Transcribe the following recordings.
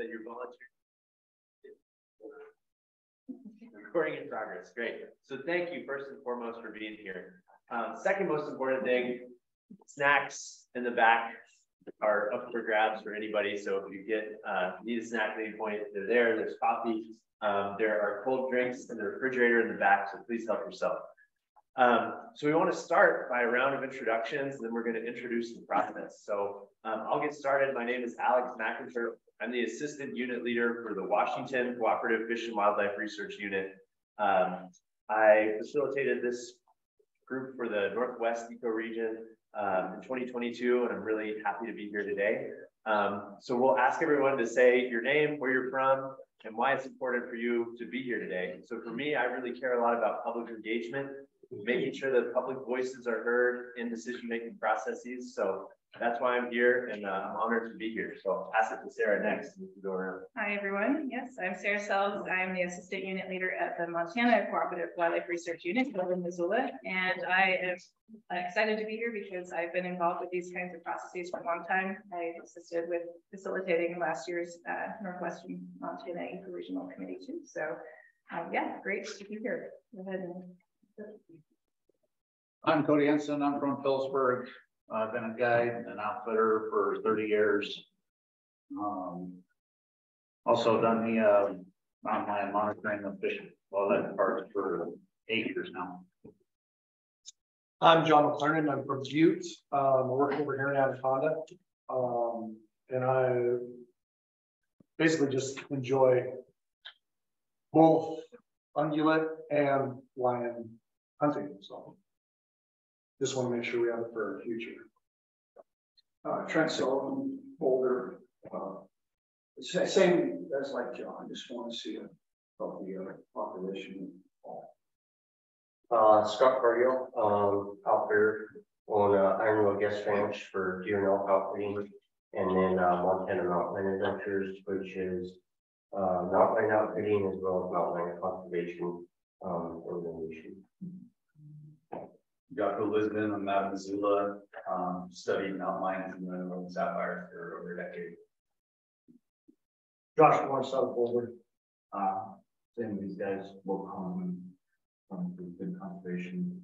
that you're volunteering. Recording in progress, great. So thank you first and foremost for being here. Um, second most important thing, snacks in the back are up for grabs for anybody. So if you get uh, need a snack at any point, they're there. There's coffee. Um, there are cold drinks in the refrigerator in the back, so please help yourself. Um, so we want to start by a round of introductions, and then we're going to introduce the process. So um, I'll get started. My name is Alex McIntyre. I'm the assistant unit leader for the Washington Cooperative Fish and Wildlife Research Unit. Um, I facilitated this group for the Northwest ecoregion um, in 2022, and I'm really happy to be here today. Um, so we'll ask everyone to say your name, where you're from, and why it's important for you to be here today. So for me, I really care a lot about public engagement, making sure that public voices are heard in decision-making processes. So that's why I'm here and uh, I'm honored to be here. So I'll pass it to Sarah next. Hi, everyone. Yes, I'm Sarah Sells. I'm the assistant unit leader at the Montana Cooperative Wildlife Research Unit in Missoula. And I am excited to be here because I've been involved with these kinds of processes for a long time. I assisted with facilitating last year's uh, Northwestern Montana Eco-Regional Committee too. So um, yeah, great to be here. Go ahead and I'm Cody Henson. I'm from Philipsburg. I've been a guide and outfitter for 30 years. Um, also done the uh, mountain lion monitoring of fish wildlife parks for eight years now. I'm John McClernand. I'm from Butte. Um, I work over here in Anaconda. Um, and I basically just enjoy both ungulate and lion hunting. So just want to make sure we have it for our future. Uh, Trent Sullivan, Boulder, uh, same as like John, just want to see a healthy population. Uh, Scott Cargill, um, there on uh, Ironwood Guest Ranch for deer and elk outfitting, and then uh, Montana Mountain Adventures, which is uh, mountain outfitting as well as mountain conservation um, organization. Jocko Lisbon, I'm out of Missoula, um, studied mountain lions and then sapphires for over a decade. Josh Morris out of Boulder. Uh, same with these guys, both common, um, good conservation.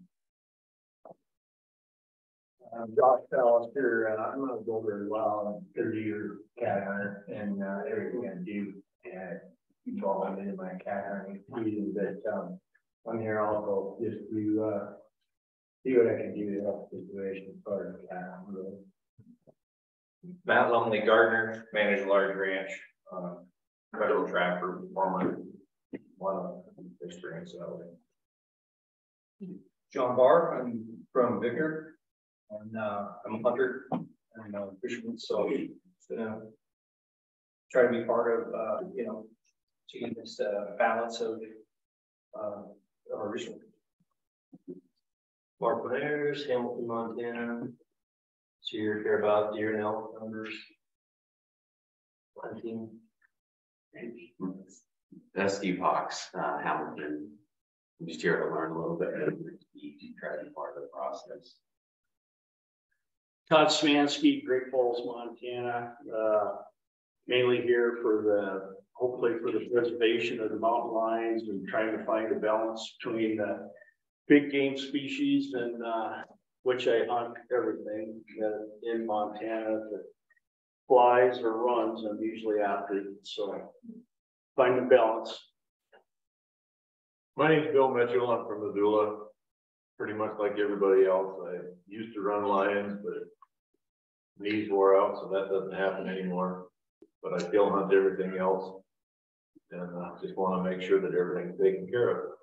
I'm Josh Pallister, uh, I'm on Boulder as well, I'm thirty year cat hunter and, uh, everything I do, and involved in my cat hunting season, but, um, I'm here also just to, uh, see what I can do to help the situation as far as cat hunting. Matt Lumley Gardner, managed a large ranch, uh, federal trapper, former, one of experience that way. John Barr, I'm from Victor, and, uh, I'm a hunter and a fisherman, so, uh, try to be part of, uh, you know, to this, uh, balance of, uh, our resources. Mark Blair's, Hamilton, Montana. So you're here about deer and elk numbers. Hunting. Steve Hawks, uh, Hamilton. I'm just here to learn a little bit and try to be part of the process. Todd Smansky, Great Falls, Montana, uh, mainly here for the, hopefully for the preservation of the mountain lions and trying to find a balance between the big game species and, uh, which I hunt everything uh, in Montana that flies or runs, I'm usually after it, so find the balance. My name's Bill Mitchell. I'm from Missoula. Pretty much like everybody else. I used to run lions, but knees wore out, so that doesn't happen anymore. But I still hunt everything else. And I uh, just want to make sure that everything's taken care of.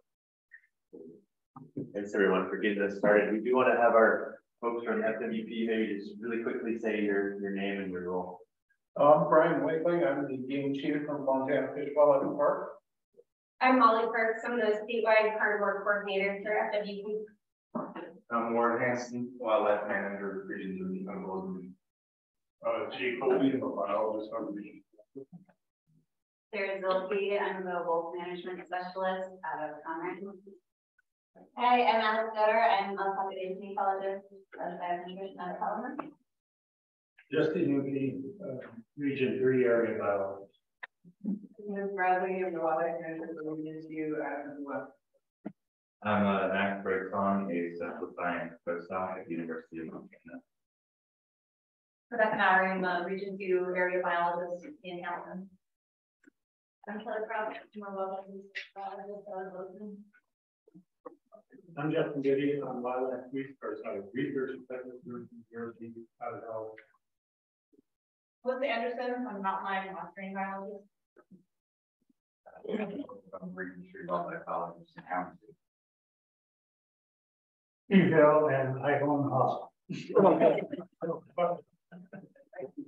Thanks everyone for getting us started. We do want to have our folks from FWP maybe just really quickly say your, your name and your role. I'm Brian Wakeling. I'm the game chief from Montana Fish Wildlife Park. I'm Molly Perks. I'm the statewide carnivore coordinator for FWP. I'm Warren Hanson, wildlife manager of Regions of the Unbelievable. Uh, Jay Colby, I'm a biologist on the region. Sarah Zilke, I'm the wolf management specialist out of Conrad. Hi, I'm Alice Nutter. I'm a population ecologist at Nutrition out of Palmer. Justin Yuki, uh, Region Three area biologist. Ms. Bradley, of the water and you as well. I'm uh, Max Brightson, a central science postdoc at the University of Montana. Rebecca Mowry, I'm a region two area biologist in Hamilton. I'm Kelly Proud, more welcome. biologist, I was listening. I'm Justin Gideon, I'm wildlife research, or sorry, research technical university out of health. Alissa Anderson, I'm mountain lion monitoring biologist. I'm region three wildlife biologist in Hamilton. Email and I own the hospital.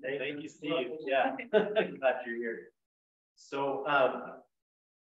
Thank you, Steve. Yeah, glad you're here. So, um,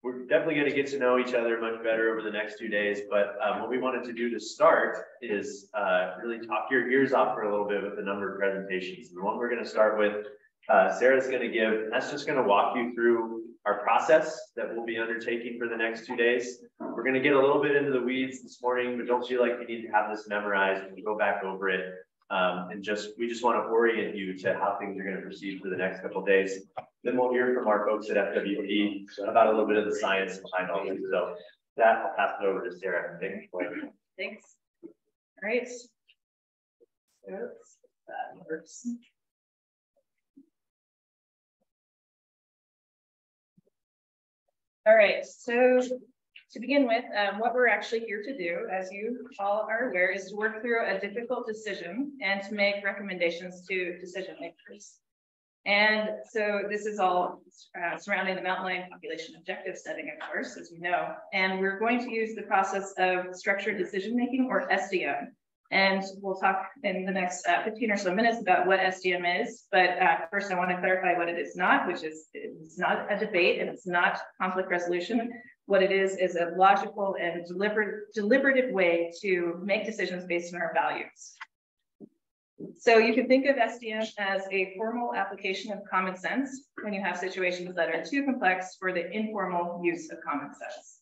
we're definitely gonna get to know each other much better over the next two days, but, um, what we wanted to do to start is, uh, really talk your ears off for a little bit with a number of presentations. The one we're gonna start with, uh, Sarah's gonna give, and that's just gonna walk you through our process that we'll be undertaking for the next two days. We're gonna get a little bit into the weeds this morning, but don't feel like you need to have this memorized. We go back over it. Um, and just, we just want to orient you to how things are going to proceed for the next couple of days. Then we'll hear from our folks at FWP about a little bit of the science behind all this. So that I'll pass it over to Sarah. Thank you. Thanks. All right. Oops, that works. All right, so to begin with, um, what we're actually here to do, as you all are aware, is to work through a difficult decision and to make recommendations to decision makers. And so this is all uh, surrounding the mountain lion population objective setting, of course, as you know. And we're going to use the process of structured decision making or SDM. And we'll talk in the next uh, 15 or so minutes about what SDM is. But uh, first, I want to clarify what it is not, which is it's not a debate and it's not conflict resolution. What it is is a logical and deliberate, deliberative way to make decisions based on our values. So you can think of SDM as a formal application of common sense when you have situations that are too complex for the informal use of common sense.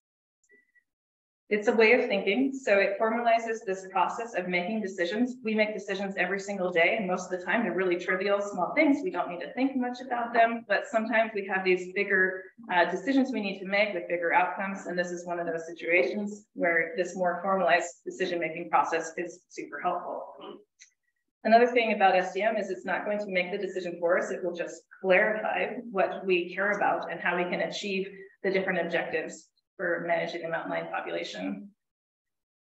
It's a way of thinking, so it formalizes this process of making decisions. We make decisions every single day, and most of the time they're really trivial, small things. We don't need to think much about them, but sometimes we have these bigger uh, decisions we need to make with bigger outcomes, and this is one of those situations where this more formalized decision-making process is super helpful. Another thing about SDM is it's not going to make the decision for us. It will just clarify what we care about and how we can achieve the different objectives for managing the mountain lion population.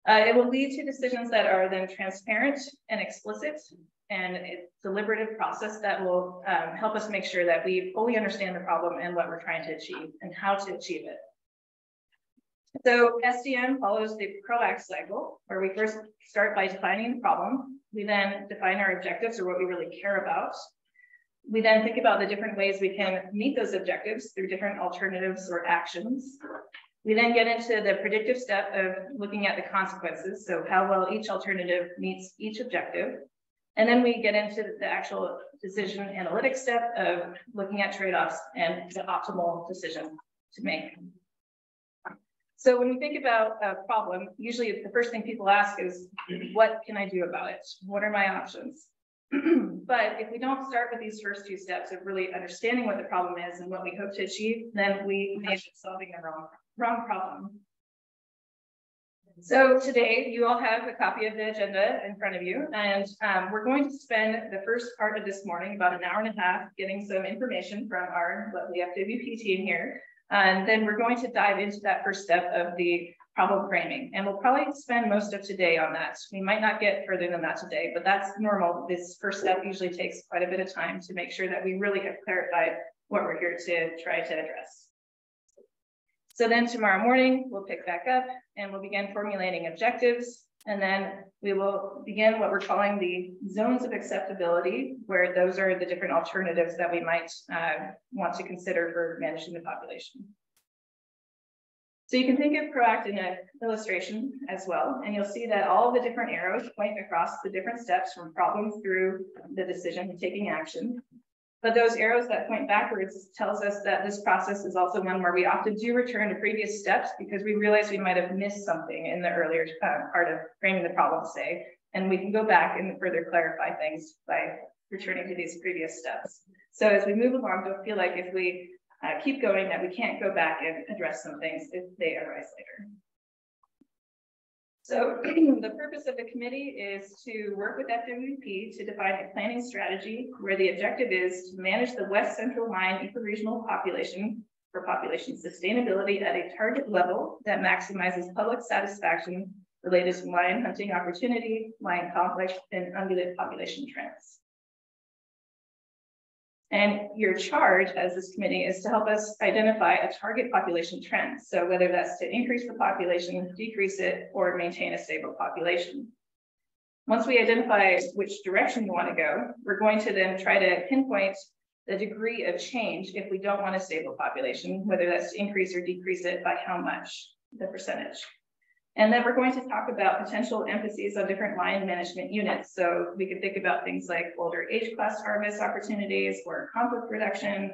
Uh, it will lead to decisions that are then transparent and explicit and a deliberative process that will um, help us make sure that we fully understand the problem and what we're trying to achieve and how to achieve it. So SDM follows the PROACT cycle, where we first start by defining the problem. We then define our objectives or what we really care about. We then think about the different ways we can meet those objectives through different alternatives or actions. We then get into the predictive step of looking at the consequences. So how well each alternative meets each objective. And then we get into the actual decision analytic step of looking at trade-offs and the optimal decision to make. So when we think about a problem, usually the first thing people ask is, what can I do about it? What are my options? but if we don't start with these first two steps of really understanding what the problem is and what we hope to achieve, then we may be solving the wrong wrong problem. So today you all have a copy of the agenda in front of you, and um, we're going to spend the first part of this morning, about an hour and a half, getting some information from our lovely FWP team here. And then we're going to dive into that first step of the problem framing. And we'll probably spend most of today on that. We might not get further than that today, but that's normal. This first step usually takes quite a bit of time to make sure that we really have clarified what we're here to try to address. So then tomorrow morning, we'll pick back up and we'll begin formulating objectives. And then we will begin what we're calling the zones of acceptability, where those are the different alternatives that we might uh, want to consider for managing the population. So you can think of PROACT in an illustration as well, and you'll see that all the different arrows point across the different steps from problem through the decision taking action. But those arrows that point backwards tells us that this process is also one where we often do return to previous steps because we realize we might have missed something in the earlier uh, part of framing the problem, say, and we can go back and further clarify things by returning to these previous steps. So as we move along, don't feel like if we uh, keep going, that we can't go back and address some things if they arise later. So the purpose of the committee is to work with FWP to define a planning strategy where the objective is to manage the West Central Lion ecoregional population for population sustainability at a target level that maximizes public satisfaction related to lion hunting opportunity, lion conflict, and ungulate population trends. And your charge as this committee is to help us identify a target population trend. So whether that's to increase the population, decrease it, or maintain a stable population. Once we identify which direction we want to go, we're going to then try to pinpoint the degree of change if we don't want a stable population, whether that's to increase or decrease it by how much, the percentage. And then we're going to talk about potential emphases on different lion management units. So we could think about things like older age class harvest opportunities or conflict reduction,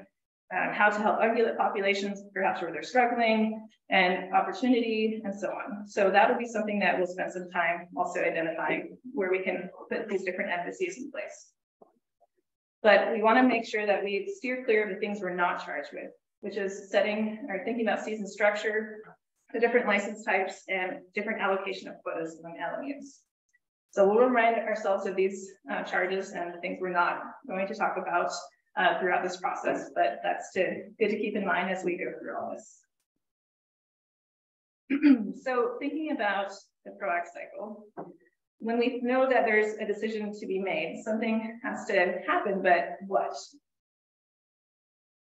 um, how to help ungulate populations, perhaps where they're struggling, and opportunity, and so on. So that'll be something that we'll spend some time also identifying where we can put these different emphases in place. But we want to make sure that we steer clear of the things we're not charged with, which is setting or thinking about season structure, the different license types and different allocation of quotas among LMUs. So we'll remind ourselves of these uh, charges and the things we're not going to talk about uh, throughout this process, but that's to, good to keep in mind as we go through all this. so thinking about the PROACT cycle, when we know that there's a decision to be made, something has to happen, but what?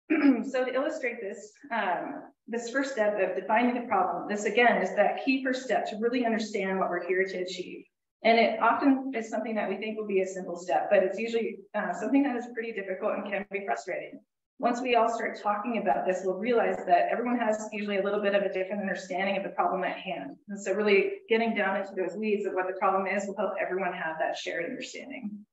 so to illustrate this, um, this first step of defining the problem, this again is that key first step to really understand what we're here to achieve. And it often is something that we think will be a simple step, but it's usually uh, something that is pretty difficult and can be frustrating. Once we all start talking about this, we'll realize that everyone has usually a little bit of a different understanding of the problem at hand. And so really getting down into those weeds of what the problem is will help everyone have that shared understanding.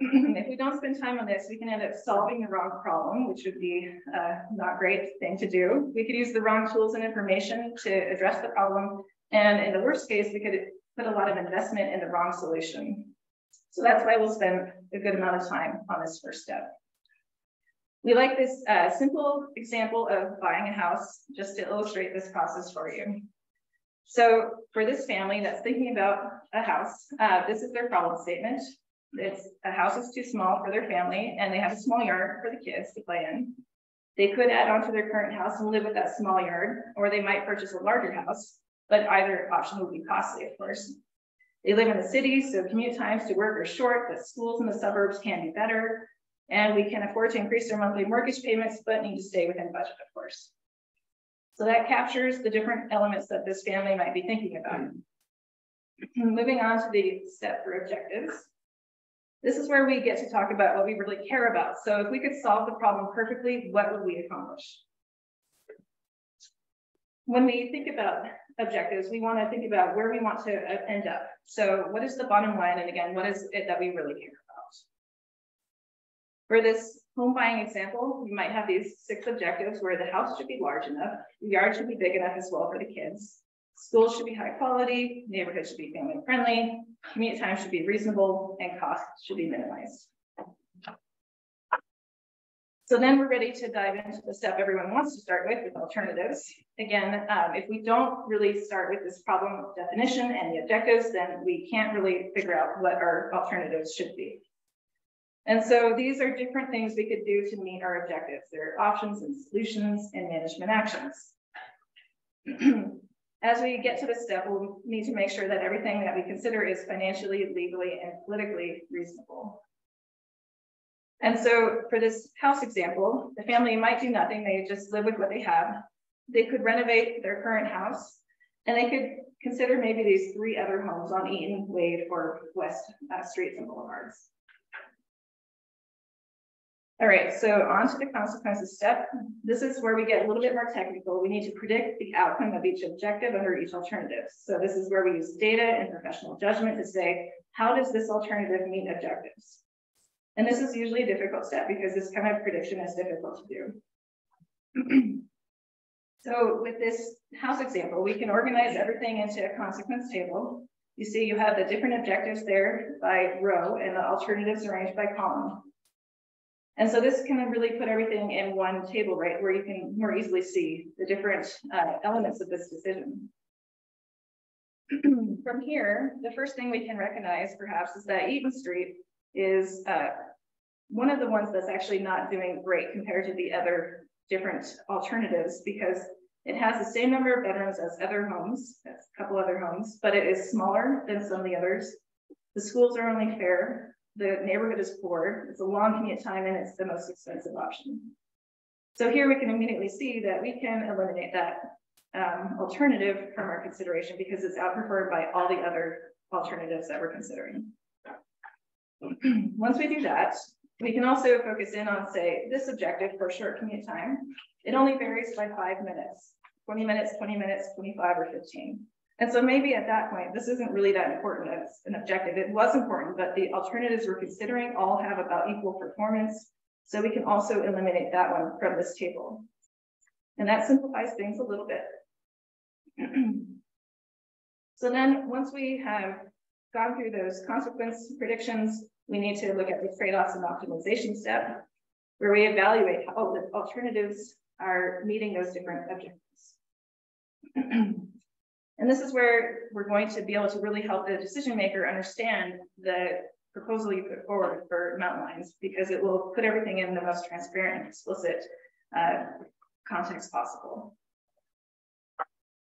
If we don't spend time on this, we can end up solving the wrong problem, which would be uh, not great thing to do. We could use the wrong tools and information to address the problem. And in the worst case, we could put a lot of investment in the wrong solution. So that's why we'll spend a good amount of time on this first step. We like this uh, simple example of buying a house just to illustrate this process for you. So for this family that's thinking about a house, uh, this is their problem statement. It's a house is too small for their family and they have a small yard for the kids to play in. They could add on to their current house and live with that small yard, or they might purchase a larger house, but either option would be costly, of course. They live in the city, so commute times to work are short, but schools in the suburbs can be better. And we can afford to increase their monthly mortgage payments, but need to stay within budget, of course. So that captures the different elements that this family might be thinking about. Moving on to the step for objectives. This is where we get to talk about what we really care about. So if we could solve the problem perfectly, what would we accomplish? When we think about objectives, we want to think about where we want to uh, end up. So what is the bottom line? And again, what is it that we really care about? For this home buying example, you might have these six objectives where the house should be large enough, the yard should be big enough as well for the kids, schools should be high quality, neighborhoods should be family friendly, commute time should be reasonable, and costs should be minimized. So then we're ready to dive into the step everyone wants to start with, with alternatives. Again, um, if we don't really start with this problem definition and the objectives, then we can't really figure out what our alternatives should be. And so these are different things we could do to meet our objectives. There are options and solutions and management actions. As we get to this step, we'll need to make sure that everything that we consider is financially, legally, and politically reasonable. And so for this house example, the family might do nothing. They just live with what they have. They could renovate their current house and they could consider maybe these three other homes on Eaton, Wade, or West uh, Streets and Boulevards. All right, so on to the consequences step. This is where we get a little bit more technical. We need to predict the outcome of each objective under each alternative. So this is where we use data and professional judgment to say, how does this alternative meet objectives? And this is usually a difficult step because this kind of prediction is difficult to do. so with this house example, we can organize everything into a consequence table. You see you have the different objectives there by row and the alternatives arranged by column. And so this can really put everything in one table, right, where you can more easily see the different uh, elements of this decision. From here, the first thing we can recognize perhaps is that Eaton Street is uh, one of the ones that's actually not doing great compared to the other different alternatives because it has the same number of bedrooms as other homes, as a couple other homes, but it is smaller than some of the others. The schools are only fair. The neighborhood is poor. It's a long commute time and it's the most expensive option. So here we can immediately see that we can eliminate that um, alternative from our consideration because it's outperformed by all the other alternatives that we're considering. Once we do that, we can also focus in on, say, this objective for short commute time. It only varies by five minutes, 20 minutes, 20 minutes, 25 or 15. And so maybe at that point, this isn't really that important as an objective. It was important, but the alternatives we're considering all have about equal performance. So we can also eliminate that one from this table. And that simplifies things a little bit. so then once we have gone through those consequence predictions, we need to look at the trade-offs and optimization step, where we evaluate how the alternatives are meeting those different objectives. and this is where we're going to be able to really help the decision maker understand the proposal you put forward for mountain lions, because it will put everything in the most transparent and explicit uh, context possible.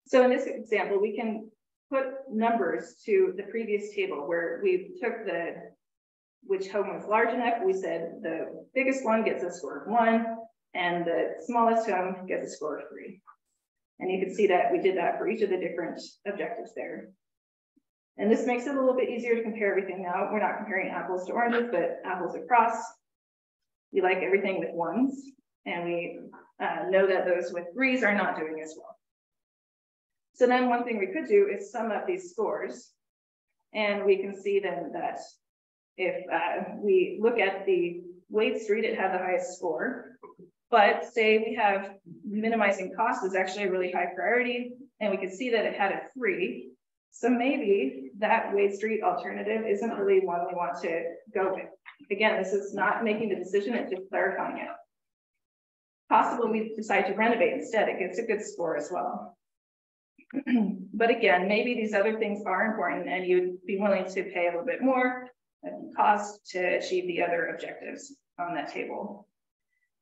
So in this example, we can put numbers to the previous table where we took the which home was large enough. We said the biggest one gets a score of one and the smallest home gets a score of three. And you can see that we did that for each of the different objectives there. And this makes it a little bit easier to compare everything now. We're not comparing apples to oranges, but apples across. We like everything with ones, and we uh, know that those with threes are not doing as well. So then one thing we could do is sum up these scores. And we can see then that if uh, we look at the Wade Street, it had the highest score. But say we have minimizing cost is actually a really high priority, and we can see that it had a three. So maybe that Wade Street alternative isn't really one we want to go with. Again, this is not making the decision, it's just clarifying it. Possible we decide to renovate instead, it gets a good score as well. but again, maybe these other things are important and you'd be willing to pay a little bit more cost to achieve the other objectives on that table.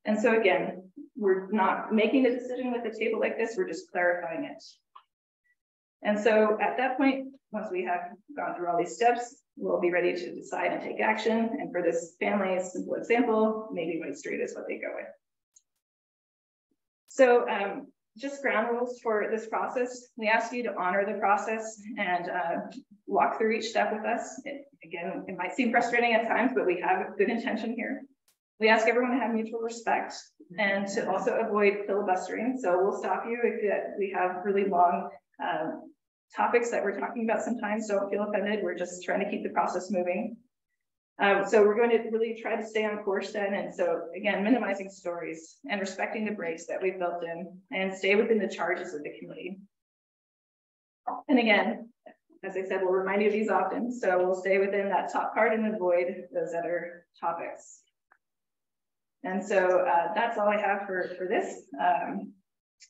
And so again, we're not making a decision with a table like this, we're just clarifying it. And so at that point, once we have gone through all these steps, we'll be ready to decide and take action. And for this family, simple example, maybe White Street is what they go with. So um, just ground rules for this process. We ask you to honor the process and uh, walk through each step with us. It, again, it might seem frustrating at times, but we have good intention here. We ask everyone to have mutual respect and to also avoid filibustering. So we'll stop you if we have really long um, topics that we're talking about sometimes. Don't feel offended. We're just trying to keep the process moving. Um, so we're going to really try to stay on course then. And so again, minimizing stories and respecting the breaks that we've built in and stay within the charges of the committee. And again, as I said, we'll remind you of these often. So we'll stay within that top part and avoid those other topics. And so uh, that's all I have for, for this. Um,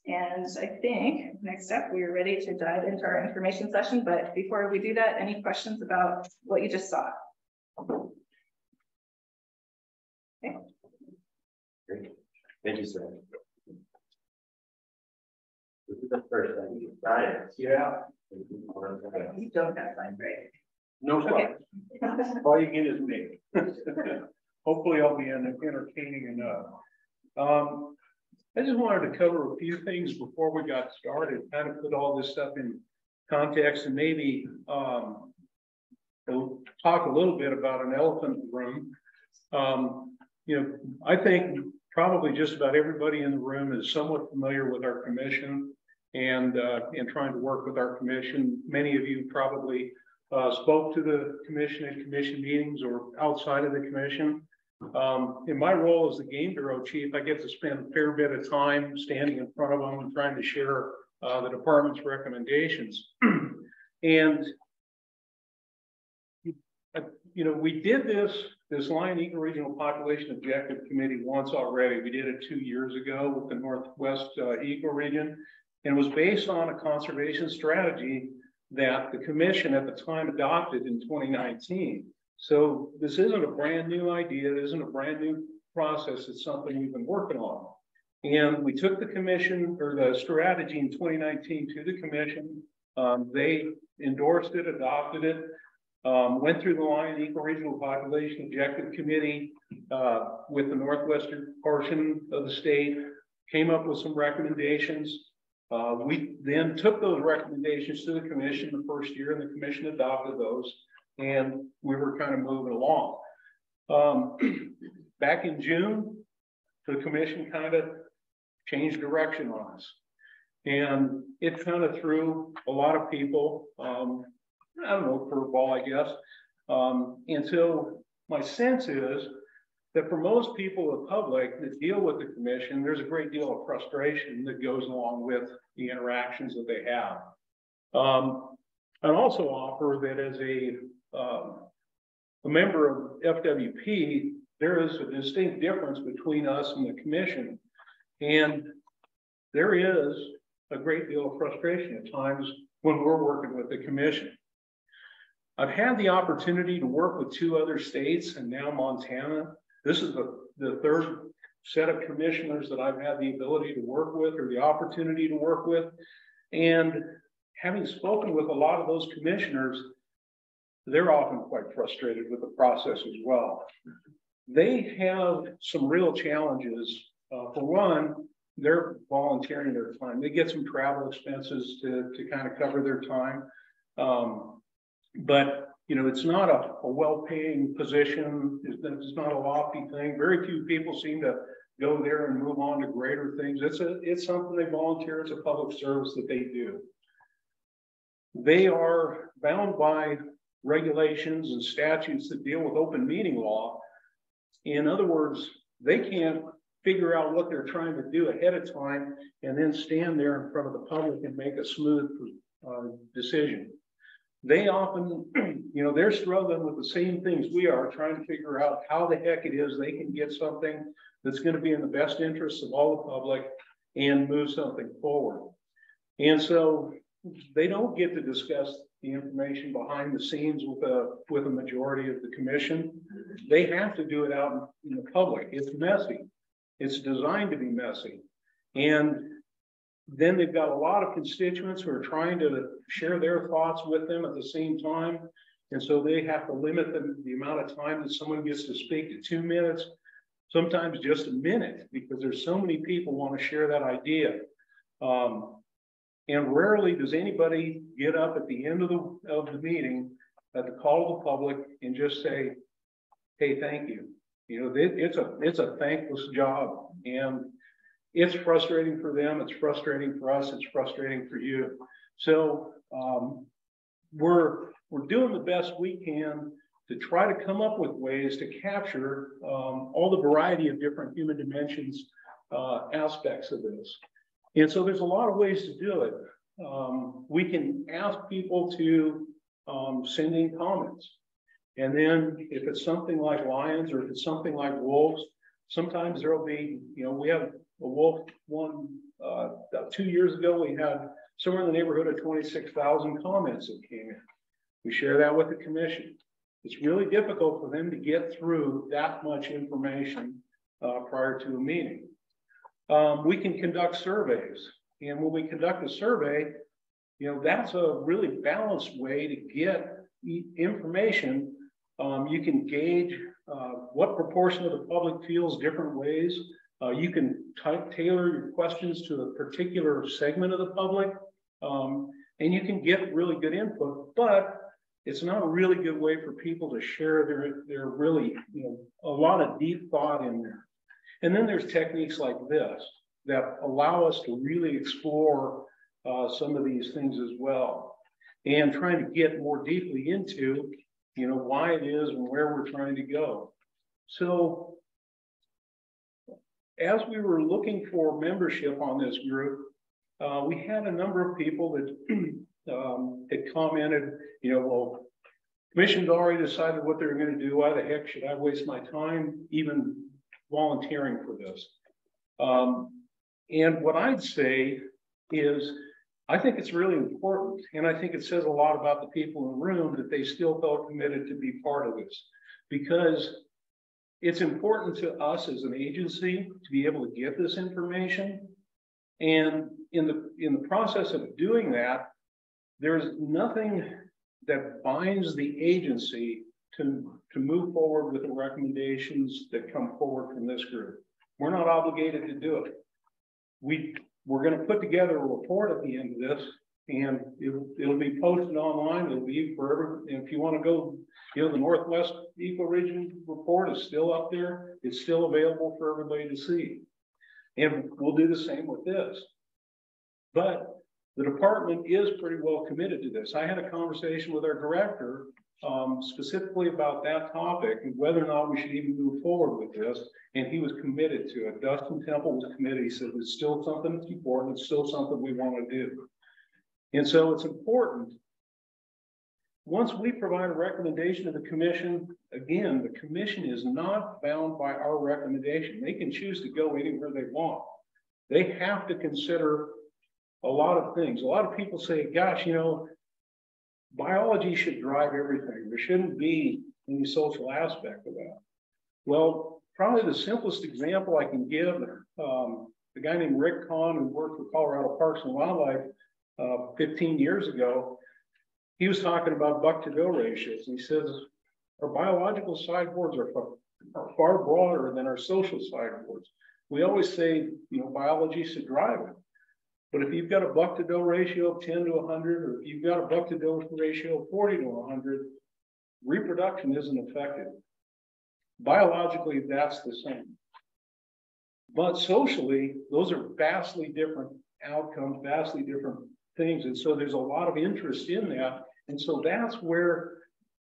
and I think next up, we are ready to dive into our information session. But before we do that, any questions about what you just saw? Great. Thank you, sir. This is the first time thing. Science. Yeah. You don't have time, right? No Okay. All you get is me. Hopefully I'll be entertaining enough. Um, I just wanted to cover a few things before we got started, kind of put all this stuff in context and maybe um, talk a little bit about an elephant room. Um, you know, I think probably just about everybody in the room is somewhat familiar with our commission and uh, and trying to work with our commission. Many of you probably uh, spoke to the commission at commission meetings or outside of the commission. Um, in my role as the game bureau chief, I get to spend a fair bit of time standing in front of them and trying to share uh, the department's recommendations. and you know, we did this this Lion Ecoregional Population Objective Committee once already. We did it two years ago with the Northwest uh, Ecoregion. And was based on a conservation strategy that the commission at the time adopted in 2019. So this isn't a brand new idea. It isn't a brand new process. It's something we've been working on. And we took the commission or the strategy in 2019 to the commission. Um, they endorsed it, adopted it, um, went through the Lion Ecoregional Population Objective Committee uh, with the northwestern portion of the state, came up with some recommendations. Uh, we then took those recommendations to the commission the first year and the commission adopted those and we were kind of moving along. Um, back in June, the commission kind of changed direction on us. And it kind of threw a lot of people, um, I don't know, curveball, I guess. Um, and so my sense is that for most people the public that deal with the commission, there's a great deal of frustration that goes along with the interactions that they have. Um, I'd also offer that as a, um, a member of FWP, there is a distinct difference between us and the commission. And there is a great deal of frustration at times when we're working with the commission. I've had the opportunity to work with two other states and now Montana. This is the, the third set of commissioners that I've had the ability to work with or the opportunity to work with. And having spoken with a lot of those commissioners, they're often quite frustrated with the process as well. They have some real challenges. Uh, for one, they're volunteering their time. They get some travel expenses to, to kind of cover their time. Um, but, you know, it's not a, a well-paying position. It's, it's not a lofty thing. Very few people seem to go there and move on to greater things. It's a, it's something they volunteer. It's a public service that they do. They are bound by regulations and statutes that deal with open meeting law. In other words, they can't figure out what they're trying to do ahead of time and then stand there in front of the public and make a smooth uh, decision. They often, you know, they're struggling with the same things we are, trying to figure out how the heck it is they can get something that's going to be in the best interests of all the public and move something forward. And so they don't get to discuss the information behind the scenes with a with a majority of the commission. They have to do it out in the public. It's messy. It's designed to be messy. And then they've got a lot of constituents who are trying to share their thoughts with them at the same time. And so they have to limit the, the amount of time that someone gets to speak to two minutes, sometimes just a minute, because there's so many people want to share that idea. Um, and rarely does anybody get up at the end of the, of the meeting at the call of the public and just say, hey, thank you. You know, it, it's a it's a thankless job and it's frustrating for them. It's frustrating for us. It's frustrating for you. So um, we're we're doing the best we can to try to come up with ways to capture um, all the variety of different human dimensions uh, aspects of this. And so there's a lot of ways to do it. Um, we can ask people to um, send in comments. And then if it's something like lions or if it's something like wolves, sometimes there'll be, you know, we have wolf one, uh, two years ago, we had somewhere in the neighborhood of 26,000 comments that came in. We share that with the commission. It's really difficult for them to get through that much information uh, prior to a meeting. Um, we can conduct surveys. And when we conduct a survey, you know, that's a really balanced way to get information. Um, you can gauge uh, what proportion of the public feels different ways. Uh, you can tailor your questions to a particular segment of the public, um, and you can get really good input, but it's not a really good way for people to share their, their really, you know, a lot of deep thought in there. And then there's techniques like this that allow us to really explore uh, some of these things as well and trying to get more deeply into, you know, why it is and where we're trying to go. So as we were looking for membership on this group, uh, we had a number of people that um, had commented, you know, well, Commission's already decided what they're gonna do. Why the heck should I waste my time even volunteering for this? Um, and what I'd say is, I think it's really important, and I think it says a lot about the people in the room that they still felt committed to be part of this. Because it's important to us as an agency to be able to get this information. And in the, in the process of doing that, there's nothing that binds the agency to, to move forward with the recommendations that come forward from this group. We're not obligated to do it. We, we're gonna put together a report at the end of this and it'll, it'll be posted online. It'll be forever. If you want to go, you know, the Northwest Ecoregion report is still up there. It's still available for everybody to see. And we'll do the same with this. But the department is pretty well committed to this. I had a conversation with our director um, specifically about that topic and whether or not we should even move forward with this. And he was committed to it. Dustin Temple was committed. He said it's still something that's important. It's still something we want to do. And so it's important. Once we provide a recommendation to the commission, again, the commission is not bound by our recommendation. They can choose to go anywhere they want. They have to consider a lot of things. A lot of people say, gosh, you know, biology should drive everything. There shouldn't be any social aspect of that. Well, probably the simplest example I can give, um, the guy named Rick Kahn who worked for Colorado Parks and Wildlife uh, 15 years ago, he was talking about buck to bill ratios. He says, our biological sideboards are far, are far broader than our social sideboards. We always say, you know, biology should drive it. But if you've got a buck to bill ratio of 10 to 100, or if you've got a buck to bill ratio of 40 to 100, reproduction isn't effective. Biologically, that's the same. But socially, those are vastly different outcomes, vastly different things. And so there's a lot of interest in that. And so that's where,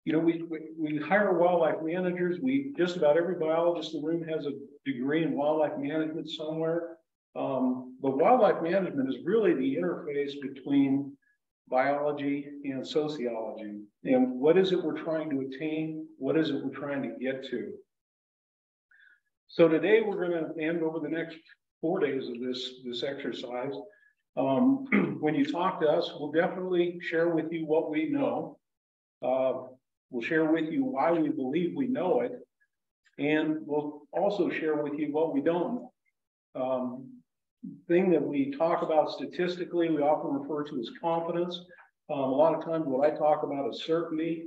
you know, we, we, we hire wildlife managers. We just about every biologist in the room has a degree in wildlife management somewhere. Um, but wildlife management is really the interface between biology and sociology. And what is it we're trying to attain? What is it we're trying to get to? So today we're going to end over the next four days of this, this exercise. Um, when you talk to us, we'll definitely share with you what we know. Uh, we'll share with you why we believe we know it. And we'll also share with you what we don't know. Um, thing that we talk about statistically, we often refer to as confidence. Um, a lot of times what I talk about is certainty.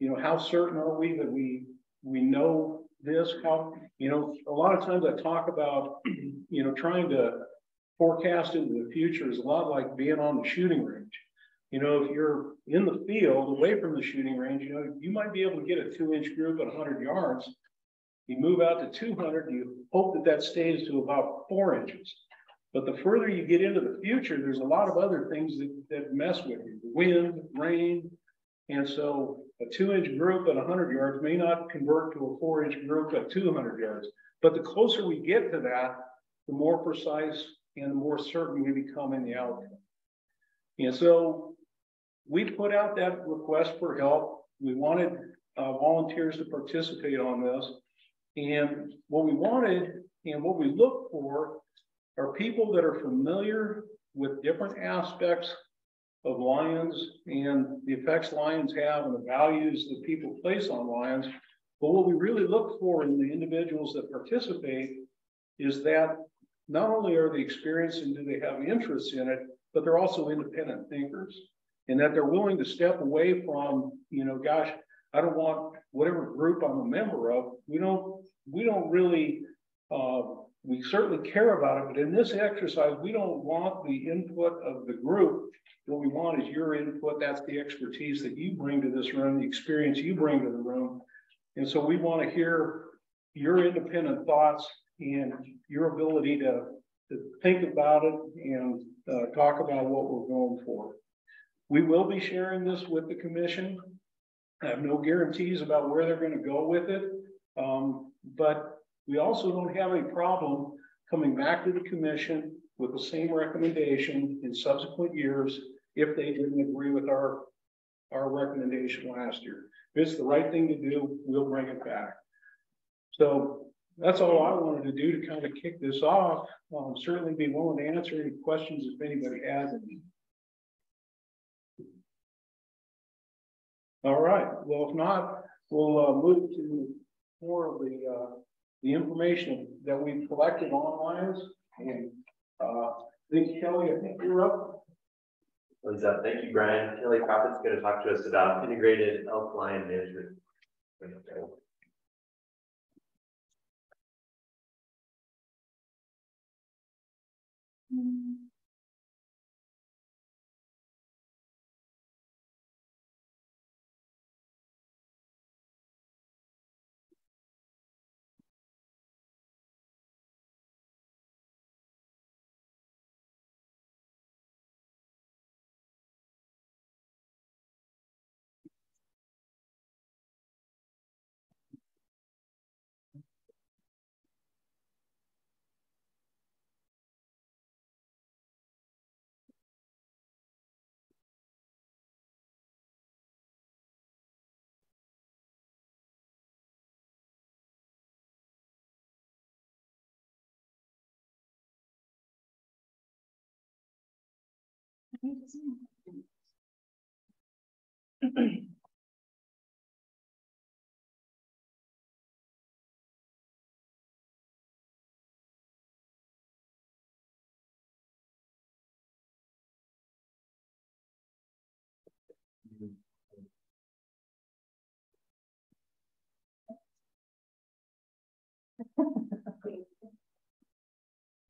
You know, how certain are we that we we know this? How, you know, a lot of times I talk about, you know, trying to forecast into the future is a lot like being on the shooting range. You know, if you're in the field away from the shooting range, you know, you might be able to get a two inch group at 100 yards. You move out to 200, you hope that that stays to about four inches. But the further you get into the future, there's a lot of other things that, that mess with you the wind, rain. And so a two inch group at 100 yards may not convert to a four inch group at 200 yards. But the closer we get to that, the more precise and the more certain we become in the outcome. And so we put out that request for help. We wanted uh, volunteers to participate on this. And what we wanted and what we look for are people that are familiar with different aspects of lions and the effects lions have and the values that people place on lions. But what we really look for in the individuals that participate is that not only are they experienced and do they have interests in it, but they're also independent thinkers and that they're willing to step away from, you know, gosh, I don't want whatever group I'm a member of. We don't, we don't really, uh, we certainly care about it, but in this exercise, we don't want the input of the group. What we want is your input. That's the expertise that you bring to this room, the experience you bring to the room. And so we want to hear your independent thoughts and your ability to, to think about it and uh, talk about what we're going for. We will be sharing this with the commission. I have no guarantees about where they're going to go with it, um, but we also don't have a problem coming back to the commission with the same recommendation in subsequent years if they didn't agree with our our recommendation last year. If it's the right thing to do, we'll bring it back. So that's all I wanted to do to kind of kick this off. Um, certainly be willing to answer any questions if anybody has any. All right, well, if not, we'll uh, move to more of the uh, the information that we've collected online. And uh, thank Kelly, I think you're up. What's up? Thank you, Brian. Kelly Proffitt's going to talk to us about integrated alkaline management. Mm-hmm.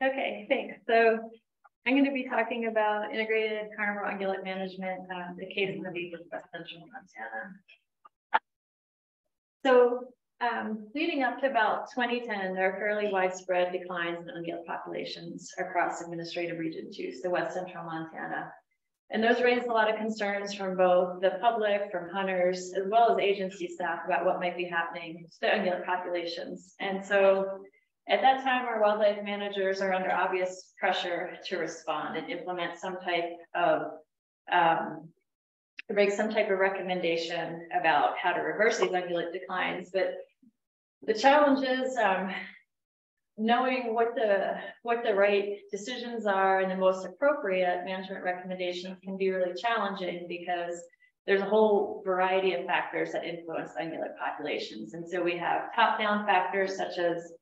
Okay, thanks. So I'm going to be talking about integrated carnivore ungulate management, uh, the case of the West Central Montana. So um, leading up to about 2010, there are fairly widespread declines in ungulate populations across administrative region two, so West Central Montana. And those raised a lot of concerns from both the public, from hunters, as well as agency staff about what might be happening to the ungulate populations. And so at that time, our wildlife managers are under obvious pressure to respond and implement some type of, um, make some type of recommendation about how to reverse these ungulate declines. But the challenge is um, knowing what the what the right decisions are and the most appropriate management recommendations can be really challenging because there's a whole variety of factors that influence ungulate populations. And so we have top-down factors such as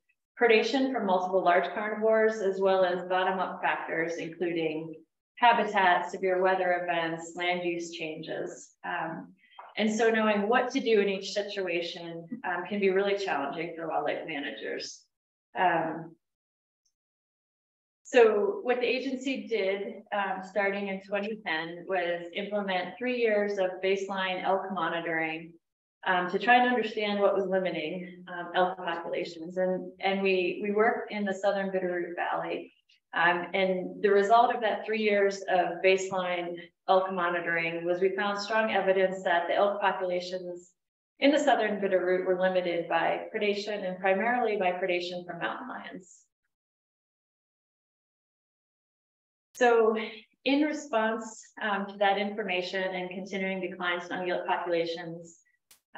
predation from multiple large carnivores, as well as bottom-up factors, including habitat, severe weather events, land use changes. Um, and so knowing what to do in each situation um, can be really challenging for wildlife managers. Um, so what the agency did um, starting in 2010 was implement three years of baseline elk monitoring um, to try and understand what was limiting um, elk populations. And, and we, we worked in the Southern Bitterroot Valley. Um, and the result of that three years of baseline elk monitoring was we found strong evidence that the elk populations in the Southern Bitterroot were limited by predation and primarily by predation from mountain lions. So in response um, to that information and continuing declines in ungulate populations,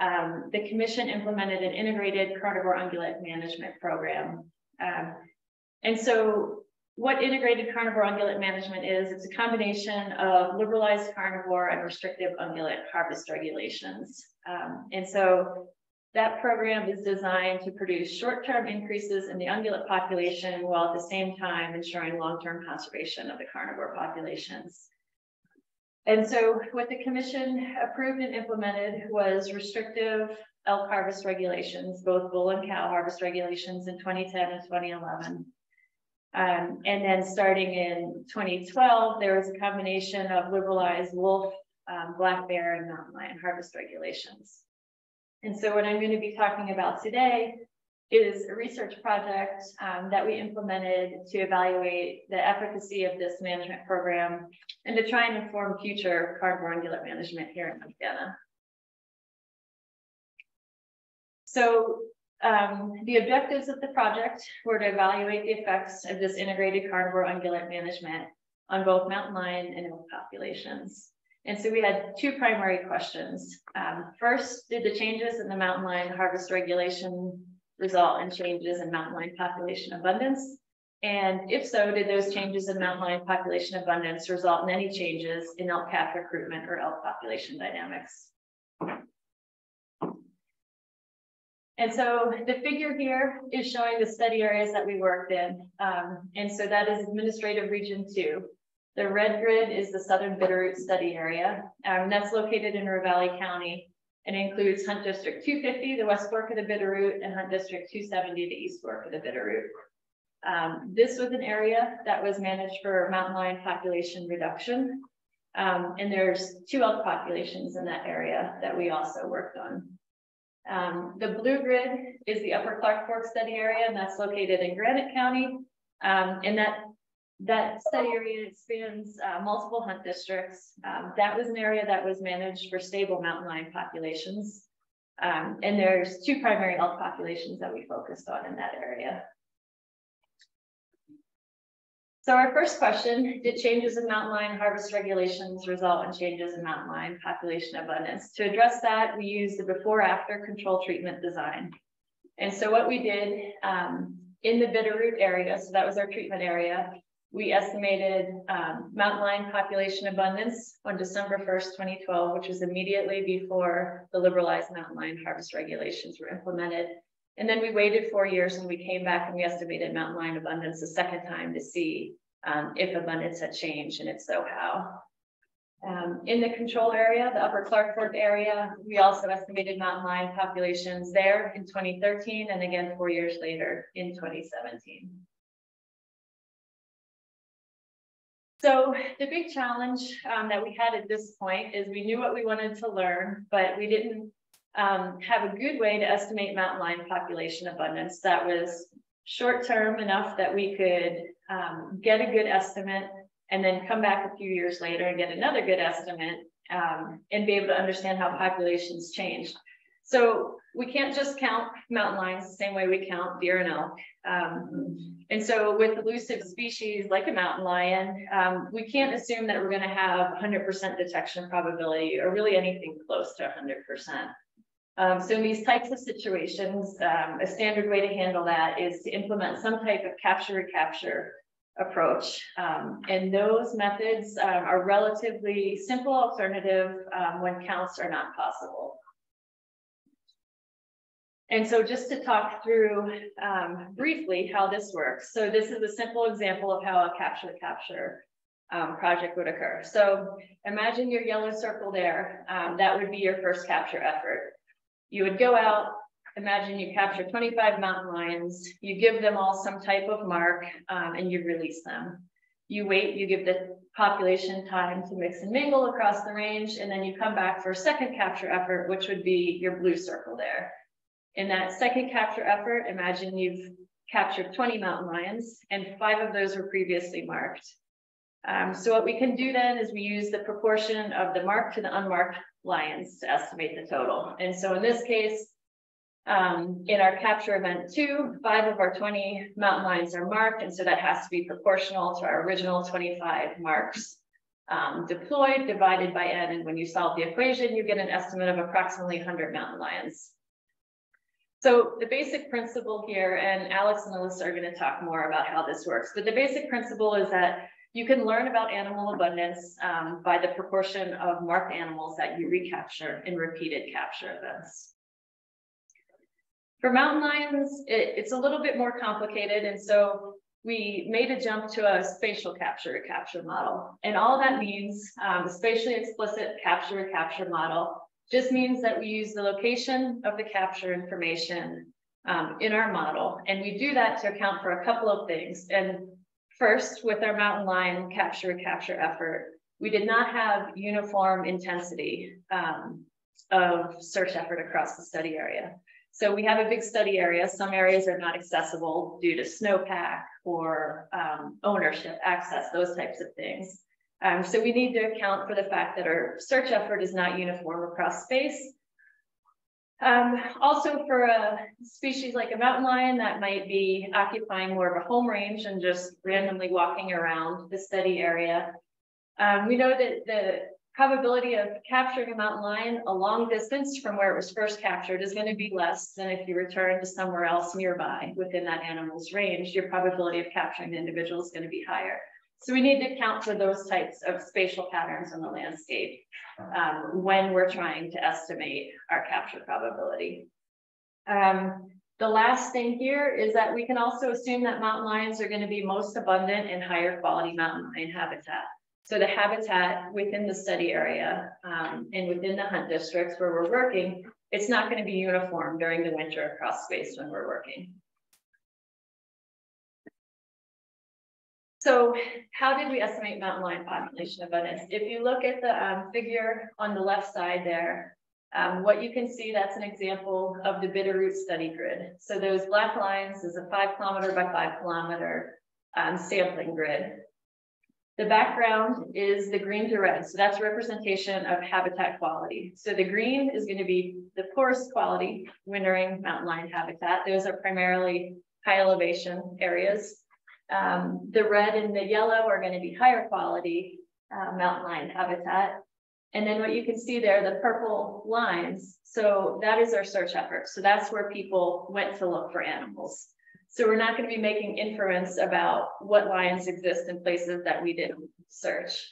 um, the commission implemented an integrated carnivore ungulate management program. Um, and so what integrated carnivore ungulate management is, it's a combination of liberalized carnivore and restrictive ungulate harvest regulations. Um, and so that program is designed to produce short-term increases in the ungulate population while at the same time ensuring long-term conservation of the carnivore populations. And so what the commission approved and implemented was restrictive elk harvest regulations, both bull and cow harvest regulations in 2010 and 2011. Um, and then starting in 2012, there was a combination of liberalized wolf, um, black bear, and mountain lion harvest regulations. And so what I'm going to be talking about today is a research project um, that we implemented to evaluate the efficacy of this management program and to try and inform future carnivore ungulate management here in Montana. So um, the objectives of the project were to evaluate the effects of this integrated carnivore ungulate management on both mountain lion and elk populations. And so we had two primary questions. Um, first, did the changes in the mountain lion harvest regulation result in changes in mountain lion population abundance? And if so, did those changes in mountain lion population abundance result in any changes in elk calf recruitment or elk population dynamics? And so the figure here is showing the study areas that we worked in. Um, and so that is administrative region two. The red grid is the Southern Bitterroot study area. Um, that's located in Ravalli County and includes Hunt District 250, the West Fork of the Bitterroot, and Hunt District 270, the East Fork of the Bitterroot. Um, this was an area that was managed for mountain lion population reduction. Um, and there's two elk populations in that area that we also worked on. Um, the blue grid is the Upper Clark Fork study area, and that's located in Granite County. Um, and that that study area spans uh, multiple hunt districts. Um, that was an area that was managed for stable mountain lion populations. Um, and there's two primary elk populations that we focused on in that area. So our first question, did changes in mountain lion harvest regulations result in changes in mountain lion population abundance? To address that, we used the before after control treatment design. And so what we did um, in the Bitterroot area, so that was our treatment area, we estimated um, mountain lion population abundance on December 1st, 2012, which was immediately before the liberalized mountain lion harvest regulations were implemented. And then we waited four years and we came back and we estimated mountain lion abundance a second time to see um, if abundance had changed and if so, how. Um, in the control area, the upper Clark Fork area, we also estimated mountain lion populations there in 2013 and again four years later in 2017. So the big challenge um, that we had at this point is we knew what we wanted to learn, but we didn't um, have a good way to estimate mountain lion population abundance that was short term enough that we could um, get a good estimate and then come back a few years later and get another good estimate um, and be able to understand how populations changed. So we can't just count mountain lions the same way we count deer and elk. Um, and so with elusive species like a mountain lion, um, we can't assume that we're going to have 100% detection probability or really anything close to 100%. Um, so in these types of situations, um, a standard way to handle that is to implement some type of capture recapture approach. Um, and those methods um, are relatively simple alternative um, when counts are not possible. And so just to talk through um, briefly how this works. So this is a simple example of how a capture capture um, project would occur. So imagine your yellow circle there. Um, that would be your first capture effort. You would go out, imagine you capture 25 mountain lions, you give them all some type of mark um, and you release them. You wait, you give the population time to mix and mingle across the range, and then you come back for a second capture effort, which would be your blue circle there. In that second capture effort, imagine you've captured 20 mountain lions and five of those were previously marked. Um, so what we can do then is we use the proportion of the marked to the unmarked lions to estimate the total. And so in this case, um, in our capture event two, five of our 20 mountain lions are marked. And so that has to be proportional to our original 25 marks um, deployed divided by N. And when you solve the equation, you get an estimate of approximately 100 mountain lions. So the basic principle here, and Alex and Alissa are going to talk more about how this works, but the basic principle is that you can learn about animal abundance um, by the proportion of marked animals that you recapture in repeated capture events. For mountain lions, it, it's a little bit more complicated. And so we made a jump to a spatial capture recapture model. And all that means, um, spatially explicit capture recapture model just means that we use the location of the capture information um, in our model. And we do that to account for a couple of things. And first, with our mountain lion capture recapture effort, we did not have uniform intensity um, of search effort across the study area. So we have a big study area. Some areas are not accessible due to snowpack or um, ownership, access, those types of things. Um, so we need to account for the fact that our search effort is not uniform across space. Um, also for a species like a mountain lion that might be occupying more of a home range and just randomly walking around the study area. Um, we know that the probability of capturing a mountain lion a long distance from where it was first captured is going to be less than if you return to somewhere else nearby within that animal's range. Your probability of capturing the individual is going to be higher. So we need to account for those types of spatial patterns in the landscape um, when we're trying to estimate our capture probability. Um, the last thing here is that we can also assume that mountain lions are going to be most abundant in higher quality mountain lion habitat. So the habitat within the study area um, and within the hunt districts where we're working, it's not going to be uniform during the winter across space when we're working. So how did we estimate mountain lion population abundance? If you look at the um, figure on the left side there, um, what you can see, that's an example of the Bitterroot study grid. So those black lines is a five kilometer by five kilometer um, sampling grid. The background is the green to red. So that's representation of habitat quality. So the green is going to be the poorest quality wintering mountain lion habitat. Those are primarily high elevation areas. Um, the red and the yellow are going to be higher quality uh, mountain lion habitat. And then what you can see there, the purple lines. So that is our search effort. So that's where people went to look for animals. So we're not going to be making inference about what lions exist in places that we didn't search.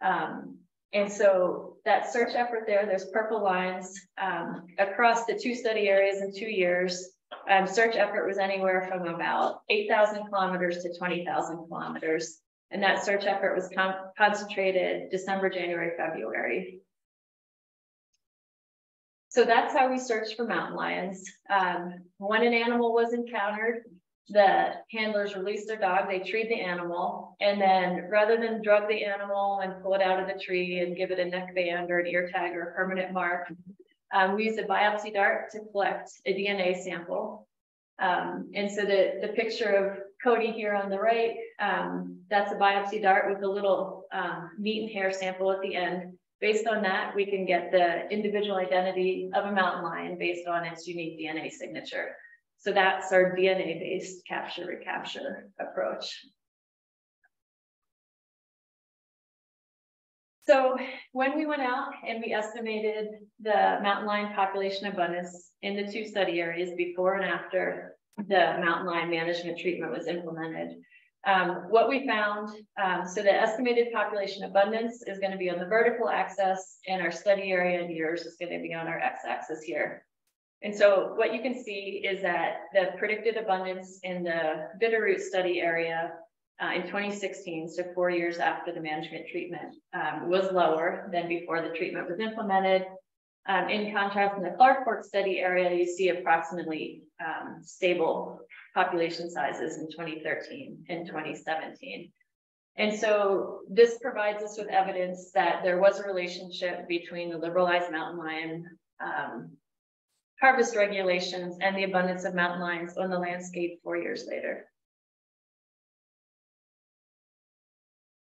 Um, and so that search effort there, there's purple lines um, across the two study areas in two years. Um, search effort was anywhere from about 8,000 kilometers to 20,000 kilometers. And that search effort was concentrated December, January, February. So that's how we searched for mountain lions. Um, when an animal was encountered, the handlers released their dog, they treat the animal, and then rather than drug the animal and pull it out of the tree and give it a neck band or an ear tag or a permanent mark, um, we used a biopsy dart to collect a DNA sample. Um, and so the, the picture of Cody here on the right, um, that's a biopsy dart with a little um, meat and hair sample at the end. Based on that, we can get the individual identity of a mountain lion based on its unique DNA signature. So that's our DNA-based capture recapture approach. So when we went out and we estimated the mountain lion population abundance in the two study areas before and after the mountain lion management treatment was implemented, um, what we found, um, so the estimated population abundance is going to be on the vertical axis and our study area in years is going to be on our x-axis here. And so what you can see is that the predicted abundance in the Bitterroot study area uh, in 2016, so four years after the management treatment, um, was lower than before the treatment was implemented. Um, in contrast, in the Clark Fork study area, you see approximately um, stable population sizes in 2013 and 2017. And so this provides us with evidence that there was a relationship between the liberalized mountain lion um, harvest regulations and the abundance of mountain lions on the landscape four years later.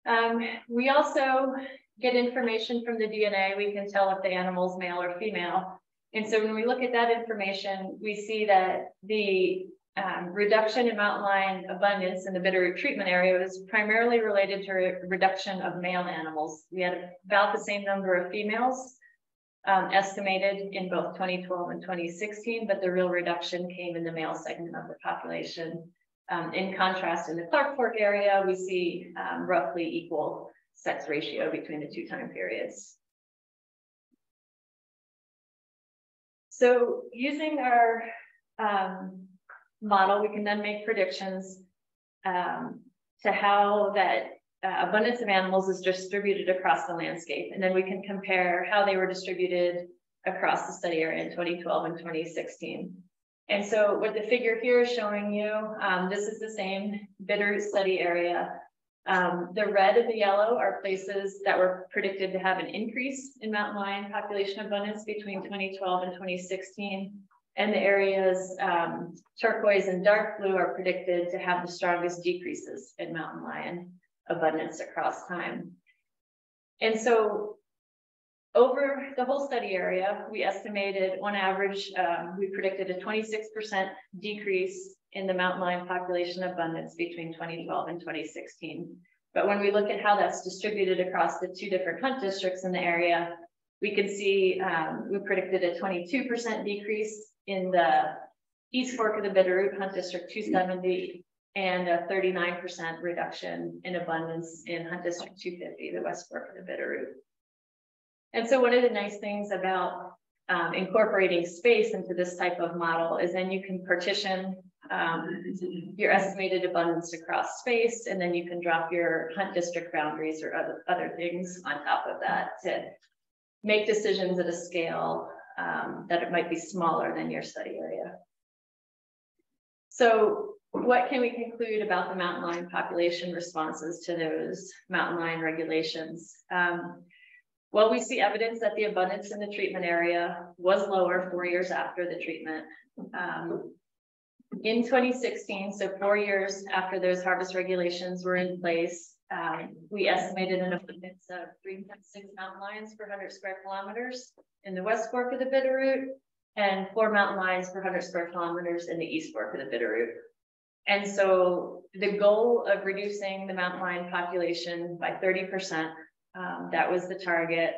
Um, we also get information from the DNA. We can tell if the animal's male or female. And so when we look at that information, we see that the um, reduction in mountain lion abundance in the Bitterroot treatment area was primarily related to a reduction of male animals. We had about the same number of females um, estimated in both 2012 and 2016, but the real reduction came in the male segment of the population. Um, in contrast, in the Clark Fork area, we see um, roughly equal sex ratio between the two time periods. So using our um, model, we can then make predictions um, to how that uh, abundance of animals is distributed across the landscape. And then we can compare how they were distributed across the study area in 2012 and 2016. And so what the figure here is showing you, um, this is the same bitter study area. Um, the red and the yellow are places that were predicted to have an increase in mountain lion population abundance between 2012 and 2016. And the areas um, turquoise and dark blue are predicted to have the strongest decreases in mountain lion abundance across time. And so over the whole study area, we estimated on average, um, we predicted a 26% decrease in the mountain lion population abundance between 2012 and 2016. But when we look at how that's distributed across the two different hunt districts in the area, we can see um, we predicted a 22% decrease in the East Fork of the Bitterroot Hunt District 270 and a 39% reduction in abundance in Hunt District 250, the West Fork of the Bitterroot. And so one of the nice things about um, incorporating space into this type of model is then you can partition um, your estimated abundance across space, and then you can drop your hunt district boundaries or other, other things on top of that to make decisions at a scale um, that it might be smaller than your study area. So what can we conclude about the mountain lion population responses to those mountain lion regulations? Um, well, we see evidence that the abundance in the treatment area was lower four years after the treatment. Um, in 2016, so four years after those harvest regulations were in place, um, we estimated an abundance of 3.6 mountain lions per 100 square kilometers in the west fork of the Bitterroot and four mountain lions per 100 square kilometers in the east fork of the Bitterroot. And so the goal of reducing the mountain lion population by 30%, um, that was the target.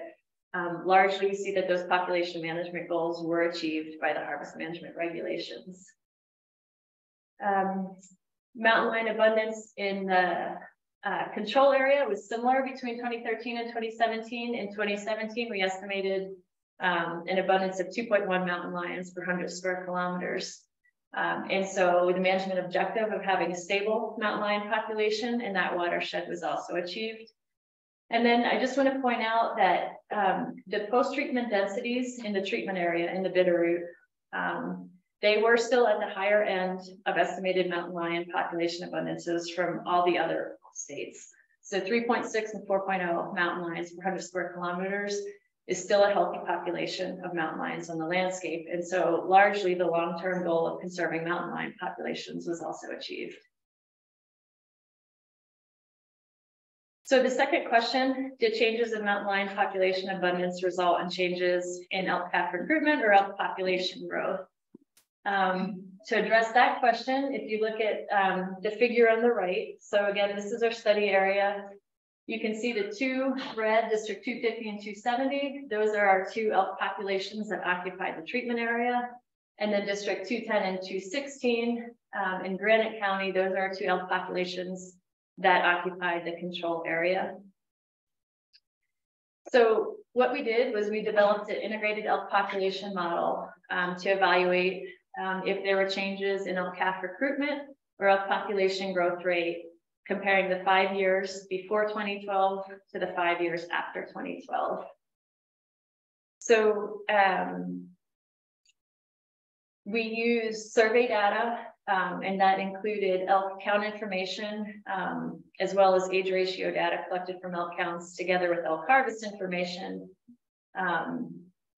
Um, largely, we see that those population management goals were achieved by the harvest management regulations. Um, mountain lion abundance in the uh, control area was similar between 2013 and 2017. In 2017, we estimated um, an abundance of 2.1 mountain lions per 100 square kilometers. Um, and so the management objective of having a stable mountain lion population in that watershed was also achieved. And then I just want to point out that um, the post-treatment densities in the treatment area in the Bitterroot, um, they were still at the higher end of estimated mountain lion population abundances from all the other states. So 3.6 and 4.0 mountain lions per 100 square kilometers is still a healthy population of mountain lions on the landscape. And so largely the long-term goal of conserving mountain lion populations was also achieved. So the second question, did changes in mountain lion population abundance result in changes in elk calf recruitment or elk population growth? Um, to address that question, if you look at um, the figure on the right, so again, this is our study area. You can see the two red, District 250 and 270. Those are our two elk populations that occupy the treatment area. And then District 210 and 216 um, in Granite County, those are our two elk populations that occupied the control area. So what we did was we developed an integrated elk population model um, to evaluate um, if there were changes in elk calf recruitment or elk population growth rate comparing the five years before 2012 to the five years after 2012. So um, we use survey data, um, and that included elk count information, um, as well as age ratio data collected from elk counts together with elk harvest information um,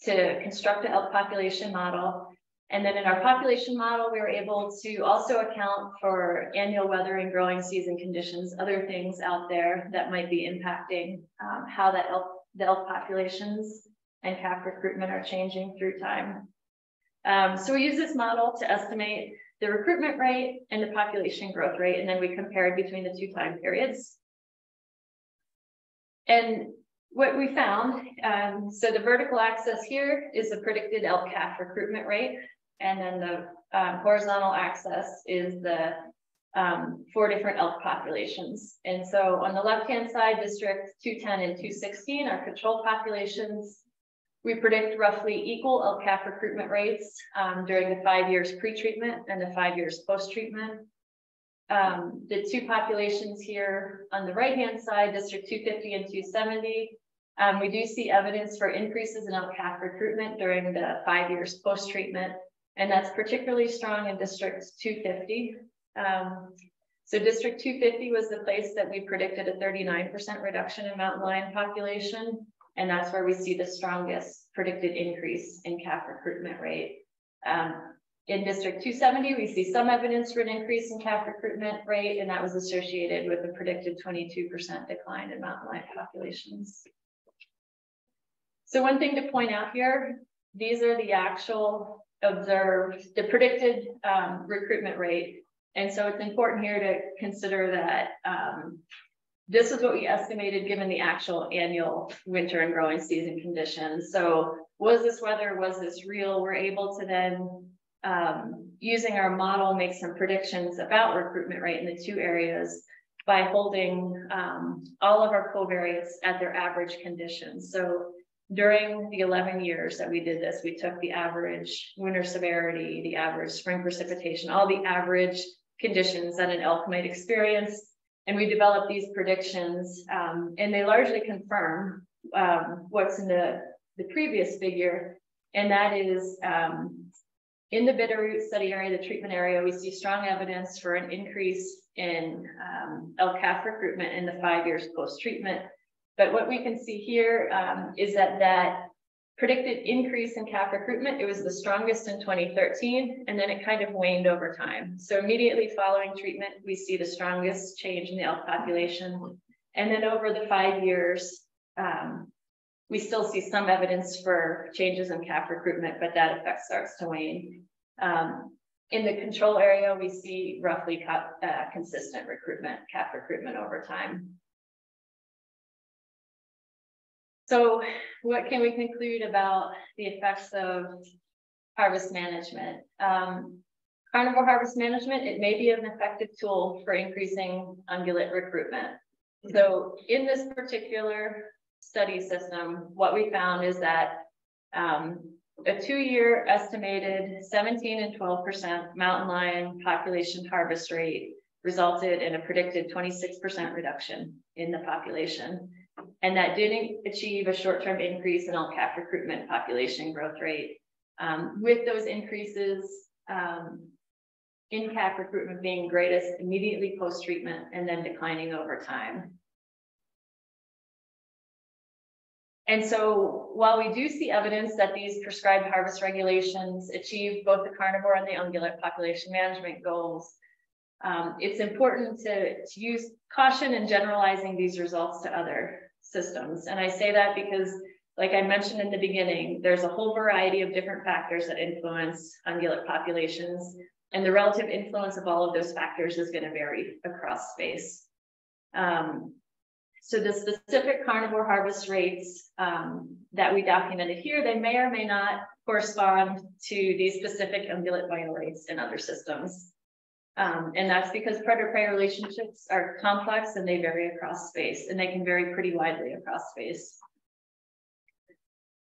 to construct the elk population model. And then in our population model, we were able to also account for annual weather and growing season conditions, other things out there that might be impacting um, how that elk, the elk populations and calf recruitment are changing through time. Um, so we use this model to estimate the recruitment rate and the population growth rate, and then we compared between the two time periods. And what we found, um, so the vertical axis here is the predicted elk calf recruitment rate. And then the um, horizontal axis is the um, four different elk populations. And so on the left-hand side, districts 210 and 216 are control populations. We predict roughly equal elk calf recruitment rates um, during the five years pre-treatment and the five years post-treatment. Um, the two populations here on the right-hand side, District 250 and 270, um, we do see evidence for increases in elk calf recruitment during the five years post-treatment and that's particularly strong in District 250. Um, so District 250 was the place that we predicted a 39% reduction in mountain lion population. And that's where we see the strongest predicted increase in calf recruitment rate. Um, in District 270, we see some evidence for an increase in calf recruitment rate, and that was associated with a predicted 22% decline in mountain lion populations. So one thing to point out here, these are the actual observed the predicted um, recruitment rate. And so it's important here to consider that um, this is what we estimated given the actual annual winter and growing season conditions. So was this weather, was this real? We're able to then, um, using our model, make some predictions about recruitment rate in the two areas by holding um, all of our covariates at their average conditions. So during the 11 years that we did this, we took the average winter severity, the average spring precipitation, all the average conditions that an elk might experience. And we develop these predictions um, and they largely confirm um, what's in the, the previous figure. And that is um, in the Bitterroot study area, the treatment area, we see strong evidence for an increase in um, elk calf recruitment in the five years post-treatment. But what we can see here um, is that that predicted increase in calf recruitment, it was the strongest in 2013, and then it kind of waned over time. So immediately following treatment, we see the strongest change in the elk population. And then over the five years, um, we still see some evidence for changes in calf recruitment, but that effect starts to wane. Um, in the control area, we see roughly uh, consistent recruitment, calf recruitment over time. So what can we conclude about the effects of harvest management? Um, carnivore harvest management, it may be an effective tool for increasing ungulate recruitment. So in this particular study system, what we found is that um, a two-year estimated 17 and 12% mountain lion population harvest rate resulted in a predicted 26% reduction in the population. And that didn't achieve a short-term increase in elk calf recruitment population growth rate. Um, with those increases um, in calf recruitment being greatest immediately post-treatment and then declining over time. And so while we do see evidence that these prescribed harvest regulations achieve both the carnivore and the ungulate population management goals, um, it's important to, to use caution in generalizing these results to other systems. And I say that because, like I mentioned in the beginning, there's a whole variety of different factors that influence ungulate populations, and the relative influence of all of those factors is going to vary across space. Um, so the specific carnivore harvest rates um, that we documented here, they may or may not correspond to these specific ungulate vital rates in other systems. Um, and that's because predator-prey relationships are complex and they vary across space and they can vary pretty widely across space.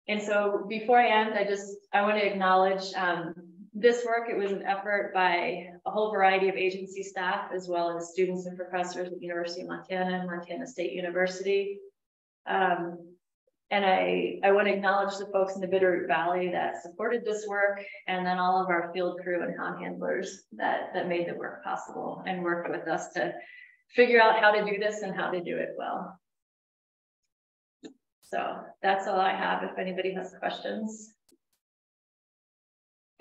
And so before I end, I just, I want to acknowledge um, this work. It was an effort by a whole variety of agency staff, as well as students and professors at University of Montana and Montana State University. Um, and I, I want to acknowledge the folks in the Bitterroot Valley that supported this work, and then all of our field crew and hound handlers that, that made the work possible and worked with us to figure out how to do this and how to do it well. So that's all I have. If anybody has questions.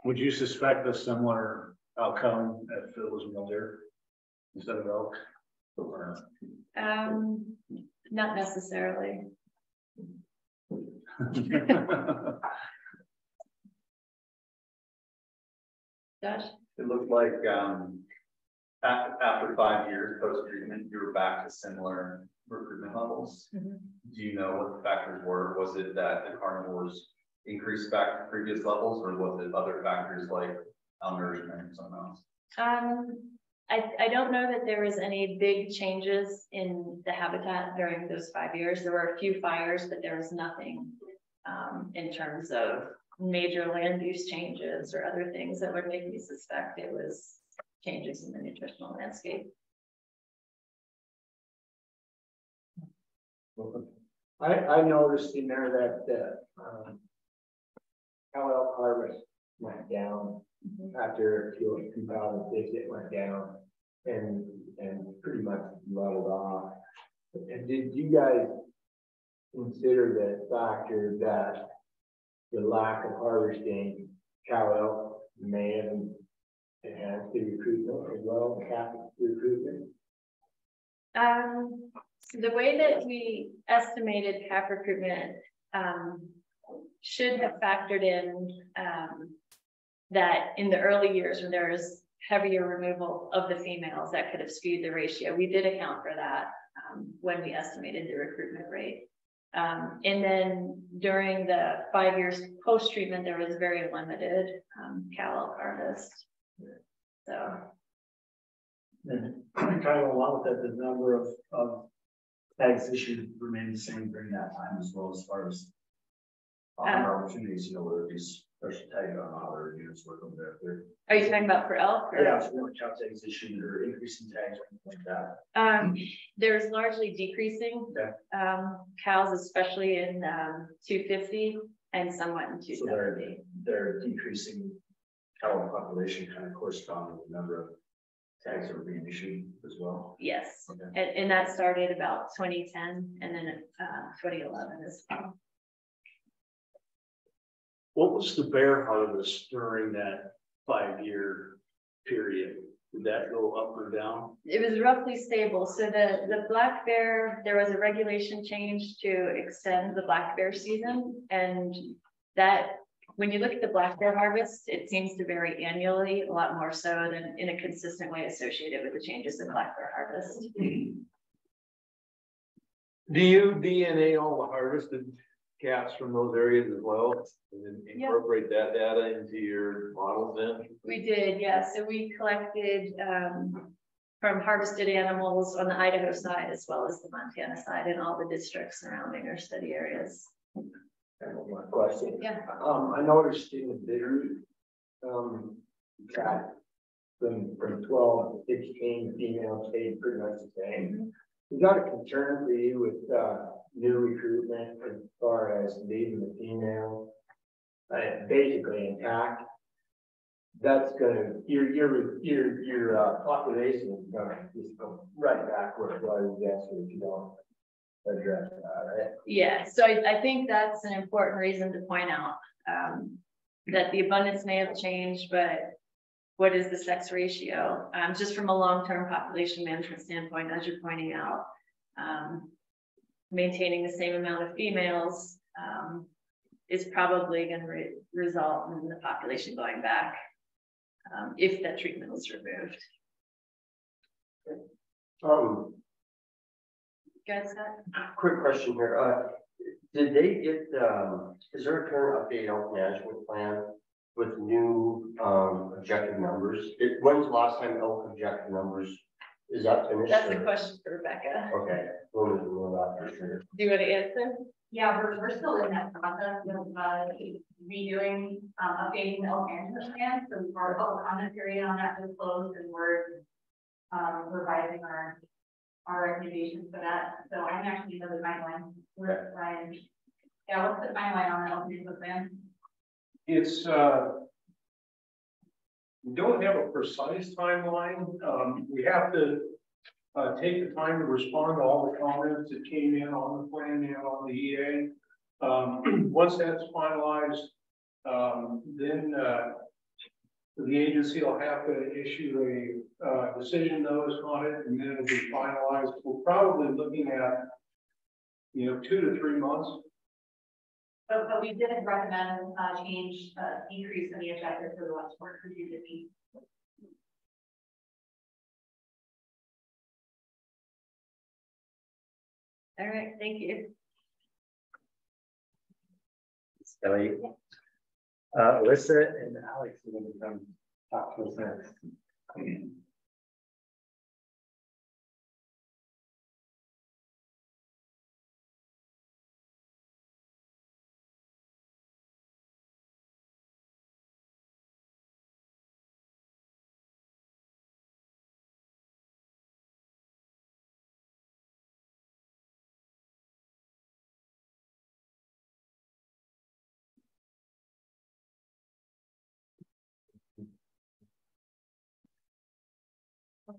Would you suspect a similar outcome if it was mule deer instead of elk? Um, not necessarily. Josh? It looked like um, after, five years post-treatment, you were back to similar recruitment levels. Mm -hmm. Do you know what the factors were? Was it that the carnivores increased back to previous levels or was it other factors like malnourishment or something else? Um, I, I don't know that there was any big changes in the habitat during those five years. There were a few fires, but there was nothing um, in terms of major land use changes or other things that would make me suspect it was changes in the nutritional landscape. I, I noticed in there that uh, um, cow elk harvest went down mm-hmm. after 2006, it went down and and pretty much leveled off. And did you guys consider the factor that the lack of harvesting cow elk may have enhanced the recruitment as well, calf recruitment? Um, the way that we estimated calf recruitment um, should have factored in um, that in the early years when there was heavier removal of the females that could have skewed the ratio. We did account for that. um, when we estimated the recruitment rate. Um, and then during the five years post-treatment, there was very limited um, cow harvest. So. And kind of along with that, the number of, of tags issued remained the same during that time as well as far as um, opportunities, you know, where these special tag on other units work over there. They're- Are you talking about for elk? or- Yeah, more cow tags issued or increasing tags or anything like that. Um, there's largely decreasing. Okay. Um, cows, especially in, um, two fifty and somewhat in two So they're, they're decreasing cow population kind of corresponding with the number of tags that are being issued as well. Yes, Okay. and, and that started about twenty ten and then, uh, twenty eleven as well. What was the bear harvest during that five-year period? Did that go up or down? It was roughly stable. So the, the black bear, there was a regulation change to extend the black bear season. And that, when you look at the black bear harvest, it seems to vary annually, a lot more so than in a consistent way associated with the changes in black bear harvest. Do you DNA all the harvested cats from those areas as well? And then Yeah. incorporate that data into your models then? We did, yeah. So we collected um from harvested animals on the Idaho side as well as the Montana side and all the districts surrounding our study areas. One question. Yeah. Um, I noticed in the bidder, um, that from, from twelve to sixteen, female stayed pretty much the same. Is that a concern for you with, uh, new recruitment as far as leaving the female? Uh, basically intact? That's gonna, your, your, your, your, uh, population is gonna just go right back where it was, yes, if you don't address that, right? Yeah, so I, I think that's an important reason to point out, um, that the abundance may have changed, but what is the sex ratio? Um, just from a long-term population management standpoint, as you're pointing out, um, maintaining the same amount of females, um, is probably gonna re- result in the population going back, um, if that treatment was removed. Um, Guys, quick question here, uh, did they get, um, is there a current updated elk management plan with new, um, objective numbers? It, when's the last time elk objective numbers, is that finished? That's a or- question for Rebecca. Okay, we'll move on for sure. Do you want to answer? Yeah, we're, we're still in that process of, uh, redoing, um, updating the elk management plan, so our public comment period on that was closed and we're. Um, revising our, our recommendations for that, so I'm actually in the timeline with Ryan. Yeah, what's the timeline on the elk management plan? It's, uh, we don't have a precise timeline. Um, we have to uh, take the time to respond to all the comments that came in on the plan and on the EA. Um, once that's finalized, um, then, uh, the agency will have to issue a, uh, decision notice on it and then it'll be finalized. We're probably looking at, you know, two to three months. But, but we didn't recommend, uh, change, uh, decrease in the objective for the Westport you to be. All right, thank you. Kelly. Uh, Alissa and Alex are gonna come talk to us next.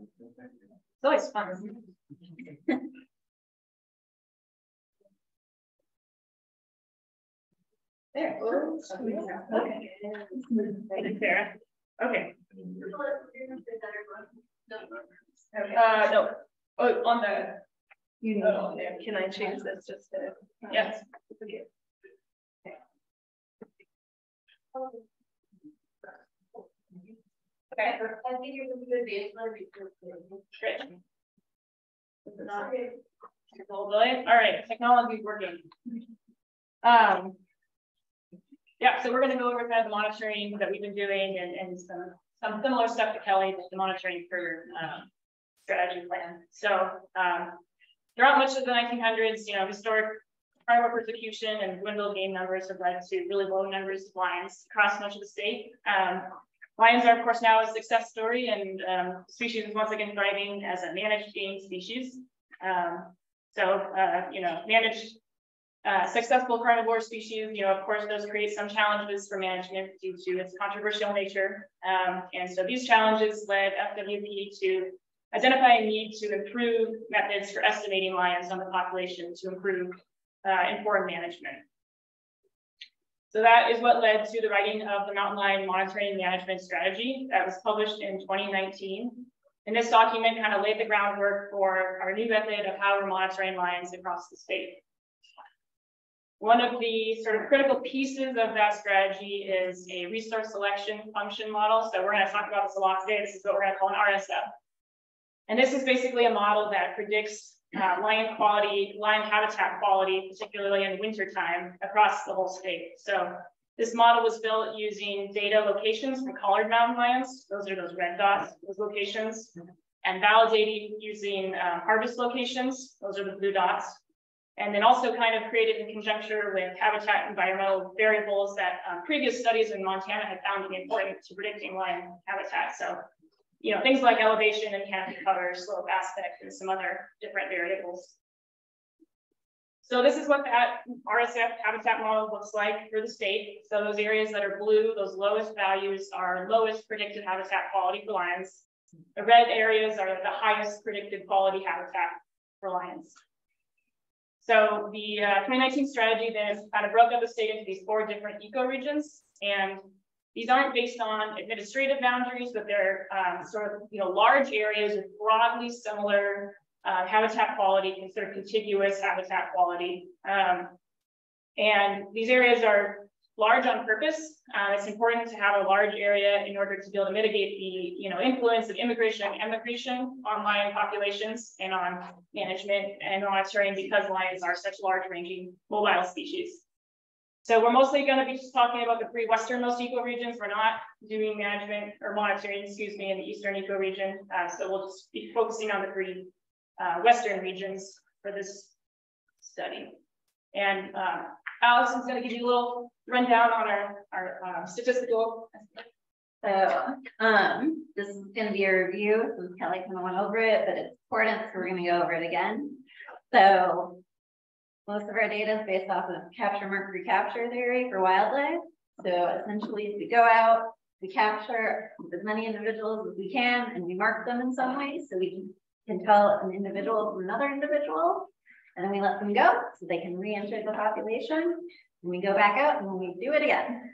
It's always fun. there. Okay. Thank you, Sarah. Okay. Uh, no. Oh, on the. You know. Oh, there. Can I change this just to? Yes. Okay. okay. All right, technology working. Um. Yeah, so we're gonna go over kind of the monitoring that we've been doing and, and some, some similar stuff to Kelly, the monitoring for, um, strategy plan. So, um, throughout much of the nineteen hundreds, you know, historic tribal persecution and dwindled game numbers have led to really low numbers of lions across much of the state. Um, lions are, of course, now a success story and um, species is once again thriving as a managed game species. Um, so, uh, you know, managed uh, successful carnivore species, you know, of course, those create some challenges for management due to its controversial nature. Um, and so these challenges led FWP to identify a need to improve methods for estimating lions on the population to improve uh, informed management. So that is what led to the writing of the mountain lion monitoring management strategy that was published in 2019. And this document kind of laid the groundwork for our new method of how we're monitoring lions across the state. One of the sort of critical pieces of that strategy is a resource selection function model. So we're going to talk about this a lot today. This is what we're going to call an RSF. And this is basically a model that predicts uh, lion quality, lion habitat quality, particularly in wintertime across the whole state. So this model was built using data locations from collared mountain lions. Those are those red dots, those locations, and validating using um, harvest locations. Those are the blue dots. And then also kind of created in conjunction with habitat environmental variables that um, previous studies in Montana had found to be important to predicting lion habitat. So you know, things like elevation and canopy cover, slope aspect, and some other different variables. So this is what that RSF habitat model looks like for the state. So those areas that are blue, those lowest values are lowest predicted habitat quality for lions. The red areas are the highest predicted quality habitat for lions. So the uh, 2019 strategy then kind of broke up the state into these four different ecoregions. And these aren't based on administrative boundaries, but they're um, sort of, you know, large areas with broadly similar uh, habitat quality, considered contiguous habitat quality. Um, and these areas are large on purpose. Uh, it's important to have a large area in order to be able to mitigate the you know, influence of immigration and emigration on lion populations and on management and monitoring because lions are such large ranging mobile species. So we're mostly going to be just talking about the three westernmost ecoregions. We're not doing management or monitoring, excuse me, in the eastern ecoregion. Uh, so we'll just be focusing on the three uh, western regions for this study. And uh, Alice is going to give you a little rundown on our, our uh, statistical. So um, this is going to be a review. So Kelly kind of went over it, but it's important, so we're going to go over it again. So most of our data is based off of capture mark recapture theory for wildlife. So essentially, if we go out, we capture as many individuals as we can, and we mark them in some way so we can, can tell an individual from another individual. And then we let them go so they can re-enter the population. And we go back out and we do it again.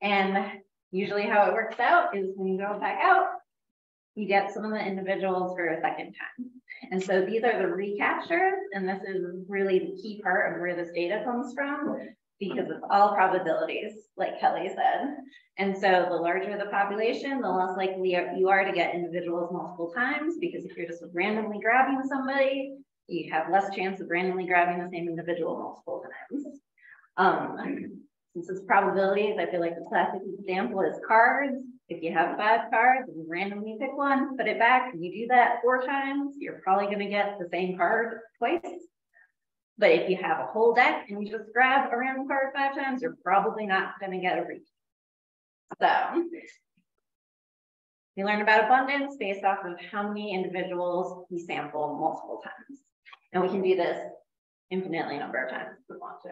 And usually how it works out is when you go back out, you get some of the individuals for a second time. And so these are the recaptures, and this is really the key part of where this data comes from, because it's all probabilities, like Kelly said. And so the larger the population, the less likely you are to get individuals multiple times, because if you're just randomly grabbing somebody, you have less chance of randomly grabbing the same individual multiple times. Um, since it's probabilities, I feel like the classic example is cards. If you have five cards and randomly pick one, put it back, and you do that four times, you're probably going to get the same card twice. But if you have a whole deck and you just grab a random card five times, you're probably not going to get a reach. So we learn about abundance based off of how many individuals we sample multiple times. And we can do this infinitely number of times if we want to.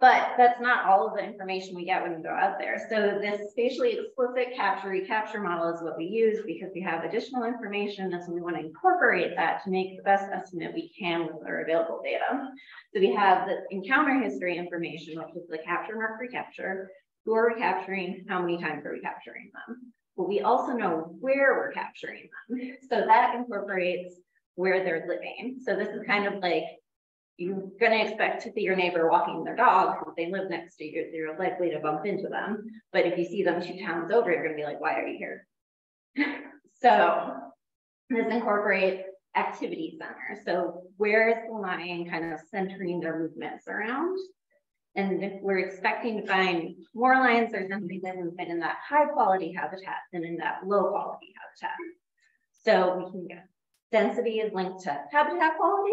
But that's not all of the information we get when we go out there. So this spatially explicit capture recapture model is what we use because we have additional information and so we want to incorporate that to make the best estimate we can with our available data. So we have the encounter history information, which is the capture mark recapture, who are we capturing, how many times are we capturing them. But we also know where we're capturing them. So that incorporates where they're living. So this is kind of like you're going to expect to see your neighbor walking their dog if they live next to you, you're likely to bump into them. But if you see them two towns over, you're going to be like, why are you here? so this incorporates activity center. So where is the lion kind of centering their movements around? And if we're expecting to find more lions, there's something that movement in that high quality habitat than in that low quality habitat. So we can get density is linked to habitat quality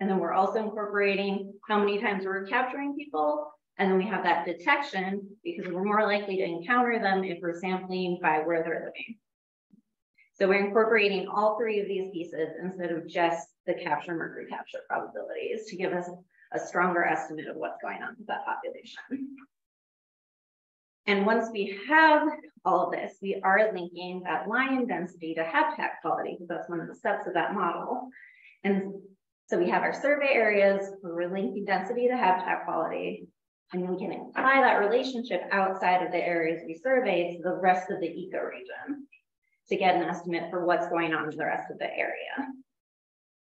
and then we're also incorporating how many times we're capturing people. And then we have that detection because we're more likely to encounter them if we're sampling by where they're living. So we're incorporating all three of these pieces instead of just the capture mark recapture probabilities to give us a stronger estimate of what's going on with that population. And once we have all of this, we are linking that lion density to habitat quality because that's one of the steps of that model. And so we have our survey areas we're linking density to habitat quality, and we can apply that relationship outside of the areas we surveyed to the rest of the ecoregion to get an estimate for what's going on in the rest of the area.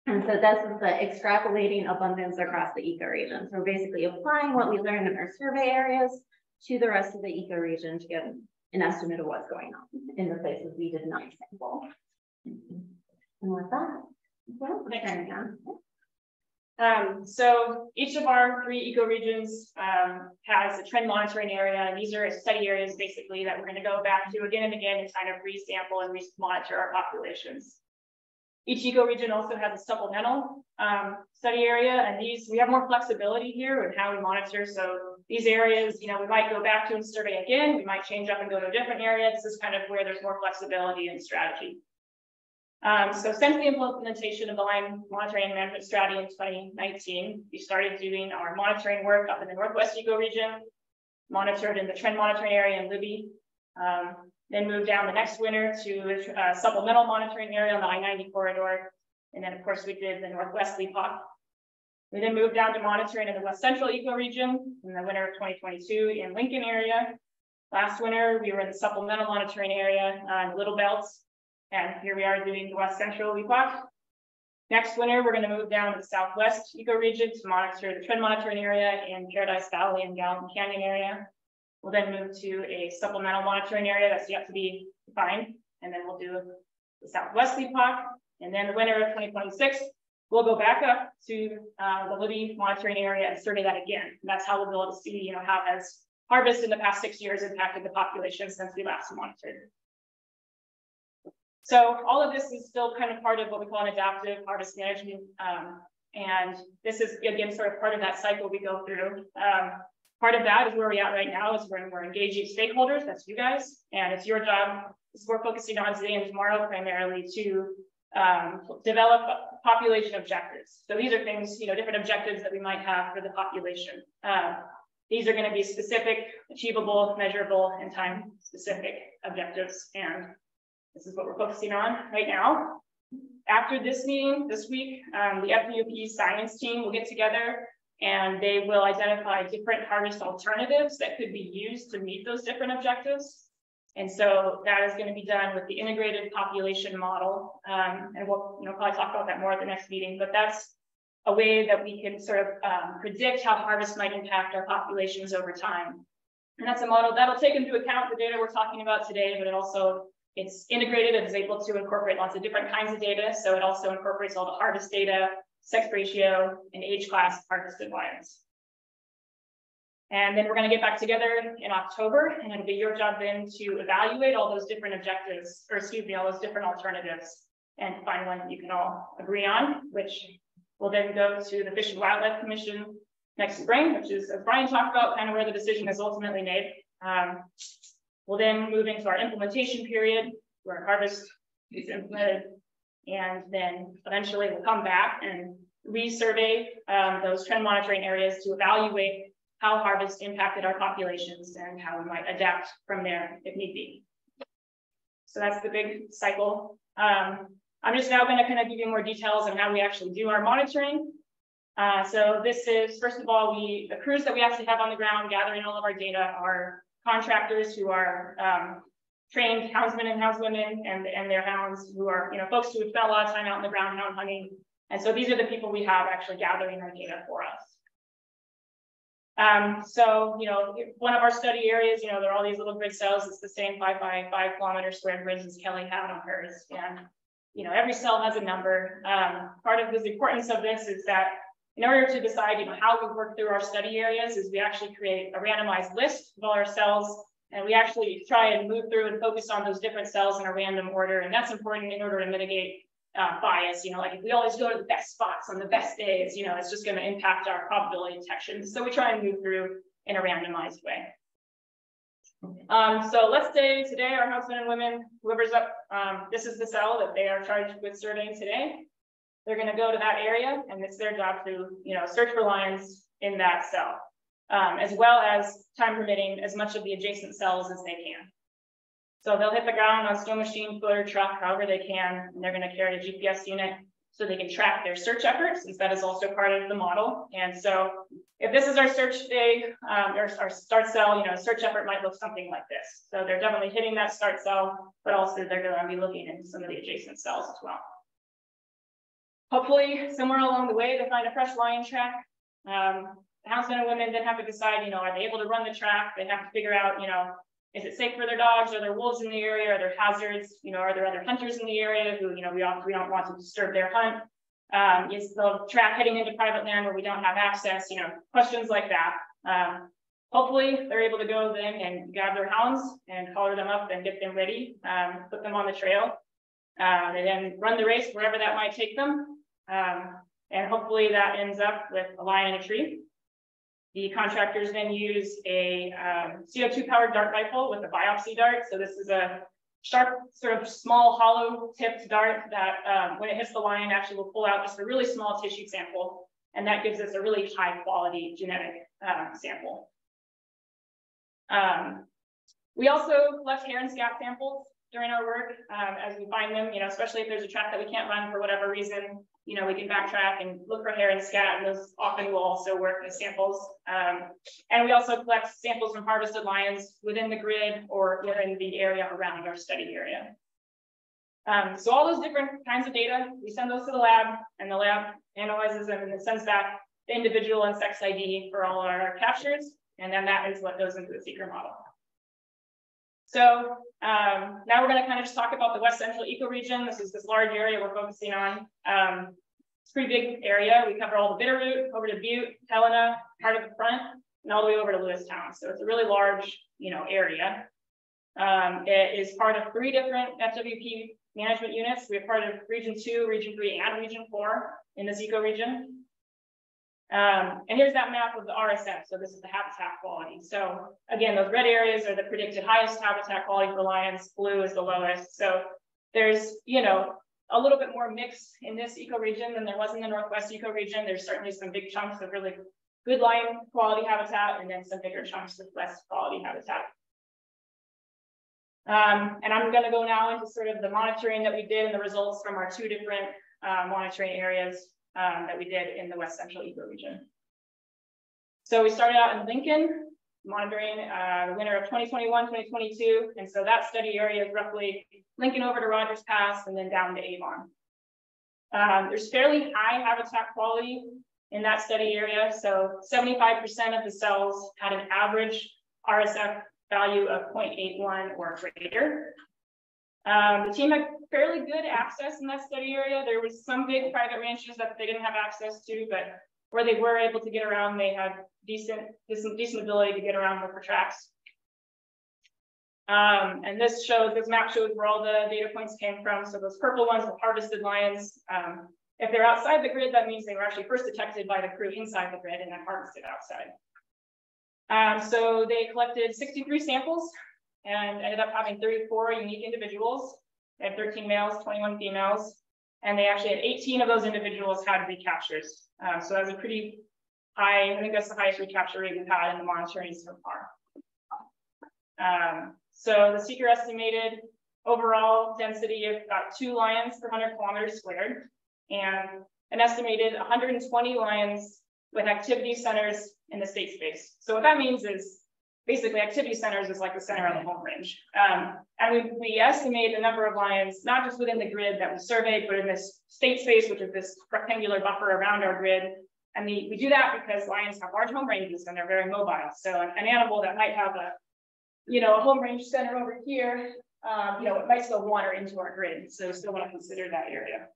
And so this is the extrapolating abundance across the ecoregion. So we're basically applying what we learned in our survey areas to the rest of the ecoregion to get an estimate of what's going on in the places we did not sample. And with that, um, so each of our three ecoregions um, has a trend monitoring area, and these are study areas basically that we're going to go back to again and again and kind of re-sample and re-monitor our populations. Each ecoregion also has a supplemental um, study area, and these we have more flexibility here in how we monitor. So these areas, you know, we might go back to and survey again, we might change up and go to a different area. This is kind of where there's more flexibility and strategy. Um, so since the implementation of the Lion monitoring and management strategy in 2019, we started doing our monitoring work up in the Northwest ecoregion, monitored in the trend monitoring area in Libby, um, then moved down the next winter to a uh, supplemental monitoring area on the I-90 corridor. And then of course we did the Northwest LEPOC. We then moved down to monitoring in the West Central ecoregion in the winter of 2022 in Lincoln area. Last winter, we were in the supplemental monitoring area on Little Belts and here we are doing the West Central LEPOC. Next winter, we're going to move down to the Southwest ecoregion to monitor the trend monitoring area in Paradise Valley and Gallatin Canyon area. We'll then move to a supplemental monitoring area that's yet to be defined. And then we'll do the Southwest LEPOC. And then the winter of 2026, we'll go back up to uh, the Libby monitoring area and survey that again. And that's how we'll be able to see, you know, how has harvest in the past six years impacted the population since we last monitored. So all of this is still kind of part of what we call an adaptive harvest management. Um, and this is, again, sort of part of that cycle we go through. Um, part of that is where we're at right now is when we're engaging stakeholders, that's you guys. And it's your job, is we're focusing on today and tomorrow primarily to um, develop population objectives. So these are things, you know, different objectives that we might have for the population. Um, these are going to be specific, achievable, measurable, and time specific objectives. And this is what we're focusing on right now. After this meeting this week, um, the FEOP science team will get together and they will identify different harvest alternatives that could be used to meet those different objectives. And so that is going to be done with the integrated population model. Um, and we'll you know, probably talk about that more at the next meeting, but that's a way that we can sort of um, predict how harvest might impact our populations over time. And that's a model that'll take into account the data we're talking about today, but it also it's integrated, it's able to incorporate lots of different kinds of data. So it also incorporates all the harvest data, sex ratio, and age class harvested lions. And then we're going to get back together in October, and it'll be your job then to evaluate all those different objectives, or excuse me, all those different alternatives, and find one that you can all agree on, which will then go to the Fish and Wildlife Commission next spring, which is, as Brian talked about, kind of where the decision is ultimately made. Um, We'll then move into our implementation period where harvest is implemented. And then eventually we'll come back and resurvey um, those trend monitoring areas to evaluate how harvest impacted our populations and how we might adapt from there if need be. So that's the big cycle. Um, I'm just now going to kind of give you more details on how we actually do our monitoring. Uh, so this is, first of all, we the crews that we actually have on the ground gathering all of our data are contractors who are um, trained houndsmen and houndswomen and, and their hounds who are, you know, folks who have spent a lot of time out in the ground hound hunting. And so these are the people we have actually gathering our data for us. Um, so, you know, one of our study areas, you know, there are all these little grid cells. It's the same five by five kilometer square grids as Kelly had on hers. And, you know, every cell has a number. Um, part of the importance of this is that in order to decide, you know, how we work through our study areas is we actually create a randomized list of all our cells and we actually try and move through and focus on those different cells in a random order. And that's important in order to mitigate uh, bias. You know, like if we always go to the best spots on the best days, you know, it's just going to impact our probability detection. So we try and move through in a randomized way. Um, so let's say today our houndsmen and women, whoever's up, um, this is the cell that they are charged with surveying today. They're going to go to that area and it's their job to, you know, search for lions in that cell um, as well as time permitting as much of the adjacent cells as they can. So they'll hit the ground on stone machine, foot or truck, however they can, and they're going to carry a GPS unit so they can track their search efforts, since that is also part of the model. And so if this is our search day, um, or our start cell, you know, search effort might look something like this. So they're definitely hitting that start cell, but also they're going to be looking in some of the adjacent cells as well. Hopefully, somewhere along the way, they find a fresh lion track. Um, houndsmen and women then have to decide, you know, are they able to run the track? They have to figure out, you know, is it safe for their dogs? Are there wolves in the area? Are there hazards? You know, are there other hunters in the area who, you know, we don't, we don't want to disturb their hunt? Um, is the track heading into private land where we don't have access? You know, questions like that. Um, hopefully they're able to go then and grab their hounds and collar them up and get them ready, um, put them on the trail, uh, and then run the race wherever that might take them. Um, and hopefully that ends up with a lion in a tree. The contractors then use a um, CO2 powered dart rifle with a biopsy dart. So this is a sharp, sort of small hollow tipped dart that um, when it hits the lion actually will pull out just a really small tissue sample. And that gives us a really high quality genetic um, sample. Um, we also hair and scat samples during our work um, as we find them, you know, especially if there's a track that we can't run for whatever reason you know, we can backtrack and look for hair and scat, and those often will also work as samples. Um, and we also collect samples from harvested lions within the grid or within the area around our study area. Um, so all those different kinds of data, we send those to the lab, and the lab analyzes them and then sends back the individual and sex ID for all our captures, and then that is what goes into the SECR model. So um, now we're going to kind of just talk about the West Central ecoregion. This is this large area we're focusing on. Um, it's a pretty big area. We cover all the Bitterroot over to Butte, Helena, part of the front, and all the way over to Lewistown. So it's a really large, you know, area. Um, it is part of three different FWP management units. We are part of Region 2, Region 3, and Region 4 in this ecoregion. Um, and here's that map of the RSF. So this is the habitat quality. So again, those red areas are the predicted highest habitat quality for lions. Blue is the lowest. So there's, you know, a little bit more mix in this ecoregion than there was in the Northwest ecoregion. There's certainly some big chunks of really good lion quality habitat and then some bigger chunks of less quality habitat. Um, and I'm going to go now into sort of the monitoring that we did and the results from our two different uh, monitoring areas um, that we did in the West Central ecoregion. So we started out in Lincoln, monitoring uh, the winter of 2021, 2022. And so that study area is roughly Lincoln over to Rogers Pass and then down to Avon. Um, there's fairly high habitat quality in that study area. So 75% of the cells had an average RSF value of 0.81 or greater. Um, the team had fairly good access in that study area. There was some big private ranches that they didn't have access to, but where they were able to get around, they had decent, decent, decent ability to get around with the tracks. Um, and this shows, this map shows where all the data points came from. So those purple ones, the harvested lions, um, if they're outside the grid, that means they were actually first detected by the crew inside the grid and then harvested outside. Um, so they collected 63 samples and ended up having 34 unique individuals. They had 13 males, 21 females, and they actually had 18 of those individuals had recaptures. Um, so that was a pretty high, I think that's the highest recapture rate we've had in the monitoring so far. Um, so the SECR estimated overall density of about two lions per 100 kilometers squared and an estimated 120 lions with activity centers in the state space. So what that means is basically activity centers is like the center of the home range. Um, and we, we estimate the number of lions, not just within the grid that we surveyed, but in this state space, which is this rectangular buffer around our grid. And we, we do that because lions have large home ranges and they're very mobile. So an, an animal that might have a, you know, a home range center over here, um, you know, it might still wander into our grid. So we still want to consider that area.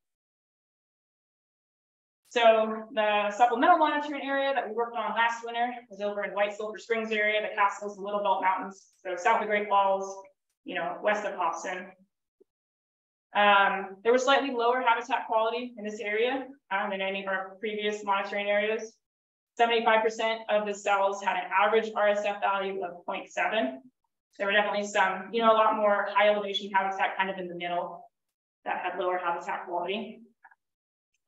So the supplemental monitoring area that we worked on last winter was over in White Sulphur Springs area, the Castles and Little Belt Mountains. So south of Great Falls, you know, west of Austin. Um, there was slightly lower habitat quality in this area um, than any of our previous monitoring areas. 75% of the cells had an average RSF value of 0.7. There were definitely some, you know, a lot more high elevation habitat kind of in the middle that had lower habitat quality.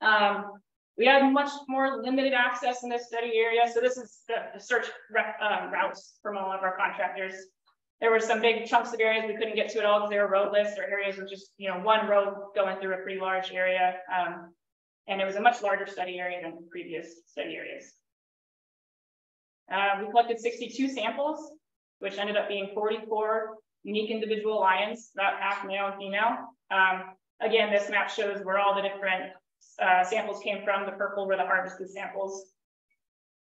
Um, we had much more limited access in this study area. So this is the, search uh, routes from all of our contractors. There were some big chunks of areas we couldn't get to at all because they were roadless or areas with just, you know, one road going through a pretty large area. Um, and it was a much larger study area than previous study areas. Uh, we collected 62 samples, which ended up being 44 unique individual lions, about half male and female. Um, again, this map shows where all the different uh, samples came from. The purple were the harvested samples.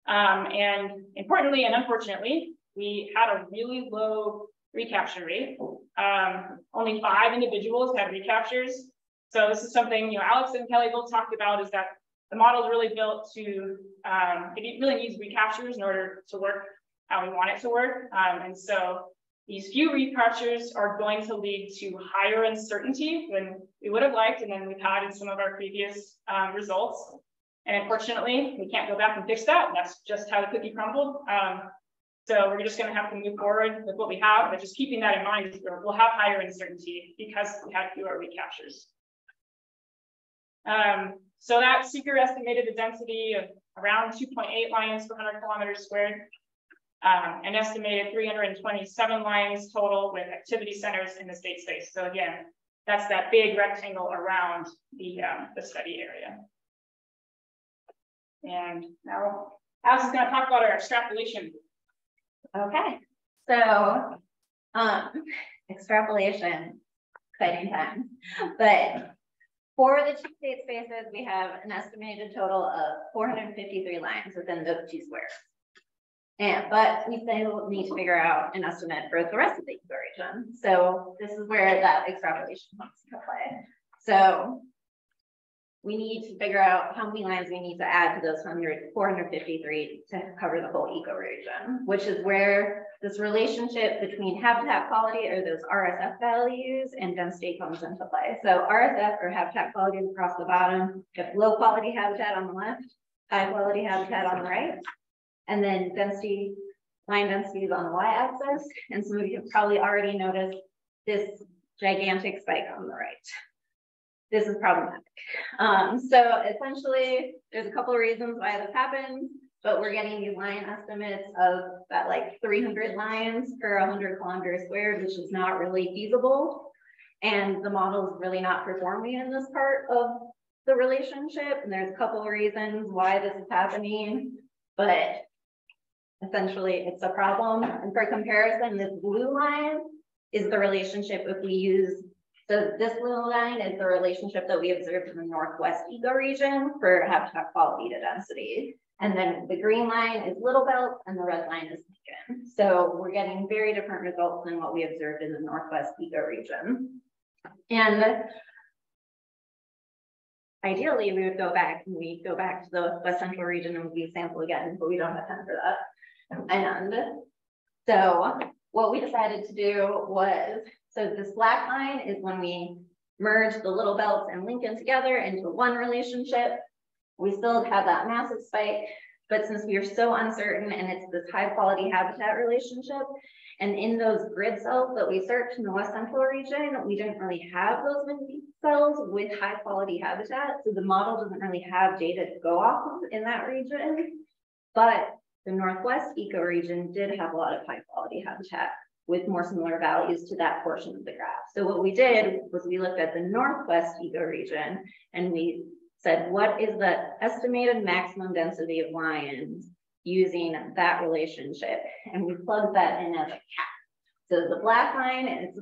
Um, and importantly and unfortunately, we had a really low recapture rate. Um, only five individuals had recaptures. So this is something, you know, Alex and Kelly both talked about is that the model is really built to, um, it really needs recaptures in order to work how we want it to work. Um, and so these few recaptures are going to lead to higher uncertainty than we would have liked and then we've had in some of our previous um, results. And unfortunately, we can't go back and fix that. That's just how the cookie crumbled. Um, so we're just going to have to move forward with what we have, but just keeping that in mind we'll have higher uncertainty because we had fewer recaptures. Um, so that SECR estimated the density of around 2.8 lions per 100 kilometers squared um, an estimated 327 lions total with activity centers in the state space. So again, that's that big rectangle around the, um, the study area. And now Alice is going to talk about our extrapolation. Okay, so um, extrapolation, exciting time. But for the two state spaces, we have an estimated total of 453 lions within those two squares. And, but we still need to figure out an estimate for the rest of the ecoregion. So this is where that extrapolation comes into play. So we need to figure out how many lions we need to add to those 100, 453 to cover the whole ecoregion, which is where this relationship between habitat quality or those RSF values and density comes into play. So RSF or habitat quality across the bottom, if low quality habitat on the left, high quality habitat on the right, and then density, lion densities on the y-axis. And some of you have probably already noticed this gigantic spike on the right. This is problematic. Um, so essentially, there's a couple of reasons why this happens, but we're getting these lion estimates of that like 300 lions per 100 kilometers squared, which is not really feasible. And the model is really not performing in this part of the relationship. And there's a couple of reasons why this is happening, but essentially it's a problem. And for comparison, this blue line is the relationship if we use, so this blue line is the relationship that we observed in the Northwest ecoregion for habitat quality to density. And then the green line is Little Belt and the red line is Lincoln. So we're getting very different results than what we observed in the Northwest ecoregion. And ideally we would go back and we go back to the West Central region and we sample again, but we don't have time for that. And so what we decided to do was, so this black line is when we merge the little belts and Lincoln together into one relationship. We still have that massive spike, but since we are so uncertain and it's this high quality habitat relationship, and in those grid cells that we searched in the West Central region, we didn't really have those many cells with high quality habitat. So the model doesn't really have data to go off of in that region. But the Northwest ecoregion did have a lot of high quality habitat with more similar values to that portion of the graph. So what we did was we looked at the Northwest ecoregion and we said, what is the estimated maximum density of lions using that relationship? And we plugged that in as a cap. So the black line is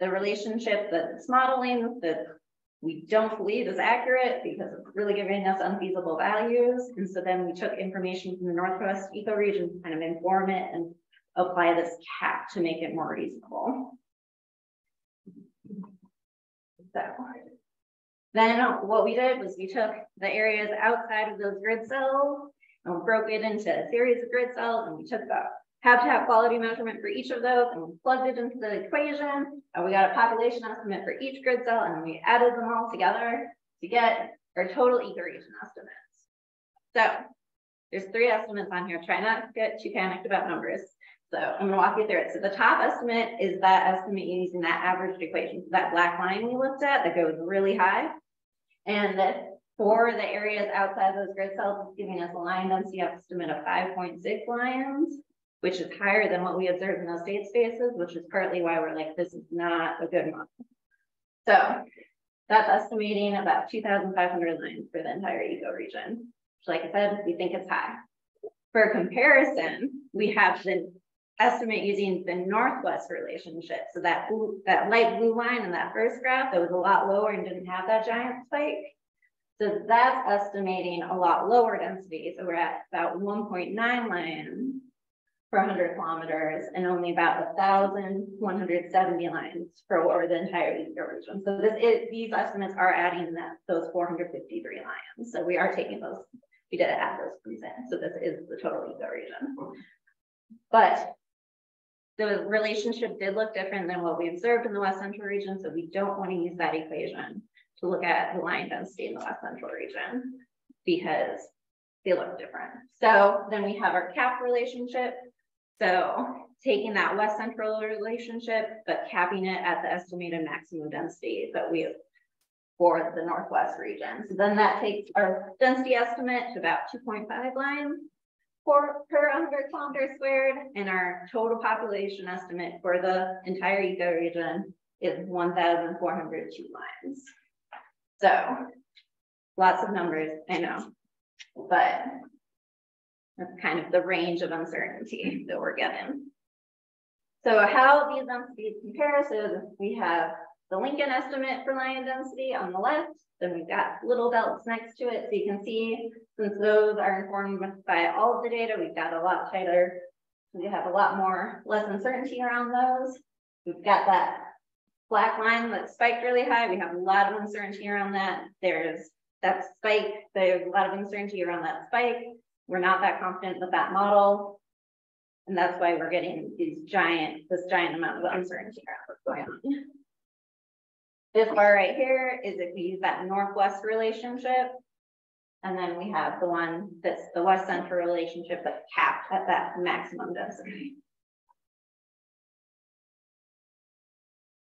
the relationship that's modeling that we don't believe is accurate because it's really giving us unfeasible values. And so then we took information from the Northwest ecoregion to kind of inform it and apply this cap to make it more reasonable. So then what we did was we took the areas outside of those grid cells and broke it into a series of grid cells and we took the habitat quality measurement for each of those and we plugged it into the equation and we got a population estimate for each grid cell and we added them all together to get our total ecoregion estimates. So there's three estimates on here. Try not to get too panicked about numbers. So I'm gonna walk you through it. So the top estimate is that estimate using that averaged equation, so that black line we looked at that goes really high. And for the areas outside those grid cells, it's giving us a lion density estimate of 5.6 lions which is higher than what we observed in those state spaces, which is partly why we're like, this is not a good model. So that's estimating about 2,500 lions for the entire ecoregion. which Like I said, we think it's high. For comparison, we have the estimate using the northwest relationship. So that blue, that light blue line in that first graph, that was a lot lower and didn't have that giant spike. So that's estimating a lot lower density. So we're at about 1.9 lions for 100 kilometers and only about 1,170 lions for over the entire ecoregion. So this is, these estimates are adding that those 453 lions. So we are taking those, we did add those clues in. So this is the total ecoregion. But the relationship did look different than what we observed in the West Central region. So we don't want to use that equation to look at the lion density in the West Central region because they look different. So then we have our cap relationship, so taking that west central relationship, but capping it at the estimated maximum density that we have for the Northwest region. So then that takes our density estimate to about 2.5 lions for, per 100 kilometers squared, and our total population estimate for the entire ecoregion is 1,402 lions. So lots of numbers, I know, but that's kind of the range of uncertainty that we're given. So how these densities compare, so we have the Lincoln estimate for lion density on the left, then we've got little belts next to it. So you can see, since those are informed by all of the data, we've got a lot tighter, we have a lot more, less uncertainty around those. We've got that black line that spiked really high. We have a lot of uncertainty around that. There's that spike, there's a lot of uncertainty around that spike. We're not that confident with that model. And that's why we're getting these giant, this giant amount of uncertainty around what's going on. This bar right here is if we use that northwest relationship. And then we have the one that's the west central relationship that's capped at that maximum density.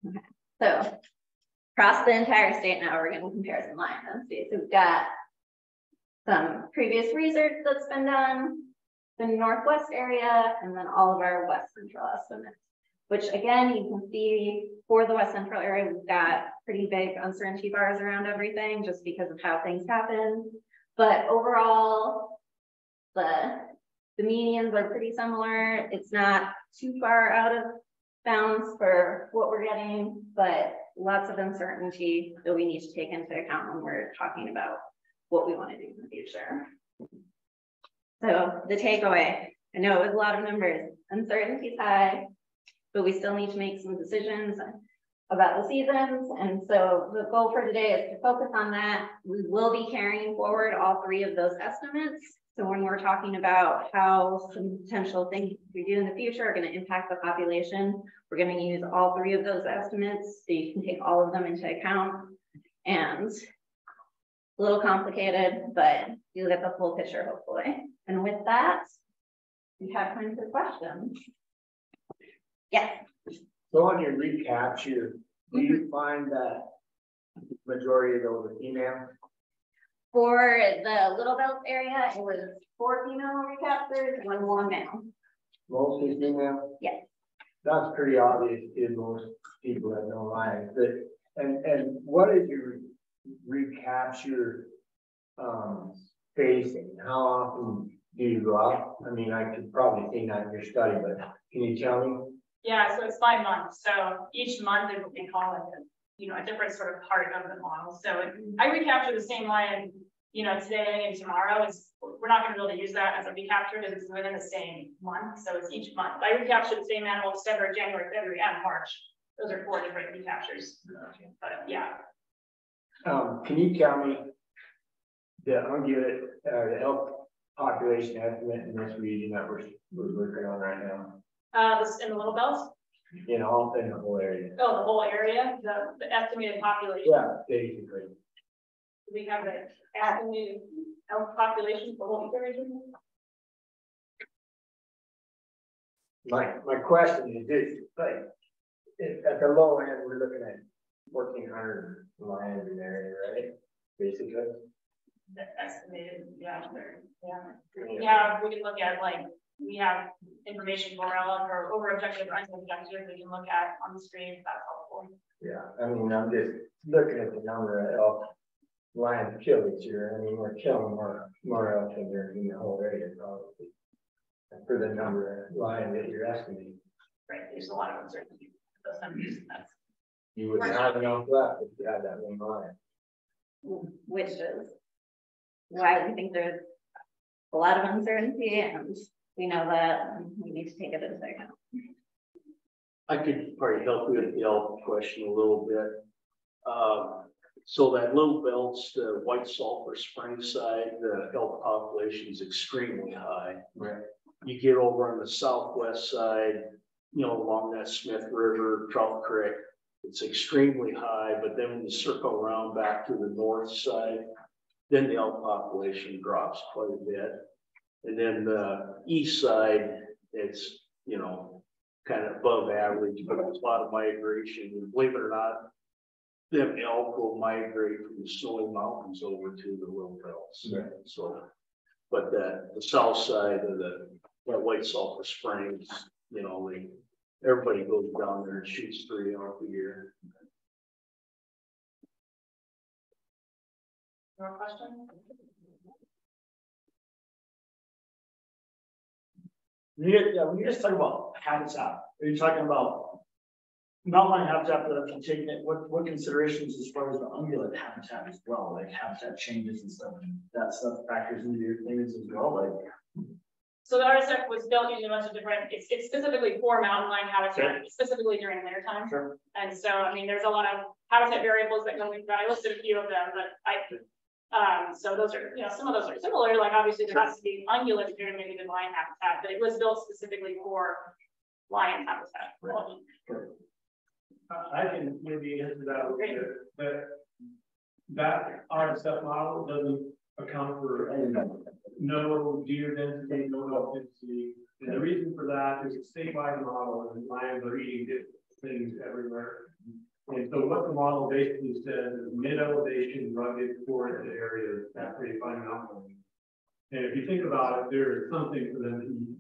Okay. So across the entire state now, we're going to compare some lion density. So we've got some previous research that's been done, the Northwest area, and then all of our West Central estimates, which again, you can see for the West Central area, we've got pretty big uncertainty bars around everything just because of how things happen. But overall, the, the medians are pretty similar. It's not too far out of bounds for what we're getting, but lots of uncertainty that we need to take into account when we're talking about what we want to do in the future. So the takeaway, I know it was a lot of numbers, uncertainty high, but we still need to make some decisions about the seasons. And so the goal for today is to focus on that. We will be carrying forward all three of those estimates. So when we're talking about how some potential things we do in the future are going to impact the population, we're going to use all three of those estimates so you can take all of them into account. And a little complicated, but you get the full picture hopefully. And with that, we have time for questions. Yes. So on your recaps, you do you mm-hmm. find that majority of those are female? For the Little Belt area, it was four female recaptures, one more male. Mostly female? Yes. That's pretty obvious to most people that know lions, and, and what is your recapture? Um, spacing, how often do you go out? I mean, I could probably see that in your study, but can you tell me? Yeah, so it's five months. So each month is what we call it, you know, a different sort of part of the model. So I recapture the same lion, you know, today and tomorrow. It's, we're not gonna be able to use that as a recapture because it's within the same month. So it's each month. I recapture the same animal December, January, February, and March. Those are four different recaptures. But yeah, Um, can you tell me? The ungulate, uh, the elk population estimate in this region that we're, we're working on right now, uh, this in the little belts. in all, in the whole area? Oh, the whole area, the, the estimated population. Yeah, basically. We have the estimated elk population for the whole region. My, my question is this, like, if at the low end, we're looking at fourteen hundred lions in the area, right? Basically. The estimated, yeah, there, yeah. Yeah, we can look at like, we have information for elk or over objective, under objective, we can look at on the screen, if that's helpful. Yeah, I mean, I'm just looking at the number of elk lions killed each year, I mean, we're killing more, more elk than there in the whole area probably. For the number of lions that you're estimating, Right, there's a lot of uncertainty. with Those numbers, that's, you wouldn't have enough left if you had that one lion. which is why we think there's a lot of uncertainty and we know that we need to take it into account. I could probably help you with the elk question a little bit. Um, so that little belts, the white sulfur spring side, the elk population is extremely high. Right. You get over on the southwest side, you know, along that Smith River, Trout Creek, it's extremely high, but then when you circle around back to the north side, then the elk population drops quite a bit. And then the east side, it's, you know, kind of above average, but there's a lot of migration, and believe it or not. Them elk will migrate from the snowy mountains over to the little Right. so. But the, the south side of the, that White Sulphur Springs, you know, they, everybody goes down there and shoots three elk a year. more question? When you, yeah, when you guys talk about habitat, are you talking about mountain lion habitat, but if you taking it, what, what considerations as far as the ungulate habitat as well, like habitat changes and stuff, and that stuff factors into your things as well, like? So the RSF was built using a bunch of different, it's, it's specifically for mountain lion habitat, specifically during winter time. Sure. And so, I mean, there's a lot of habitat variables that go into that. I listed a few of them, but I, um, so those are, you know, some of those are similar, like obviously there has to be ungulates during maybe the lion habitat, but it was built specifically for lion habitat. Sure. I can maybe answer that a little bit, but that RSF model doesn't account for no deer density, no elk density. And the reason for that is a statewide model and lions are eating different things everywhere. And so what the model basically says is mid-elevation rugged forested areas that where you find mountain. And if you think about it, there is something for them to eat.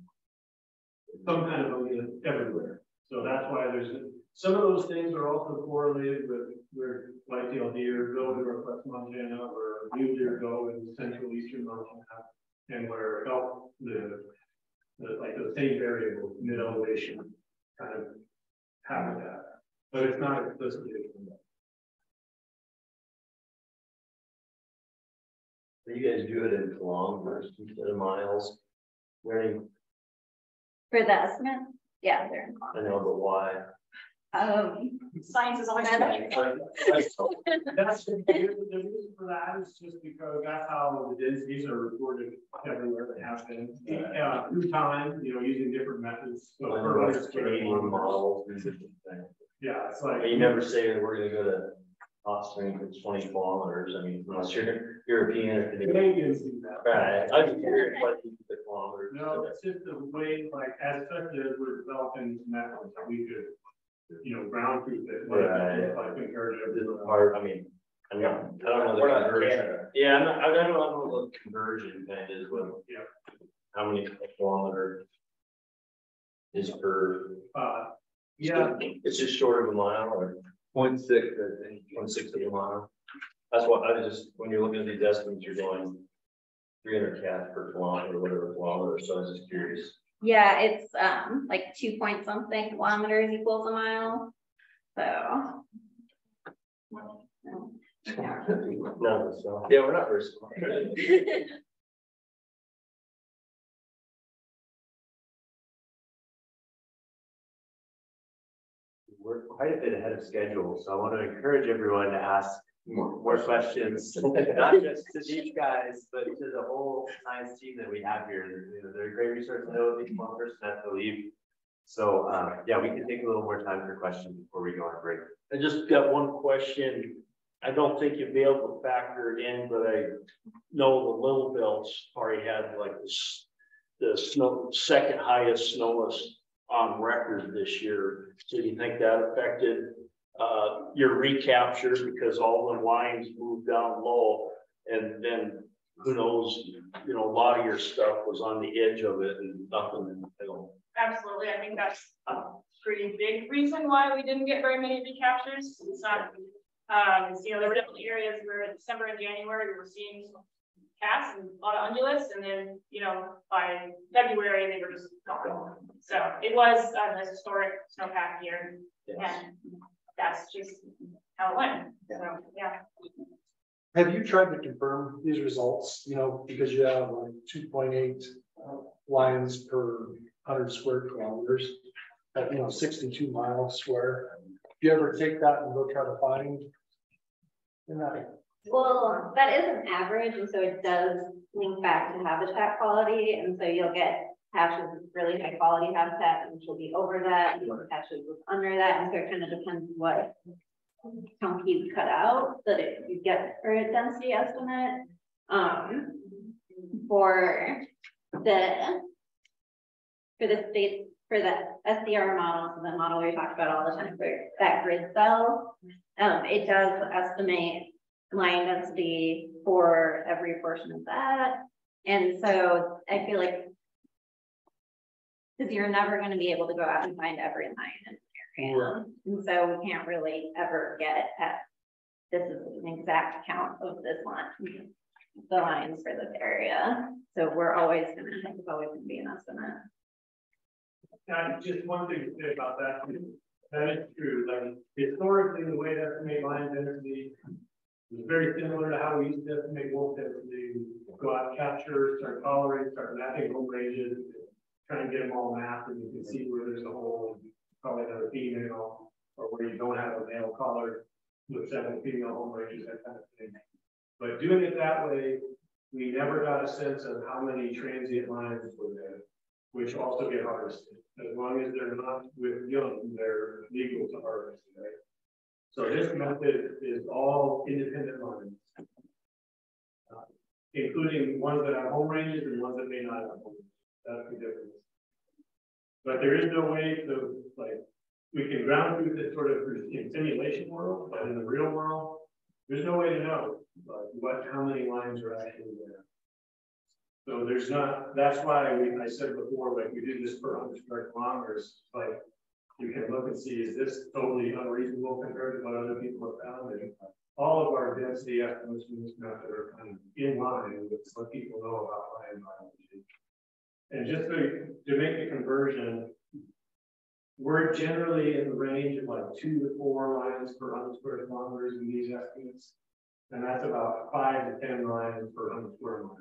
Some kind of ungulate everywhere. So that's why there's, some of those things are also correlated with where white-tailed deer go in northwest Montana or mule deer go in central eastern Montana. And where elk, the, the, like the same variable, mid-elevation kind of habitat, but it's not explicitly. You guys do it in kilometers instead of miles. Where, For the estimate, yeah, they're in I know, but why? Um, Science is always. That's- That's, the the reason for that is just because that's how the densities are reported everywhere they have been. Uh, through time, you know, using different methods. So I per know hundred it's Canadian models and different things. Yeah, it's like. But you never say that we're gonna go to hot spring for twenty kilometers, I mean, unless you're European or Canadian. Canadians do that. Right, I just curious, what the kilometers. No, it's just the way, like, as such as we're developing methods, that we could, you know, ground truth it, what it Right. looks like compared to. This is hard, I mean, I mean, I don't know the We're not conversion. Canada. Yeah, I'm not, I don't know what the conversion kind is with. Yeah. How many kilometer is per, Uh, yeah, it's just short of a mile or Point six, I think. one sixty a mile. That's what I just, when you're looking at these estimates, you're going three hundred cats per kilometer or whatever kilometer, so I was just curious. Yeah, it's um like two point something kilometers equals a mile. So. No, so, yeah, we're not very smart. We're quite a bit ahead of schedule, so I want to encourage everyone to ask more, more questions, not just to these guys, but to the whole science team that we have here. You know, They're a great resource. I know at least one person has to leave. So, uh, yeah, we can take a little more time for questions before we go on break. I just got one question. I don't think you'll be able to factor it in, but I know the Little Belts already had like this. The snow, second highest snowless on record this year. So do you think that affected uh your recapture because all the lions moved down low? And then who knows, you know, a lot of your stuff was on the edge of it and nothing in the middle. Absolutely, I think that's a pretty big reason why we didn't get very many recaptures. It's not, um, you know, there were definitely areas where in December and January, we were seeing cats and a lot of ungulates, and then, you know, by February, they were just gone. So it was a historic snowpack year, and that's just how it went, so, yeah. have you tried to confirm these results, you know, because you have like two point eight uh, lions per hundred square kilometers. At, you know, sixty-two miles square. Do you ever take that and go try to find? In that, Well, that is an average, and so it does link back to habitat quality, and so you'll get patches with really high quality habitat, which will be over that, and patches with under that, and so it kind of depends what chunk you cut out, that it, you get for a density estimate. Um, for the for the state, for the SECR model, so the model we talk about all the time, for that grid cell, um, it does estimate lion density for every portion of that. And so I feel like because you're never going to be able to go out and find every lion in the area. And so we can't really ever get at this is an exact count of this line, the lions for this area. So we're always gonna, it's always gonna be an estimate. Now, just one thing to say about that, that is true, like historically, the way to estimate lion density is very similar to how we used to estimate wolf density, go out, capture, start tolerating, start mapping home ranges, try and get them all mapped, and you can see where there's a hole, and probably another female, or where you don't have a male collar with seven female home ranges, that kind of thing. But doing it that way, we never got a sense of how many transient lions were there, which also get harvested. As long as they're not with young, they're legal to harvest, right? So this method is all independent lions. uh, Including ones that have home ranges and ones that may not have home. ranges. That's the difference. But there is no way to, like, we can ground truth it sort of in simulation world, but in the real world, there's no way to know, like, what, how many lions are actually there. So there's not, that's why we, I said before, like, we do this for hundred square kilometers, like, you can look and see, is this totally unreasonable compared to what other people have found? And all of our density estimates in this method are kind of in line with what people know about lion biology. And just to, to make the conversion, we're generally in the range of like two to four lions per hundred square kilometers in these estimates. And that's about five to ten lions per hundred square mile.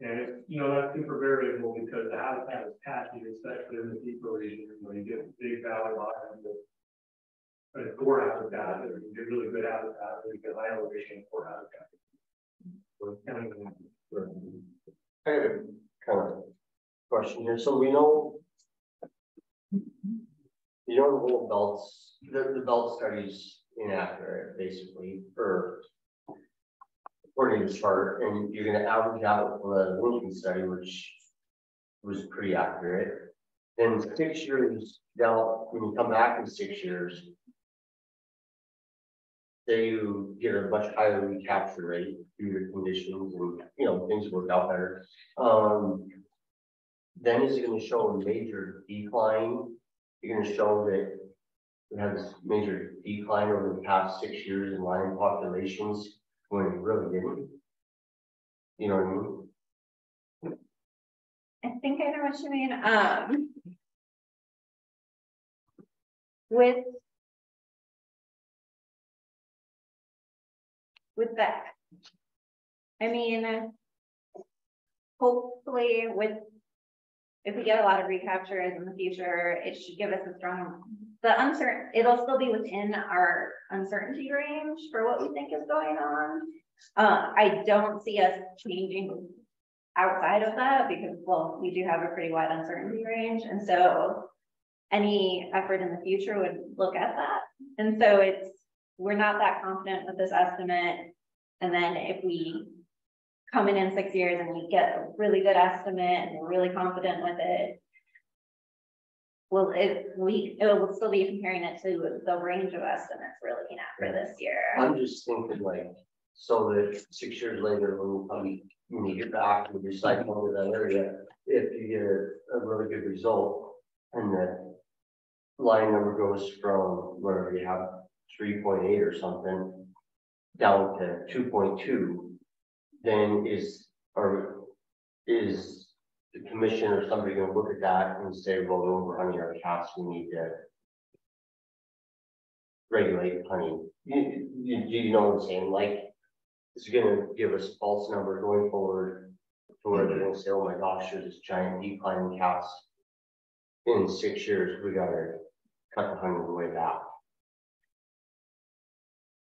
And it's, you know, that's super variable because the habitat is patchy, especially in the deeper region, when you get big valley lines with. Poor habitat, or you get really good habitat, or you get high elevation poor habitat. We're kind of. I have a kind of question here. So we know. You know, the whole belts, the, the belt studies inaccurate, basically, for. According to chart, and you're gonna average out the Lincoln study, which. Was pretty accurate. Then six years down, when you come back in six years. Say you get a much higher recapture rate due to conditions and, you know, things work out better. Um, then is it gonna show a major decline? You're gonna show that we have this major decline over the past six years in lion populations when it really didn't. You know what I mean? I think I know what you mean, um. With. With that. I mean. Hopefully with. If we get a lot of recaptures in the future, it should give us a strong, the uncertain, it'll still be within our uncertainty range for what we think is going on. Uh, I don't see us changing outside of that because, well, we do have a pretty wide uncertainty range. And so any effort in the future would look at that. And so it's, we're not that confident with this estimate. And then if we come in in six years and we get a really good estimate and we're really confident with it, well, it, we, it will still be comparing it to the range of estimates we're looking at for this year. I'm just thinking like, so that six years later, when we come, when we get back and recycle over that area, if you get a, a really good result and the lion number goes from wherever you have three point eight or something down to two point two, then is, or is the commission or somebody gonna look at that and say, well, we're overhunting our cats, we need to regulate hunting? You, you, you know what I'm saying? Like, it's gonna give us false number going forward. To where they're gonna say, oh my gosh, there's this giant decline in cats. In six years, we gotta cut the hunting way back.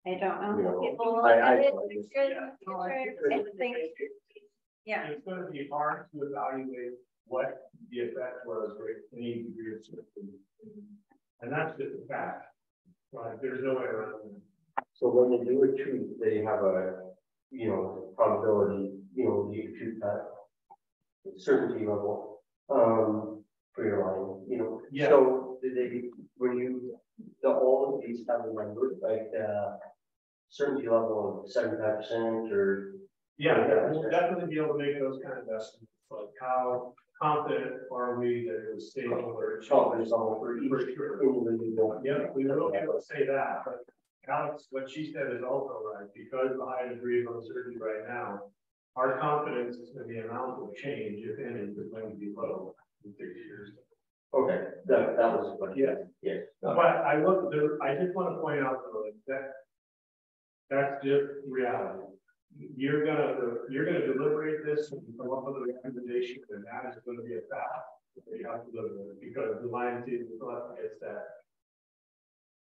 I don't know. You how know, people look I- I- at it in the future. Think, yeah, It's gonna be hard to evaluate what the effect was for any degree of certainty. And that's just a fact. Right, there's no way around it. So when they do a tooth, they have a, you know, probability, you know, you shoot that certainty level, um, for your line, you know. Yeah. So did they, when you, the, all of these have a number, like, uh, certainty level of seventy-five percent or? Yeah, yeah, we'll definitely be able to make those kind of estimates, like how confident are we that it was stable or? There's all for each individual. Yeah, we will be able to say that, but Alex, what she said is also right, because of the high degree of uncertainty right now. Our confidence is in the amount of change, if any, is going to be low in six years. Okay, that, that was, but Yeah. yes. But I look, there, I just want to point out though, that. That's just reality. You're gonna, you're gonna deliberate this and come up with a recommendation, and that is gonna be a fact. that You have to live with, because the lion team gets that.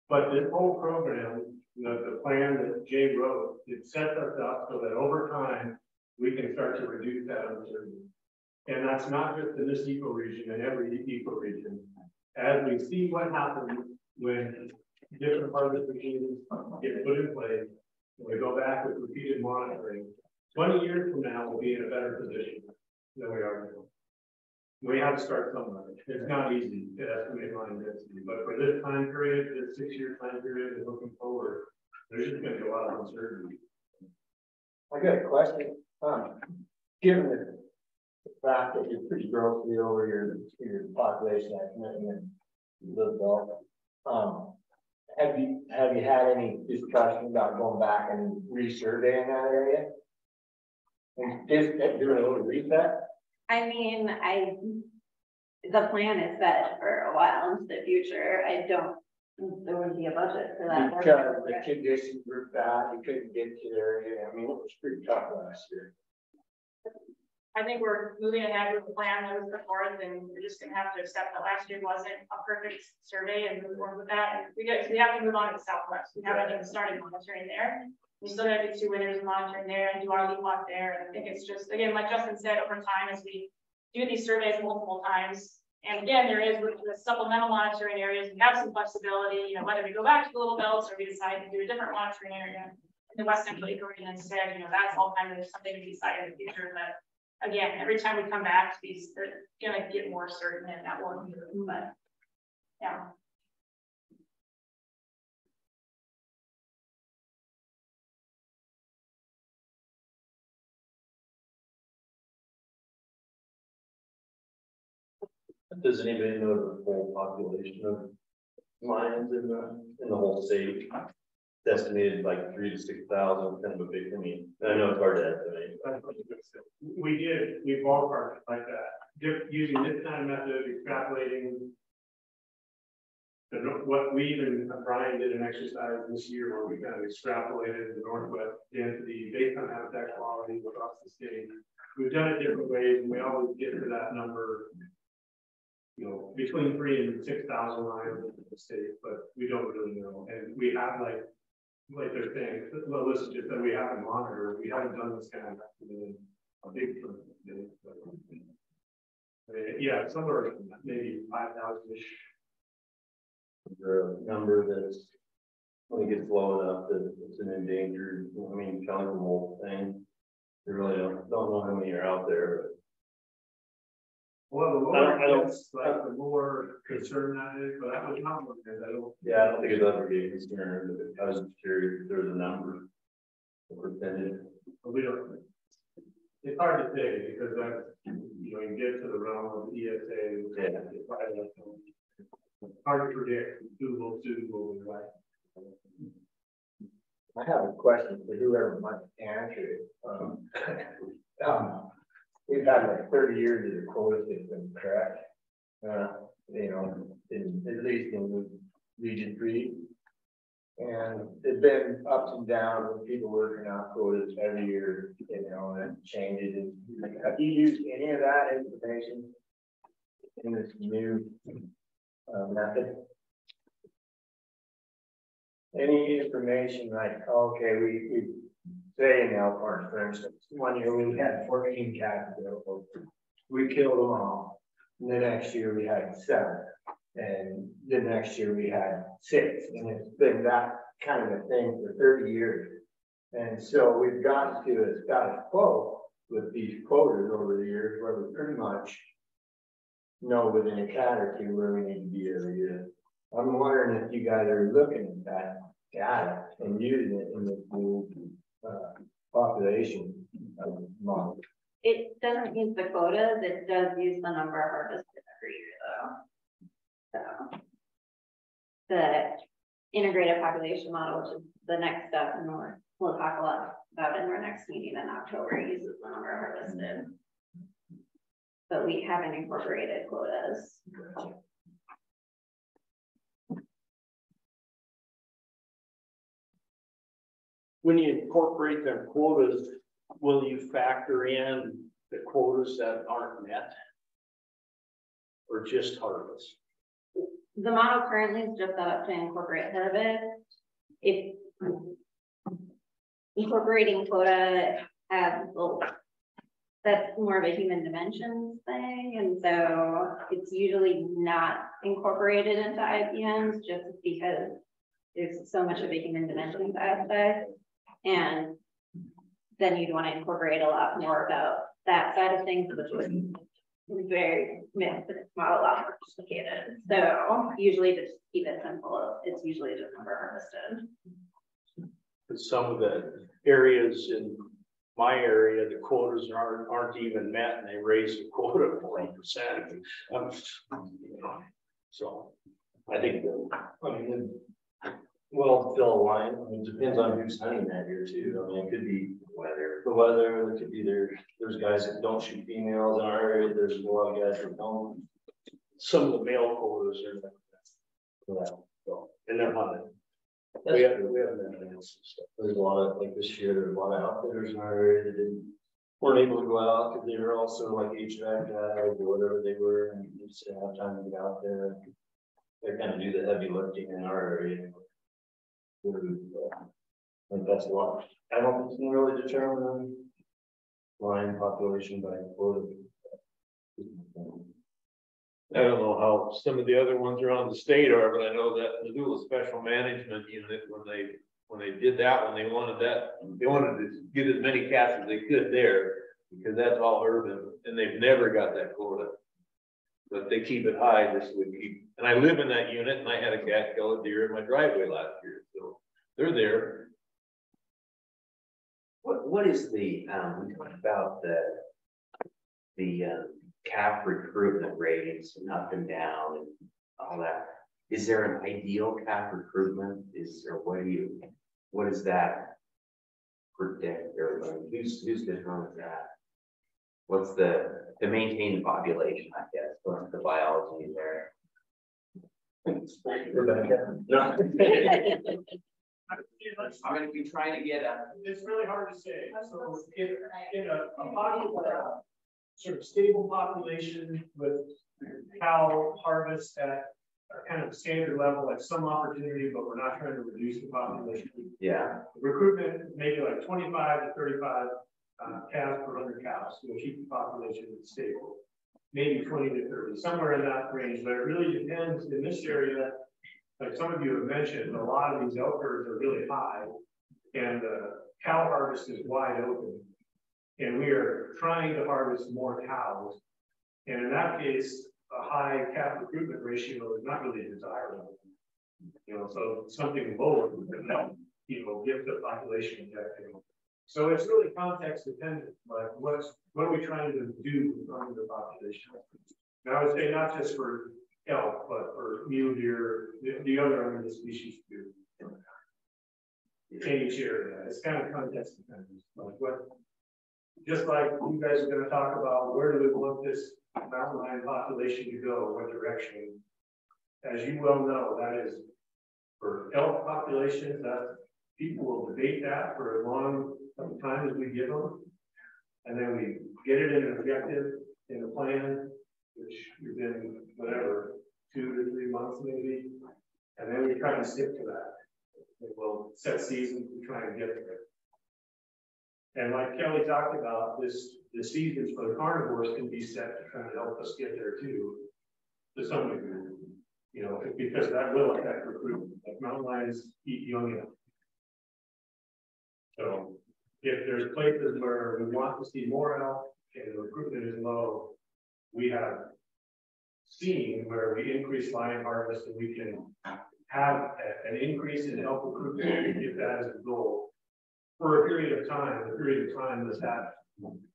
But this whole program, you know, the plan that Jay wrote, it sets us up so that over time, we can start to reduce that uncertainty. And that's not just in this ecoregion, in every ecoregion. As we see what happens when different harvest regimes get put in place, when we go back with repeated monitoring, twenty years from now, we'll be in a better position than we are now. We have to start somewhere. It's not easy to estimate lion density, but for this time period, this six-year time period and looking forward, there's just gonna be a lot of uncertainty. I got a question, um, given the fact that you're pretty grossly over your, your population estimate and live well, um, have you, have you had any discussion about going back and resurveying that area? And just uh, doing a little reset? I mean, I, the plan is set for a while into the future. I don't, there wouldn't be a budget for that. Because the conditions were bad, you couldn't get to the area, I mean, it was pretty tough last year. I think we're moving ahead with the plan that was put forth, and we're just gonna have to accept that last year wasn't a perfect survey and move forward with that. And we get, we have to move on to the southwest. We haven't even started monitoring there. We still have to do two winters monitoring there and do our leaf walk there. And I think it's just, again, like Justin said, over time, as we do these surveys multiple times. And again, there is with the supplemental monitoring areas, we have some flexibility, you know, whether we go back to the little belts or we decide to do a different monitoring area. In the western ecoregion instead, you know, that's all kind of something to decide in the future, but again, every time we come back to these, they're uh, gonna get more certain and that will improve. Mm-hmm. But yeah. Does anybody know the whole population of lions in the in the whole state? Estimated like three to six thousand, kind of a big, mean, I know it's hard to estimate. We did, we ballparked it like that, using this of method, extrapolating. The, what we even, uh, Brian did an exercise this year where we kind of extrapolated the northwest density based on habitat quality across the state. We've done it different ways, and we always get to that number. You know, between three and six thousand lions in the state, but we don't really know, and we have like. Like they're saying, well, listen, just that we haven't monitored, we haven't done this kind of. A big. chunk it, uh, Yeah, somewhere maybe five thousand-ish. The number that's. When it gets low enough that it's an endangered, I mean, a whole thing. We really don't, don't know how many are out there, Well, the I don't- I more, don't- it's like the more concern that is, but I would not look at that, I don't. but yeah, I don't think it's ever getting concerned, but I was curious if there's a number. A percentage. But we don't. It's hard to say because that's, you know, you get to the realm of ESA. Yeah. it's probably like, um, Hard to predict who will sue, who will like. I have a question for whoever might answer it. Um, um, we've had like thirty years of the quota system, correct? Uh, you know, in, at least in region three. And it's been ups and downs with people working out quotas every year, you know, and it changes. Have you used any of that information in this new uh, method? Any information like, okay, we, we say in Elkhorn, for instance, one year we had fourteen cats available. We killed them all. And the next year we had seven. And the next year we had six. And it's been that kind of a thing for thirty years. And so we've gotten to a status quo with these quotas over the years where we pretty much know within a cat or two where we need to be every year. I'm wondering if you guys are looking at that data and using it in the new, uh, population model. It doesn't use the quotas, it does use the number harvested every year though. So. The integrated population model, which is the next step, and we'll, we'll talk a lot about in our next meeting in October, uses the number harvested. But we haven't incorporated quotas. When you incorporate their quotas, will you factor in the quotas that aren't met? Or just harvest? The model currently is just set up to incorporate harvest. If incorporating quota as, well, that's more of a human dimensions thing, and so it's usually not incorporated into IPMs just because there's so much of a human dimensions aspect. And then you'd want to incorporate a lot more about that side of things, which would very it's not a lot complicated. So usually to keep it simple, it's usually just number harvested. Some of the areas in my area, the quotas aren't, aren't even met and they raise the quota forty percent. Um, so I think, I mean, Well, fill a line, I mean, it depends on who's hunting that year too, I mean, it could be weather, the weather, it could be there, there's guys that don't shoot females in our area, there's a lot of guys that don't. some of the male quotas are. Yeah, So, and they're. That's We have, we have that analysis stuff. There's a lot of, like this year, there's a lot of outfitters in our area that didn't, weren't able to go out, because they were also like HVAC guys or whatever they were, and just didn't have time to get out there. They kind of do the heavy lifting in our area. We're, uh, that's a lot, I don't think you can really determine lion population by quota. I don't know how some of the other ones around the state are, but I know that Missoula Special Management Unit, when they, when they did that, when they wanted that, they wanted to get as many cats as they could there, because that's all urban, and they've never got that quota. But they keep it high, this would keep, and I live in that unit, and I had a cat kill a deer in my driveway last year, they're there. What, what is the, um, we talked about the, the, uh, calf recruitment rates and up and down and all that. Is there an ideal calf recruitment? Is there, what do you, what is that? Predict or who's, who's determines that? What's the, to maintain the population, I guess, what's the biology there? I'm gonna be trying to get a. It's really hard to say. So in, in a, a popul- uh, sort of stable population with cow harvest at a kind of standard level, like some opportunity, but we're not trying to reduce the population. Yeah, Recruitment, maybe like twenty-five to thirty-five uh, calves per hundred cows, to keep the population stable. Maybe twenty to thirty, somewhere in that range, but it really depends in this area. Like some of you have mentioned, a lot of these elk herds are really high and the cow harvest is wide open. And we are trying to harvest more cows. And in that case, a high calf recruitment ratio is not really desirable. You know, so something lower would help, you know, give the population objective. So it's really context dependent, like what's, what are we trying to do with the population? And I would say not just for elk, but for mule deer, the, the other under the species too. In each area, it's kind of context dependent, like what, just like you guys are gonna talk about, where do we want this mountain lion population to go, what direction? As you well know, that is for elk populations, that people will debate that for as long of time as we give them. And then we get it in an objective, in a plan, which within whatever, two to three months maybe. And then we try to stick to that. And we'll set seasons to try and get there. And like Kelly talked about, this, the seasons for the carnivores can be set to try to help us get there too, to some degree. You know, because that will affect recruitment, like mountain lions eat young elk. So if there's places where we want to see more elk and the recruitment is low, we have seen where we increase lion harvest and we can have a- an increase in elk recruitment if that is the goal. For a period of time, the period of time was that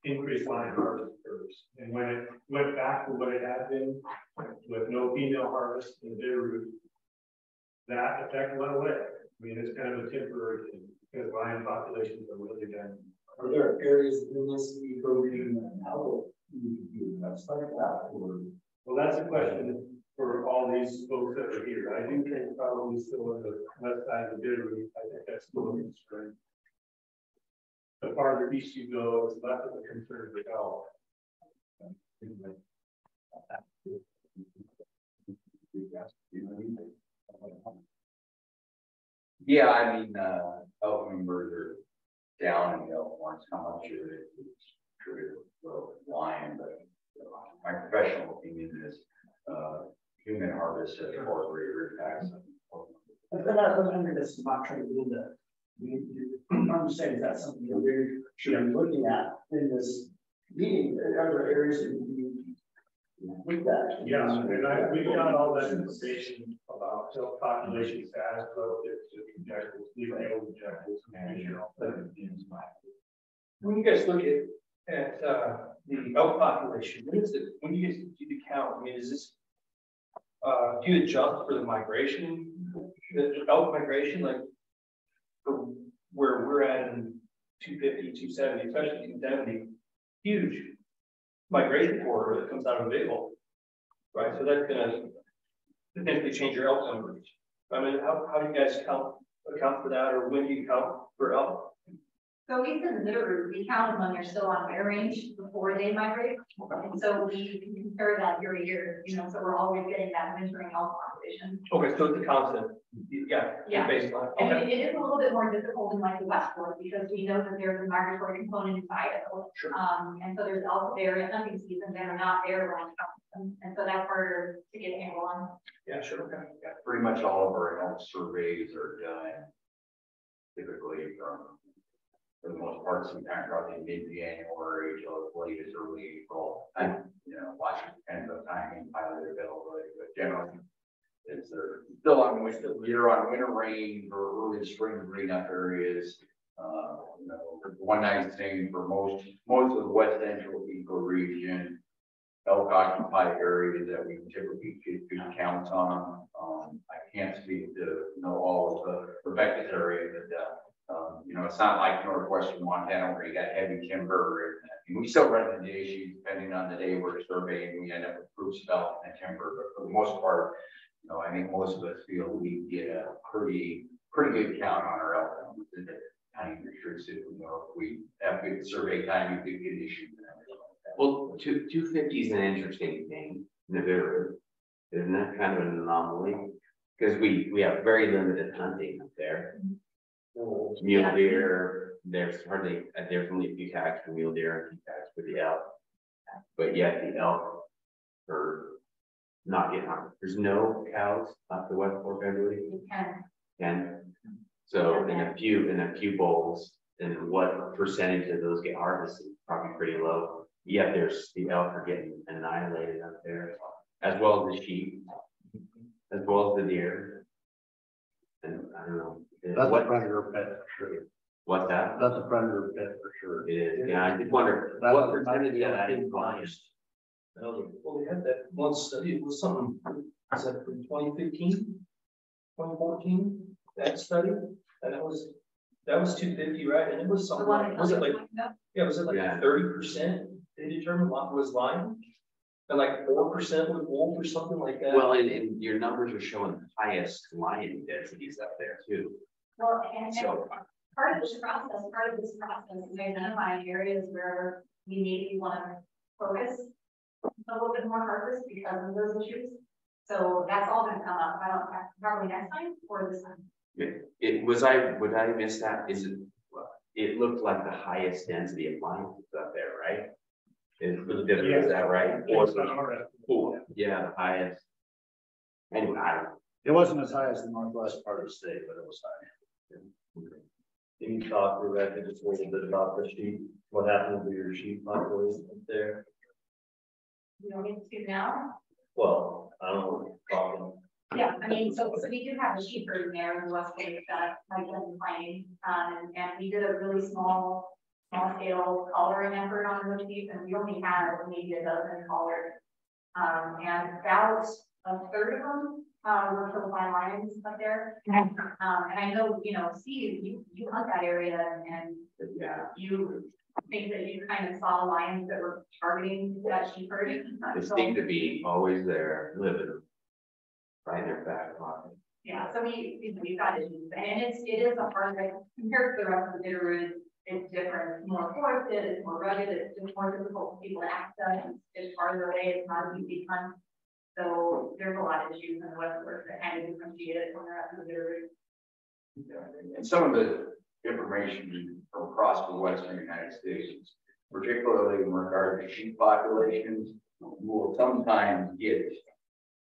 increased lion harvest occurs. And when it went back to what it had been with no female harvest in Bitterroot, that effect went away. I mean, it's kind of a temporary thing because lion populations are really down. Are there areas in this ecoregion that now you could do that? Well, that's a question for all these folks that are here. I do think probably still on the west side of the Bitterroot, I think that's still a concern. The farther east you go, it's less of a concern with elk. Yeah, I mean, uh, numbers are down in the ones, how much of it is true, well, lion, but my professional opinion is, uh, human harvest has far greater impacts. But then I was under this not trying to do the. We, I'm saying is that something that we should be looking at in this meeting, are there areas that we. With that. Yeah, and I, we've got all that information about self population status relative to objectives, legal objectives, and you know, that is. When you guys look at, at, uh, the elk population, when is it, when do you guys do the count, I mean, is this? Uh, do you adjust for the migration, the elk migration, like? For where we're at in 250, 270, especially two seventy, huge. Migration corridor that comes out of Bigelow. Right, so that's gonna potentially change your elk numbers. I mean, how, how do you guys count, account for that, or when do you count for elk? So we said literally, we count them when they're still on their range before they migrate. And so we can compare that year to year, you know, so we're always getting that wintering elk population. Okay, so it's a constant, yeah. Yeah. Baseline, And okay. it it is a little bit more difficult in like the West Fork because we know that there's a migratory component in Idaho. Sure. Um, and so there's also there in hunting season that are not there when it and so that's harder to get a handle on. Yeah, sure, okay. Yeah, Pretty much all of our elk surveys are done typically from, for the most part, sometime probably mid-January till as late as early April. And, you know, watching depends on timing, pilot availability, but generally it's they're still on winter, on winter range or early spring green up areas. Uh, you know, one nice thing for most, most of the west central ecoregion, elk occupied areas that we typically good counts on. Um, I can't speak to, know, all of the Rebecca's area, but, uh, um, you know, it's not like northwestern Montana where you got heavy timber. And, and we still run into issues depending on the day we're surveying, we end up with groups of and timber, but for the most part, you know, I think most of us feel we get a pretty, pretty good count on our elk. County restricts it, you know, if we have good survey time, you could get issues. Well, two, two fifty is an interesting thing, Nibiru. Isn't that kind of an anomaly? Because we, we have very limited hunting up there. Mule deer, there's hardly, uh, there's only a few tags for mule deer and a few tags for the elk. But yet the elk are not getting harmed. There's no cows up the West Fork, I believe. Ten. And so in a few, in a few bowls, and what percentage of those get harvested? Probably pretty low. Yet there's the elk are getting annihilated up there, as well as the sheep, as well as the deer. And I don't know. That's a what, predator pit for sure. what's that? That's a predator pit for sure. It is, yeah, I just wonder, That's what a- percentage of that's that is been biased? Well, we had that one study, it was something, was that from 2015, 2014? that study? And it was, that was two fifty, right? And it was something, like- was it like, Kelly talked about? yeah, was it like Yeah. thirty percent they determined what was lion? And like four percent was wolf or something like that? Well, and, and your numbers are showing the highest lion densities up there too. Well, and and So, part of this process, part of this process is identifying areas where we maybe want to focus a little bit more harvest because of those issues. So that's all gonna come up, I don't, probably next time or this time. it, it, was I, would I miss that? Is it, it looked like the highest density of lions is up there, right? Is, is that right? Or- Cool, yeah, the highest. Anyway, I don't. It wasn't as high as the northwest part of the state, but it was high. Can you talk, Rebecca, just a little bit about the sheep, what happened to your sheep population there? You don't need to now? Well, I don't know, talking, Yeah, I mean, so, so we do have a sheep herd in there in the West Bay that Mike has been playing, um, and we did a really small, small scale collaring effort on the sheep, and we only had maybe a dozen collars. Um, and about a third of them, um, were killed by lions up there. Um, and I know, you know, Steve, you, you hunt that area and Yeah, you think that you kind of saw lions that were targeting that sheep herd. they So- seem to be always there, living. Right in their back pocket. Yeah, so we, we- we've got issues, and it's, it is a hard, like, compared to the rest of the Bitterroot, it's different, It's more forested, it's more rugged, it's just more difficult for people to access, it's farther away, it's not an easy hunt. So there's a lot of issues in the West Fork that kind of differentiate it from the rest of the Bitterroot. And some of the information from across the western United States, particularly in regard to sheep populations, will sometimes get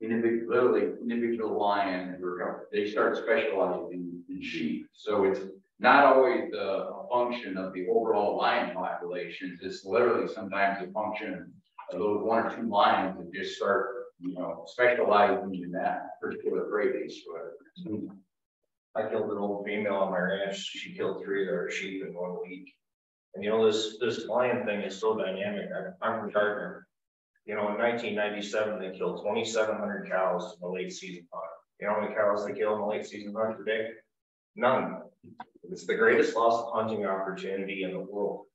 individual, literally individual lions, or they start specializing in sheep. So it's not always the function of the overall lion populations, it's literally sometimes a function of those one or two lions that just start, you know, specializing in that particular So I killed an old female on my ranch, she killed three of their sheep in one week. And you know, this, this lion thing is so dynamic, I- I'm from Gardiner. You know, in nineteen ninety-seven, they killed twenty-seven hundred cows in the late season hunt. You know how many cows they kill in the late season hunt today? None. It's the greatest loss of hunting opportunity in the world.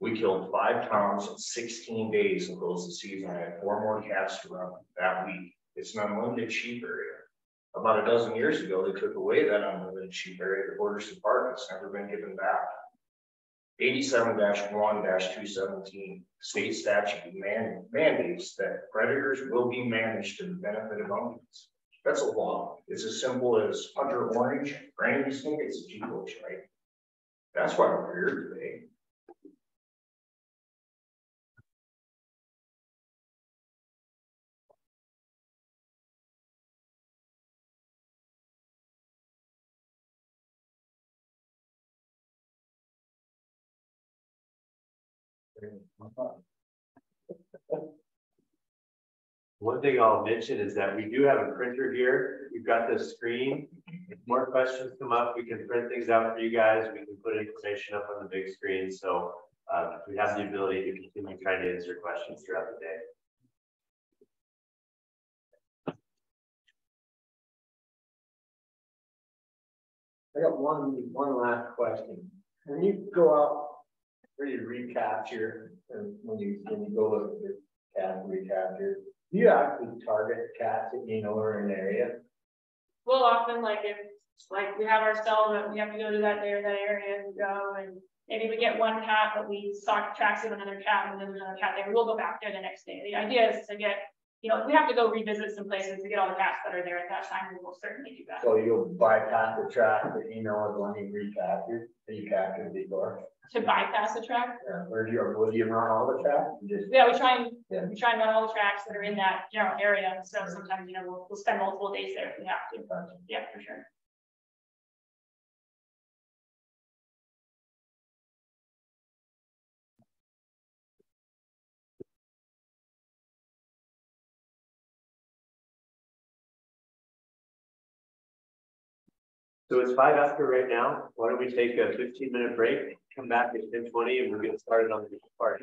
We killed five cows in sixteen days and closed the season. I had four more cats to run that week. It's an unlimited sheep area. About a dozen years ago, they took away that unlimited sheep area, the borders department's never been given back. Eighty-seven one two seventeen, state statute man- mandates that predators will be managed to the benefit of owners. That's a law. It's as simple as Hunter Orange, Granny G bush, right? That's why we're here today. One thing I'll mention is that we do have a printer here. We've got this screen. If more questions come up, we can print things out for you guys. We can put information up on the big screen. So uh, we have the ability to continue trying to answer questions throughout the day. I got one, one last question. When you go out, where you recapture, and when you, when you go look at the cat recapture, do you actually target cats that you know are in the area? We'll often like if, like we have our cell we have to go to that day or that area and go and maybe we get one cat, but we saw tracks of another cat and then another cat there, we'll go back there the next day. The idea is to get, you know, if we have to go revisit some places to get all the cats that are there at that time, we will certainly do that. So you'll bypass the track that you know is you recaptured, that you captured before? To bypass the track, Or do you, will you run all the tracks? Yeah, we try and, Yeah. we try and run all the tracks that are in that general area, so sometimes, you know, we'll, we'll spend multiple days there if we have to. Yeah, for sure. So it's five after right now. Why don't we take a fifteen minute break, come back at ten twenty and we'll get started on the part.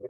Uh,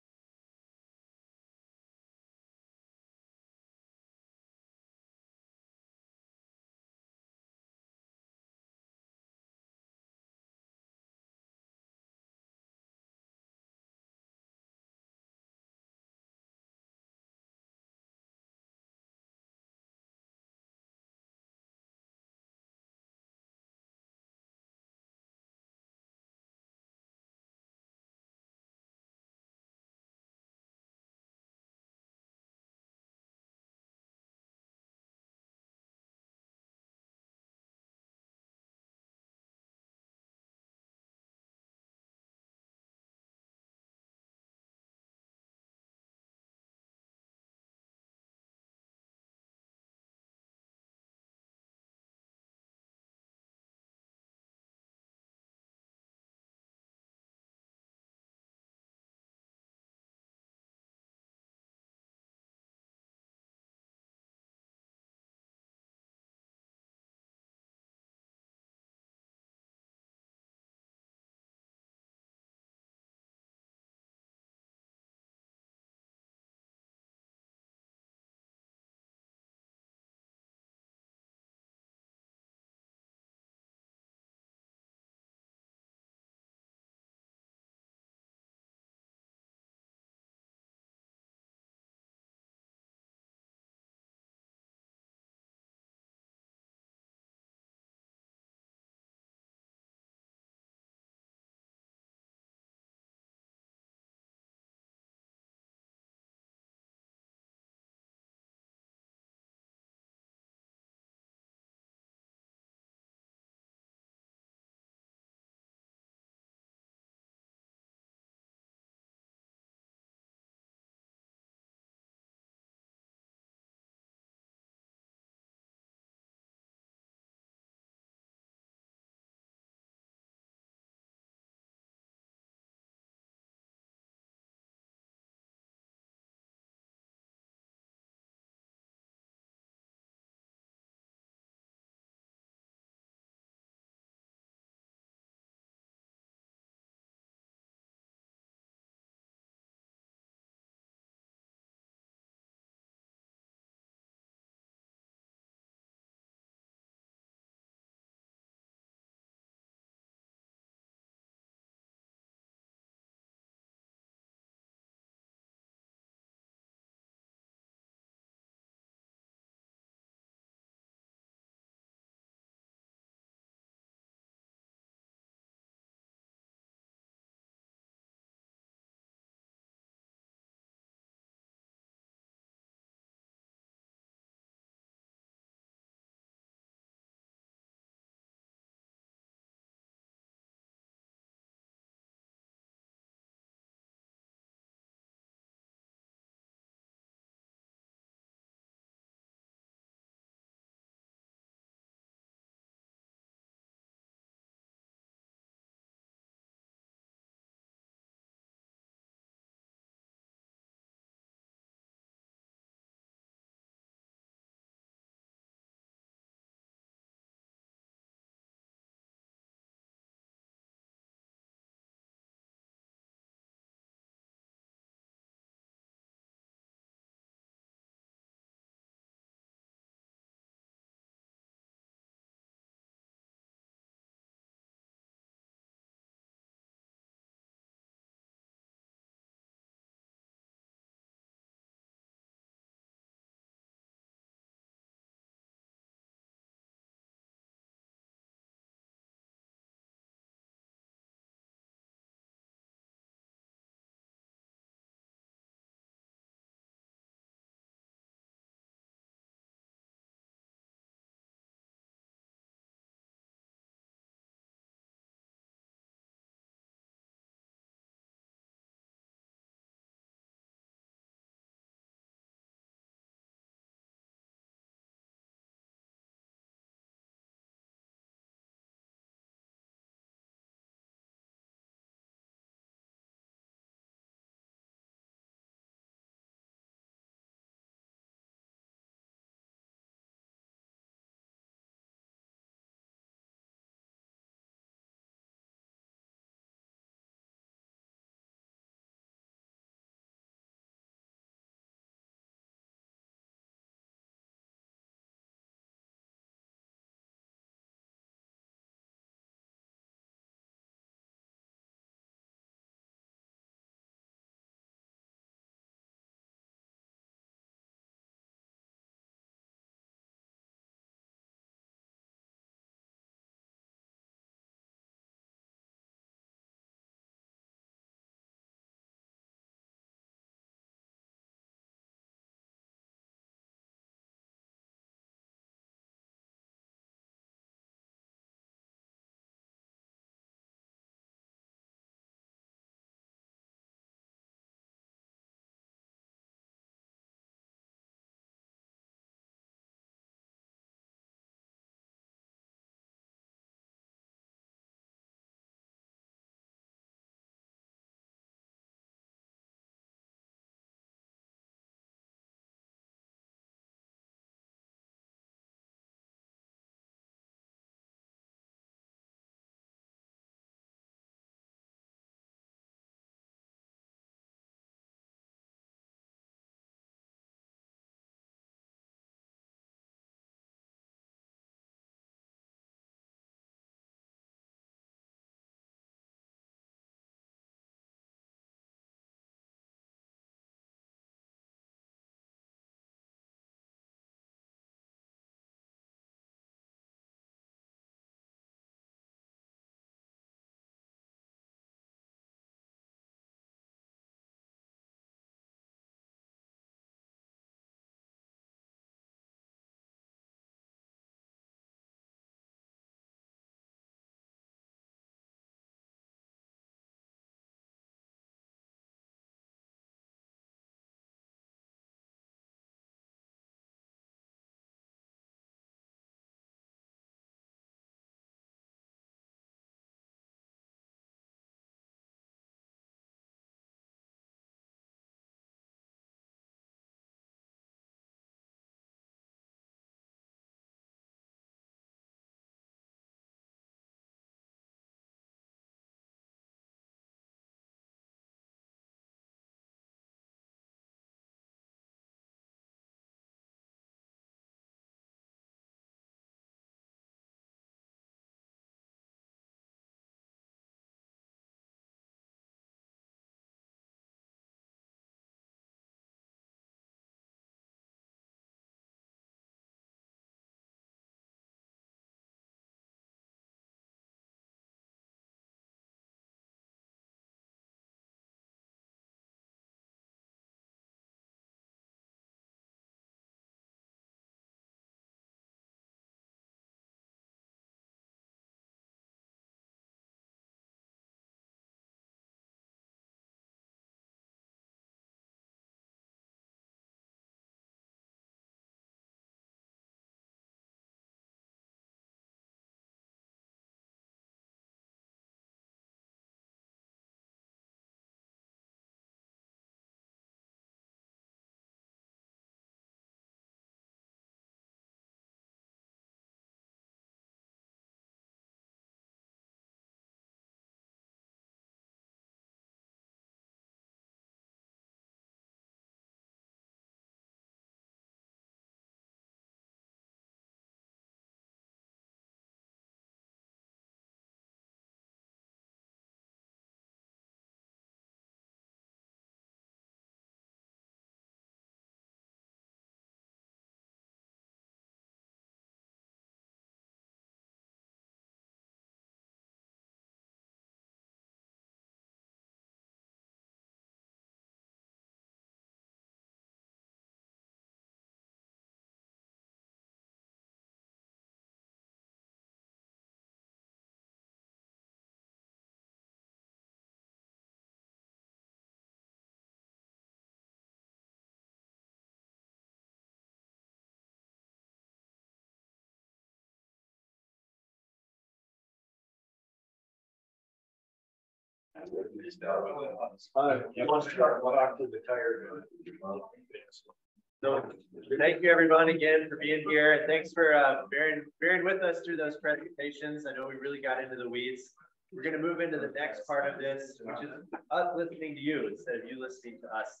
Thank you everyone again for being here. and Thanks for uh, bearing, bearing with us through those presentations. I know we really got into the weeds. We're gonna move into the next part of this, which is us listening to you instead of you listening to us.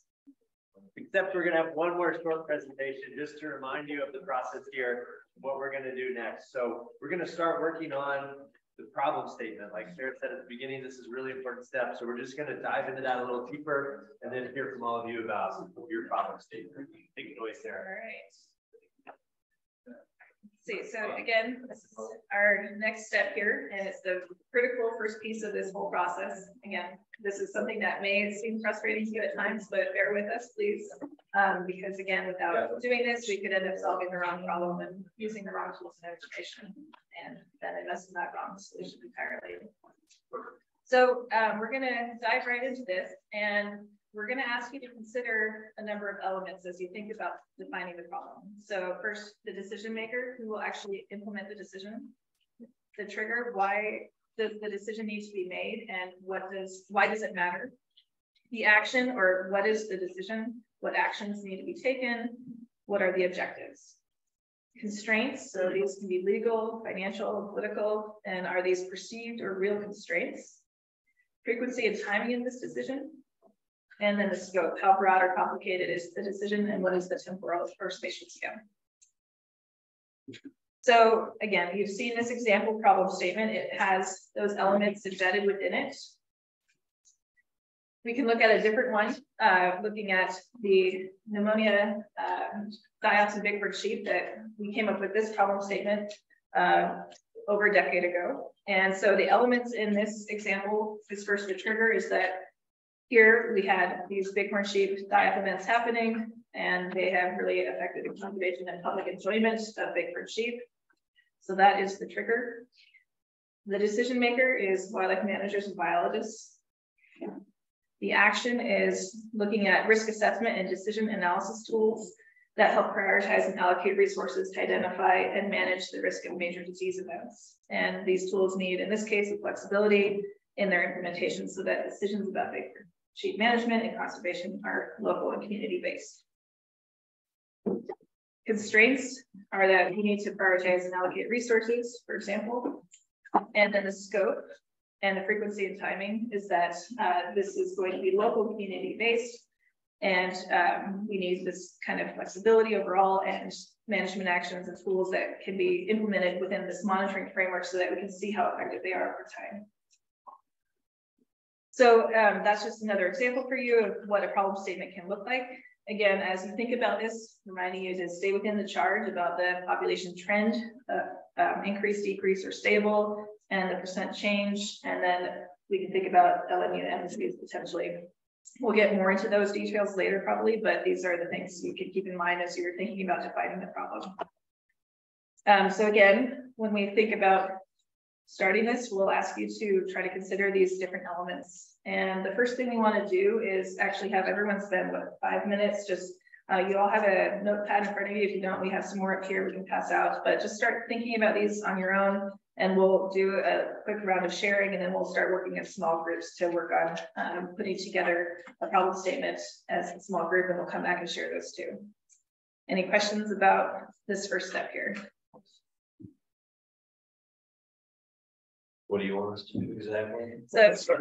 Except we're gonna have one more short presentation just to remind you of the process here, what we're gonna do next. So we're gonna start working on the problem statement. Like Sarah said at the beginning, this is really important step. So we're just gonna dive into that a little deeper and then hear from all of you about your problem statement. Take it away, Sarah. All right. See, so again, this is our next step here, and it's the critical first piece of this whole process. Again, this is something that may seem frustrating to you at times, but bear with us, please. Um, because again, without doing this, we could end up solving the wrong problem and using the wrong tools and information, and then it messes that wrong solution entirely. So um, we're gonna dive right into this, and we're going to ask you to consider a number of elements as you think about defining the problem. So first, the decision maker who will actually implement the decision, the trigger, why does the decision need to be made and what does, why does it matter? The action or what is the decision? What actions need to be taken? What are the objectives? Constraints, so these can be legal, financial, political, and are these perceived or real constraints? Frequency and timing in this decision, and then the scope, how broad or complicated is the decision and what is the temporal or spatial scale? So again, you've seen this example problem statement. It has those elements embedded within it. We can look at a different one, uh, looking at the pneumonia uh, dioxin Bighorn sheep that we came up with this problem statement uh, over a decade ago. And so the elements in this example, this first trigger is that here we had these bighorn sheep die-off events happening, and they have really affected the conservation and public enjoyment of bighorn sheep. So that is the trigger. The decision maker is wildlife managers and biologists. The action is looking at risk assessment and decision analysis tools that help prioritize and allocate resources to identify and manage the risk of major disease events. And these tools need, in this case, flexibility in their implementation so that decisions about bighorn sheep management and conservation are local and community based. Constraints are that we need to prioritize and allocate resources, for example, and then the scope and the frequency and timing is that uh, this is going to be local community based and um, we need this kind of flexibility overall and management actions and tools that can be implemented within this monitoring framework so that we can see how effective they are over time. So um, that's just another example for you of what a problem statement can look like. Again, as you think about this, reminding you to stay within the charge about the population trend, uh, um, increase, decrease, or stable, and the percent change. And then we can think about LMU MSPs potentially. We'll get more into those details later probably, but these are the things you can keep in mind as you're thinking about defining the problem. Um, so again, when we think about starting this, we'll ask you to try to consider these different elements. And the first thing we want to do is actually have everyone spend what five minutes. Just uh, you all have a notepad in front of you. If you don't, we have some more up here we can pass out. But just start thinking about these on your own, and we'll do a quick round of sharing, and then we'll start working in small groups to work on um, putting together a problem statement as a small group, and we'll come back and share those too. Any questions about this first step here? What do you want us to do exactly? So, so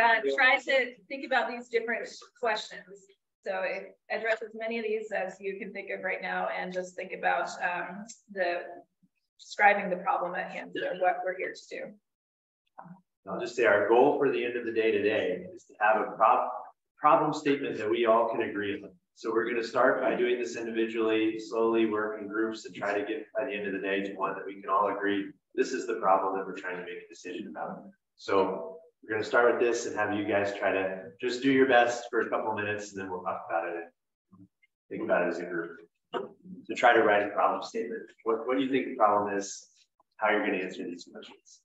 uh, try to think about these different questions. So address as many of these as you can think of right now, and just think about um, the describing the problem at hand and what we're here to do. I'll just say our goal for the end of the day today is to have a prob problem statement that we all can agree on. So we're going to start by doing this individually, slowly work in groups and try to get by the end of the day to one that we can all agree this is the problem that we're trying to make a decision about. So we're going to start with this and have you guys try to just do your best for a couple minutes and then we'll talk about it. and Think about it as a group. To try to write a problem statement. What, what do you think the problem is? How you're going to answer these questions.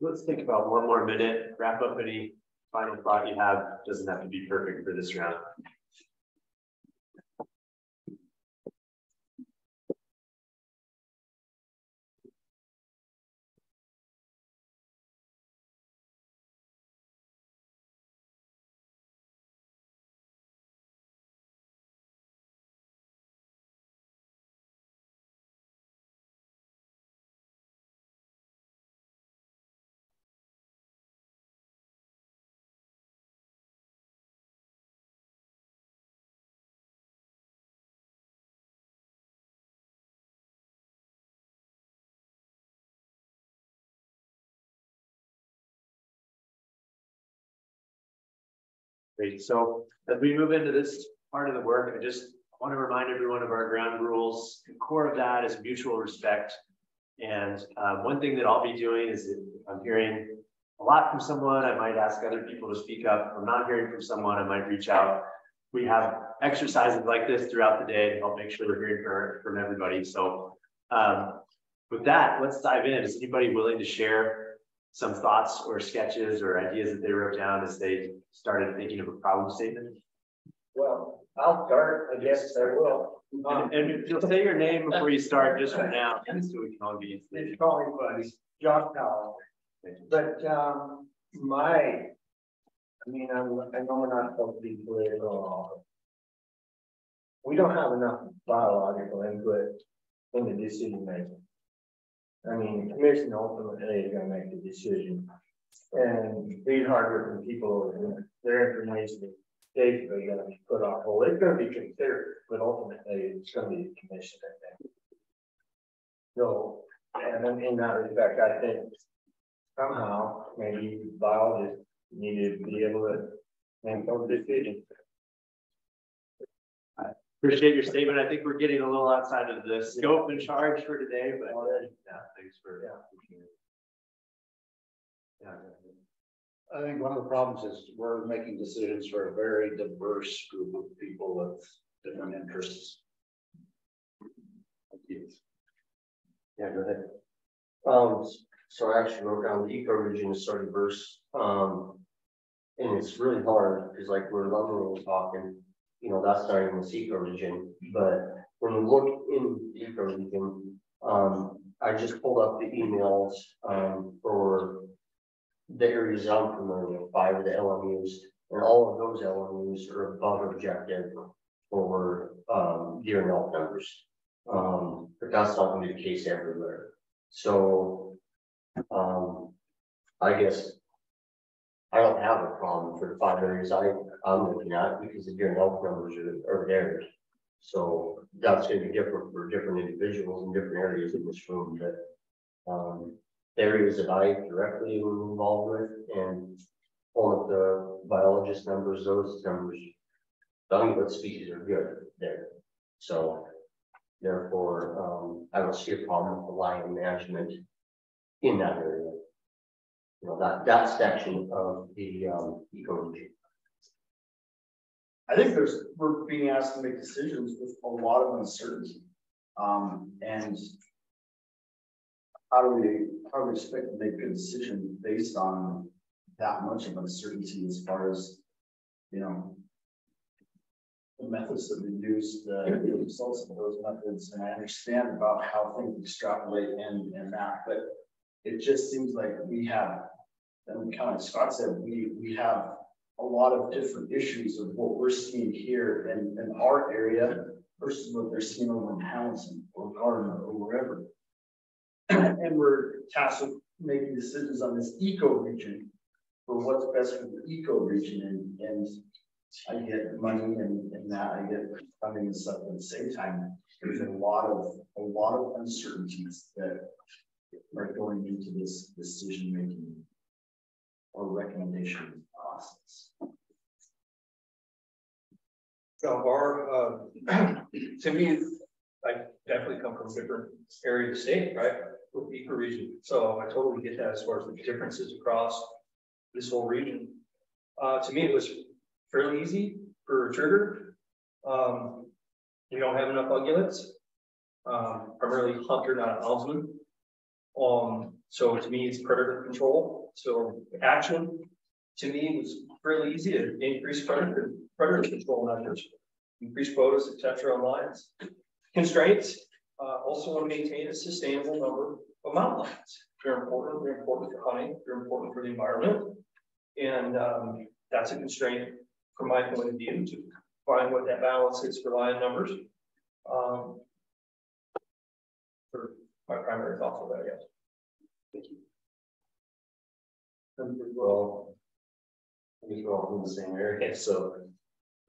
Let's think about one more minute, wrap up any final thought you have. Doesn't have to be perfect for this round. Great, so as we move into this part of the work, I just want to remind everyone of our ground rules. The core of that is mutual respect. And uh, one thing that I'll be doing is if I'm hearing a lot from someone, I might ask other people to speak up. If I'm not hearing from someone, I might reach out. We have exercises like this throughout the day to help make sure we're hearing from, from everybody. So um, with that, let's dive in. Is anybody willing to share some thoughts or sketches or ideas that they wrote down as they started thinking of a problem statement? Well, I'll start, I guess I will. And, and you'll say your name before you start, just for now, so we can all be. It's probably funny, Josh Powell. But, um, my, I mean, I'm, I know we're not supposed to be political. We don't have enough biological input in the decision making. I mean, the commission ultimately is gonna make the decision. And these hardworking people, their information is basically gonna be put on hold. It's gonna be considered, but ultimately it's gonna be the commission, I think. So, and in that respect, I think somehow maybe biologists need to be able to make those decisions. Appreciate your statement. I think we're getting a little outside of the scope and charge for today, but yeah, thanks for. Yeah. I think one of the problems is we're making decisions for a very diverse group of people with different interests. Yeah, go ahead. Um, so I actually wrote down the eco-region is so diverse, um. And it's really hard, because like we're Lumber was talking, you know, that's even the eco-region, but when you look in the eco-region, um, I just pulled up the emails, um, for. The areas I'm familiar with, five of the LMUs, and all of those LMUs are above objective for, um, deer and elk numbers. Um, but that's not gonna be the case everywhere, so, um, I guess. I don't have a problem for the five areas I, I'm looking at, because deer and elk numbers are, are there. So that's gonna be different for different individuals in different areas in this room, but, um, areas that I directly am involved with and all of the biologist numbers, those numbers, the ungulate species are good there. So therefore, um, I don't see a problem with the lion management in that area. You know, that, that section of the, um, eco-region. I think there's, we're being asked to make decisions with a lot of uncertainty. Um, and how do we, how do we expect to make a decision based on that much of uncertainty as far as, you know, the methods that we use, the results of those methods, and I understand about how things extrapolate and, and that, but it just seems like we have, and kind of Scott said, we, we have a lot of different issues of what we're seeing here in, in our area versus what they're seeing over in Hamilton or Gardiner or wherever. And we're tasked with making decisions on this eco region for what's best for the eco region and, and I get money and, and that I get funding and stuff at the same time. There's a lot of, a lot of uncertainties that are going into this decision making or recommendation process. John Barr, uh, to me, I definitely come from a different area of the state, right? With the eco region. So I totally get that as far as the differences across this whole region. Uh, to me, it was fairly easy for a trigger. Um, we don't have enough ungulates, um, primarily hunter, not houndsman. Um, So to me, it's predator control. So action to me was really easy to increase predator, predator control measures, increase quotas, et cetera, on lions. Constraints, uh, also want to maintain a sustainable number of mountain lions. They're important, they're important for hunting, they're important for the environment. And um, that's a constraint from my point of view to find what that balance is for lion numbers. Um, for my primary thoughts on that, yes. Thank you. Well, we go from the same area, so,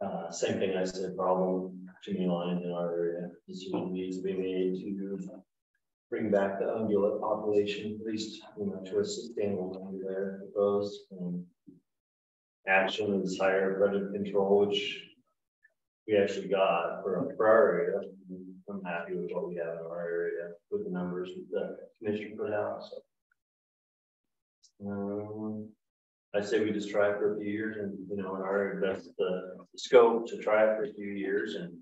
uh, same thing I said, problem, many lions in our area, decision needs to be made to bring back the ungulate population, at least, you know, to a sustainable number there, proposed, and action is higher predator control, which we actually got for, for our area. I'm happy with what we have in our area with the numbers that the commission put out, so. Um, I say we just try it for a few years and, you know, in our, that's uh, the scope to try it for a few years and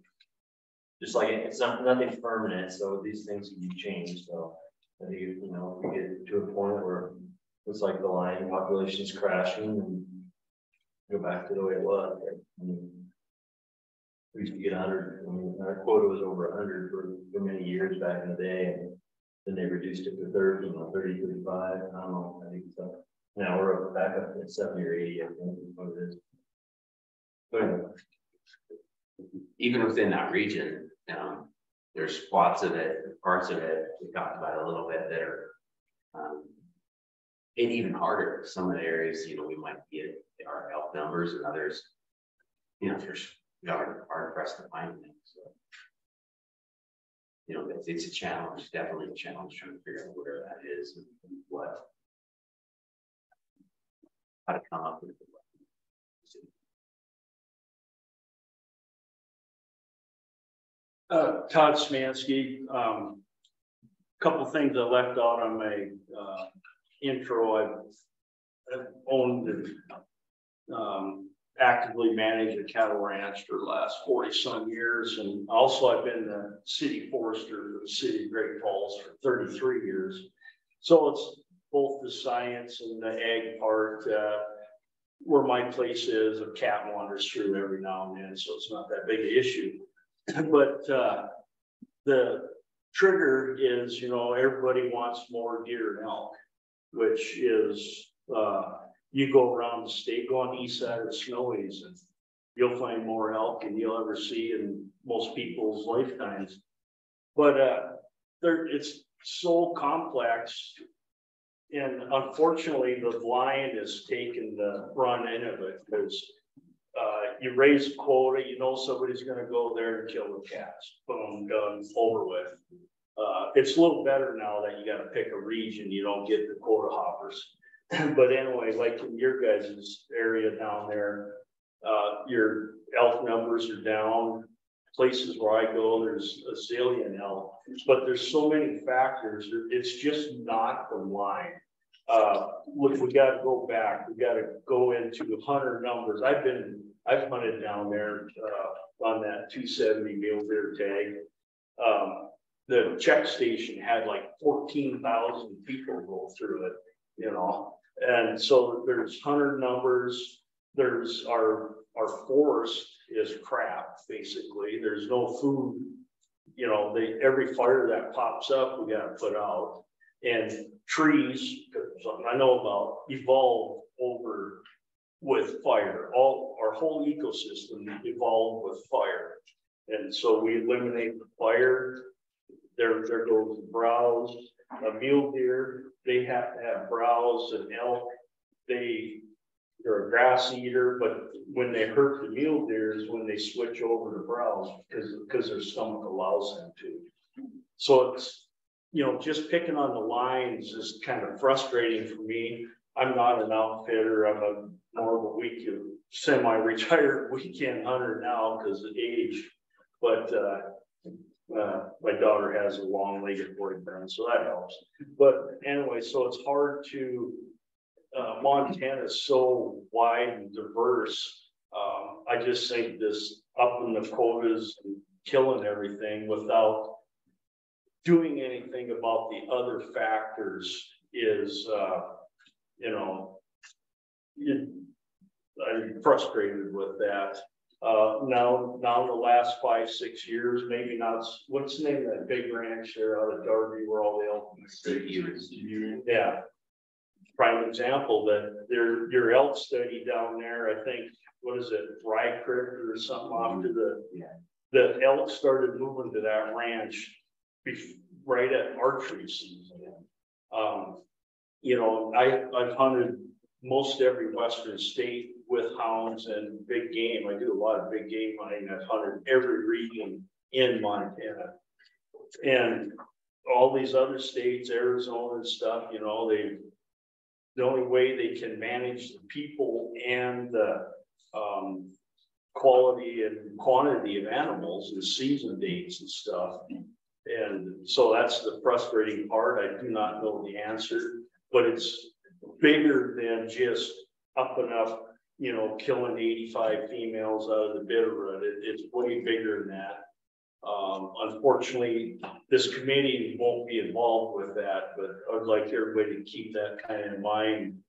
just like, it's not, nothing permanent, so these things can be changed, so. I think, you know, we get to a point where it's like the lion population is crashing and go back to the way it was. I mean, we used to get hundred, I mean, our quota was over hundred for, for many years back in the day, and then they reduced it to thirty, you know, 30, 35. I don't know, I think so. Now we're up back up to seventy or eighty, I think, is what it is. But even within that region, um, there's spots of it, parts of it, we talked about a little bit that are. Um, and even harder, some of the areas, you know, we might get our health numbers and others. You know, there's, hard, hard pressed to find things, so. You know, it's, it's a challenge, definitely a challenge trying to figure out where that is and what. How to come up with it. Uh, Todd Smansky, um, couple things I left out on my, uh, intro. I've, I've owned and, um, actively managed a cattle ranch for the last forty some years. And also I've been the city forester of the city of Great Falls for thirty-three years. So it's both the science and the ag part, uh, where my place is, a cat wanders through every now and then, so it's not that big an issue. But uh, the trigger is, you know, everybody wants more deer and elk, which is, uh, you go around the state, go on the east side of the snowies and you'll find more elk than you'll ever see in most people's lifetimes. But uh, there, it's so complex. And unfortunately, the lion has taken the run in of it because uh, you raise a quota, you know somebody's gonna go there and kill the cats, boom, done, over with. Uh, it's a little better now that you gotta pick a region, you don't get the quota hoppers. but anyway, like in your guys' area down there, uh, your elk numbers are down. Places where I go, there's a zillion elk, but there's so many factors. It's just not the lion. Uh, look, we got to go back. We got to go into hunter numbers. I've been, I've hunted down there uh, on that 270 mule deer tag. Um, the check station had like 14,000 people go through it, you know, and so there's hunter numbers. There's our our forest is crap basically. There's no food. You know, they every fire that pops up, we got to put out. And trees, something I know about, evolve over with fire. All our whole ecosystem evolved with fire. And so we eliminate the fire. There, there goes the browse. A mule deer, they have to have browse and elk. They, they're a grass eater, but when they hurt the mule deer is when they switch over to browse because, because their stomach allows them to. So it's, you know, just picking on the lions is kind of frustrating for me. I'm not an outfitter. I'm a more of a week semi-retired weekend hunter now because of age. But uh, uh, my daughter has a long-legged boyfriend, so that helps. But anyway, so it's hard to. Uh, Montana is so wide and diverse. Um, I just think this up in the quotas and killing everything without doing anything about the other factors is, uh, you know, I'm frustrated with that. Uh, now, now the last five, six years, maybe not, what's the name of that big ranch there out of Darby where all the elk? Yeah. Prime example that there, your elk study down there, I think, what is it, Rye Creek or something off to the. The elk started moving to that ranch right at archery season. Um, you know, I, I've hunted most every western state with hounds and big game. I do a lot of big game hunting. I've hunted every region in Montana. And all these other states, Arizona and stuff, you know, they, the only way they can manage the people and the, um, quality and quantity of animals and season dates and stuff. And so that's the frustrating part. I do not know the answer, but it's bigger than just up enough, you know, killing eighty-five females out of the Bitterroot. It, it's way bigger than that. Um, unfortunately, this committee won't be involved with that, but I'd like everybody to keep that kind of in mind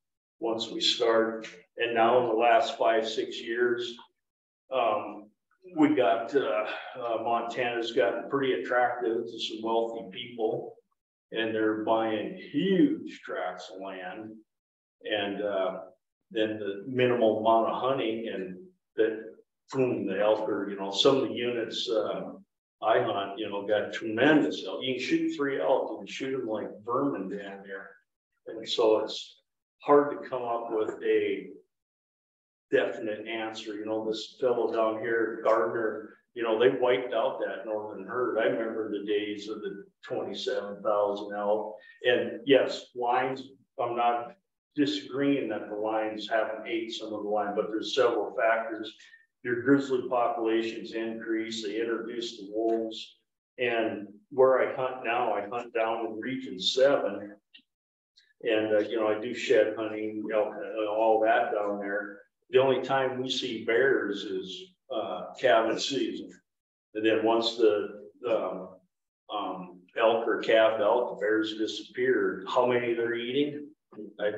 once we start. And now in the last five, six years, um, we got, uh, uh, Montana's gotten pretty attractive to some wealthy people. And they're buying huge tracts of land. And, uh, then the minimal amount of hunting and that, boom, the elk are, you know, some of the units, uh, I hunt, you know, got tremendous elk. You can shoot three elk and shoot them like vermin down there. And so it's hard to come up with a definite answer. You know, this fellow down here, Gardiner, you know, they wiped out that northern herd. I remember the days of the twenty-seven thousand elk. And yes, lions, I'm not disagreeing that the lions haven't ate some of the line, but there's several factors. Your grizzly populations increase, they introduce the wolves. And where I hunt now, I hunt down in region seven. And, uh, you know, I do shed hunting, know, all that down there. The only time we see bears is, uh, calving season. And then once the, um, um, elk or calf elk, the bears disappear, how many they're eating? I,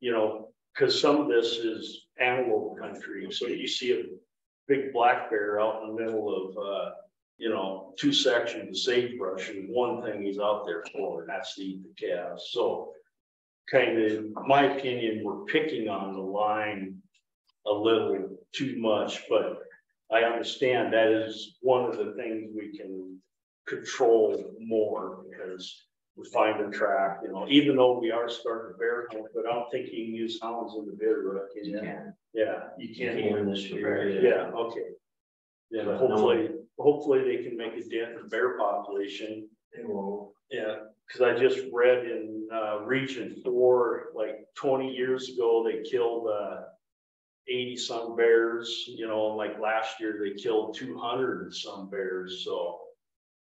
you know, cause some of this is antelope country, so you see a big black bear out in the middle of, uh, you know, two sections of sagebrush and one thing he's out there for, and that's to eat the calves. So kind of, in my opinion, we're picking on the lion a little too much, but I understand that is one of the things we can control more because we find a track, you know, even though we are starting to bear hunt, but I don't think you can use hounds in the Bitterroot. can you? Yeah, you can't. You can in this area. Yeah, okay. Yeah, But no hopefully, hopefully they can make a dent in the bear population. They will. Yeah, cause I just read in, uh, region four, like twenty years ago, they killed, uh. Eighty some bears, you know, and like last year they killed two hundred some bears, so.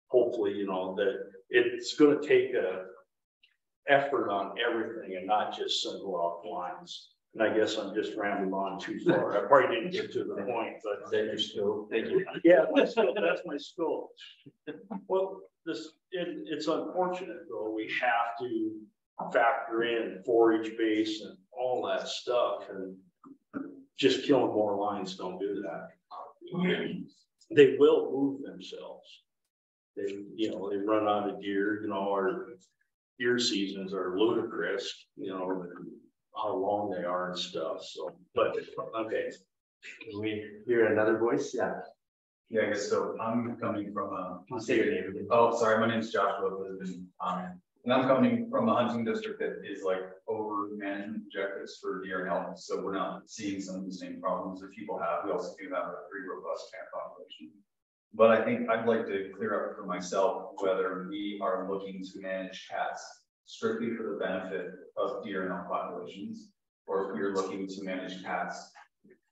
Hopefully, you know, that it's gonna take a. Effort on everything and not just single out lions. And I guess I'm just rambling on too far. I probably didn't get to the point, but. Then you're still, Thank you. Yeah, my skill, that's my skill. Well, this, it, it's unfortunate though, we have to factor in forage base and all that stuff and just killing more lions don't do that. They will move themselves. They, you know, they run out of deer, you know, our deer seasons are ludicrous, you know, how long they are and stuff, so, but, okay. We hear another voice, yeah. Yeah, I guess so. I'm coming from a. I'll say your name. Oh, sorry, my name's Joshua Lisbon. Um, and I'm coming from a hunting district that is like over management objectives for deer and elk. So we're not seeing some of the same problems that people have. We also do have a pretty robust cat population. But I think I'd like to clear up for myself whether we are looking to manage cats strictly for the benefit of deer and elk populations. Or if we are looking to manage cats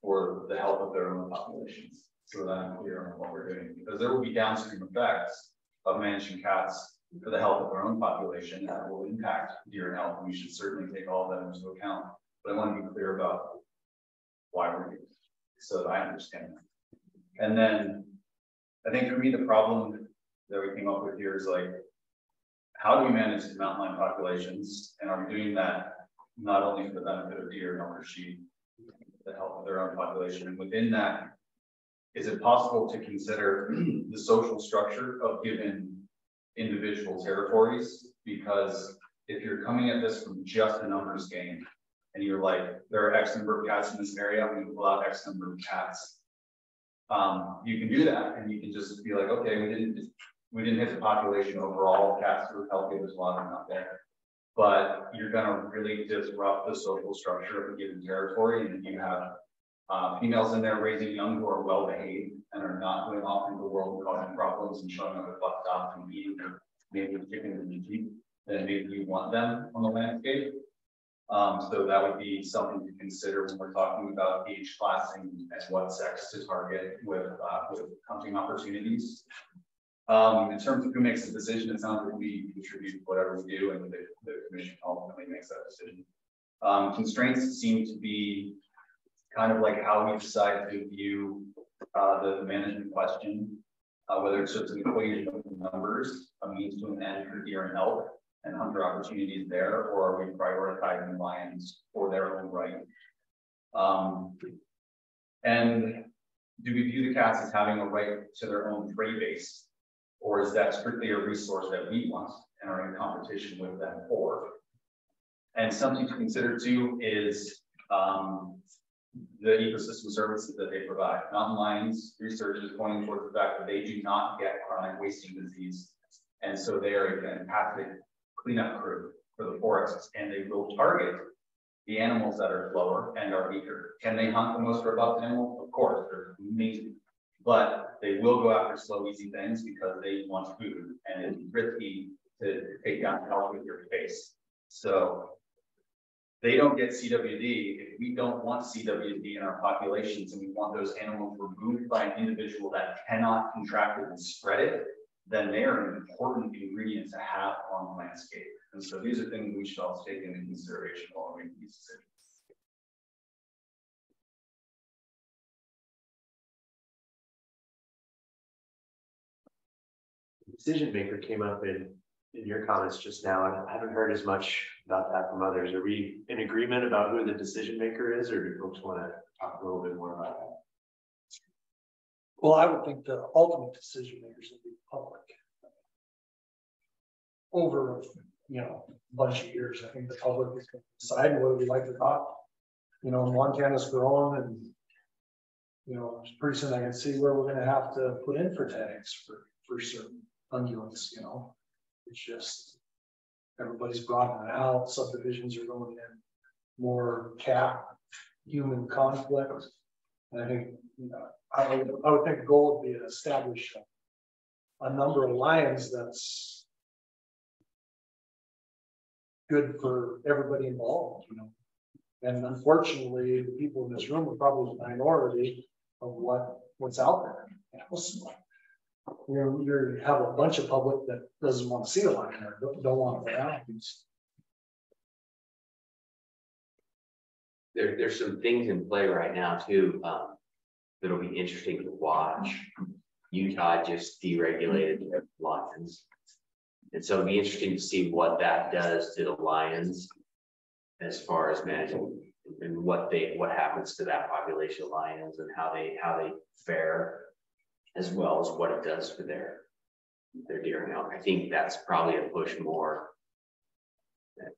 for the health of their own populations. So that I'm clear on what we're doing, because there will be downstream effects of managing cats for the health of their own population that will impact deer and elk. We should certainly take all that into account. But I want to be clear about why we're doing it, so that I understand. that. And then I think for me, the problem that we came up with here is like, how do we manage the mountain lion populations? And are we doing that not only for the benefit of deer and elk or sheep, the health of their own population? And within that, is it possible to consider the social structure of given individual territories? Because if you're coming at this from just a numbers game, and you're like, there are X number of cats in this area, I'm gonna pull out X number of cats. Um, you can do that, and you can just be like, okay, we didn't, we didn't hit the population overall, cats are healthy, there's a lot of them out there. But you're gonna really disrupt the social structure of a given territory, and if you have uh, females in there raising young who are well behaved and are not going off into the world causing problems and showing up at bus stops and eating maybe chicken and sheep, then maybe you want them on the landscape. Um, so that would be something to consider when we're talking about age classing and what sex to target with, uh, with hunting opportunities. Um, in terms of who makes the decision, it sounds like we contribute whatever we do and the, the commission ultimately makes that decision. Um, constraints seem to be kind of like how we decide to view uh, the, the management question, uh, whether it's just an equation of numbers, a means to an end for deer and elk, and hunter opportunities there, or are we prioritizing lions for their own right? Um, and do we view the cats as having a right to their own prey base? Or is that strictly a resource that we want and are in competition with them for? And something to consider too is um, the ecosystem services that they provide. Mountain lions research is pointing towards the fact that they do not get chronic wasting disease. And so they are a fantastic cleanup crew for the forests and they will target the animals that are slower and are weaker. Can they hunt the most robust animal? Of course, they're amazing. But they will go after slow, easy things because they want food and it's risky to take down elk with your face. So they don't get CWD. If we don't want CWD in our populations and we want those animals removed by an individual that cannot contract it and spread it, then they are an important ingredient to have on the landscape. And so these are things we should also take into consideration while we make these decisions. Decision maker came up in in your comments just now, and I haven't heard as much about that from others. Are we in agreement about who the decision maker is, or do folks want to talk a little bit more about that? Well, I would think the ultimate decision makers would be the public. Over, you know, a bunch of years, I think the public is going to decide whether we like or not. You know, Montana's growing and, you know, pretty soon I can see where we're gonna have to put in for tags for, for certain ungulates, you know. It's just, everybody's broadening out, subdivisions are going in, more cap human conflict. And I think, you know, I would, I would think the goal would be to establish a, uh, a number of lions that's good for everybody involved, you know. And unfortunately, the people in this room are probably the minority of what, what's out there. You know, you you have a bunch of public that doesn't want to see a lion or don't, don't want to around. There, there's some things in play right now too. Um, that'll be interesting to watch. Utah just deregulated lions. And so it'll be interesting to see what that does to the lions as far as managing and what they what happens to that population of lions and how they how they fare as well as what it does for their their deer and elk. I think that's probably a push more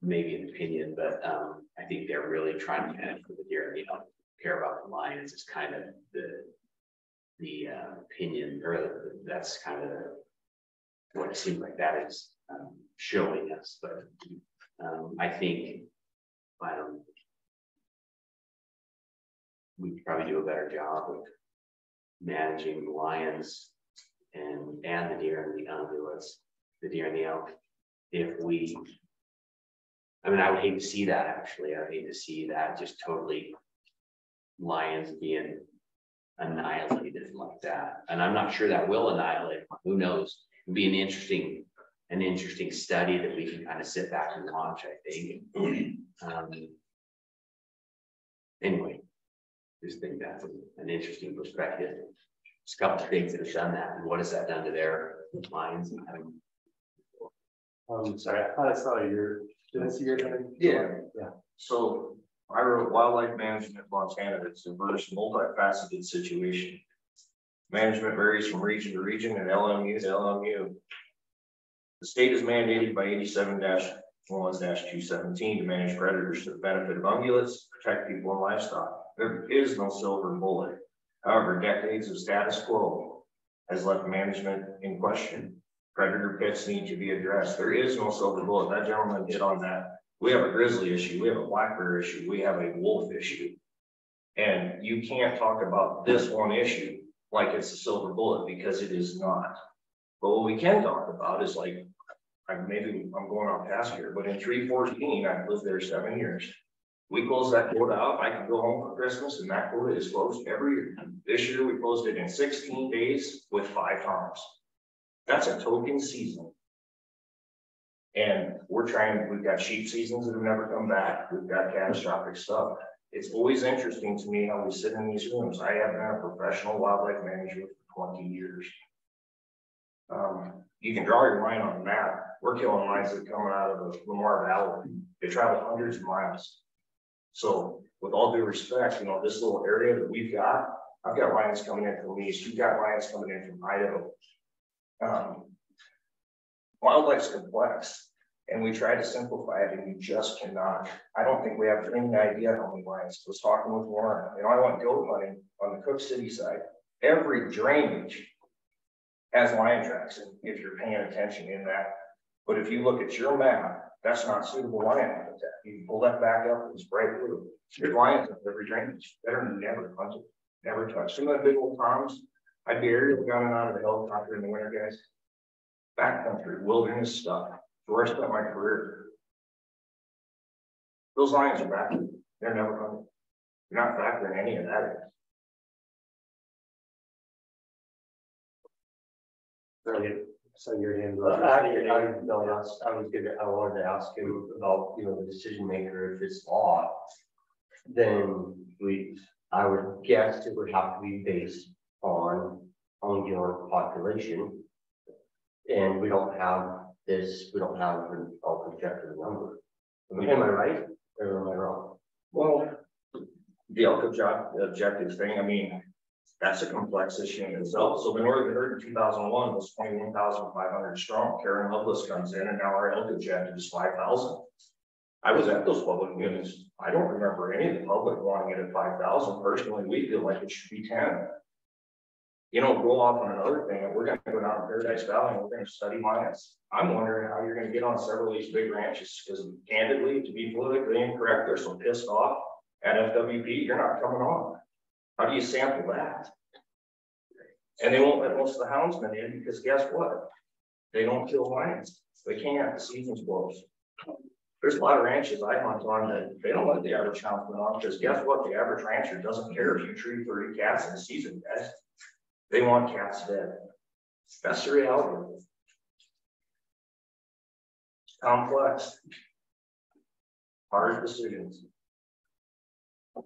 maybe an opinion, but um, I think they're really trying to manage for the deer and the elk care about the lions is kind of the the uh, opinion or that's kind of what it seems like that is um, showing us. But um, I think don't. We could probably do a better job of managing the lions and and the deer and the ungulates, the deer and the elk. If we, I mean, I would hate to see that actually. I would hate to see that just totally lions being annihilated like that. And I'm not sure that will annihilate. Who knows? It'd be an interesting, an interesting study that we can kind of sit back and watch, I think. Um, anyway, just think that's an interesting perspective. There's a couple of things that have done that. And what has that done to their minds and having Um, sorry, I thought I saw your, did I see your thing? Yeah. Yeah. So I wrote wildlife management in Montana, it's a diverse, multifaceted situation. Management varies from region to region and LMU to LMU. The state is mandated by 87 217 to manage predators to the benefit of ungulates, protect people and livestock. There is no silver bullet. However, decades of status quo has left management in question. Predator pits need to be addressed. There is no silver bullet. That gentleman hit on that. We have a grizzly issue. We have a black bear issue. We have a wolf issue. And you can't talk about this one issue like it's a silver bullet because it is not. But what we can talk about is like, I maybe I'm going off task here, but in three fourteen, I've lived there seven years. We closed that quota out. I can go home for Christmas and that quota is closed every year. This year we closed it in sixteen days with five times. That's a token season. And we're trying, we've got sheep seasons that have never come back. We've got catastrophic stuff. It's always interesting to me how we sit in these rooms. I have been a professional wildlife manager for twenty years. Um, you can draw your line on a map. We're killing lions that are coming out of the Lamar Valley. They travel hundreds of miles. So with all due respect, you know, this little area that we've got, I've got lions coming in from east, you've got lions coming in from Idaho. Um, wildlife's complex and we try to simplify it and you just cannot. I don't think we have any idea how many lions. I was talking with Warren, you know, I want goat hunting on the Cooke City side. Every drainage has lion tracks and if you're paying attention in that. But if you look at your map, that's not suitable lion habitat. You pull that back up, it's bright blue. There's lions in every drainage. Better never hunted, never touched. Some of the big old toms, I'd be aerial gunning out of the helicopter in the winter, guys. Backcountry, wilderness stuff where I spent my career. Those lions are back. They're never coming. You're not factoring any of that in. So, so your hand. Uh, actually, I was, no, I was, I was gonna, I wanted to ask you about, you know, the decision maker, if it's law. Then we, I would guess it would have to be based on, on your population. And we don't have this, we don't have all projected number. Am I right or am I wrong? Well, the objective thing, I mean, that's a complex issue in itself. So the Northern Herd in two thousand one was twenty-one thousand five hundred strong. Karen Lovelace comes in and now our elk objective is five thousand. I was at those public meetings. I don't remember any of the public wanting it at five thousand. Personally, we feel like it should be ten. You know, go off on another thing, we're gonna go down to Paradise Valley and we're gonna study lions. I'm wondering how you're gonna get on several of these big ranches, because candidly, to be politically incorrect, they're so pissed off at FWP, you're not coming on. How do you sample that? And they won't let most of the houndsmen in, because guess what? They don't kill lions. They can't, the season's closed. There's a lot of ranches I hunt on that they don't let the average houndsman on, because guess what? The average rancher doesn't care if you treat thirty cats in a season, guys. They want cats dead. That's the reality. Complex. Hard decisions. I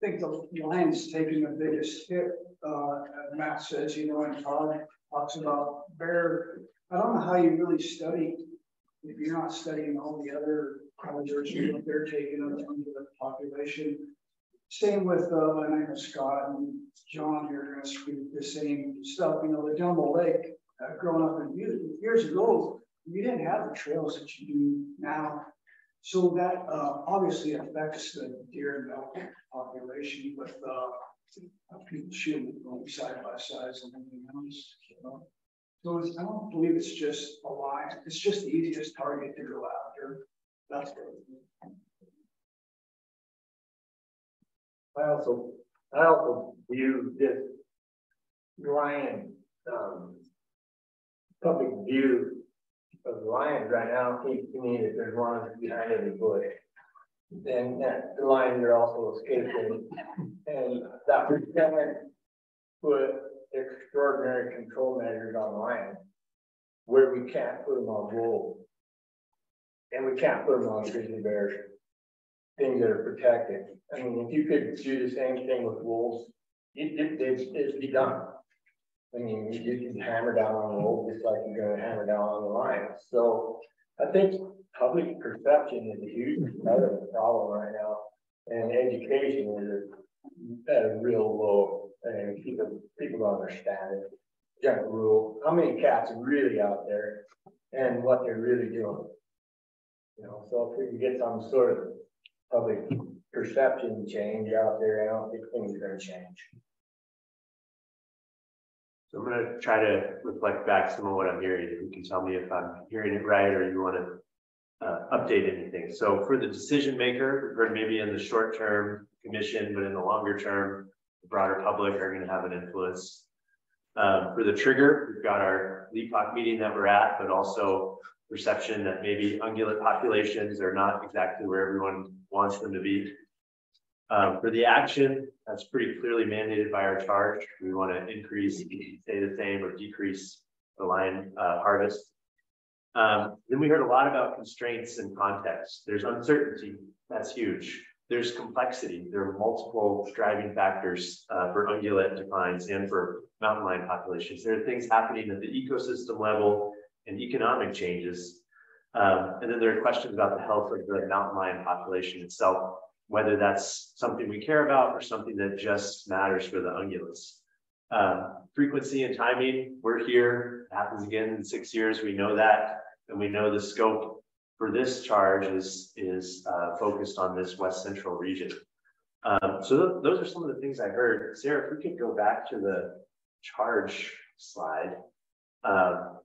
think the Lions taking the biggest hit, uh, Matt says, you know, and Todd talks about bear. I don't know how you really study if you're not studying all the other predators that they're taking on the population. Same with, uh, my name is Scott and John here speak the same stuff. You know, the Dumble Lake, uh, growing up in years ago, you didn't have the trails that you do now. So that uh, obviously affects the deer and elk population with uh, people shooting going side by side and everything else. You know? So I don't believe it's just a lie. It's just the easiest target to go after. That's what I also, I also view this lion, um, public view of lions right now seems to me that there's one behind every bush. And that the lions are also escaping, and that would put extraordinary control measures on lions where we can't put them on wolves. And we can't put them on grizzly bears, things that are protected. I mean, if you could do the same thing with wolves, it, it, it'd, it'd be done. I mean, you can hammer down on the road just like you're gonna hammer down on the lion. So I think public perception is a huge another problem right now. And education is at a real low and people, people don't understand it. General rule, how many cats are really out there and what they're really doing? You know, so if we can get some sort of public perception change out there, I don't think things are gonna change. So I'm gonna try to reflect back some of what I'm hearing. If You can tell me if I'm hearing it right or you wanna uh, update anything. So for the decision maker, maybe in the short term commission, but in the longer term, the broader public are gonna have an influence. Um, for the trigger, we've got our LEPOC meeting that we're at, but also perception that maybe ungulate populations are not exactly where everyone wants them to be. Um, for the action, that's pretty clearly mandated by our charge. We want to increase, stay the same or decrease the lion uh, harvest. Um, then we heard a lot about constraints and context. There's uncertainty, that's huge. There's complexity. There are multiple driving factors uh, for ungulate declines and for mountain lion populations. There are things happening at the ecosystem level and economic changes. Um, and then there are questions about the health of the mountain lion population itself whether that's something we care about or something that just matters for the ungulates. Um, frequency and timing, we're here, it happens again in six years, we know that, and we know the scope for this charge is, is uh, focused on this west central region. Um, so th those are some of the things I heard. Sarah, if we could go back to the charge slide. Um,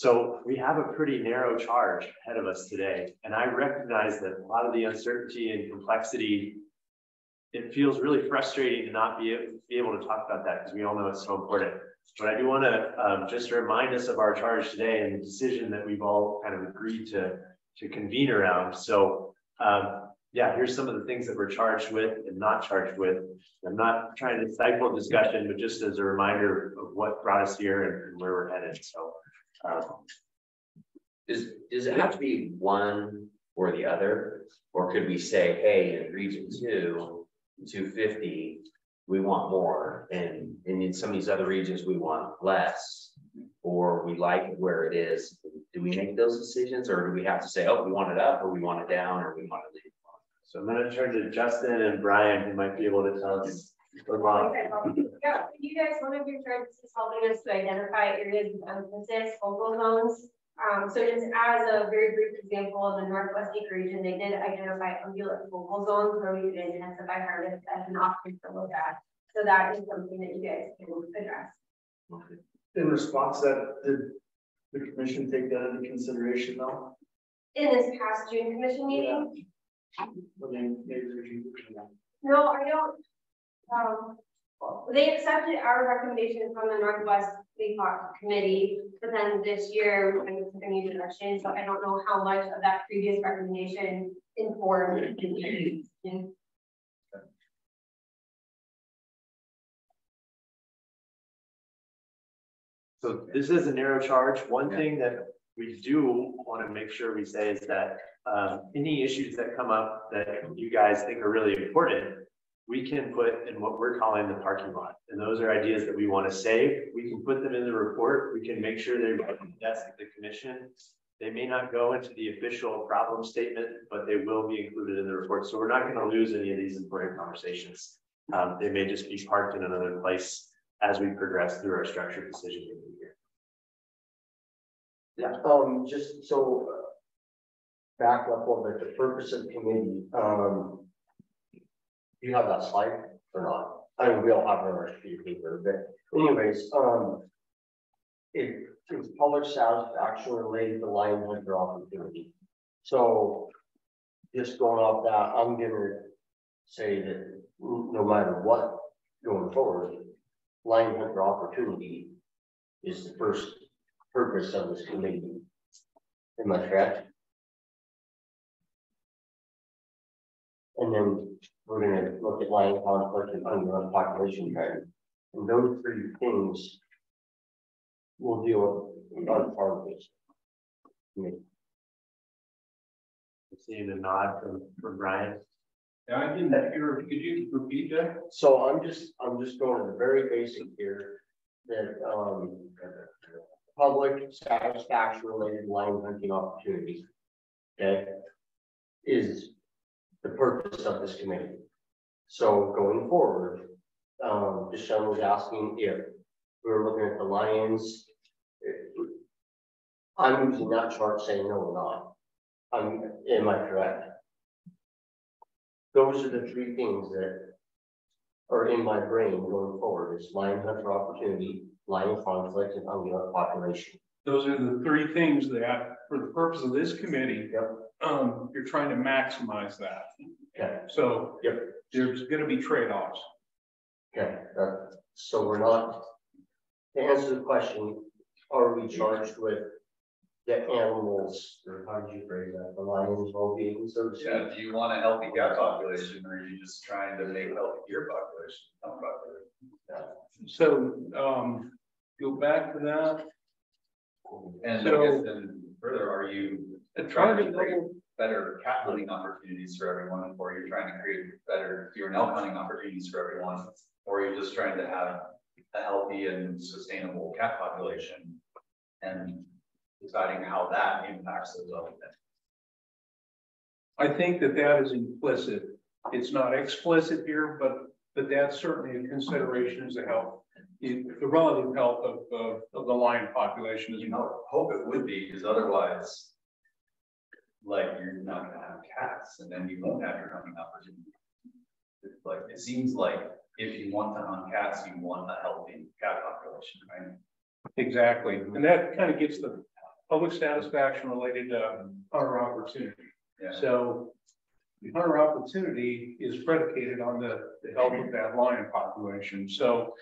So we have a pretty narrow charge ahead of us today. And I recognize that a lot of the uncertainty and complexity, it feels really frustrating to not be, be able to talk about that because we all know it's so important. But I do want to um, just remind us of our charge today and the decision that we've all kind of agreed to, to convene around. So um, yeah, here's some of the things that we're charged with and not charged with. I'm not trying to stifle discussion, but just as a reminder of what brought us here and, and where we're headed. So um, Does, does it have to be one or the other? Or could we say, hey, in region two, two fifty, we want more, and, and in some of these other regions, we want less? Or we like where it is, do we make those decisions, or do we have to say, oh, we want it up, or we want it down, or we want it leave? So I'm gonna turn to Justin and Brian, who might be able to tell us. Okay, Yeah, you guys, one of your charts is helping us to identify areas of emphasis, focal zones. Um, so just as a very brief example, of the Northwest Ecoregion, they did identify ungulate focal zones where we could intensify harvest as an option to look at. So that is something that you guys can address. In response to that, did the commission take that into consideration though? In this past June commission meeting? I mean, maybe. No, I don't, um, they accepted our recommendation from the Northwest LEPOC Committee, but then this year we're going to took a new direction. So I don't know how much of that previous recommendation informed. So this is a narrow charge. One thing that we do want to make sure we say is that um, any issues that come up that you guys think are really important, we can put in what we're calling the parking lot. And those are ideas that we want to save. We can put them in the report. We can make sure they're desk at the commission. They may not go into the official problem statement, but they will be included in the report. So we're not going to lose any of these important conversations. Um, they may just be parked in another place as we progress through our structured decision making here. Yeah, um, just so uh, back up on the purpose of the committee, um, you have that slide or not? I mean, we all have our of paper, but anyways, um. It, it's public satisfaction related to lion hunter opportunity. So. Just going off that, I'm gonna say that no matter what going forward, lion hunter opportunity. Is the first purpose of this committee. Am I correct? And then we're gonna look at lion conflict and ungulate population trend. And those three things we'll deal with on part of this. Seeing a nod from, from Brian. Yeah, I didn't hear, could you repeat that? So I'm just, I'm just going to the very basic here, that, um, public satisfaction related lion hunting opportunities. Okay? Is the purpose of this committee. So going forward, um, Deshaun was asking if we were looking at the lions. I'm using that chart saying no, we're not. I'm, am I correct? Those are the three things that are in my brain going forward, is lion hunter opportunity, lion conflict, and ungulate population. Those are the three things that, for the purpose of this committee, um, you're trying to maximize that. Okay. So, yep, there's gonna be trade-offs. Okay, uh, so we're not, to answer the question, are we charged with the animals, or how did you phrase that, the lions well-being, so to speak? Yeah, do you want a healthy cat population or are you just trying to make healthy deer population? Elk population? So, um, go back to that. And I So- guess then further, are you trying to create better cat hunting opportunities for everyone, or you're trying to create better deer and elk hunting opportunities for everyone? Or you're just trying to have a healthy and sustainable cat population and deciding how that impacts those other things. I think that that is implicit. It's not explicit here, but, but that's certainly a consideration as a health. The the relative health of, of, of the lion population is You know, hope it would be, because otherwise. Like, you're not gonna have cats, and then you won't have your hunting opportunity. It's Like, it seems like if you want to hunt cats, you want a healthy cat population, right? Exactly, and that kind of gets the public satisfaction related to hunter opportunity. Yeah. So the hunter opportunity is predicated on the, the health of that lion population. So,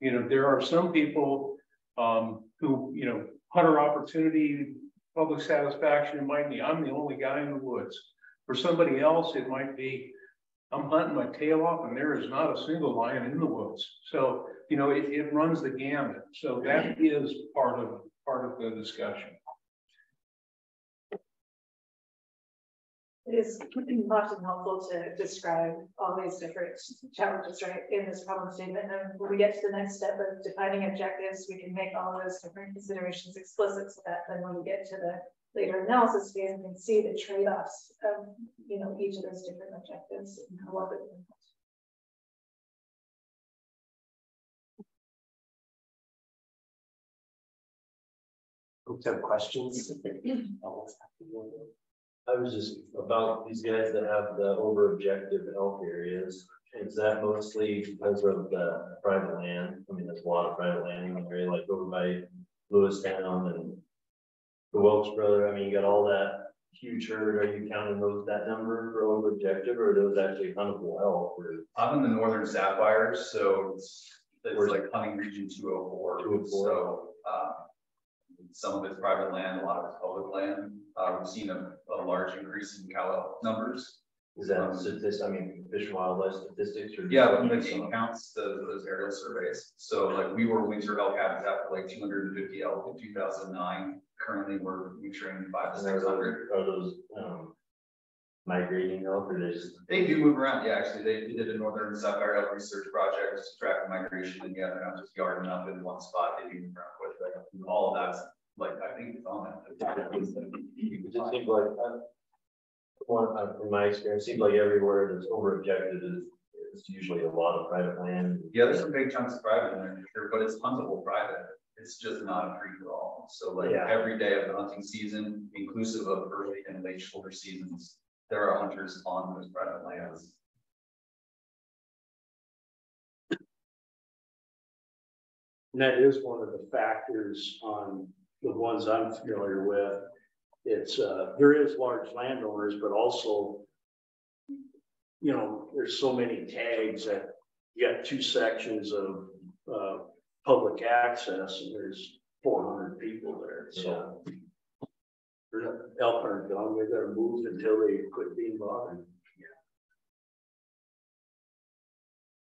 you know, there are some people um, who, you know, hunter opportunity, public satisfaction, might be, I'm the only guy in the woods. For somebody else, it might be, I'm hunting my tail off and there is not a single lion in the woods. So, you know, it, it runs the gamut. So that is part of, part of the discussion. It is often helpful to describe all these different challenges, right, in this problem statement, and when we get to the next step of defining objectives, we can make all those different considerations explicit, so that then when we get to the later analysis phase, we can see the trade-offs of, you know, each of those different objectives and how well they're Folks have questions? I was just about these guys that have the over objective elk areas. Is that mostly because of the private land? I mean, there's a lot of private land in the area, like over by Lewistown and the Wilks brother. I mean, you got all that huge herd. Are you counting those, that number for over objective or are those actually huntable elk? Or I'm in the northern sapphires, so it's, it's like hunting region two oh four. 204. So, uh, some of it's private land, a lot of it's public land. Uh, we've seen a, a large increase in cow elk numbers. is that statistics, I mean, fish and wildlife statistics or? Yeah, but the counts, the, those aerial surveys. So like we were winter elk habitat for like two hundred and fifty elk in two thousand nine. Currently, we're wintering five to And are those, are those, um, migrating elk or they just? They do move around, yeah, actually, they they did a northern sapphire elk research project to track migration, and yeah, they're not just yarding up in one spot, they do move around quite a bit. All of that's, like, I think it's on that. It just seems like, uh, one, uh, from my experience, seems like everywhere that's over objected is, is usually a lot of private land. Yeah, there's some big chunks of private land there, but it's huntable private. It's just not a free for all. So like Yeah. every day of the hunting season, inclusive of early and late shoulder seasons, there are hunters on those private lands. And that is one of the factors on the ones I'm familiar with. It's, uh, there is large landowners, but also, you know, there's so many tags that you got two sections of, uh, public access and there's four hundred people there, so. They're not, elk aren't gone, they gotta move until they quit being bothered.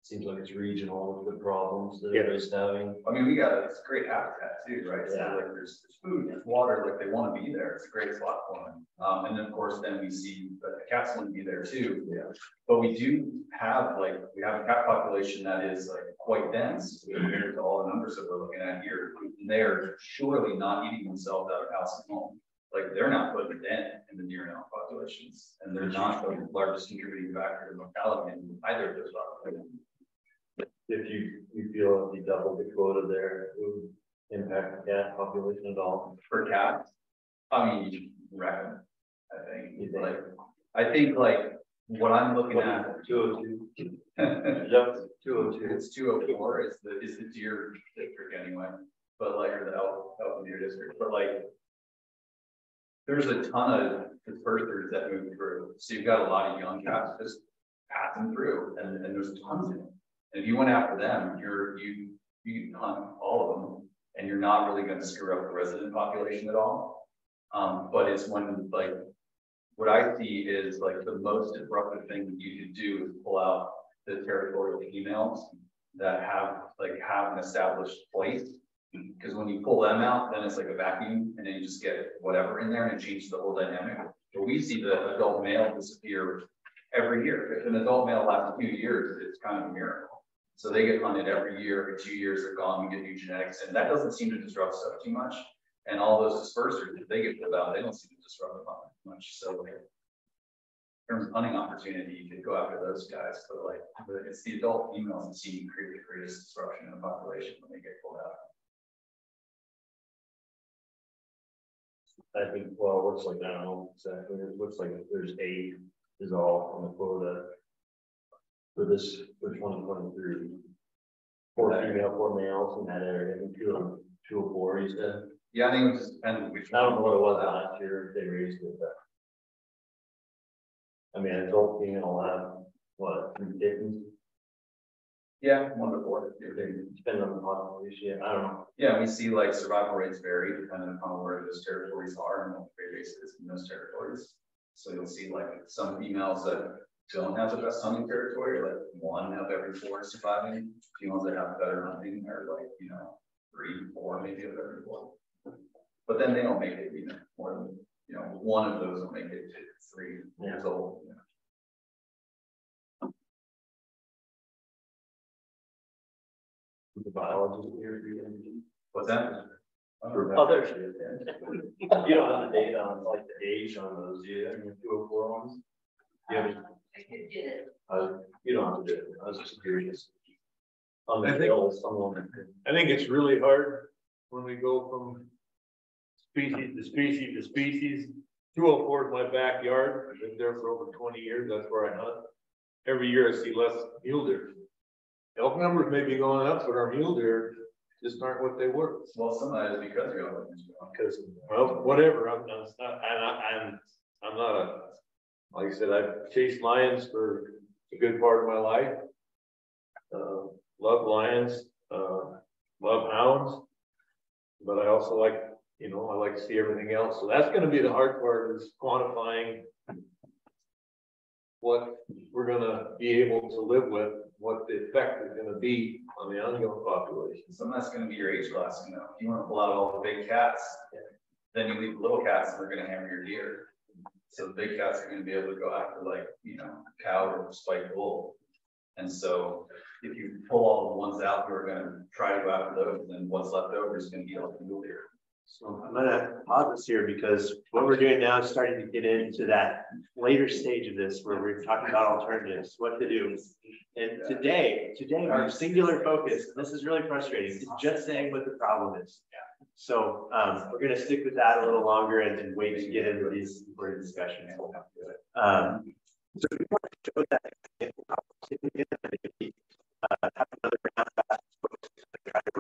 Seems like it's regional with the problems that Yeah. everybody's having. I mean, we got, it's great habitat too, right? So Yeah. like there's, there's food, there's water, like they wanna be there. It's a great spot for them. Um, and then of course, then we see that the cats wanna be there too. Yeah. But we do have like, we have a cat population that is like quite dense compared to all the numbers that we're looking at here. And They are surely not eating themselves out of house and home. Like they're not putting a dent in the deer and elk populations. And they're not the largest contributing factor to mortality in either of those populations. If you, you feel if you double the quota there, it would impact the cat population at all? For cats, I mean, you reckon, I think, like, I think like, what I'm looking at. Two oh two. Yep, two oh two, it's two oh four is the, is the deer district anyway, but like, or the elk elk deer district, but like. There's a ton of dispersers that move through, so you've got a lot of young cats just passing through, and, and there's tons of them. And if you went after them, you're, you, you hunt all of them, and you're not really gonna screw up the resident population at all. Um, but it's when like, what I see is like the most disruptive thing that you could do is pull out the territorial females that have, like, have an established place. Because when you pull them out, then it's like a vacuum, and then you just get whatever in there, and it changes the whole dynamic. But we see the adult male disappear every year. If an adult male lasts a few years, it's kind of a miracle. So they get hunted every year, every two years, they're gone, we get new genetics, and that doesn't seem to disrupt stuff too much. And all those dispersers, if they get pulled out, they don't seem to disrupt them much, so like. In terms of hunting opportunity, you could go after those guys, but like, it's the adult females that seem to create the greatest disruption in the population when they get pulled out. I think, well, it looks like, I don't know exactly, it looks like there's eight is all on the quota. For this, for twenty twenty-three. Four female, four males in that area, and two of, two of four, you said. Yeah, I think it just depend which. I don't know what it was last year, they raised it, but. I mean, adult female have, what, three kittens, Yeah, one to four. depending on the population, I don't know. Yeah, we see like survival rates vary depending upon where those territories are and what the prey base is in those territories. So you'll see like some females that don't have the best hunting territory, like one of every four is surviving. Females that have better hunting are like, you know, three, four, maybe of every four. But then they don't make it, you know, more than, you know, one of those will make it to three years old. you know. The biology here. What's that? For others. You don't have the data on like the age on those, do you, I mean, two oh four ones? Yeah. Uh, you don't have to do it, I was just curious. On I think- hills, someone. I think it's really hard when we go from species to species to species. Two oh four is my backyard. I've been there for over twenty years. That's where I hunt. Every year I see less mule deer. Elk numbers may be going up, but our mule deer just aren't what they were. Well, some of that is because you're on. Because, well, whatever, I'm, I'm, not- I'm, not- I'm, I'm not a, like I said, I've chased lions for a good part of my life. Uh, love lions, uh, love hounds. But I also like, you know, I like to see everything else, so that's gonna be the hard part is quantifying. What we're gonna be able to live with, what the effect is gonna be on the ongoing population. Of that's gonna be your age class, you know, if you wanna pull out all the big cats, then you leave the little cats and they're gonna hammer your deer. So the big cats are gonna be able to go after like, you know, cow or a spike bull. And so if you pull all the ones out who are gonna try to go after those, then what's left over is gonna be all the mule deer. So I'm gonna pause this here because what we're doing now is starting to get into that later stage of this where we're talking about alternatives, what to do. And today, today, our singular focus, and this is really frustrating, is just saying what the problem is. So um, we're gonna stick with that a little longer and then wait to get into these important discussions. Um, so we want to show that. uh, have another round back, try to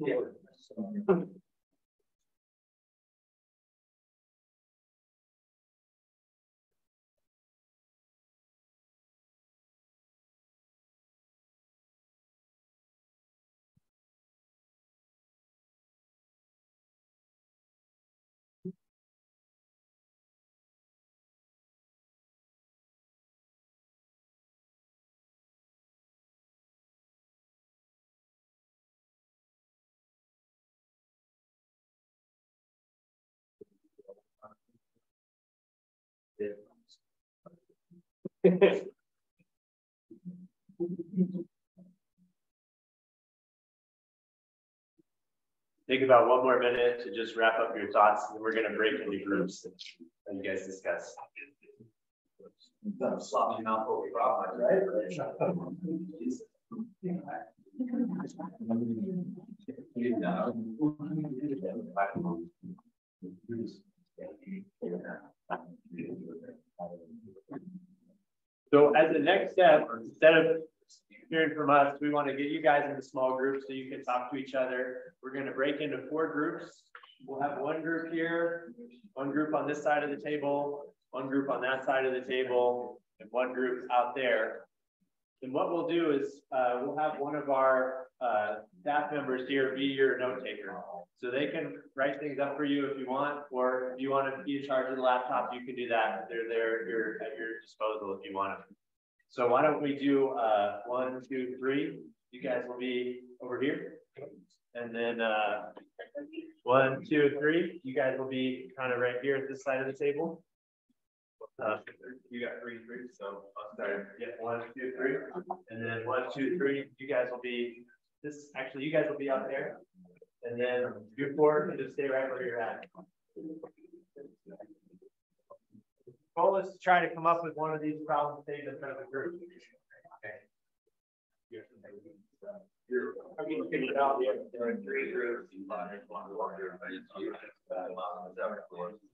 Yeah. Think about one more minute to just wrap up your thoughts, and we're gonna break into groups that you guys discuss. Problem, right? So as the next step, instead of hearing from us, we want to get you guys into small groups so you can talk to each other. We're going to break into four groups. We'll have one group here, one group on this side of the table, one group on that side of the table, and one group out there. And what we'll do is uh, we'll have one of our uh, staff members here be your note taker. So they can write things up for you if you want, or if you want to be in charge of the laptop, you can do that. They're there you're at your disposal if you want to. So why don't we do uh, one, two, three. You guys will be over here. And then uh, one, two, three. You guys will be kind of right here at this side of the table. Uh, you got three, three. So I'll start. Yeah, one, two, three. And then one, two, three. You guys will be this. Actually, you guys will be out there. And then before, just stay right where you're at. Goal is to try to come up with one of these problem statements as a group. Okay. You're, three groups.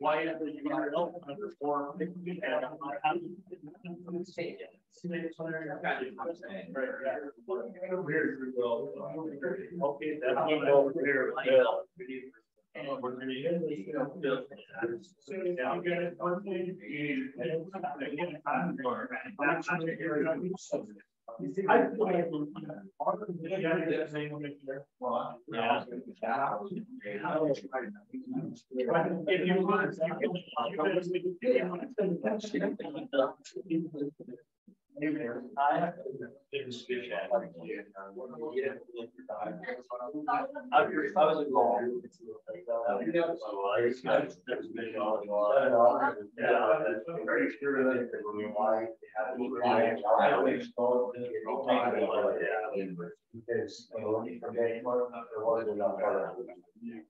Funny, I was also, because I was, why is the URL under four? Right, yeah. Weird, well, Okay, that's one over here. And we're gonna get this, you know, Bill. So now you get it, one thing, you- Again, I'm going. That's not the area of use. I feel like- Yeah, that's the name of it there. Yeah. If you want, you can. I have. I was involved. Very sure that. Because.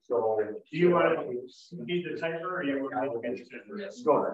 So. Do you want to keep the timer or you want to? Go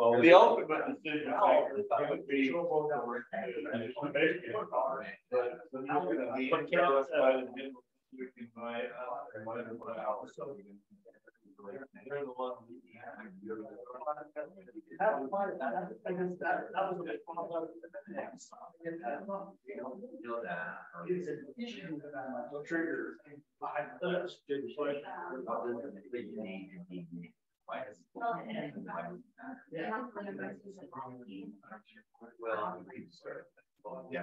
The ultimate decision. would be- But count, we can buy, uh, well, yeah.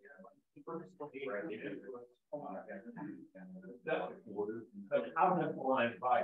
The covenant line by.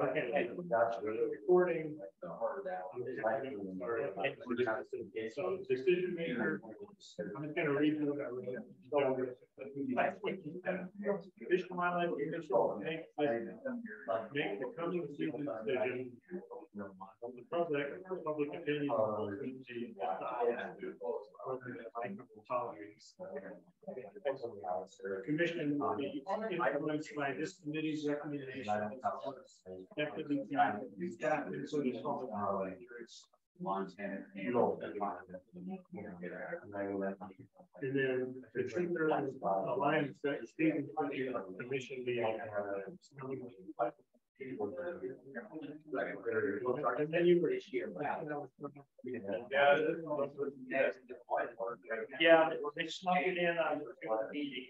betting. Now. That's. Recording. So decision maker, I'm just gonna read you what I wrote. So, Fish and Wildlife Commission make, make the coming season decision on the public, public opinion. Commission will be influenced by this committee's recommendation. Effectively, staff so does public interest. Montana. And then the trigger alliance that Stephen put in the commission being. And then you were. Yeah, they snuck it in on the meeting.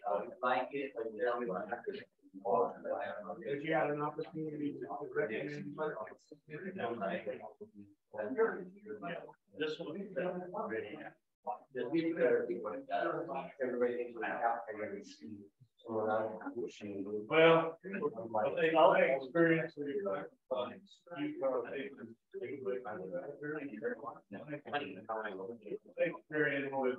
If you had an opportunity to recommend. This one. Well, I think all the experience. with your clients, you probably- Experience with.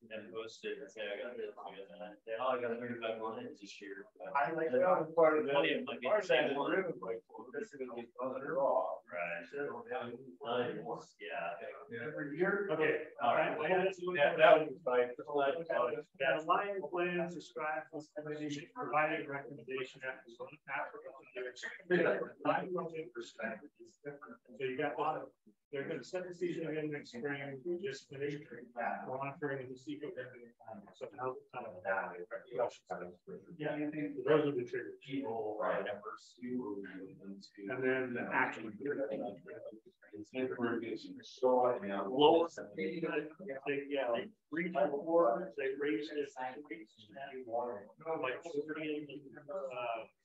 And posted, say, I got this, I got that, they all got thirty-five lions this year. I like that was part of the. Like. Is really like, this is gonna be other raw. Right. Yeah. Every year. Okay, uh, all right. That, that was like. Yeah, lion plans describe this uh, committee providing recommendation after. Nine perspective is different. So you got a lot of they're gonna set the season again next spring, just finished monitoring to see if they're. So now it's kind of down. Yeah, those are the triggers. Right. And then the action. Lower. They, yeah, like three, four, they raised it. Like, uh,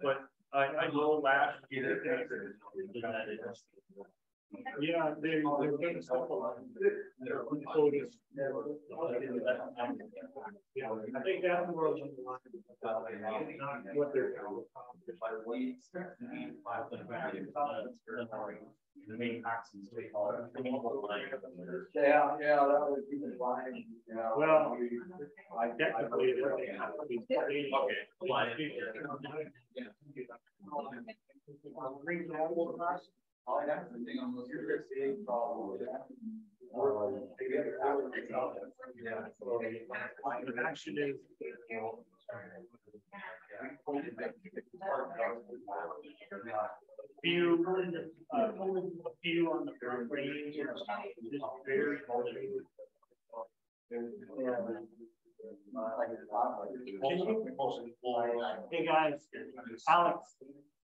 But I, I know last year. Yeah, they, they're getting stuff on. They're uncoded. Yeah, I think that's more along the line. Not what they're. The main toxins they call it. Yeah, yeah, that would be fine, yeah. Well, I technically. Okay. All I got is the thing on those. The action is. View, uh, view on the front range, is very. Hey, guys, Alex.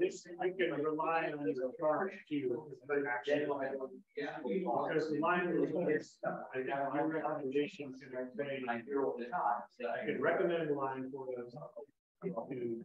This, I can rely on the charge to. Because line is, I got my recommendations and I'm saying, I could recommend line for them. To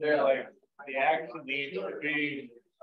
They're like, the action needs to be.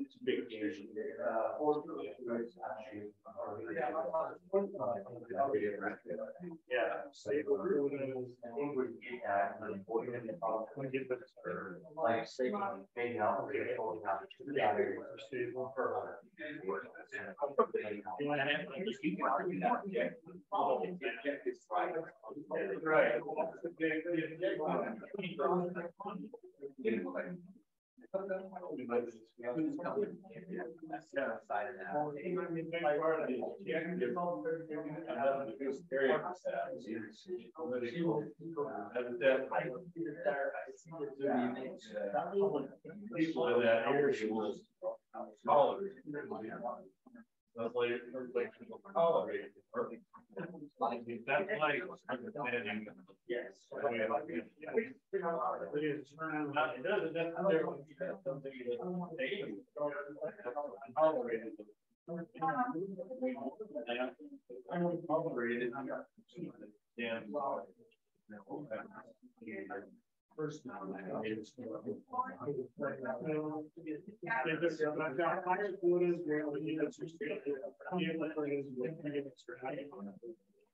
It's big issue. Yeah. stable quotas. Like, say, maybe I'll. Stable. You wanna have, like, just keep working that. Right. People in that area was taller. That's like, oh, like, tolerated. That's like understanding. Yes. It is, it doesn't necessarily have something that they tolerated. Tolerated. Yeah. First. I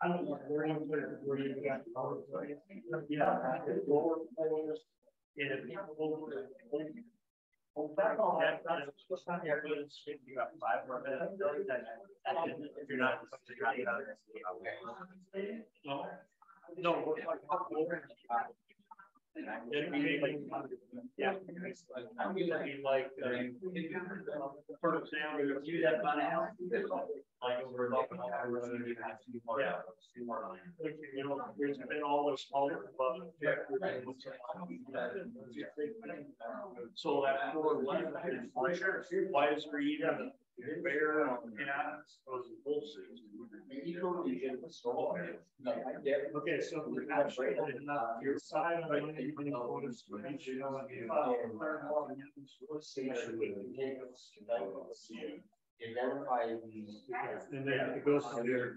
don't know, where you put it, where you got. Yeah. Lower floors, and if people over. Well, that's all that, that's what's not here, but it's, if you got five more minutes, if you're not. if you're not, you know, No, no, we're like. It'd be like, yeah. I'm be like, uh, for example, if you have out. Like over. like, Yeah. You know, there's been all this smaller. but- So that. four left, Why is for you? Bear, yeah, those bullshit. Okay, so we're not sure, your side of it, you know, what is- you know, Identify these. And then it goes to their.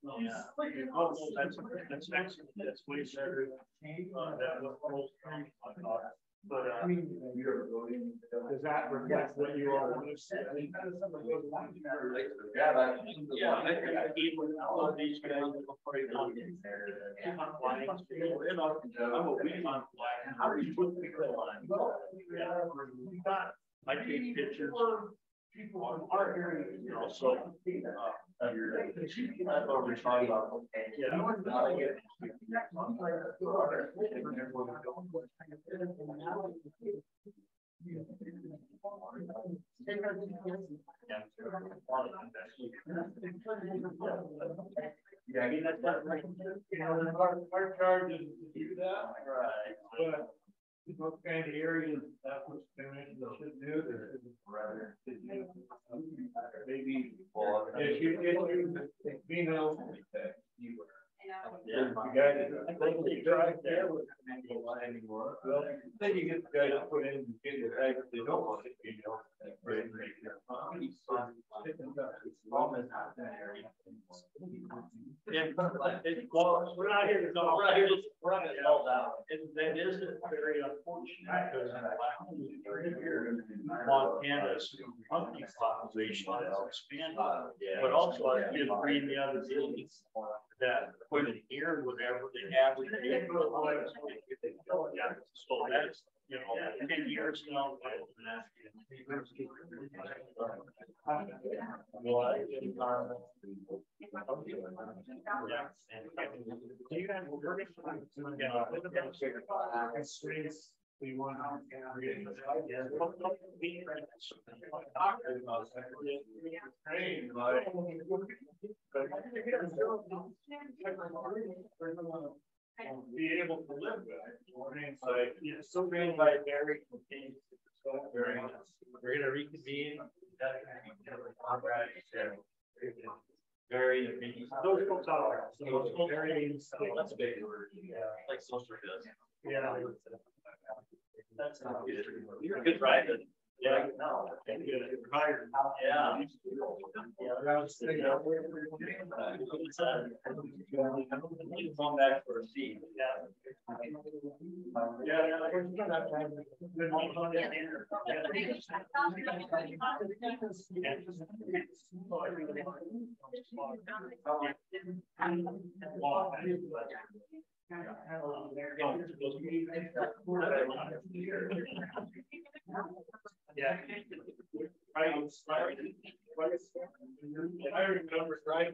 Yeah. Oh, that's, that's excellent, that's way better. Uh, that was. But, uh, does that reflect what you want to say? Yeah, that, yeah, I think I with all of these guys. I'm on flying, I'm a weed on flying, how are you putting the on? Yeah, we got, I take pictures. People our area, you know, so. uh, you're- I've already about. Yeah. Yeah, I mean, that's not right. You know, our, our charge is to do that. Right. But what kind of areas that was finished, should do this. Rather. Maybe. If you, if you, you know. Yeah, you guys, I think you drive there with. Anymore. Well, then you get the guy to put in, get the guy, they don't want it, you know. Yeah, it's, well, we're not here to talk, we're not here to, we're not gonna help out. And that is very unfortunate, because Montana's hunting population has expanded. But also, I did read the other day that put it here, whatever, the average. neighborhood was, So that's, you know, ten years now. We want Be able to live with it. So, yeah, so many by Barry. Very, we're gonna reconvene. Very, social tolerance. Very, that's a big word. Like social does. Yeah. That's good. Writer. Yeah. Yeah. Yeah. Right, right. I remember right.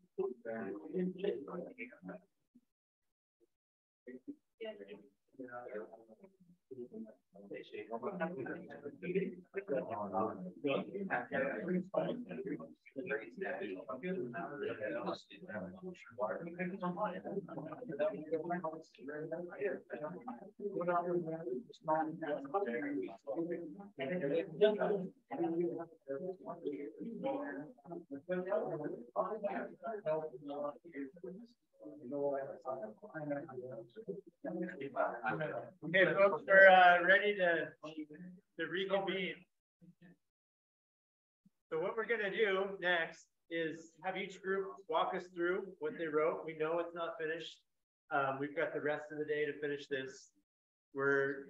behind. Okay, folks, we're uh, ready to, to reconvene. So what we're gonna do next is have each group walk us through what they wrote. We know it's not finished. Um, we've got the rest of the day to finish this. We're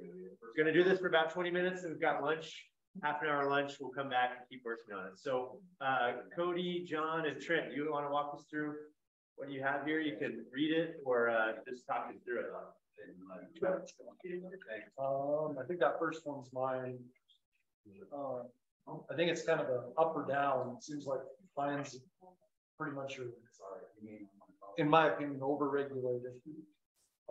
gonna do this for about 20 minutes and we've got lunch, half an hour lunch. We'll come back and keep working on it. So uh, Cody, John, and Trent, you wanna walk us through what you have here? You can read it or uh, just talk us through it. Um, I think that first one's mine. Uh, I think it's kind of a up or down. It seems like lions pretty much are, in my opinion, overregulated.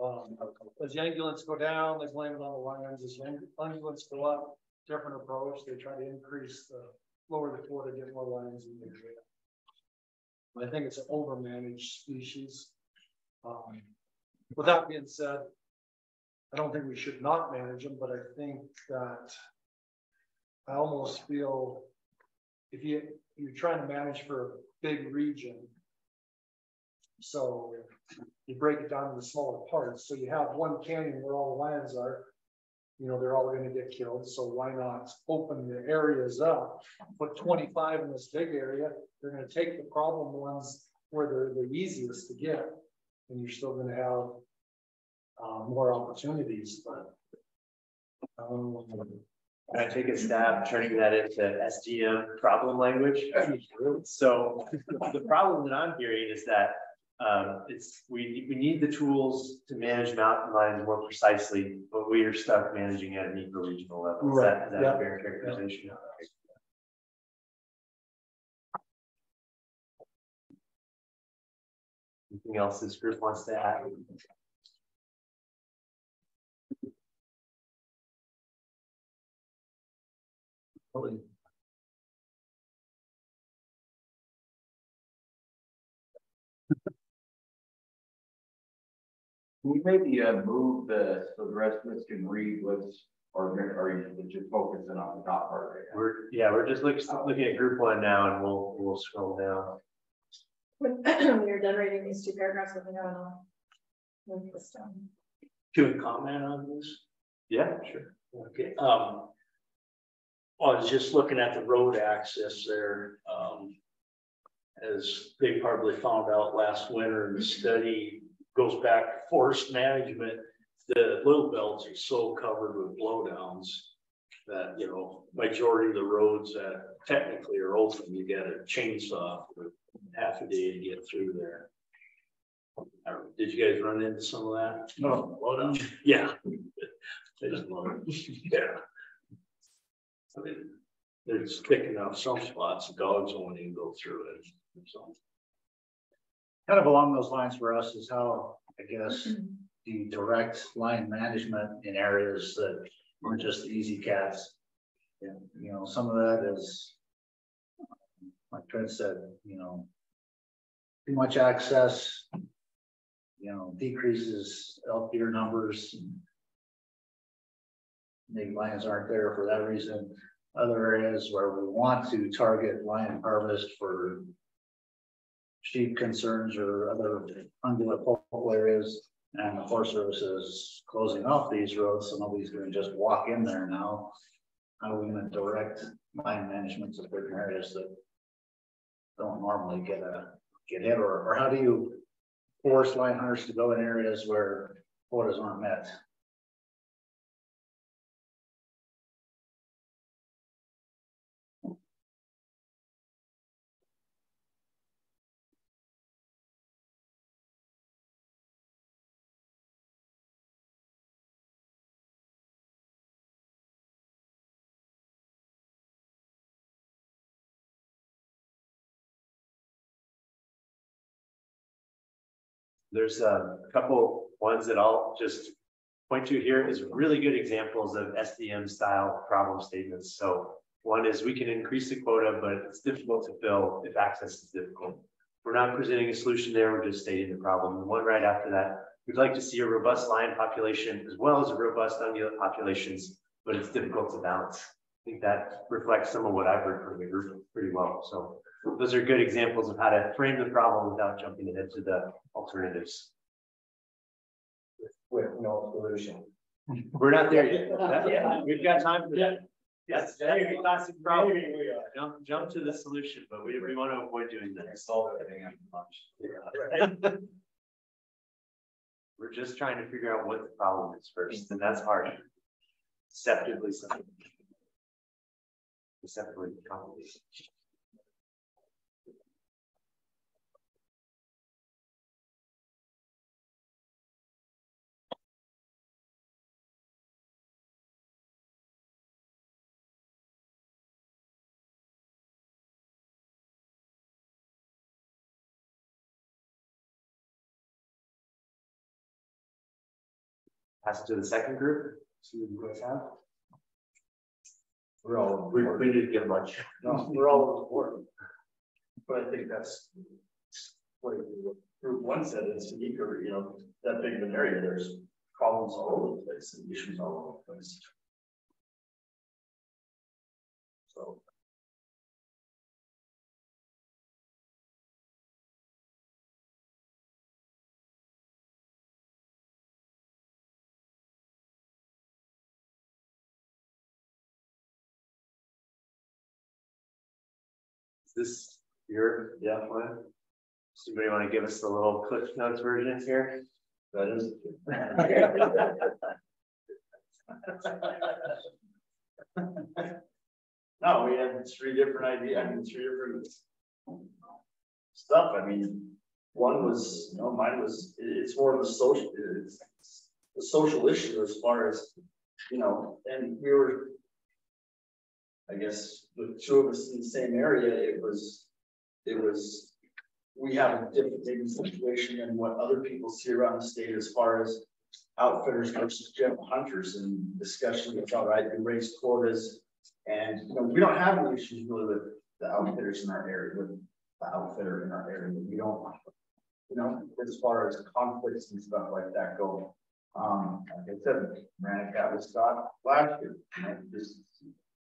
Um, as young ungulates go down, they blame it on the lions. As young ungulates go up, different approach. They try to increase the lower the quota, get more lions in there. I think it's an overmanaged species. Um, with that being said, I don't think we should not manage them, but I think that I almost feel if you, you're trying to manage for a big region, so you break it down into smaller parts. So you have one canyon where all the lions are, you know, they're all going to get killed. So why not open the areas up, put 25 in this big area? They're going to take the problem ones where they're the easiest to get, and you're still going to have uh, more opportunities. But um, I take a stab turning that into SDM problem language. So the problem that I'm hearing is that um, it's we we need the tools to manage mountain lions more precisely, but we are stuck managing at an eco-regional level. Is that, is that Right. a fair characterization? Anything else this group wants to add? Can we maybe uh move the, so the rest of us can read what's, or are you just focusing on the top part right now? We're yeah, we're just looking looking at group one now, and we'll we'll scroll down. When you're done reading these two paragraphs, let me know and I'll move this down. Can we comment on this? Yeah, sure. Okay, um. I was just looking at the road access there, um. As they probably found out last winter in the study goes back to forest management. The little belts are so covered with blowdowns. That, you know, majority of the roads that technically are open, you got a chainsaw for half a day to get through there. Did you guys run into some of that? No. Blowdown? Yeah. They just love it. Yeah. I mean, there's thick enough some spots, dogs won't even go through it, so. Kind of along those lines for us is how, I guess, mm-hmm. the direct lion management in areas that aren't just easy cats. And, you know, some of that is, like Trent said, you know, too much access, you know, decreases elk deer numbers. Maybe lions aren't there for that reason. Other areas where we want to target lion harvest for sheep concerns or other ungulate focal areas. And the Forest Service is closing off these roads, so nobody's gonna just walk in there now. How are we gonna direct lion management to certain areas that don't normally get a, get hit, or, or how do you force lion hunters to go in areas where quotas aren't met? There's a couple ones that I'll just point to here is really good examples of SDM style problem statements. So one is we can increase the quota, but it's difficult to fill if access is difficult. We're not presenting a solution there, we're just stating the problem. The one right after that, we'd like to see a robust lion population as well as a robust ungulate populations, but it's difficult to balance. I think that reflects some of what I've heard from the group pretty well. So those are good examples of how to frame the problem without jumping ahead to the alternatives. With no solution. We're not there yet. That- yeah, we've got time for that. Yes, that's a classic problem. Jump, jump to the solution, but we, we want to avoid doing that. Solve everything after lunch. We're just trying to figure out what the problem is first, and that's hard. Deceptively simple. Deceptively complicated. Pass it to the second group. See what you guys have. We're all, we, we didn't get much. No, we're all board. But I think that's. What Group one said it's unique or, you know, that big of an area, there's problems all over the place and issues all over the place. This your, yeah? Somebody want to give us the little Cliff Notes version here? That is. No, we had three different ideas, I mean, three different stuff. I mean, one was, you know, mine was, it's more of a social, it's a social issue as far as, you know, and we were, I guess, the two of us in the same area, it was, it was, we have a different situation than what other people see around the state as far as outfitters versus general hunters and discussion about, right, we raise quotas. And, you know, we don't have any issues really with the outfitters in our area, with the outfitter in our area, we don't. You know, as far as conflicts and stuff like that go. Um, like I said, ran a cat with Scott last year, and is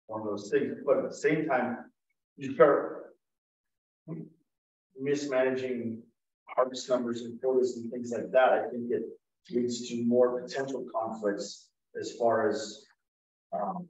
one of those things, but at the same time, you start mismanaging harvest numbers and quotas and things like that, I think it leads to more potential conflicts as far as um,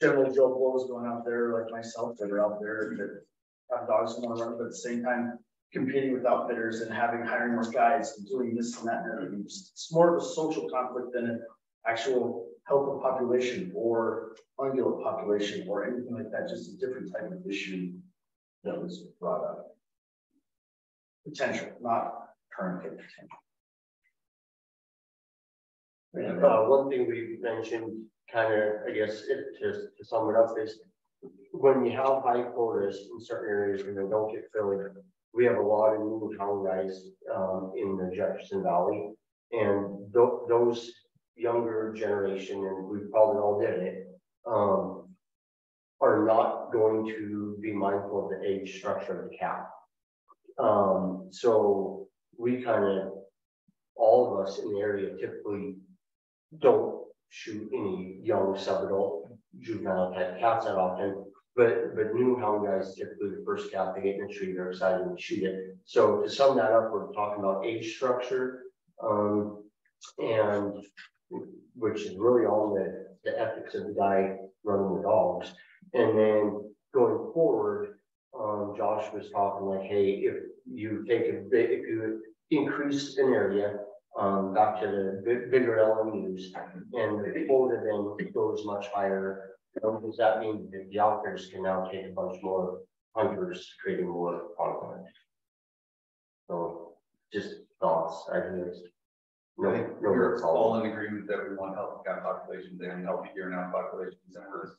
General Joe Blow's going out there, like myself, that are out there that have dogs and want to run, but at the same time competing with outfitters and having hiring more guys and doing this and that and. It's more of a social conflict than an actual health of population or ungulate population or anything like that, just a different type of issue that was brought up. Potential, not current potential. And, uh, one thing we mentioned, kind of, I guess, it, to, to sum it up is when you have high quotas in certain areas and they don't get filled, we have a lot of new town guys, um, in the Jefferson Valley. And tho- those younger generation, and we probably all did it, um, are not going to be mindful of the age structure of the cap. Um, so we kind of, all of us in the area typically don't shoot any young sub-adult juvenile type cats that often. But, but new hound guys typically the first cat they get in the tree, they're excited to shoot it. So to sum that up, we're talking about age structure. Um, and which is really on the, the ethics of the guy running the dogs. And then going forward, um, Josh was talking like, hey, if you take a bit, if you increase an area, um, back to the big, bigger LMUs and the quota then goes much higher. um, Does that mean that the outfitters can now take a bunch more hunters, creating more conflict? So just thoughts, ideas. No, I think no, we're all. in agreement that we want healthy cat populations and healthy year round populations and we're.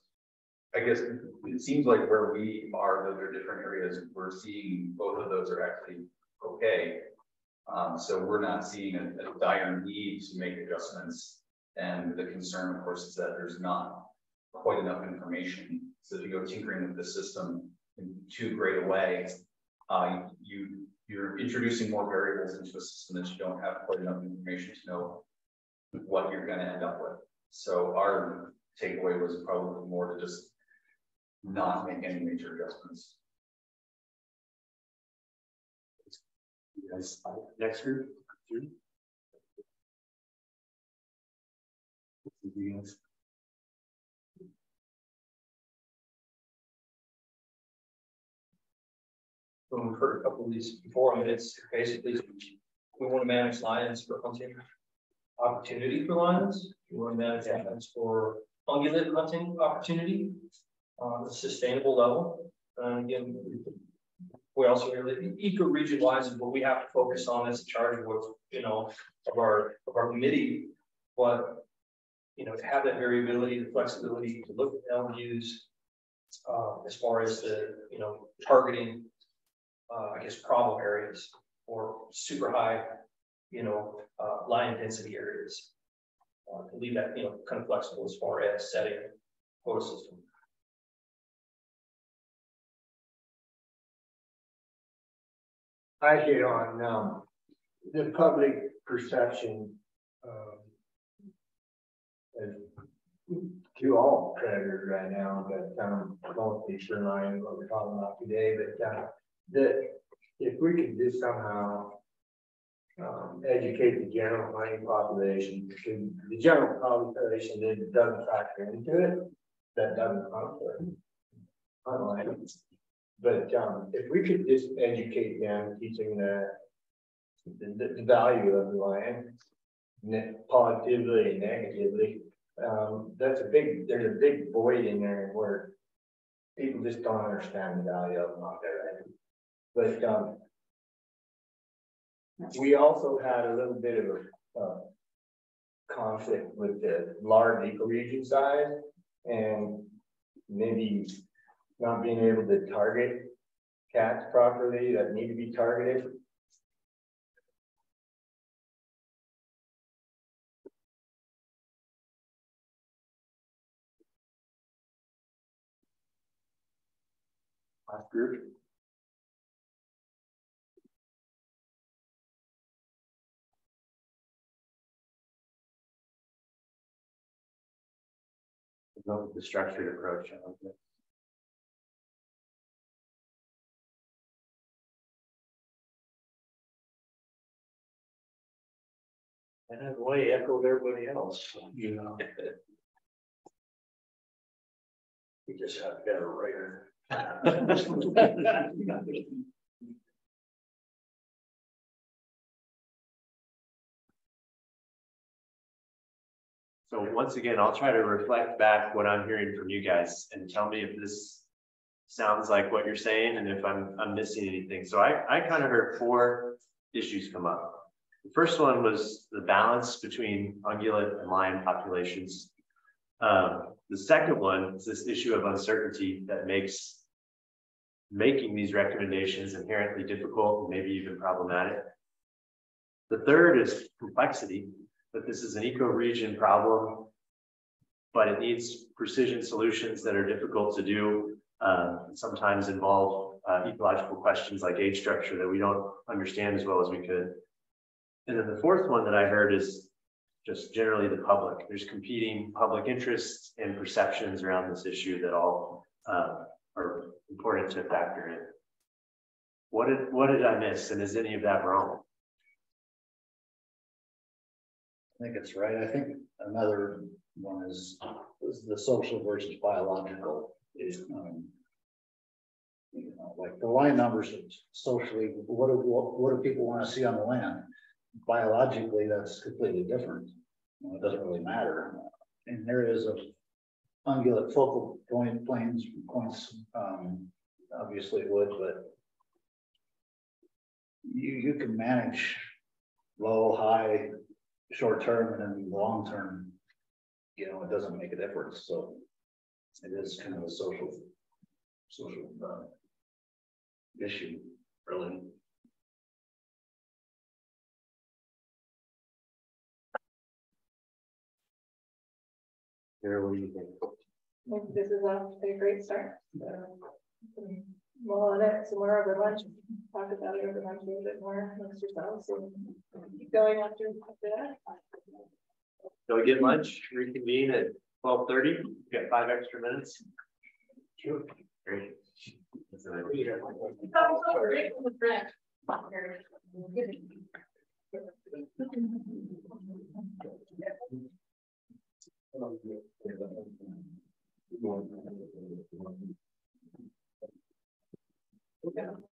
I guess it seems like where we are, those are different areas, we're seeing both of those are actually okay. Um, so we're not seeing a, a dire need to make adjustments. And the concern, of course, is that there's not quite enough information. So if you go tinkering with the system in too great a way, uh, you, you're introducing more variables into a system that you don't have quite enough information to know what you're gonna end up with. So our takeaway was probably more to just not make any major adjustments. Yes, next group. Yes. So we've heard a couple of these before, I mean, it's basically, we want to manage lions for hunting. Opportunity for lions, we want to manage lions for ungulate hunting opportunity. On a sustainable level, and again. We also, hear that eco region wise is what we have to focus on as a charge of what, you know, of our, of our committee. But, you know, to have that variability, the flexibility to look at LMUs. Uh, as far as the, you know, targeting uh, I guess, problem areas or super high, you know, uh, lion density areas. Uh, to leave that, you know, kind of flexible as far as setting quota system. I hit on, um, the public perception, um, to all predators right now, but, um, mostly shoreline, what we're talking about today, but, uh, that if we could just somehow um, educate the general mining population, the general population that doesn't factor into it, that doesn't conflict. Online. But, um, if we could just educate them, teaching the, the, the value of the positively and negatively, um, that's a big, there's a big void in there where people just don't understand the value of them there. But, um, we also had a little bit of a, uh, conflict with the large ecoregion size and maybe not being able to target cats properly that need to be targeted. Last group. Love the structured approach. And in a way echoed everybody else, you know. We just have better writer. Once again, I'll try to reflect back what I'm hearing from you guys and tell me if this sounds like what you're saying and if I'm, I'm missing anything. So I, I kind of heard four issues come up. The first one was the balance between ungulate and lion populations. Um, the second one is this issue of uncertainty that makes making these recommendations inherently difficult and maybe even problematic. The third is complexity, that this is an eco-region problem, but it needs precision solutions that are difficult to do, um, sometimes involve uh, ecological questions like age structure that we don't understand as well as we could. And then the fourth one that I heard is just generally the public. There's competing public interests and perceptions around this issue that all uh, are important to factor in. What did what did I miss? And is any of that wrong? I think it's right. I think another one is, is the social versus biological is, um. You know, like the lion numbers socially, what do, what, what do people want to see on the land? Biologically, that's completely different. You know, It doesn't really matter. In areas of ungulate focal point plains, points, um, obviously would, but. You, you can manage low, high, short term and then long term, you know, it doesn't make a difference, so. It is kind of a social, social, uh. Issue, really. Here, what do you think? This is a, a great start. Um, Well, on it, some more over lunch, talk about it over lunch a little bit more amongst yourselves and keep going after, after that. Shall we get lunch, reconvene at twelve thirty? We Got five extra minutes? Sure. Great. Yeah.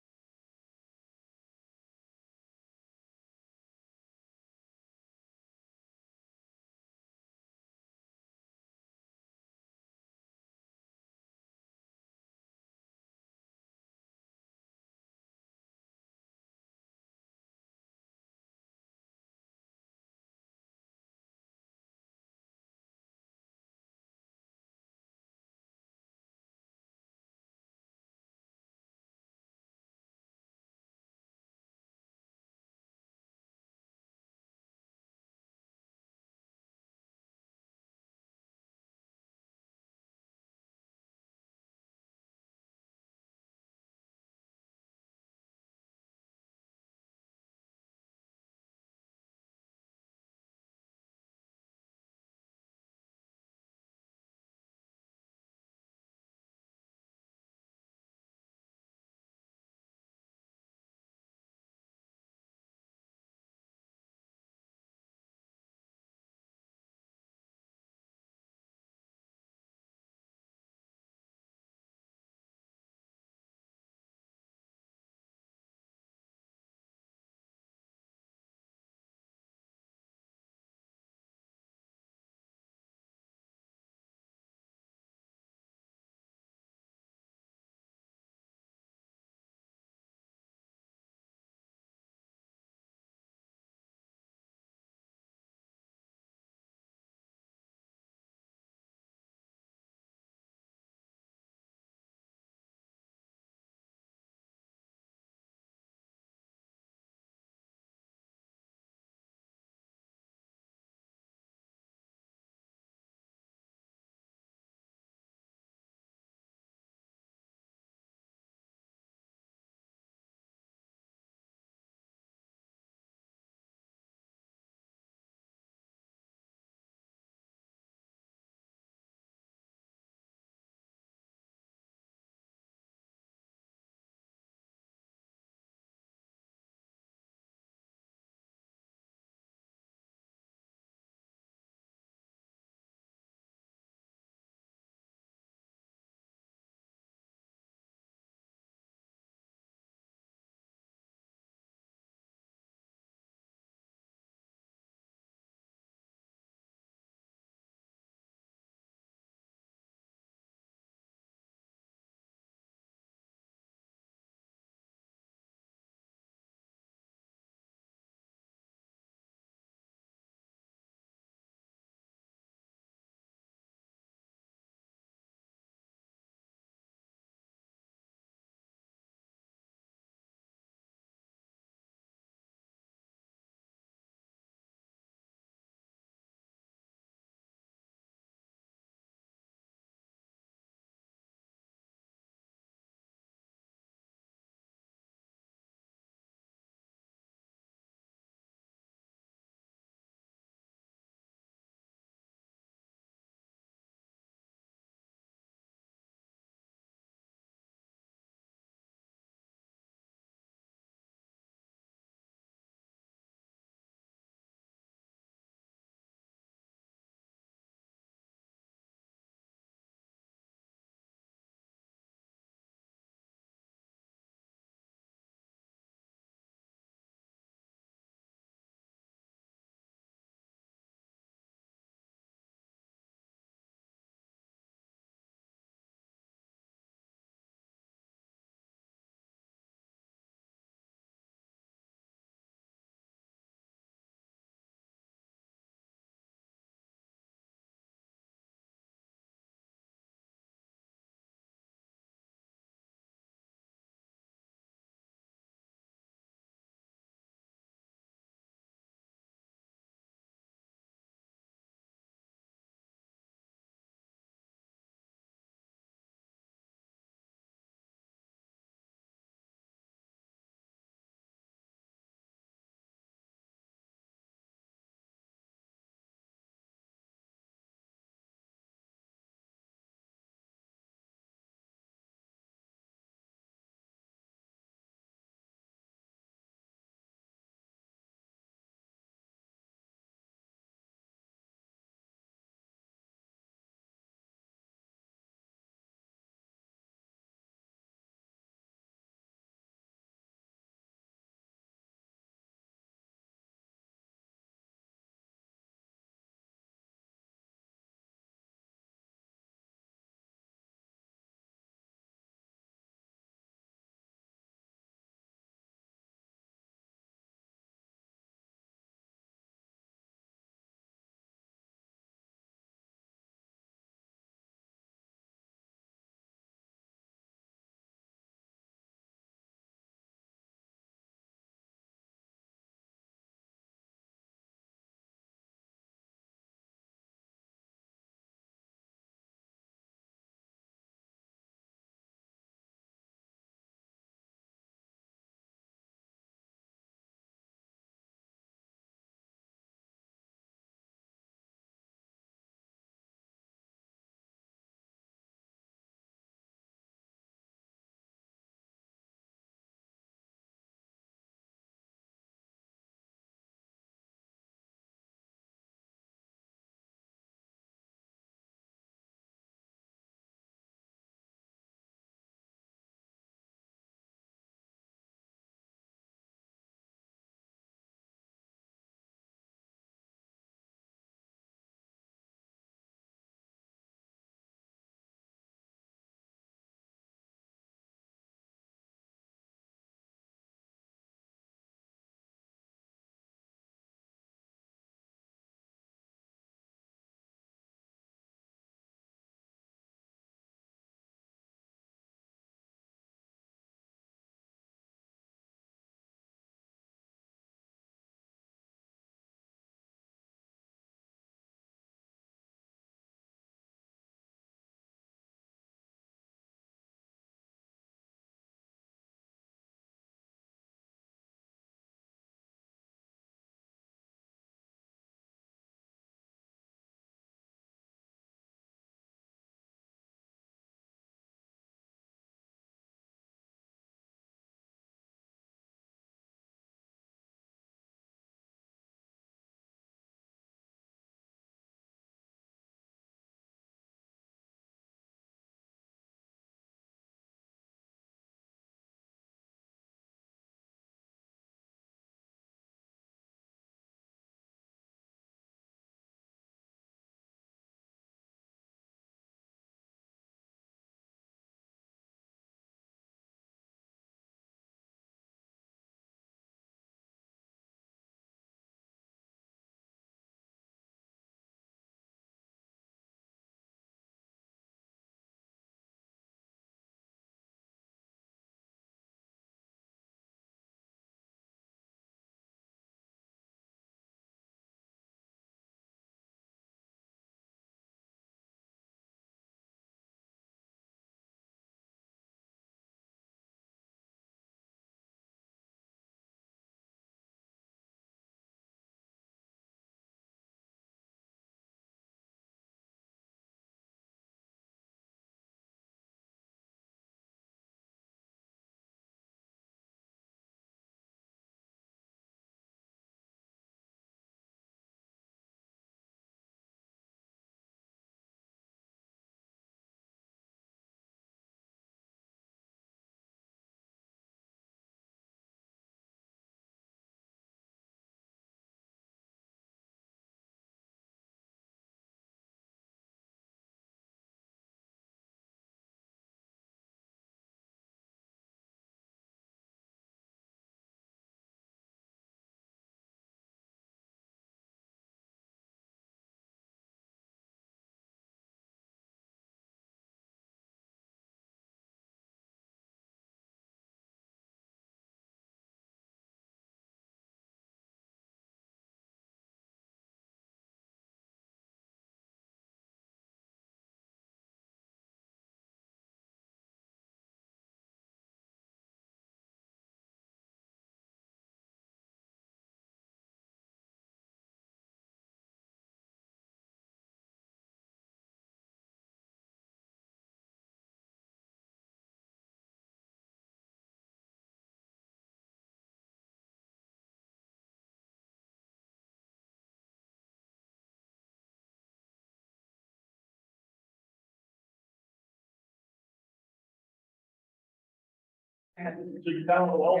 So you found a wall?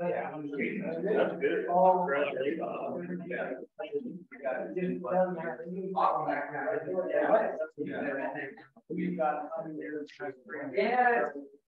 Yeah. That's good. We've got. Yeah.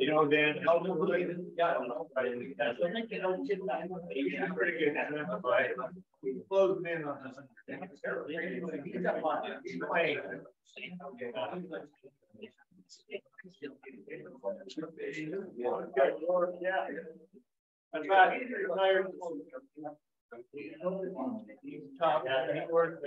You know, Dan, how old were they? Yeah, I don't know. I think that's- I think, you know, kid, I don't know, maybe I'm pretty good at it, but We closed in on this. He's got one. He's playing. Yeah. I'm. Retired. Top, he worked.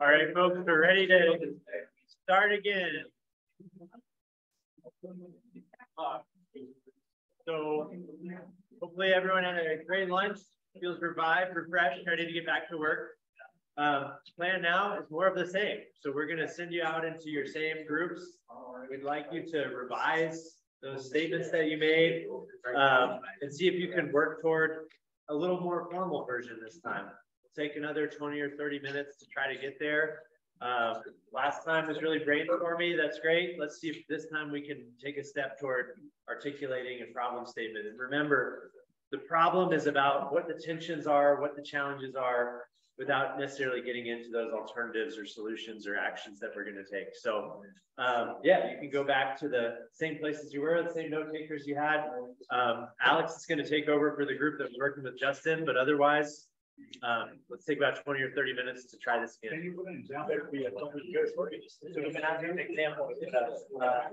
All right, folks, we're ready to start again. So hopefully everyone had a great lunch, feels revived, refreshed, ready to get back to work. Um, plan now is more of the same. So we're going to send you out into your same groups. We'd like you to revise those statements that you made um, and see if you can work toward a little more formal version this time. Take another 20 or 30 minutes to try to get there. Uh, last time was really brainstormy. That's great. Let's see if this time we can take a step toward articulating a problem statement. And remember, the problem is about what the tensions are, what the challenges are, without necessarily getting into those alternatives or solutions or actions that we're going to take. So um, yeah, you can go back to the same places you were, the same note takers you had. Um, Alex is going to take over for the group that was working with Justin, but otherwise, um, let's take about 20 or 30 minutes to try this again. Can you put an example? That'd be a totally for you. So we can have an example. Uh,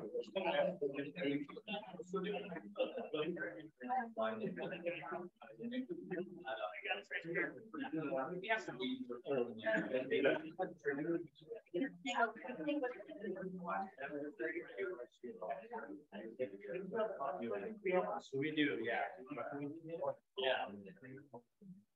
So we do, yeah. Yeah.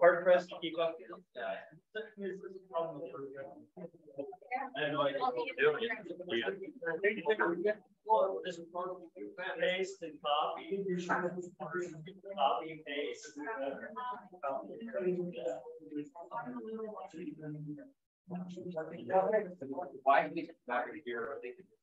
Hard pressed to keep up. Why is it not here? I think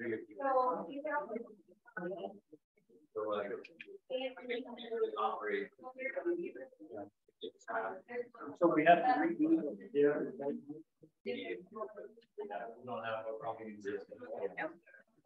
knows they see it. So, you know. So we have to redo it. Yeah. We don't have a problem existing.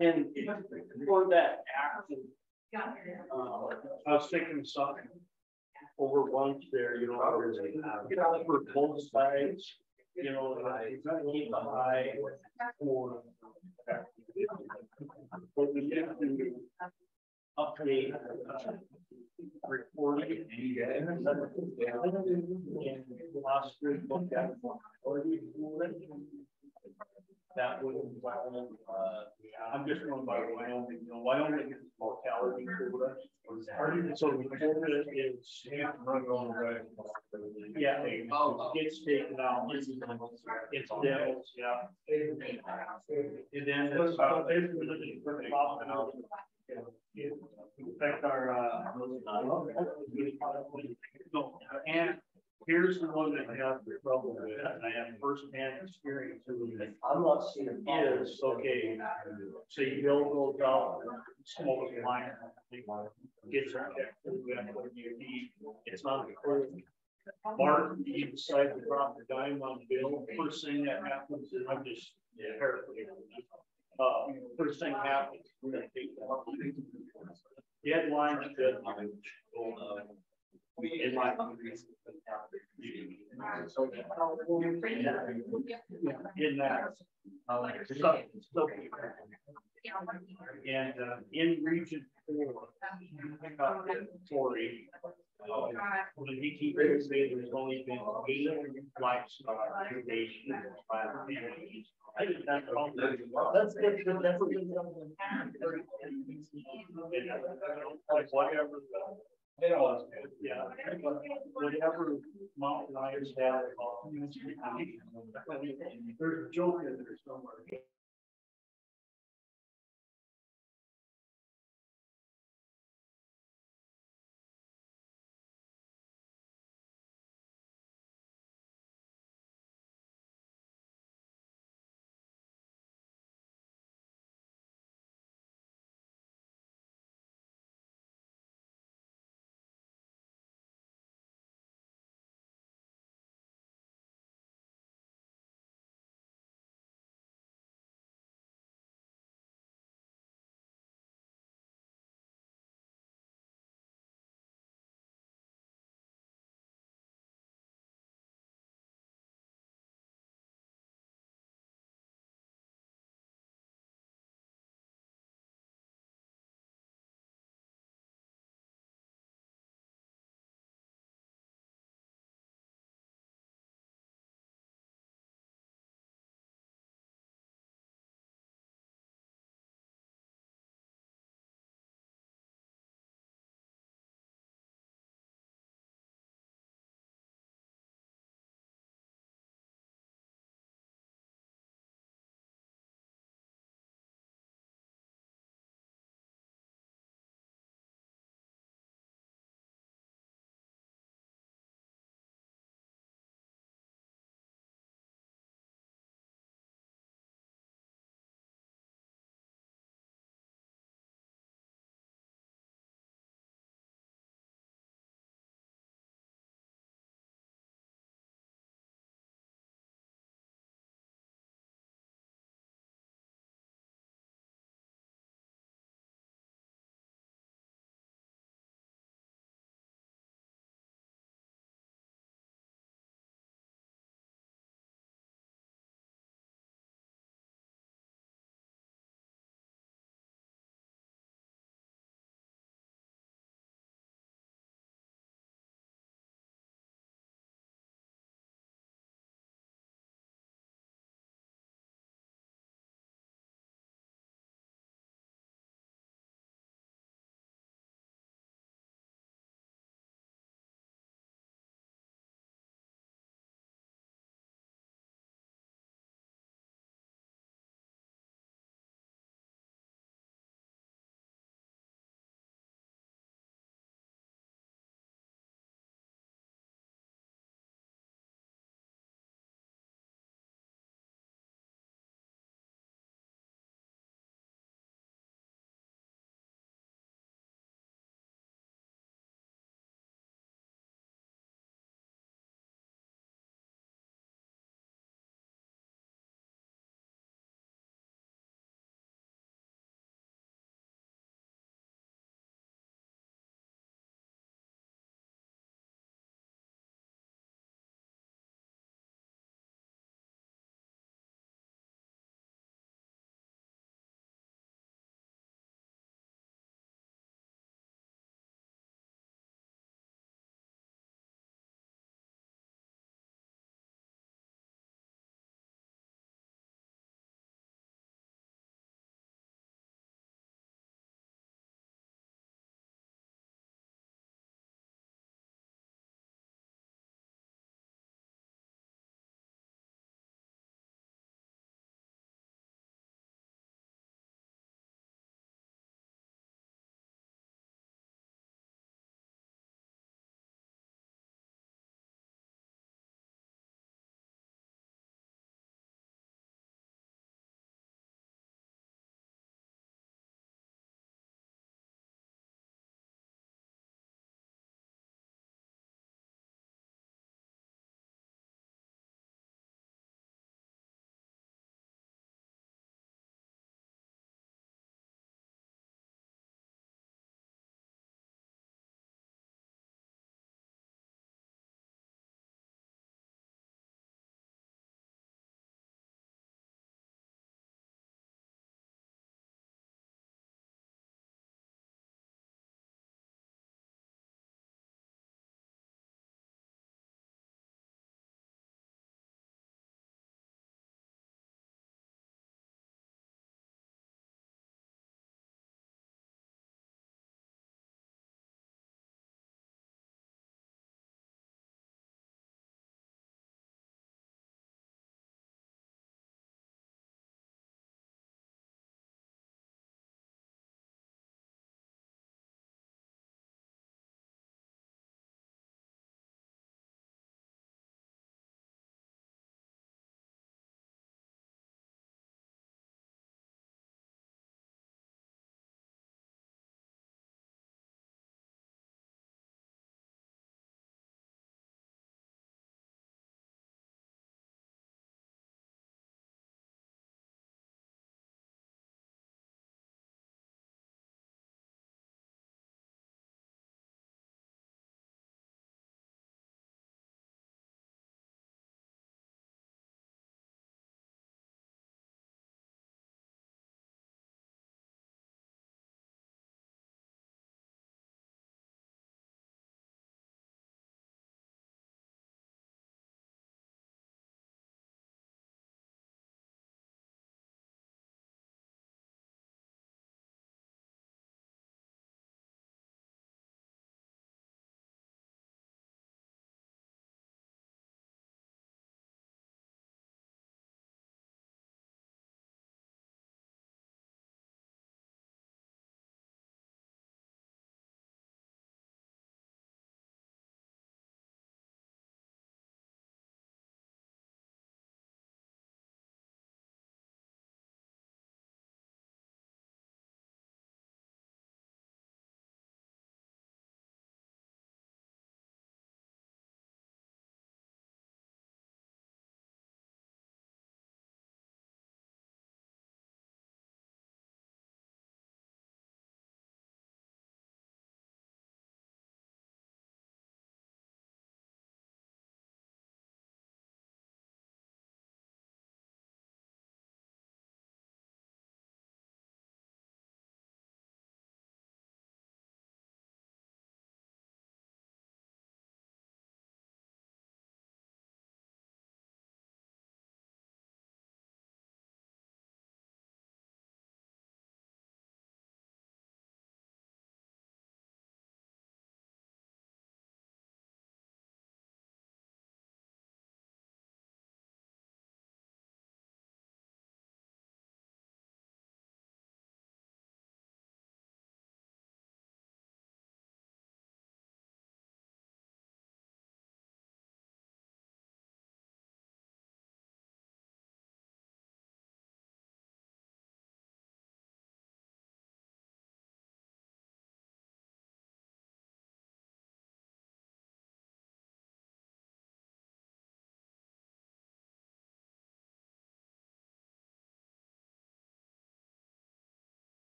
And for that action, uh, I was thinking something over lunch there, you know, there's a, for both sides, you know, like, keep the high for. What we did to update. uh, Recording. And last week, looked at. That would, uh, I'm just going by Wyoming, you know, Wyoming is mortality. So the formula is. Yeah, it gets taken out, it's, devils, yeah. And then it's about, basically looking for the top now. It affect our, uh. No, and here's the one that I have the trouble with, and I have firsthand experience with it. I'm not seeing it. Is, okay, so you build those out, smoke line, get rejected, we have what you need, it's not a approved. Mark, you decide to drop the dime on bill, first thing that happens is I'm just, yeah, carefully. Uh, first thing happens, we're gonna take that. Deadline, deadline. In that. uh, stuff. And, uh, in region four, Tory. uh, When there's only been eight livestock invasion. I did not. know. That's good, that's a. Whatever. It was, yeah, whatever mountain lions have. Uh, um, there's a joke in there somewhere.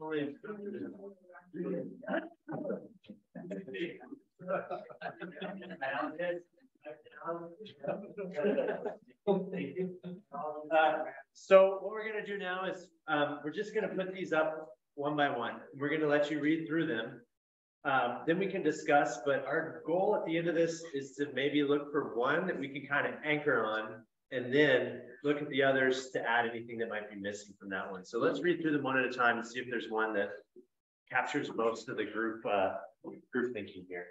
We're. Uh, So what we're gonna do now is, um, we're just gonna put these up one by one. We're gonna let you read through them. Um, then we can discuss, but our goal at the end of this is to maybe look for one that we can kind of anchor on. And then look at the others to add anything that might be missing from that one. So let's read through them one at a time and see if there's one that captures most of the group, uh, group thinking here.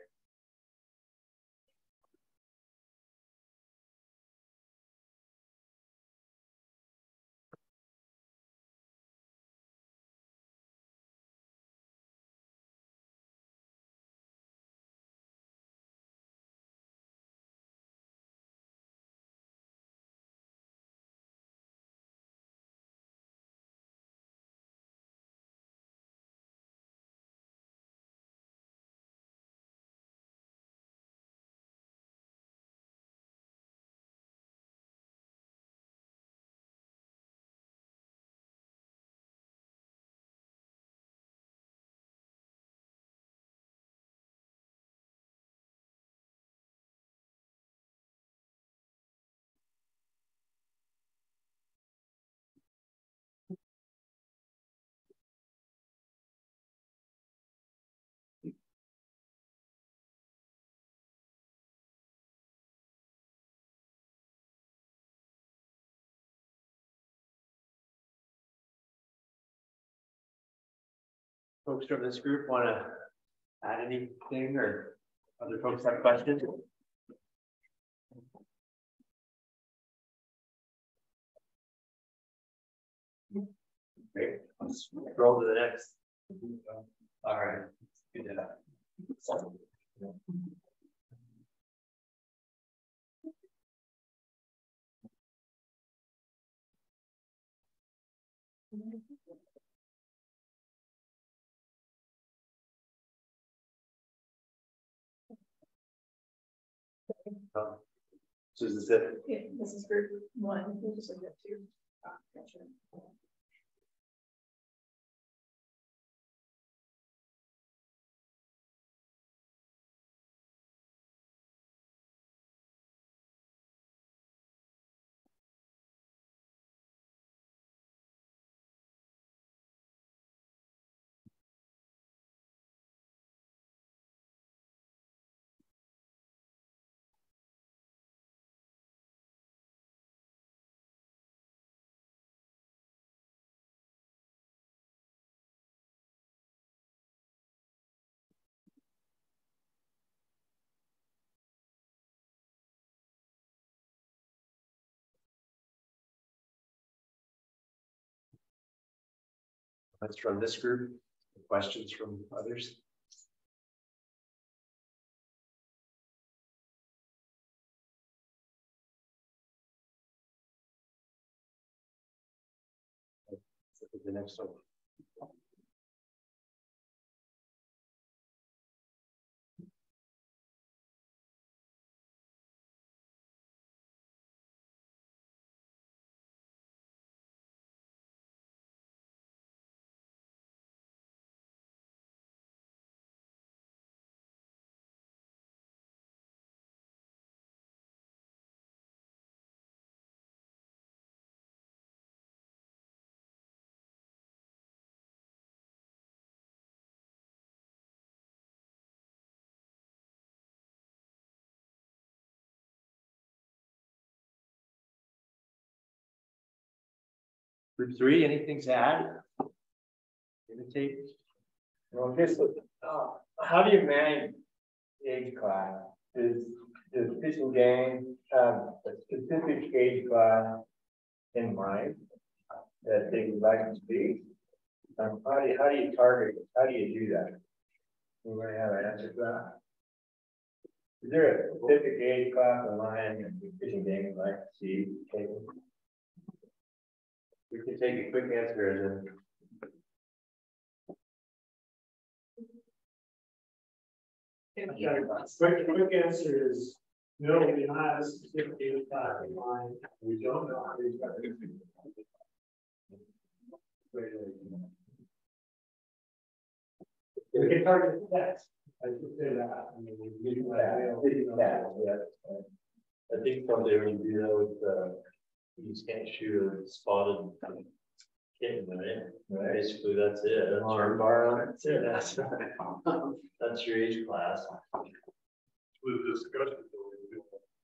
Folks from this group want to add anything or other folks have questions? Great, let's roll to the next. All right. Good So is this it? Yeah, this is group one, we'll just look at two. Uh, That's from this group. Questions from others? The next one. Group three, anything to add? Imitate? Well, uh, how do you manage age class? Is does Fish Game have a specific age class in mind that they would like to be? Um, how do you, how do you target, it? how do you do that? Anybody have an answer to that? Is there a specific age class in mind that Fish and Game would like to see? We can take a quick answer and then. Quick, quick answer is no, we're not a specific data product line. We don't know how these got we can target text. I just say that. I mean, we can that. Yeah. I think from there, you know, it's. Uh, you just can't shoot a spotted kitten, right? Basically, that's it. That's your bar, that's it. That's, that's your age class. With discussion, though,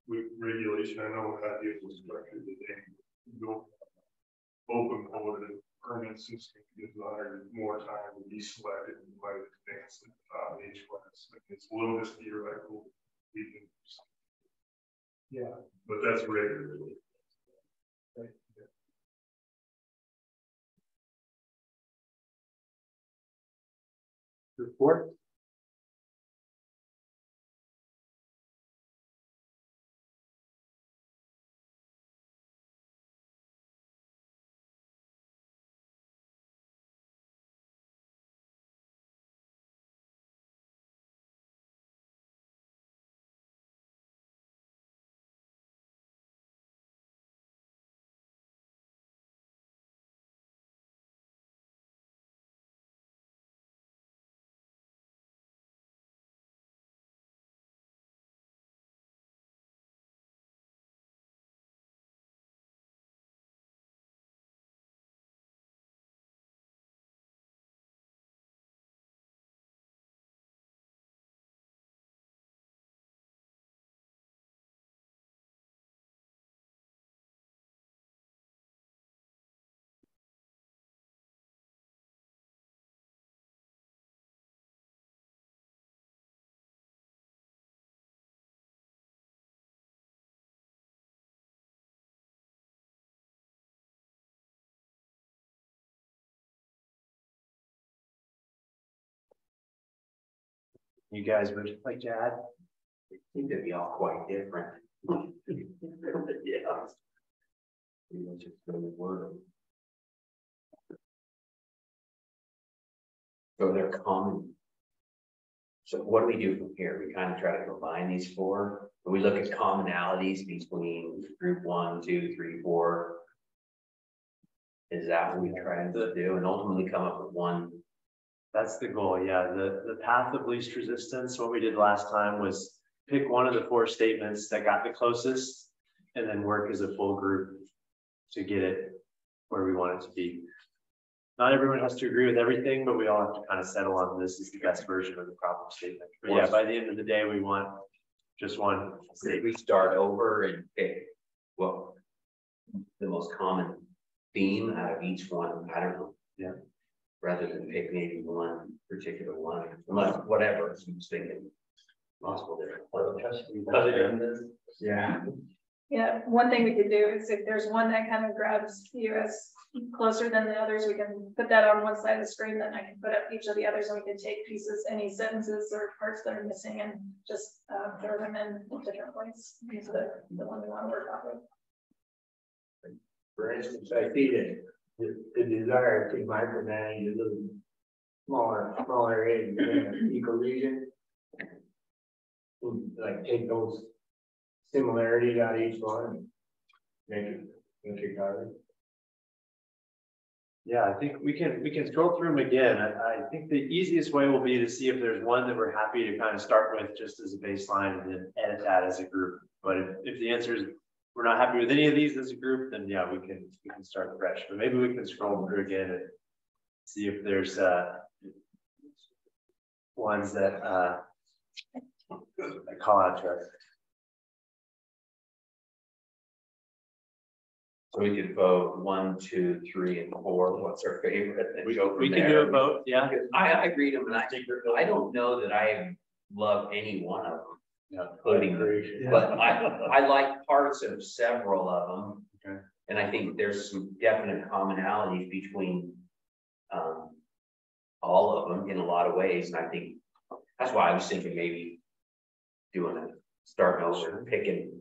with regulation, I know how it was structured today. Go open coded permit system gives the hunter more time to be selected and might advance in uh, age class. Like, It's a little bit theoretical. We can. Yeah. But that's regular. Report? You guys would like to add? They to be all quite different. Yeah. Just word. So they're common. So what do we do from here? We kind of try to combine these four. We look at commonalities between group one, two, three, four. Is that what we try to do and ultimately come up with one That's the goal, yeah. The, the path of least resistance, what we did last time was pick one of the four statements that got the closest and then work as a full group to get it where we want it to be. Not everyone has to agree with everything, but we all have to kind of settle on this is the best version of the problem statement. But yeah, by the end of the day, we want just one. Did we start over and pick, well, the most common theme out of each one, I don't know. Yeah. Rather than pick maybe one particular one, unless, whatever, I'm just thinking. Possible different. Yeah. Yeah, one thing we could do is if there's one that kind of grabs you as closer than the others, we can put that on one side of the screen, then I can put up each of the others and we can take pieces, any sentences or parts that are missing and just uh, throw them in at different points. Use the, the one we want to work off of. For instance, I see that the, the desire to micromanage a little smaller, smaller area, in the ecoregion. Like take those similarities out of each one make it, make it cover. Yeah, I think we can, we can scroll through them again. I, I think the easiest way will be to see if there's one that we're happy to kind of start with just as a baseline and then edit that as a group. But if, if the answer is we're not happy with any of these as a group, then yeah, we can, we can start fresh. But maybe we can scroll through again and see if there's uh ones that uh that call out to us. So we could vote one, two, three, and four, what's our favorite? and go from We can do a vote, yeah. I, I read them and I think, I don't know that I love any one of them. Including, Yeah. but I, I like parts of several of them. Okay. And I think there's some definite commonalities between, um, all of them in a lot of ways, and I think, that's why I was thinking maybe doing a, starting over, picking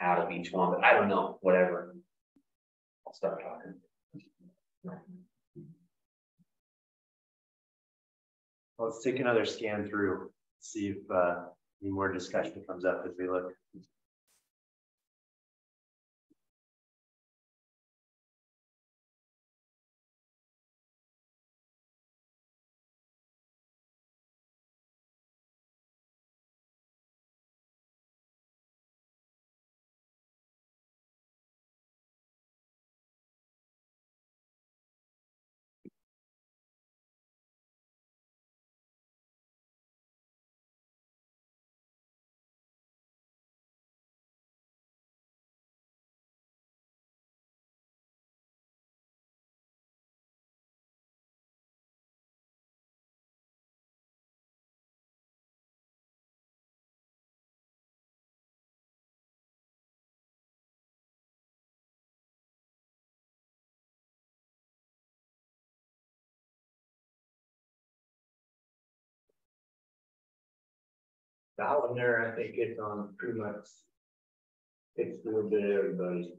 out of each one, but I don't know, whatever. I'll start talking. Let's take another scan through. See if, uh, any more discussion comes up as we look. That one there, I think it's on pretty much. It's a little bit of everybody.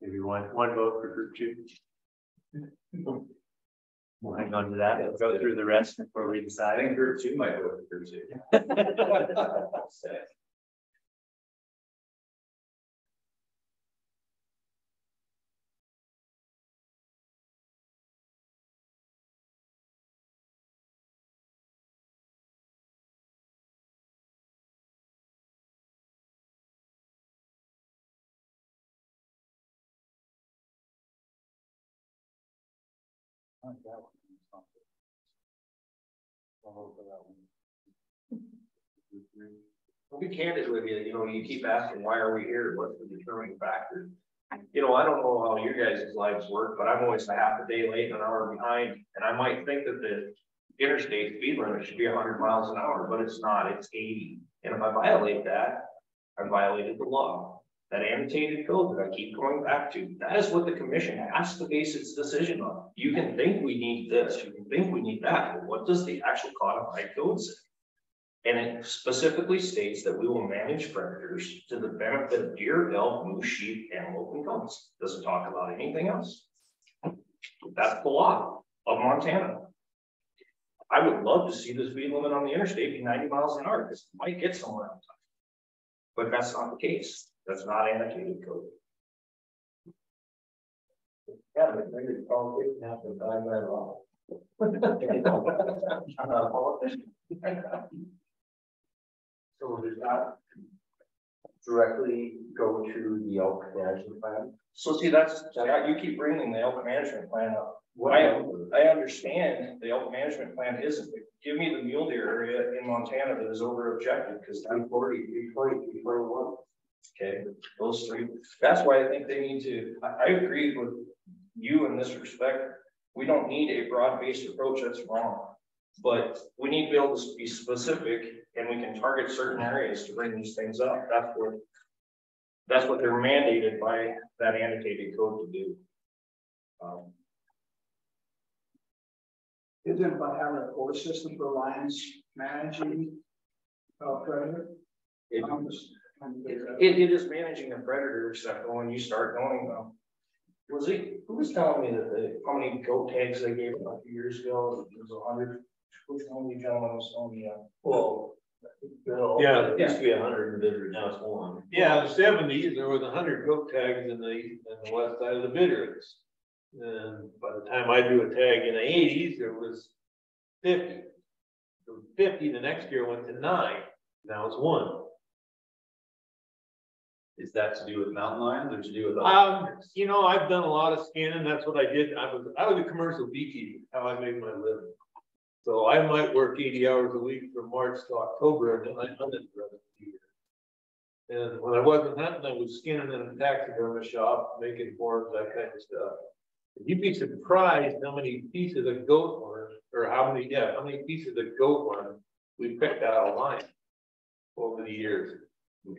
Maybe one, one vote for group two. We'll hang on to that. We'll go through the rest before we decide. I think group two might vote for group two. I'll be candid with you, you know, you keep asking, why are we here? What's the determining factor? You know, I don't know how your guys' lives work, but I'm always a half a day late, and an hour behind, and I might think that the interstate speed limit should be hundred miles an hour, but it's not, it's eighty. And if I violate that, I violated the law. That annotated code that I keep going back to, that is what the commission has to base its decision on. You can think we need this, you can think we need that, but what does the actual codified code say? And it specifically states that we will manage predators to the benefit of deer, elk, moose, sheep, antelope, and goats. Doesn't talk about anything else. That's the law of Montana. I would love to see the speed limit on the interstate be ninety miles an hour, because it might get somewhere on time. But that's not the case. That's not annotated code. Yeah, but maybe it's politics have to die by law. I'm not a politician. So does that directly go to the elk management plan? So see, that's, yeah, you keep bringing the elk management plan up. I, I understand the elk management plan isn't, give me the mule deer area in Montana that is over objective, because three forty, three twenty, three twenty-one. Okay, those three, that's why I think they need to, I, I agree with you in this respect. We don't need a broad-based approach, that's wrong. But we need to be able to be specific and we can target certain areas to bring these things up. That's what. That's what they're mandated by that annotated code to do. Um, Isn't by having a core system for lions managing uh, predator? It, I'm just trying to figure out. it, it is managing the predator, except when you start knowing them. Was it, who was telling me that the, how many goat tags they gave a few years ago? It was a hundred. Which one of you gentlemen was telling me? uh, Well, Yeah, it used to be a hundred and bidder, now it's one. Yeah, the seventies, there was a hundred goat tags in the, in the west side of the bidders. And by the time I drew a tag in the eighties, there was fifty. From fifty, the next year went to nine, now it's one. Is that to do with mountain lions or to do with? other Um, factors? you know, I've done a lot of scanning, that's what I did, I was, I was a commercial beekeeper, how I made my living. So I might work eighty hours a week from March to October, and then I hunted of the year. And when I wasn't hunting, I was skinning in a taxidermy shop, making forms, that kind of stuff. You'd be surprised how many pieces of goat horn, or how many, yeah, how many pieces of goat horn we picked out of line over the years.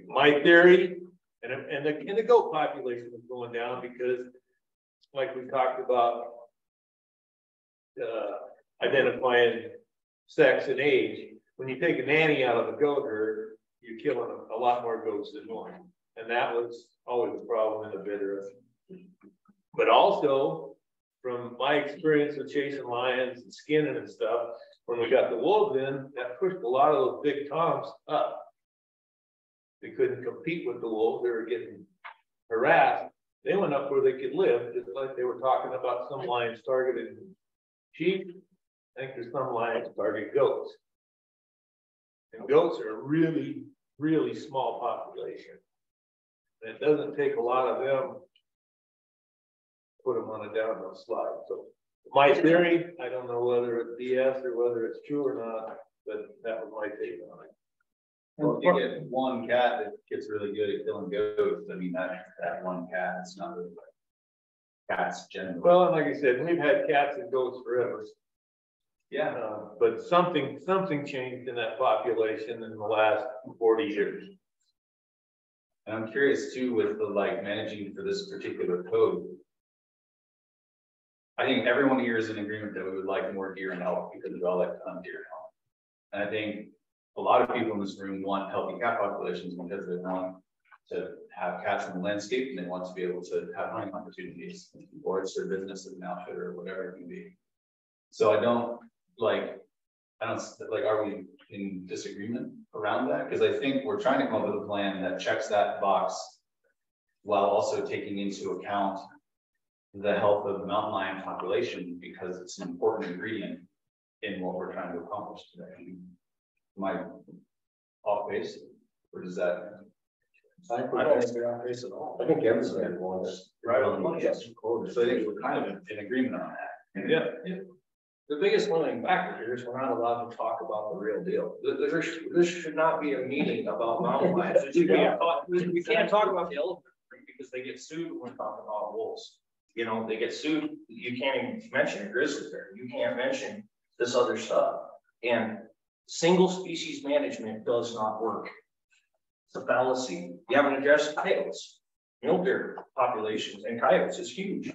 My theory, and, and the, and the goat population is going down because like we talked about, uh, identifying sex and age, when you take a nanny out of a goat herd, you're killing a, a lot more goats than normal. And that was always a problem in the bitter. But also, from my experience with chasing lions and skinning and stuff, when we got the wolves in, that pushed a lot of those big toms up. They couldn't compete with the wolves, they were getting harassed. They went up where they could live, just like they were talking about some lions targeted sheep. I think there's some lions target goats. And goats are a really, really small population. And it doesn't take a lot of them. to Put them on a downhill slide, so my theory, I don't know whether it's BS or whether it's true or not, but that was my take on it. Well, if you get one cat that gets really good at killing goats, I mean, that, that one cat, it's not really like cats generally. Well, and like I said, we've had cats and goats forever. Yeah. Uh, but something, something changed in that population in the last forty years. And I'm curious too, with the like managing for this particular code. I think everyone here is in agreement that we would like more deer and elk because we all like to hunt deer and elk. And I think a lot of people in this room want healthy cat populations because they want to have cats in the landscape and they want to be able to have hunting opportunities. Or it's their business as an outfitter or whatever it can be. So I don't like, I don't, like, are we in disagreement around that? Because I think we're trying to come up with a plan that checks that box while also taking into account the health of the mountain lion population because it's an important ingredient in what we're trying to accomplish today. I off base, or does that? I don't think we're off base at all. I think Evan's gonna want us. Right on the money, yes. So I think we're kind of in agreement on that. Yeah. The biggest limiting factor here is we're not allowed to talk about the real deal. Th- th- This, this should not be a meeting about mountain lions. We can't talk, we can't talk about the elephant because they get sued when we talk about wolves. You know, they get sued, you can't even mention a grizzly bear, you can't mention this other stuff. And single species management does not work. It's a fallacy. You haven't addressed coyotes. Mule deer populations and coyotes is huge.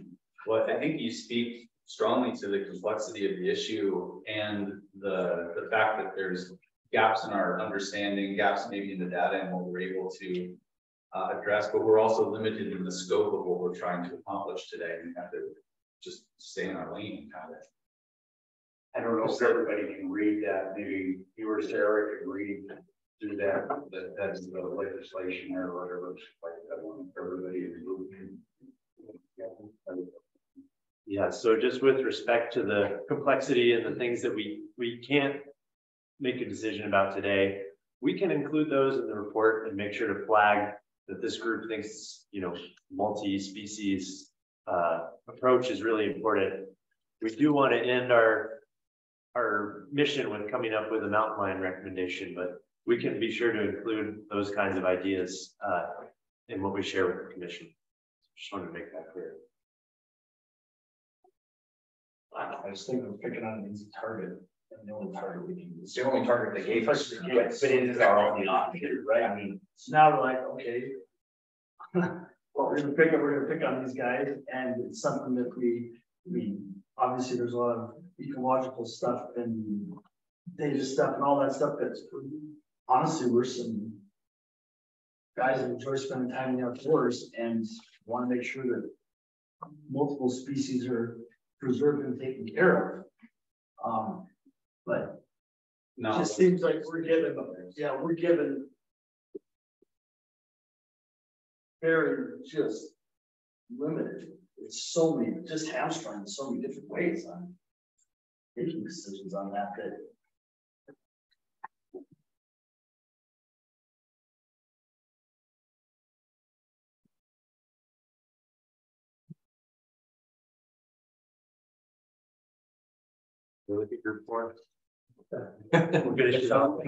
Well, I think you speak strongly to the complexity of the issue and the, the fact that there's gaps in our understanding, gaps maybe in the data and what we're able to uh, address, but we're also limited in the scope of what we're trying to accomplish today. We have to just stay in our lane and kind of. I don't know if everybody can read that, maybe you or Sarah could read through that, that, that's the legislation or whatever, like that one, everybody. Yeah, so just with respect to the complexity and the things that we, we can't make a decision about today, we can include those in the report and make sure to flag that this group thinks, you know, multi-species uh, approach is really important. We do want to end our, our mission with coming up with a mountain lion recommendation, but we can be sure to include those kinds of ideas uh, in what we share with the commission. Just wanted to make that clear. I was thinking of picking on an easy target, and the only target we can. It's the only target they gave us. Yeah, but it is our only option, right? I mean, it's now like, okay. Well, we're gonna pick, up. we're gonna pick on these guys, and it's something that we, we, obviously, there's a lot of ecological stuff and. Data stuff and all that stuff that's, honestly, we're some. Guys that enjoy spending time in the outdoors and wanna make sure that. Multiple species are preserved and taken care of. Um, but it just seems like we're given, yeah, we're given. Very just limited, it's so many, just hamstrung in so many different ways on. Making decisions on that, that. Really good group for. We're gonna shut.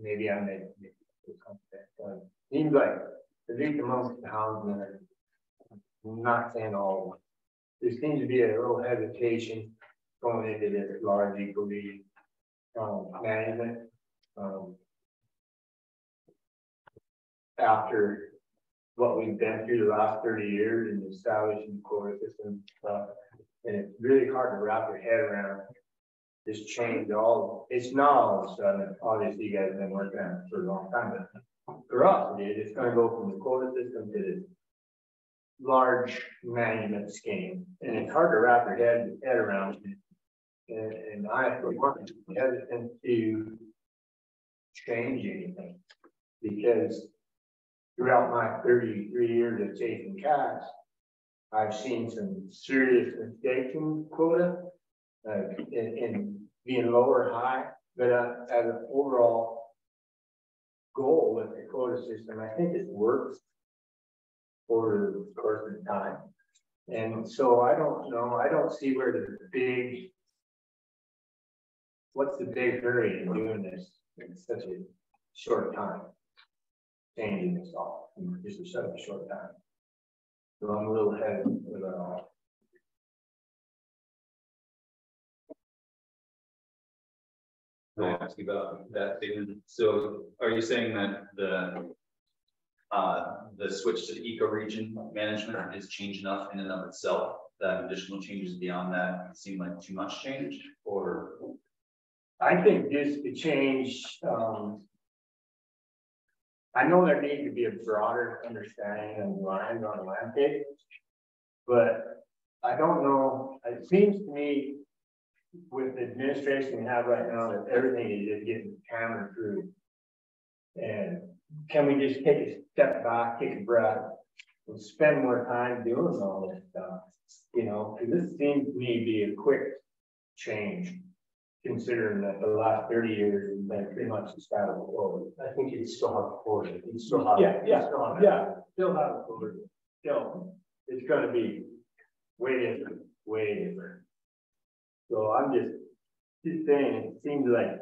Maybe I made. Uh, seems like at least the towns, I'm not saying all. of them. There seems to be a little hesitation going into this large equally um, management. Um, after what we've been through the last thirty years and establishing the quota system stuff. And it's really hard to wrap your head around this change all, it's not all of a sudden, obviously you guys have been working on it for a long time, but for us, it is, it's gonna go from the quota system to this large management scheme, and it's hard to wrap your head, head around. And, and I, for one, hesitant to change anything, because throughout my thirty-three years of chasing cats, I've seen some serious mistakes in quota, uh, in, in being low or high, but uh, as an overall goal with the quota system, I think it works over the course of time. And so I don't know, I don't see where the big, what's the big hurry in doing this in such a short time? Changing this all in such a short time. So I'm a little heavy with it all. Can I ask you about that statement? So are you saying that the uh, the switch to the eco-region management is change enough in and of itself that additional changes beyond that seem like too much change or? I think this change, um. I know there needs to be a broader understanding of lions on the landscape. But I don't know, it seems to me. With the administration we have right now, that everything is just getting hammered through. And can we just take a step back, take a breath, and spend more time doing all this stuff? You know, because this seems to me to be a quick change, considering that the last thirty years has been pretty much a status quo. I think you'd still have quarter, you'd still have. Yeah, yeah, still have- yeah, still have a quarter, still, it's gonna be way different, way different. So I'm just, just saying, it seems like.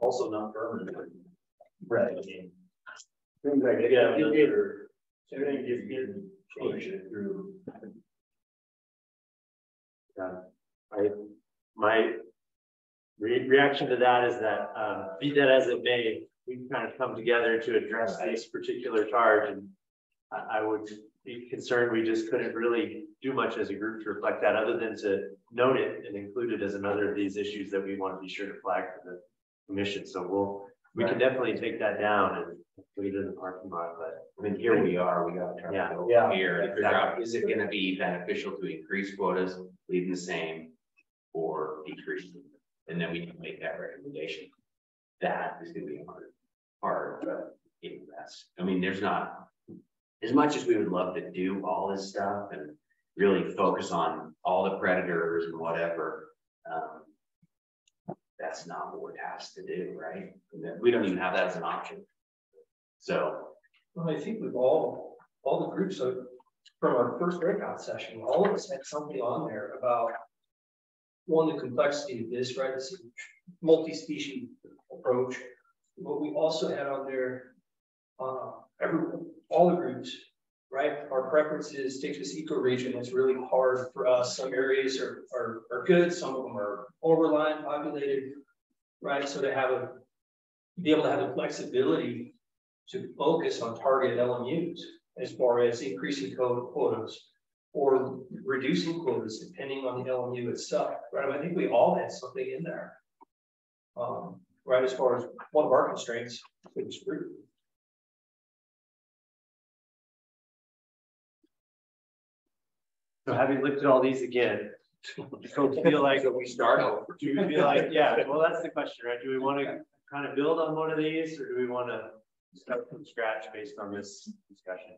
Also not permanent. Right. I mean, Seems like, Yeah. just get, everything just getting changed through. Yeah, I, my re- reaction to that is that, um, be that as it may, we've kind of come together to address this particular charge and I, I would be concerned we just couldn't really do much as a group to reflect that, other than to note it and include it as another of these issues that we want to be sure to flag for the commission. So we'll, we can definitely take that down and put it in the parking lot, but. I mean, here we are, we gotta try Yeah. to go Yeah. from here and figure out, is it gonna be beneficial to increase quotas, leave them the same? Or decrease them, and then we can make that recommendation. That is gonna be hard, hard, but it- that's, I mean, there's not. As much as we would love to do all this stuff and really focus on all the predators and whatever. Um. That's not what we're tasked to do, right? We don't even have that as an option. So, Well, I think with all, all the groups, from our first breakout session, all of us had something on there about. One, the complexity of this, right, it's a multi-species approach. But we also had on there, uh, every, all the groups, right? Our preferences take this ecoregion. it's really hard for us. Some areas are, are, are good, some of them are overline populated, right? So to have a, be able to have the flexibility to focus on targeted LMUs as far as increasing quotas or reducing quotas depending on the LMU itself, right? I think we all had something in there. Um, right, as far as one of our constraints, it was fruit. So having looked at all these again, so feel like. So we start over. Do we feel like, yeah, well, that's the question, right? Do we want to kind of build on one of these or do we want to start from scratch based on this discussion?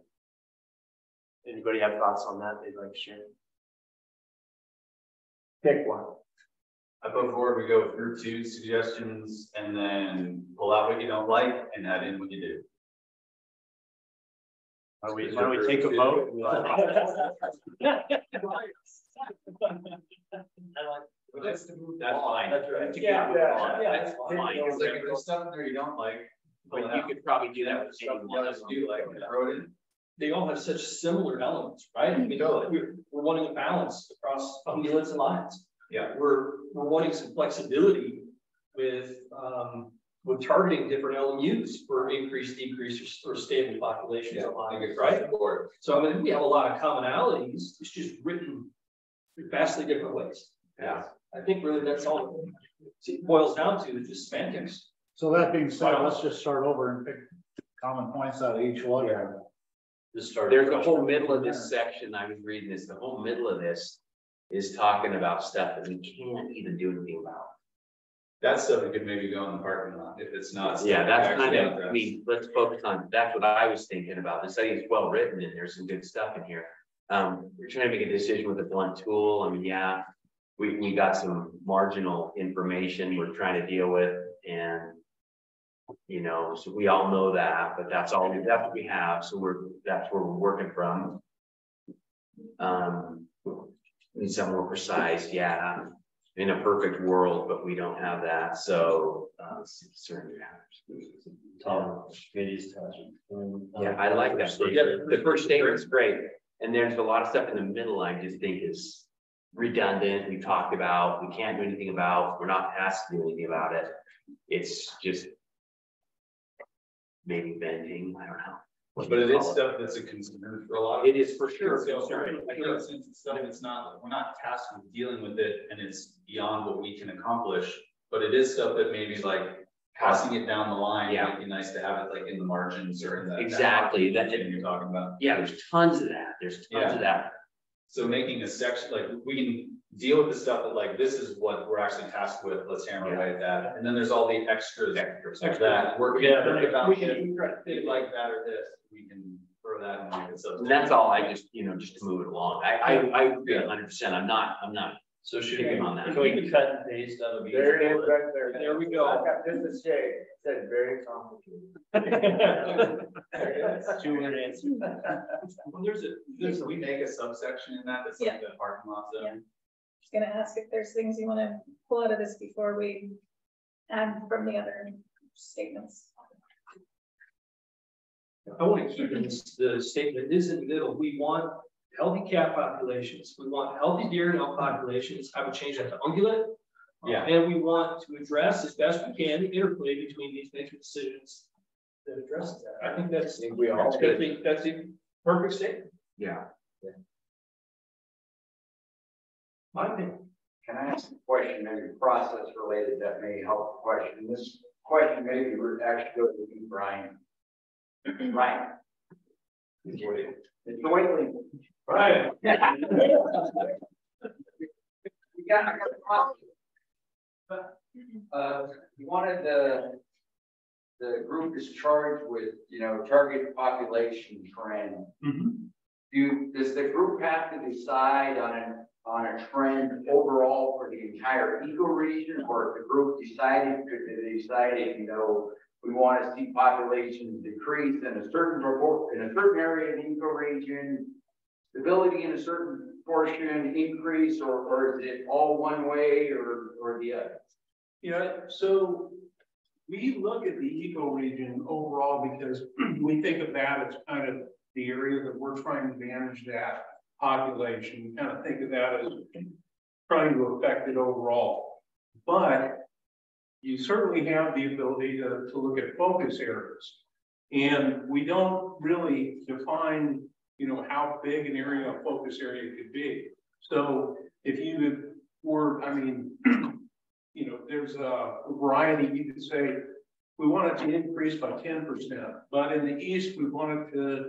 Anybody have thoughts on that they'd like to share? Pick one. I put forward, we go through two suggestions and then pull out what you don't like and add in what you do. Why don't we, why don't we take a vote? That's, That's fine. That's right. Yeah, yeah, yeah. That's fine. It's like if there's stuff in there you don't like. But you could probably do that with Stuff any one of them. do like, throw it in. They all have such similar elements, right? I mean, we're, we're wanting a balance across ungulates and lions. Yeah. We're, we're wanting some flexibility with, um, with targeting different LMUs for increased, decrease, or or stable populations of lions, right? So I mean, we have a lot of commonalities, it's just written vastly different ways. Yeah. I think really that's all it boils down to, is just semantics. So that being said, let's just start over and pick common points out of each one. Yeah. Just start. There's the whole middle of this section, I was reading this, the whole middle of this is talking about stuff that we can't even do anything about. That stuff could maybe go in the parking lot if it's not. Yeah, that's kind of, I mean, let's focus on, that's what I was thinking about. The study is well written and there's some good stuff in here. Um, we're trying to make a decision with a blunt tool. I mean, yeah, we, we got some marginal information we're trying to deal with and you know, so we all know that, but that's all, that's what we have. So we're, that's where we're working from. Um, need something more precise, yeah, in a perfect world, but we don't have that, so, uh, certain Tom, Katie's touching. Yeah, I like that. The the first statement's great, and there's a lot of stuff in the middle I just think is redundant, we talked about, we can't do anything about, we're not asked to do anything about it. It's just maybe bending. I don't know. What But you it is call stuff that's a concern for a lot of. It is for sure a So, concern. I think since it's stuff it's not, we're not tasked with dealing with it and it's beyond what we can accomplish. But it is stuff that maybe like passing it down the line, Yeah. might be nice to have it like in the margins or in the. Exactly, that- that you're talking about. Yeah, there's tons of that, there's tons of that. So making a section, like, we can deal with the stuff that like, this is what we're actually tasked with, let's hammer away at that, and then there's all the extras. Extras. That, we're Yeah, gonna about, we can- if like that or this, we can throw that in like a substitute. And that's all I just, you know, just to move it along. I, I, I agree a hundred percent. I'm not, I'm not. So shooting picking we, on that. can we cut and paste out of each? There it is, right there. There we go. I got just a shade, it said very complicated. Two word answer. Well, there's a, there's, we make a subsection in that, that's like the parking lot zone. Just gonna ask if there's things you wanna pull out of this before we add from the other statements. I want to keep in the statement is in the middle, we want healthy cat populations, we want healthy deer and elk populations, I would change that to ungulate. Yeah. And we want to address as best we can the interplay between these nature decisions that addresses that, I think that's, we all I think that's a perfect statement. Yeah. My opinion. Can I ask a question, maybe process related that may help the question? This question maybe would actually go to you, Brian. Brian. It's Whately. Brian. We got, I got a question. Uh, you wanted the, the group is charged with, you know, target population trend. Do, does the group have to decide on an, on a trend overall for the entire eco region, Or if the group decided, could they decided, you know, we want to see populations decrease in a certain report, in a certain area of the ecoregion, stability in a certain portion increase, or, or is it all one way or, or the other? Yeah, so we look at the ecoregion overall because we think of that as kind of the area that we're trying to manage that population. We kind of think of that as trying to affect it overall. But you certainly have the ability to, to look at focus areas. And we don't really define, you know, how big an area of focus area could be. So if you were, I mean, you know, there's a variety, you could say, we want it to increase by ten percent, but in the east, we want it to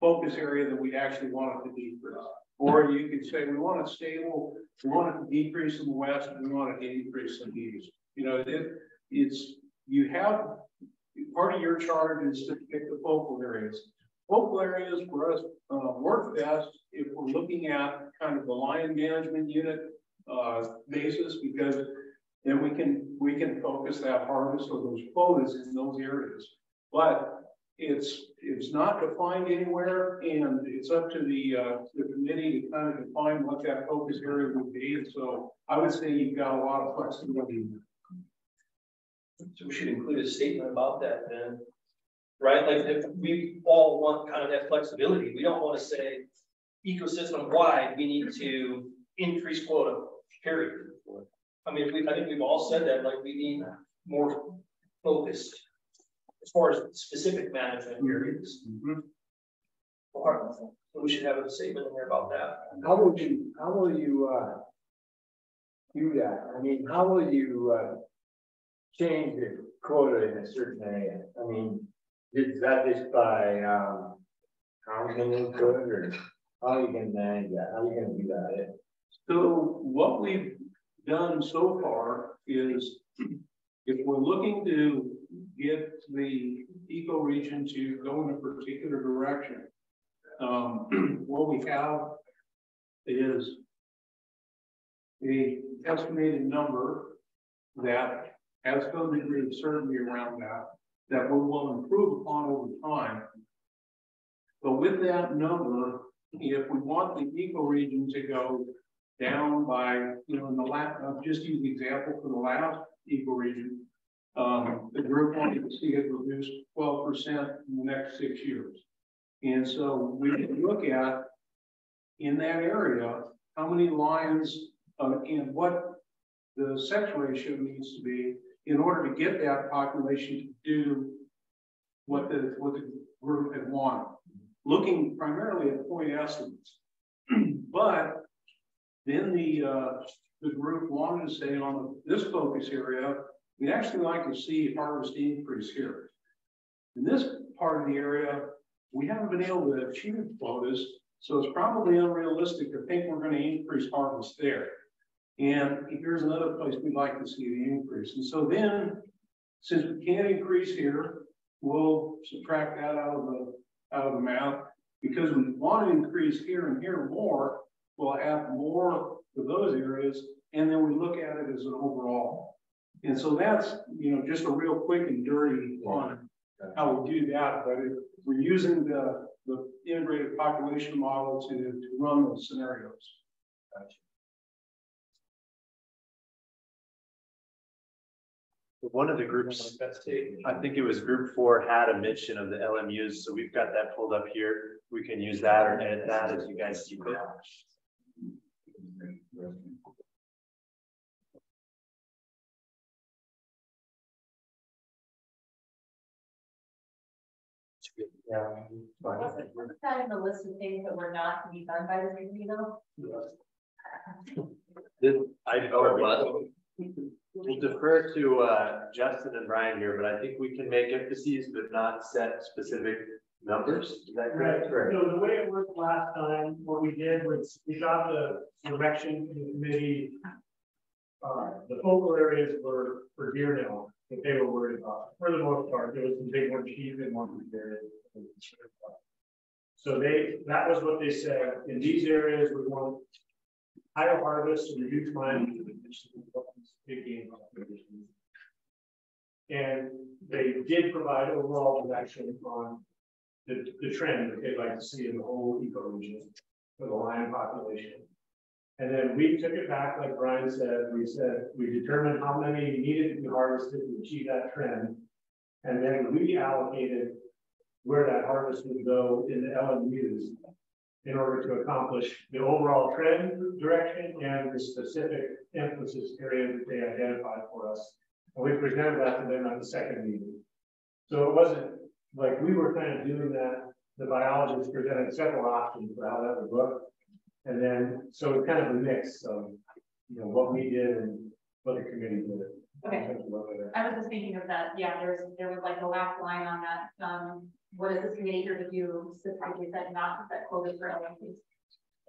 focus area that we actually want it to decrease. Or you could say, we want it stable, we want it to decrease in the west, and we want it to increase in the east. You know, it, it's, you have, part of your charge is to pick the focal areas. Focal areas for us, uh, work best if we're looking at kind of the lion management unit, uh, basis, because then we can, we can focus that harvest or those quotas in those areas. But it's, it's not defined anywhere and it's up to the, uh, the committee to kind of define what that focus area would be. And so I would say you've got a lot of flexibility. So we should include a statement about that then. Right, like if we all want kind of that flexibility, we don't want to say ecosystem wide, we need to increase quota, period. I mean, we, I think we've all said that, like we need more focused as far as specific management areas. Or, so we should have a statement in there about that. How would you, how will you, uh, do that? I mean, how will you, uh, change the quota in a certain area? I mean, is that just by, um, housing input or how are you can manage that? How are you gonna do that? So what we've done so far is if we're looking to get the ecoregion to go in a particular direction, um, what we have is a estimated number that has some degree of certainty around that, that we will improve upon over time. But with that number, if we want the ecoregion to go down by, you know, in the last, I'll just use the example for the last ecoregion. Um, the group wanted to see it reduced twelve percent in the next six years. And so we can look at in that area, how many lions uh, and what the sex ratio needs to be in order to get that population to do what the, what the group had wanted. Looking primarily at point estimates. but then the, uh, the group wanted to say on this focus area, we'd actually like to see harvest increase here. In this part of the area, we haven't been able to achieve quotas, so it's probably unrealistic to think we're going to increase harvest there. And here's another place we'd like to see the increase. And so then, since we can't increase here, we'll subtract that out of the out of the math because we want to increase here and here more. We'll add more for those areas, and then we look at it as an overall. And so that's you know just a real quick and dirty on how we do that. But if we're using the the integrated population model to, to run those scenarios. Gotcha. One of the groups, I think it was group four had a mention of the LMUs, so we've got that pulled up here. We can use that or edit that as you guys see fit. Yeah. Wasn't that in the list of things that were not to be done by the review though? This, I, oh, what? We'll defer to uh, Justin and Brian here, but I think we can make emphases but not set specific numbers. Is that correct? Right. So the way it worked last time, what we did was we got the direction from the committee. Uh, the focal areas were for deer now that they were worried about. For the most part, there was some bighorn sheep and one areas. So they that was what they said. In these areas, we want higher harvest and reduce mining big game populations. And they did provide overall direction on the, the trend that they'd like to see in the whole ecoregion for the lion population. And then we took it back, like Brian said, we said, we determined how many needed to be harvested to achieve that trend. And then we allocated where that harvest would go in the LMUs in order to accomplish the overall trend direction and the specific emphasis area that they identified for us. And we presented that to them at the second meeting. So it wasn't like we were kind of doing that. The biologists presented several options for how that would look. And then, so it's kind of a mix of, you know, what we did and what the committee did. Okay. I was just thinking of that. Yeah, there was there was like the last line on that. Um, what is this committee here to do? Specifically said not to set quotas for LMPs.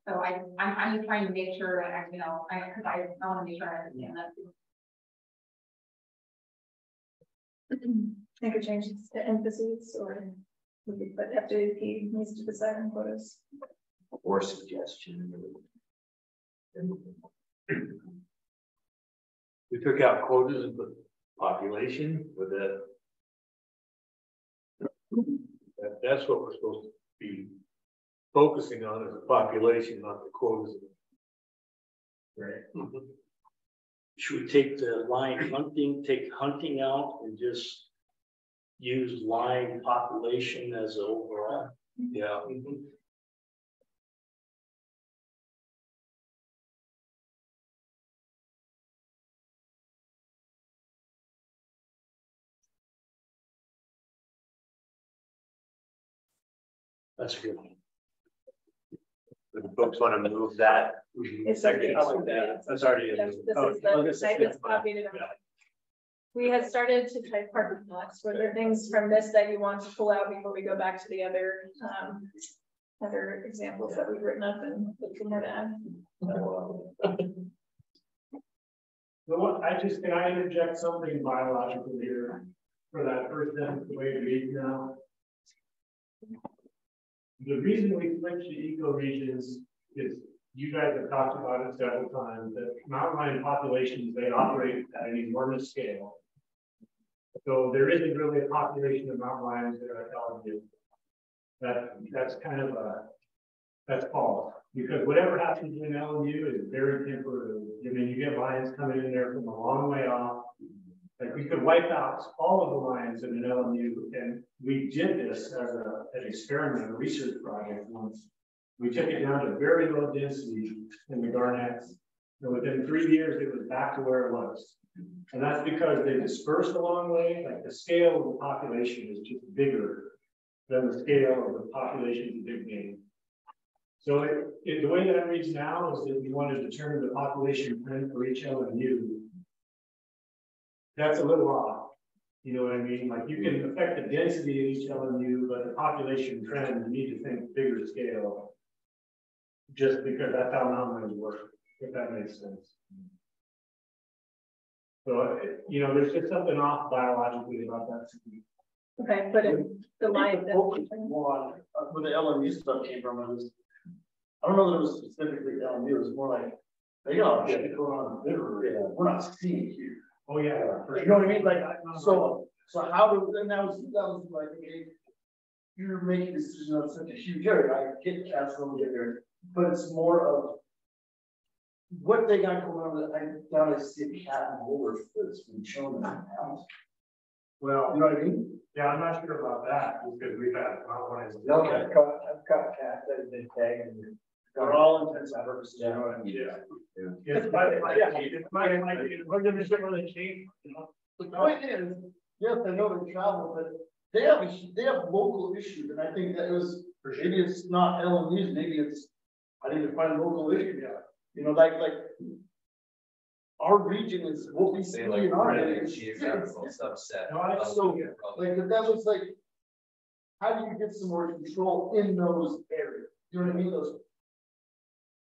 So I I'm, I'm just trying to make sure I you know I because I, I want to make sure I understand that. I could change this to emphases or would be but FWP needs to decide on quotas. Or suggestion. We took out quotas of the population with that. That's what we're supposed to be focusing on as a population, not the quotas. Right. Mm-hmm. Should we take the lion hunting, take hunting out and just use lion population as a overall? Yeah. Mm-hmm. That's good. If folks want to move that. It's Second. I like that. That's already. in Yes, the- This is oh, the, this is I good. just copied it. We had started to type parking lots. Were there things from this that you want to pull out before we go back to the other, um, other examples that we've written up and look for more to add? The one, I just, can I interject something biological here for that first sentence, the way it reads now? The reason we switched to eco regions is, you guys have talked about it several times, that mountain lion populations, they operate at an enormous scale. So there isn't really a population of mountain lions that are eligible. That, that's kind of a, that's false, because whatever happens in LMU is very temporary. I mean, you get lions coming in there from a long way off. Like we could wipe out all of the lions in an LMU, and we did this as a, an experiment, a research project once. We took it down to very low density in the Garnets, and within three years, it was back to where it was. And that's because they dispersed a long way, like the scale of the population is just bigger than the scale of the population of the big game. So it, it, the way that reads now is that we want to determine the population for each LMU. That's a little off. You know what I mean? Like you can affect the density of each LMU, but the population trend, you need to think bigger scale. Just because that's how mountains work, if that makes sense. So, you know, there's just something off biologically about that. Okay, but it, the line. More on, uh, where the LMU stuff came from, it was, I don't know that it was specifically LMU, it was more like, they got shit going on in the river, yeah, we're not seeing it here. Oh, yeah. You know what I mean, like, so, so how do, and that was, that was like. You're making decisions on such a huge area, I get cats a little bit there, but it's more of. What they got going on, I thought I see a cat and boulder that's been shown in the house. Well, You know what I mean? yeah, I'm not sure about that, because we've had lions. Okay. I've caught, I've caught cats that have been tagged. For all intents and purposes, you know what I mean? Yeah. It's my, yeah, it's my, my, we're gonna say where they came, you know? The point is, yes, I know they travel, but they have, a- they have local issues, and I think that it was, maybe it's not LMU's, maybe it's, I need to find a local issue, yeah, you know, like, like. Our region is what we see Say in like our. really it's- geographical it's- subset. No, I- of so, the problem. like, if that was like. How do you get some more control in those areas? You know what I mean, those.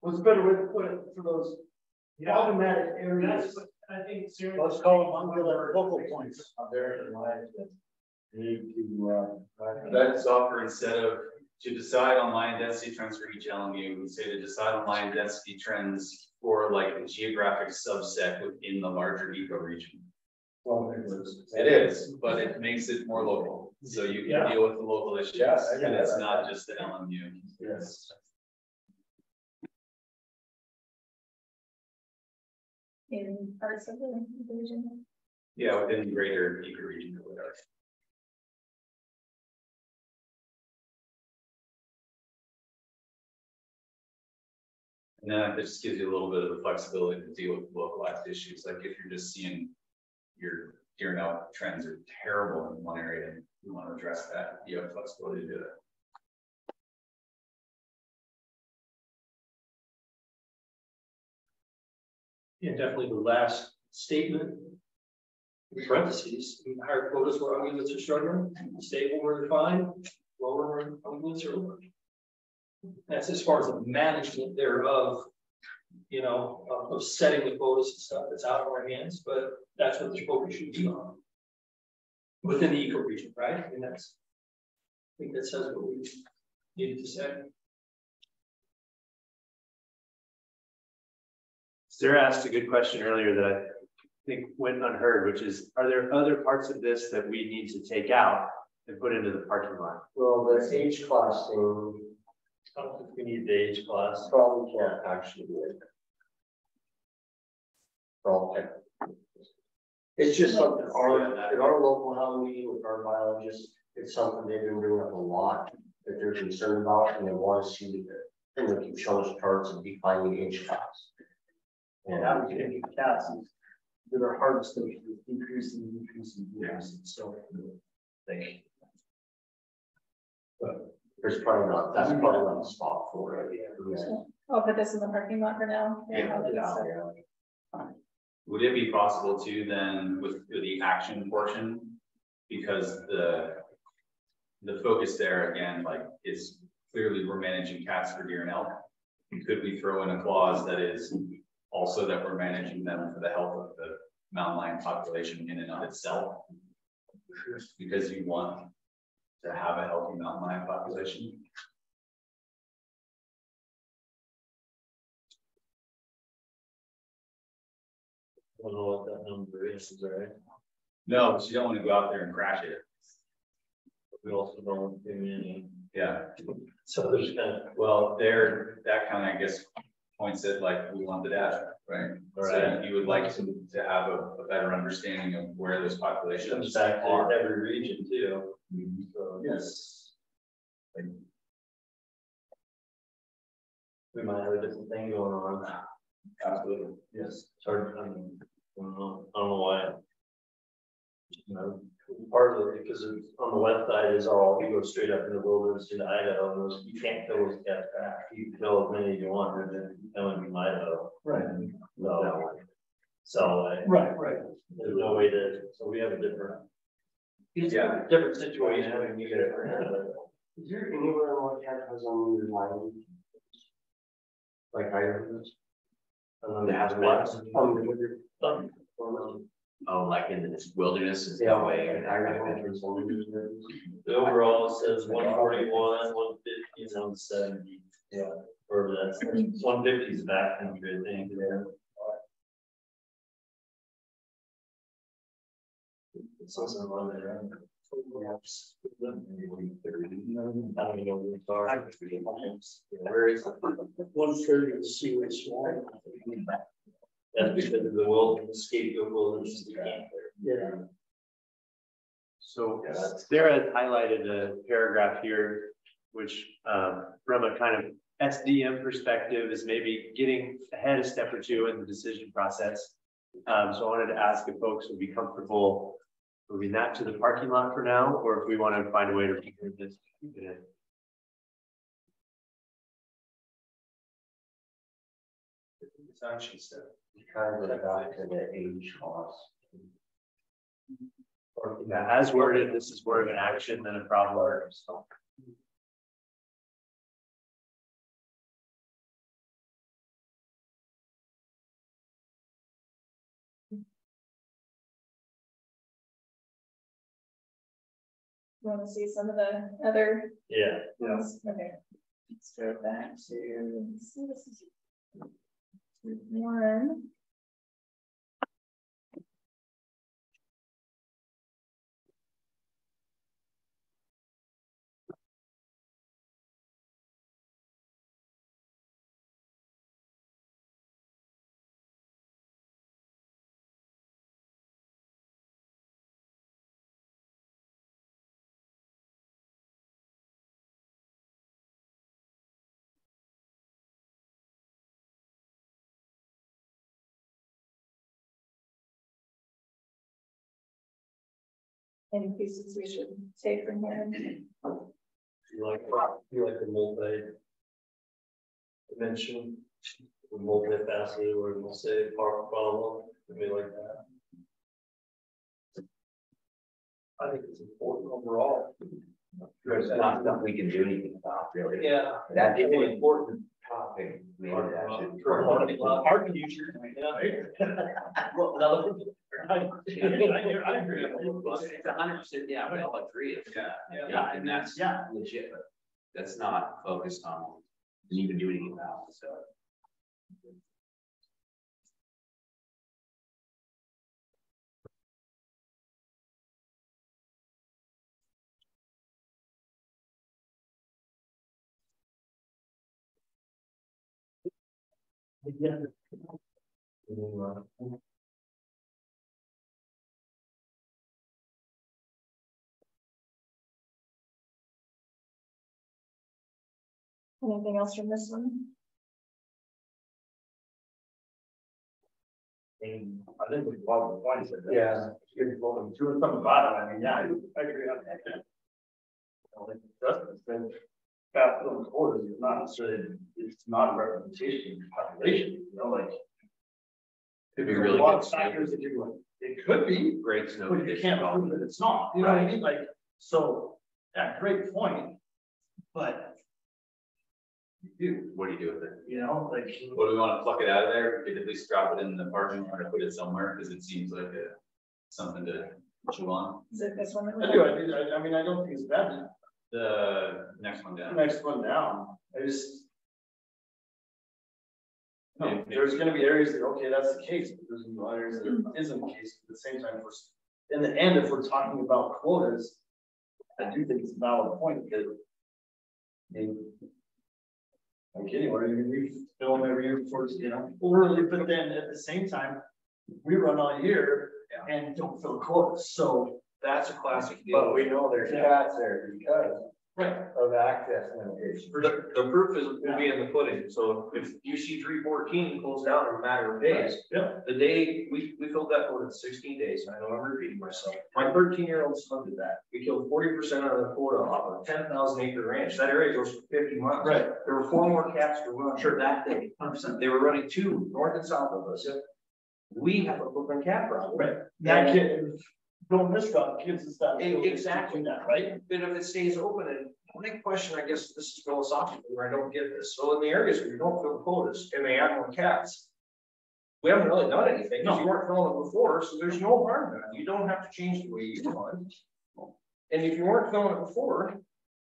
What's a better way to put it for those problematic areas? That's, I think seriously. Let's call them under focal points. There in life that need to, uh. That's offer instead of to decide on lion density trends for each LMU, we say to decide on lion density trends for like a geographic subset within the larger eco region. Well, it was. It is, but it makes it more local, so you Yeah. can deal with the local issues, Yeah, and it's that. not just the LMU. Yes. In parts of the region. Yeah, within the greater eco region or whatever. And then it just gives you a little bit of the flexibility to deal with localized issues, like if you're just seeing your deer and elk trends are terrible in one area, and you want to address that, you have flexibility to do it. Yeah, definitely the last statement. Parentheses, higher quotas where ungulates are struggling, stable where they're fine, lower where ungulates are. That's as far as the management thereof, you know, of, of setting the quotas and stuff, it's out of our hands, but that's what the focus should be on. Within the eco region, right? I mean, that's. I think that says what we needed to say. Sarah asked a good question earlier that I think went unheard, which is, are there other parts of this that we need to take out? and put into the parking lot? Well, the age class thing. I don't think we need the age class, probably can't actually do it. Well, It's just something, our, in our local health meeting with our biologists, it's something they've been bringing up a lot. That they're concerned about and they want to see that, and they keep showing us charts and defining age class. And how we can get cats that are harvested, decreasing, decreasing, decreasing, so. They. But there's probably not, that's probably not the spot for it. Yeah. I'll put this in the parking lot for now. Yeah. Yeah. Would it be possible to then with the action portion? Because the. The focus there again, like is clearly we're managing cats for deer and elk. Could we throw in a clause that is also that we're managing them for the health of the mountain lion population in and of itself? Because you want to have a healthy mountain lion population. I don't know what that number is, is right? No, so you don't want to go out there and crash it. We also don't want too many. Yeah. So there's kind of, Well, there, that kind of, I guess, points it like we want the data, right? So Right. you would like to, to have a, a better understanding of where those populations back to every region too. Mhm. So Yes. we might have a different thing going on. Absolutely. Yes, I mean, I don't know, I don't know why. You know, part of it, because it's on the west side is all, you go straight up in the wilderness into Idaho, and those, you can't kill those cats back, you can kill as many as you want, and then you come in Idaho. Right. So, so, I- Right, right. there's no way to, so we have a different. Yeah. Different situation, when you get it. Is there anywhere in Montana has unlimited lighting? Like I heard. That has what? Unlimited. Oh, like in this wilderness is Yeah, that way. I reckon it's unlimited. The overall says one forty-one, one fifty, and one seventy. Yeah. Or that's, one fifty is back country, I think, yeah. It's also on there. Maps. I don't know where it's are. Where is it? One thirty is Seeley Swan. That's because of the wilderness, scapegoat wilderness. Yeah. So Sarah highlighted a paragraph here, which um, from a kind of SDM perspective is maybe getting ahead a step or two in the decision process. Um, so I wanted to ask if folks would be comfortable moving that to the parking lot for now, or if we want to find a way to figure this. keep it in. It's actually said. Kind of to the age cost. Yeah, as worded, this is more of an action than a problem. So. You want to see some of the other Yeah. ones? Okay. Let's go back to, let's see, this one. Any pieces we should take from here? You like, you like the multi. Dimension, the multifaceted, or we'll say part problem, maybe like that. I think it's important overall. There's not something we can do anything about, really. Yeah. That's an important topic. Maybe that uh, should- Hard future. Well, another. I agree. It's a hundred percent, yeah, we all agree. Yeah, yeah. Yeah, and that's legit, but that's not focused on, and even do anything about, it, so. Anything else from this one? And I think we love the points that. Yeah. Give people two or something about it, I mean, yeah, I I agree on that. You know, like, Dustin's been, fast filling quarters is not necessarily, it's not a representation of the population, you know, like. Could be there's a lot good of snow. factors that you like, it could be, Great snow. but you can't prove that it's not, you know what I mean, like, so, yeah, great point. But. You, What do you do with it? you know, like. What do we wanna pluck it out of there? We could at least drop it in the parking lot or put it somewhere, cause it seems like a, something to chew on. Is it this one? that we- I do, I do, I, I mean, I don't think it's bad, The next one down. next one down, I just. No, there's gonna be areas that, okay, that's the case, but there's be areas that isn't the case, at the same time. In the end, if we're talking about quotas, I do think it's a valid point, because. I mean. I'm kidding, you, we film every year before, you know, early, but then at the same time, we run all year and don't fill quotas, so. That's a classic But we know there's cats there because Right. of access limitations. The, the proof is, will be in the pudding, so if you see three fourteen closed down in a matter of days. Yeah. The day, we, we filled that quota in sixteen days, I know I'm repeating myself, my thirteen year old son did that, we killed forty percent of the quota off a ten thousand acre ranch, that area goes for fifty months. Right. There were four more cats to run. Sure. That day, Hundred percent. they were running two, north and south of us. Yeah. We have a Brooklyn cat problem. Right. That kid, don't miss God, kids and stuff. Exactly that, right? But if it stays open, and my question, I guess this is philosophical, where I don't get this, so in the areas where you don't fill quotas and they add more cats. We haven't really done anything, because you weren't filling it before, so there's no harm that, you don't have to change the way you run. And if you weren't filling it before,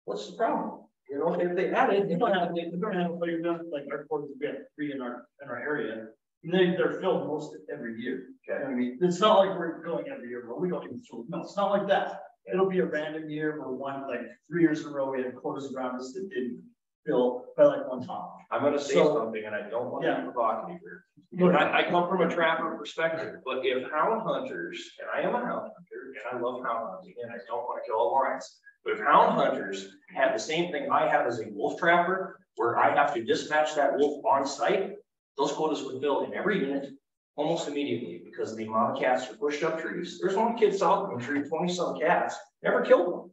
what's the problem? You know, if they added, You don't have, they don't have, like, you're not- like, our quotas, we have three in our, in our area. They, they're filled most every year. Okay. I mean, it's not like we're going every year, but we don't even fill, no, it's not like that. It'll be a random year where one, like, three years in a row, we had quarters around us that didn't fill by like one time. I'm gonna say So- something, and I don't want to Yeah. be provocative here. But. I, I come from a trapper perspective, but if hound hunters, and I am a hound hunter, and I love hound hunting, and I don't wanna kill all lions. But if hound hunters have the same thing I have as a wolf trapper, where I have to dispatch that wolf on site, those quotas would fill in every unit almost immediately, because the amount of cats are pushed up trees. There's one kid south of tree twenty some cats, never killed one.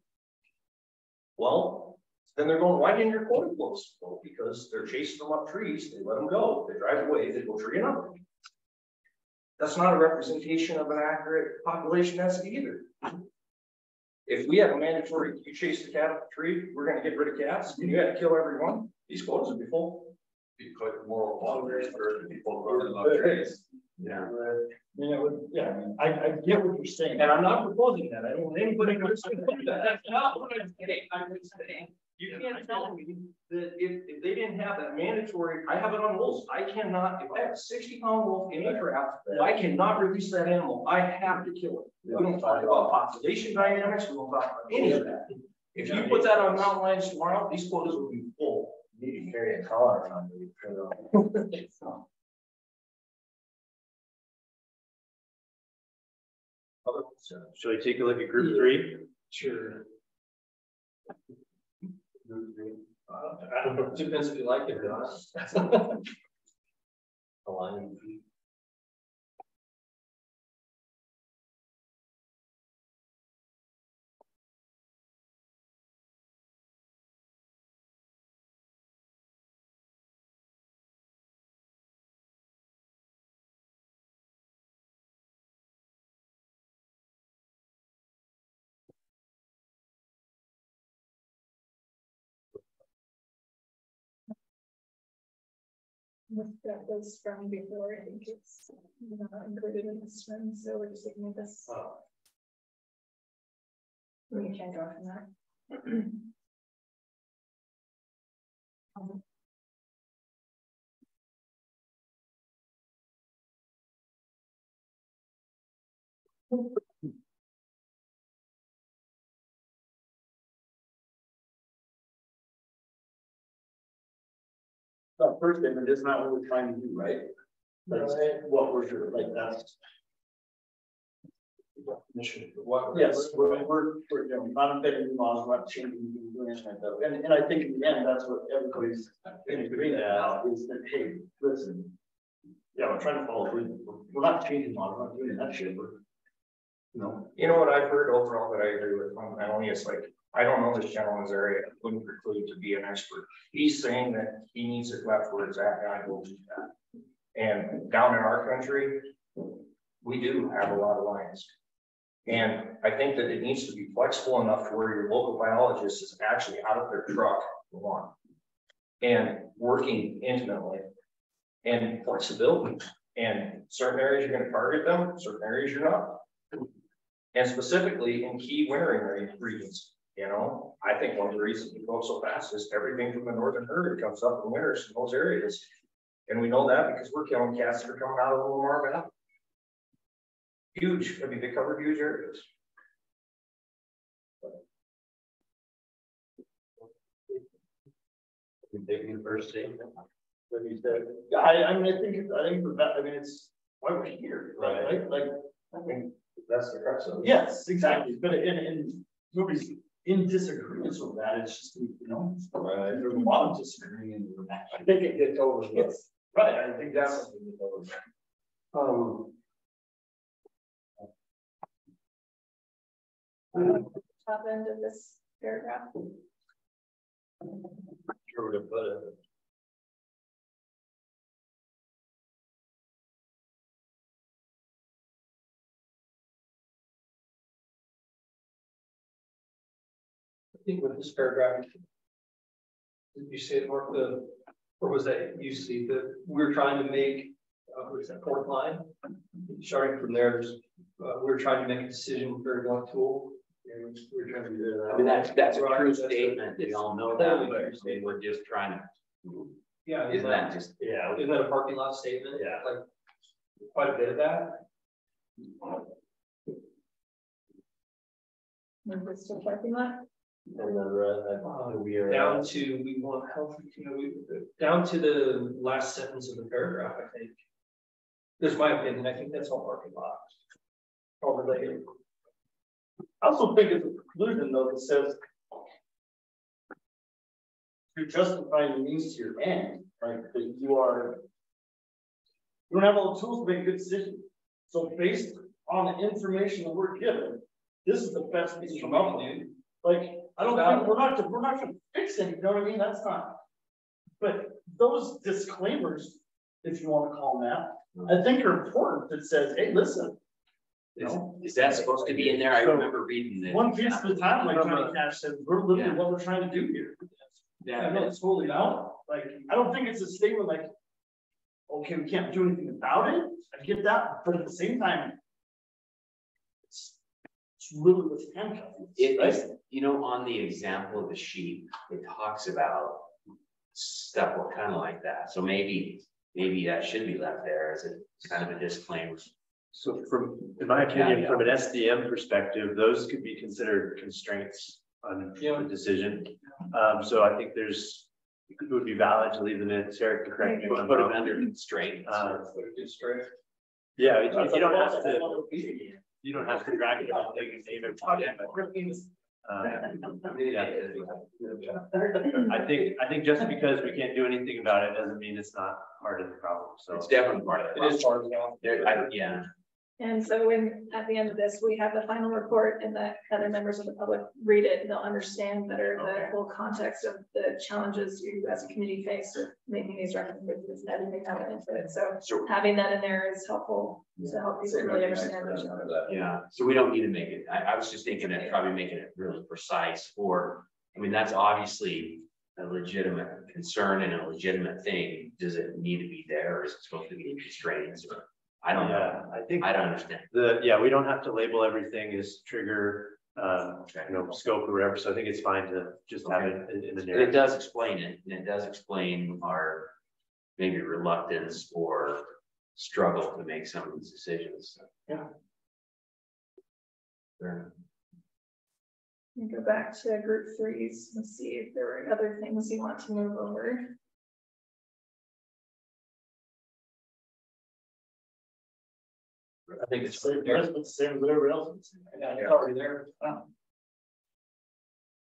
Well, then they're going, why didn't your quota close? Well, because they're chasing them up trees, they let them go, they drive away, they go tree another. That's not a representation of an accurate population density either. If we have a mandatory, you chase the cat up the tree, we're gonna get rid of cats, and you had to kill everyone, these quotas would be full. Be put moral quandaries for the people running up trees. Yeah. You know, yeah, I I, I get what you're saying. And I'm not proposing that, I don't want anybody to. that. That's not what I'm saying. I'm just kidding. You can't tell me that if, if they didn't have that mandatory, I have it on wolves, I cannot, if I have a sixty pound wolf in a trap, I cannot release that animal, I have to kill it. We don't talk about population dynamics, we don't talk about any of that. If you put that on mountain lions tomorrow, these quotas will be full. Need to carry a collar around you. for the- Shall we take a look at group three? Sure. Group Uh, Depends if you like it or not. Align. That was from before, I think it's not included in this one, so we're just looking at this. Oh. We can off from that. Uh, first statement is not what we're trying to do, right? That's what we're doing, like, that's. What? Yes, we're, we're, we're, you know, not amending laws, we're not changing, doing anything like that, and, and I think in the end, that's what everybody's in agreement about, is that, hey, listen. Yeah, we're trying to follow, through. we're, we're not changing laws, we're not doing that shit, we're. You know, You know what I've heard overall that I agree with fundamentally is like, I don't know this gentleman's area, I wouldn't preclude to be an expert. He's saying that he needs it left where it's at, and I believe that. And down in our country, we do have a lot of lines. And I think that it needs to be flexible enough to where your local biologist is actually out of their truck, one. And working intimately. And flexibility, and certain areas you're gonna target them, certain areas you're not. And specifically in key wintering re- regions, you know, I think one of the reasons we go so fast is everything from the northern herd comes up in winters in those areas. And we know that because we're killing cats that are coming out of the Lamar Valley. Huge, I mean, they cover huge areas. Taking the first statement. What you said, yeah, I, I mean, I think, I think, the I mean, it's why we're here, right, like, like, I mean. That's the crux of it. Yes, exactly, but in, in, nobody's in disagreement with that, it's just, you know, there's a lot of disagreement. I think it gets overlooked. It's, right, I think that's. Um, Top end of this paragraph. Sure, to put it. With this paragraph. Did you say, Mark, the, or was that you see that we're trying to make, uh, what is that, fourth line? Starting from there, there's, uh, we're trying to make a decision for one tool. And we're trying to do that. I mean, that's, that's a true that's a- statement, we all know that, but we're just trying to. Yeah, Isn't that just, Yeah. Isn't that a parking lot statement? Yeah. Like, quite a bit of that. Move this to parking lot. And then, uh, we are. Down to, we want healthy, you know, we, down to the last sentence of the paragraph, I think. There's my opinion, I think that's all parking lot. Overlay. I also think it's a conclusion though that says. You're justifying the means to your end, right, that you are. You don't have all the tools to make a good decision. So based on the information that we're given, this is the best we can come up with. Like, I don't think, we're not, we're not gonna fix it, you know what I mean? That's not. But those disclaimers, if you wanna call them that, I think are important that says, hey, listen. Is, know, is that supposed to be in there? I So, remember reading this. One piece at a time, like Johnny Cash said, we're literally what we're trying to do here. Yeah, no, it's totally not, like, I don't think it's a statement like. Okay, we can't do anything about it, I get that, but at the same time. It's it's really what's handcuffing. It right? is, you know, on the example of the sheep, it talks about stuff kind of like that, so maybe, maybe that should be left there as a kind of a disclaimer. So from, in my opinion, from an SDM perspective, those could be considered constraints on the decision. Um, so I think there's, it would be valid to leave them in, Sarah can correct me if I'm Put them wrong. under constraints. Uh, Straight. Yeah, you you don't have to, you don't have to drag it all, they can name it. Uh, yeah. I think, I think just because we can't do anything about it doesn't mean it's not part of the problem, so. It's definitely part of it. It is part of the problem. Yeah, And so when, at the end of this, we have the final report and that other members of the public read it, they'll understand better the whole context of the challenges you as a community face with making these recommendations and everything that went into it. So So- having that in there is helpful to help people really understand yeah, so we don't need to make it, I, I was just thinking that probably making it really precise or, I mean, that's obviously. A legitimate concern and a legitimate thing, does it need to be there, or is it supposed to be in constraints, or, I don't know, Yeah, I think. I don't understand. The, yeah, we don't have to label everything as trigger, um, you know, scope or whatever, so I think it's fine to just have it in, in the narrative. It does explain it, and it does explain our maybe reluctance or struggle to make some of these decisions. Yeah. Sure. And Go back to group threes and see if there were other things you want to move over. I think it's. Same, the same as everybody else. Yeah, it's already there.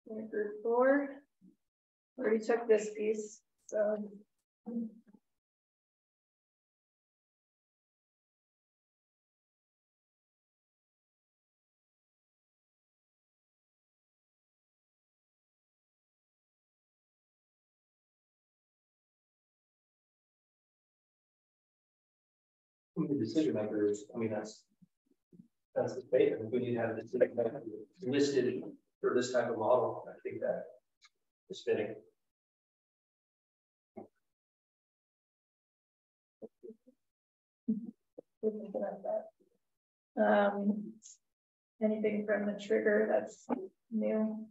Group four. Already took this piece, so. The decision makers, I mean, that's. That's the statement, we need to have a decision maker listed for this type of model, I think that is fitting. Um, anything from the trigger that's new?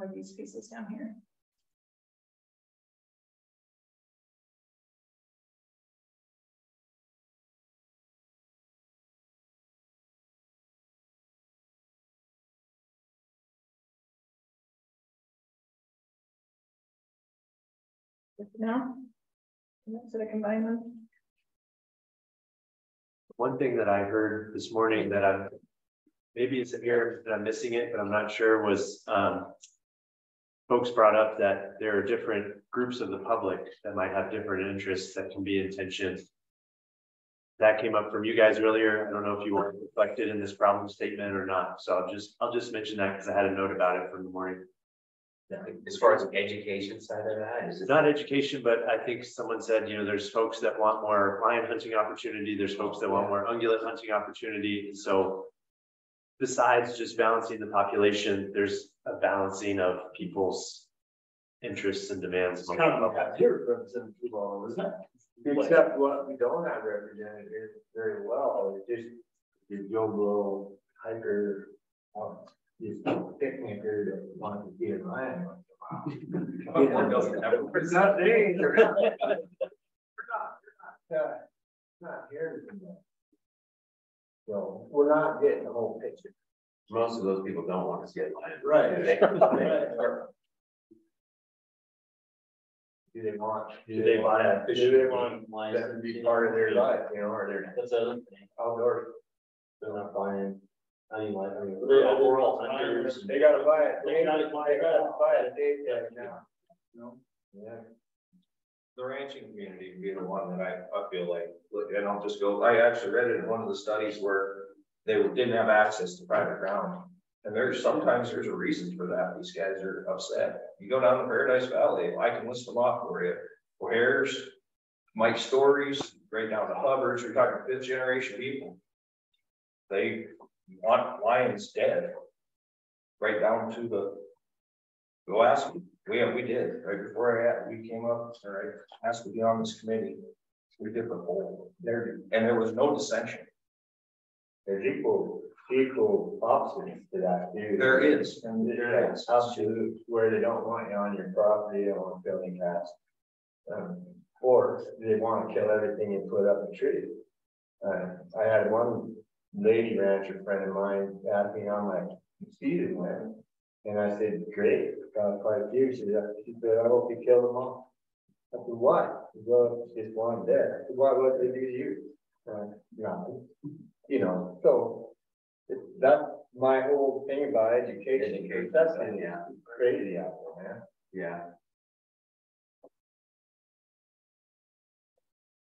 Or these pieces down here. Now? One thing that I heard this morning that I'm, maybe it's in here that I'm missing it, but I'm not sure, was, um. Folks brought up that there are different groups of the public that might have different interests that can be in tension. That came up from you guys earlier. I don't know if you were reflected in this problem statement or not, so I'll just, I'll just mention that because I had a note about it from the morning. As far as the education side of that, is it? Not education, but I think someone said, you know, there's folks that want more lion hunting opportunity, there's folks that want more ungulate hunting opportunity, so. Besides just balancing the population, there's a balancing of people's interests and demands. It's kind of like here represented too long, isn't it? Except what we don't have represented here very well, is just your Joe Blow hiker, um, just picnicker that wants to see a lion. once in a while. It's not there. We're not, we're not, uh, Not hearing from them. So we're not getting the whole picture. Most of those people don't want to see it. Right. They- Do they want? Do they buy a fish? Do they want that to be part of their life, you know, or their That's other thing. outdoor? They're not buying, I mean, like, I mean. They're overall hunters. They gotta buy it, they gotta, they gotta buy it, they, now. No. Yeah. The ranching community would be the one that I, I feel like, and I'll just go, I actually read it in one of the studies where they didn't have access to private ground. And there's, sometimes there's a reason for that. These guys are upset. You go down to Paradise Valley, I can list them off for you. O'Hare's, Mike Stories, right down to Hubbard's, we're talking fifth generation people. They want lions dead. Right down to the. Go ask them. We, we did, right before I, we came up, right, asked to be on this committee. We did the whole, there, and there was no dissension. There's equal, equal options to that too. There is, and there is. to where they don't want you on your property, they don't want building cats. Um, or they want to kill everything and put up a tree. Uh, I had one lady rancher friend of mine ask me how my mosquitoes went. And I said, great, got quite a few. She said, I hope you kill them all. I said, why? Well, it's just one dead. I said, Why, what they do to you? Uh, nothing, you know, so. it- That's my whole thing about education, Education, that's yeah. crazy out there, man. Yeah,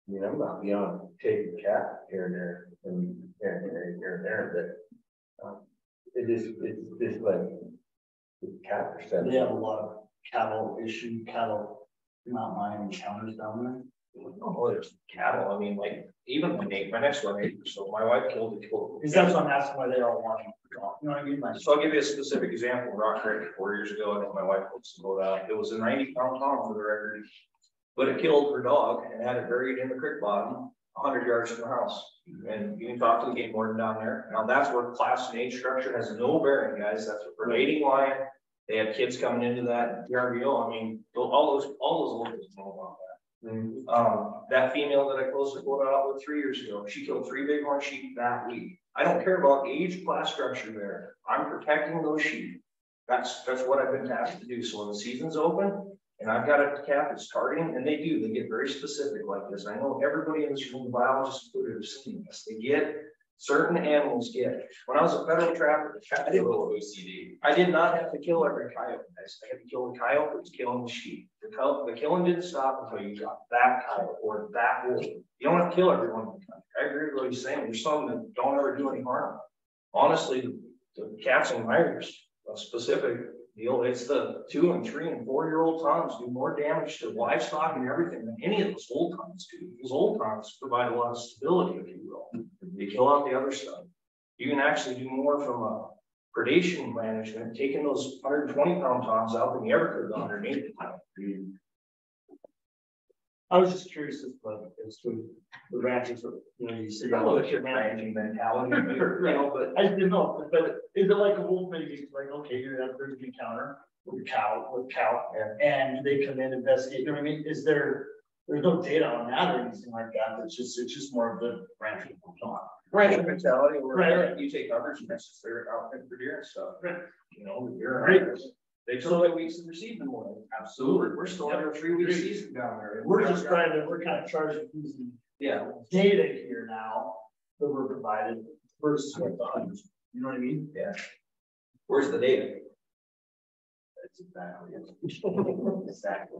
I mean, I'm not beyond taking cat here and there and here and there, here and there, but. um, It just, it's just like. The Cat percent. They have a lot of cattle issue, cattle not mining encounters down there. Oh, there's cattle, I mean, like, even my neighbor, my next one neighbor, so my wife killed a killed. Is that what I'm asking why they all want you know what I mean? Like, So I'll give you a specific example, Rock Creek, four years ago, I think my wife was to go down, it was a ninety pound tom for the record. But it killed her dog and had it buried in the creek bottom, hundred yards from the house. And you can talk to the game warden down there, now that's where class and age structure has no bearing, guys, that's a predating lion. They have kids coming into that, VRBO, I mean, all those, all those locals know about that. Um, that female that I closed the quota out with three years ago, she killed three bighorn sheep that week. I don't care about age, class structure there. I'm protecting those sheep. That's, that's what I've been tasked to do. So when the season's open and I've got a calf that's targeting, and they do, they get very specific like this. I know everybody in this room, biologists included, have seen this. They get certain animals get. When I was a federal trapper, I did OCD. I did not have to kill every coyote. I had to kill the coyote that was killing the sheep. The, the killing didn't stop until you got that coyote or that wolf. You don't have to kill everyone. in the country. I agree with what he's saying. There's some that don't ever do any harm. Honestly, the cats and tigers, a it's the two and three and four year old toms do more damage to livestock and everything than any of those old toms do. Those old toms provide a lot of stability, if you will. They kill out the other stuff. You can actually do more from a predation management, taking those 120 pound toms out than you ever could the time. I was just curious as to, as to the ranches, you know, you see. I don't know if you're managing mentality, you know, but I didn't know, but is it like a wolf maybe, it's like, okay, you have there's an encounter with a cow, with cow, and they come in, investigate, you know what I mean? Is there, there's no data on that or anything like that, it's just, it's just more of the rancher. Rancher mentality, where Right. you take coverage risks, they're out there for deer and stuff. Right. You know, you're. Right. They took the weeks to receive them more. Absolutely. We're still under a three week Agreed. season down there. We're just trying to, we're kind of charged with using Yeah. data here now that we're provided versus what the hunters, you know what I mean? Yeah. Where's the data? That's exactly. it. Exactly.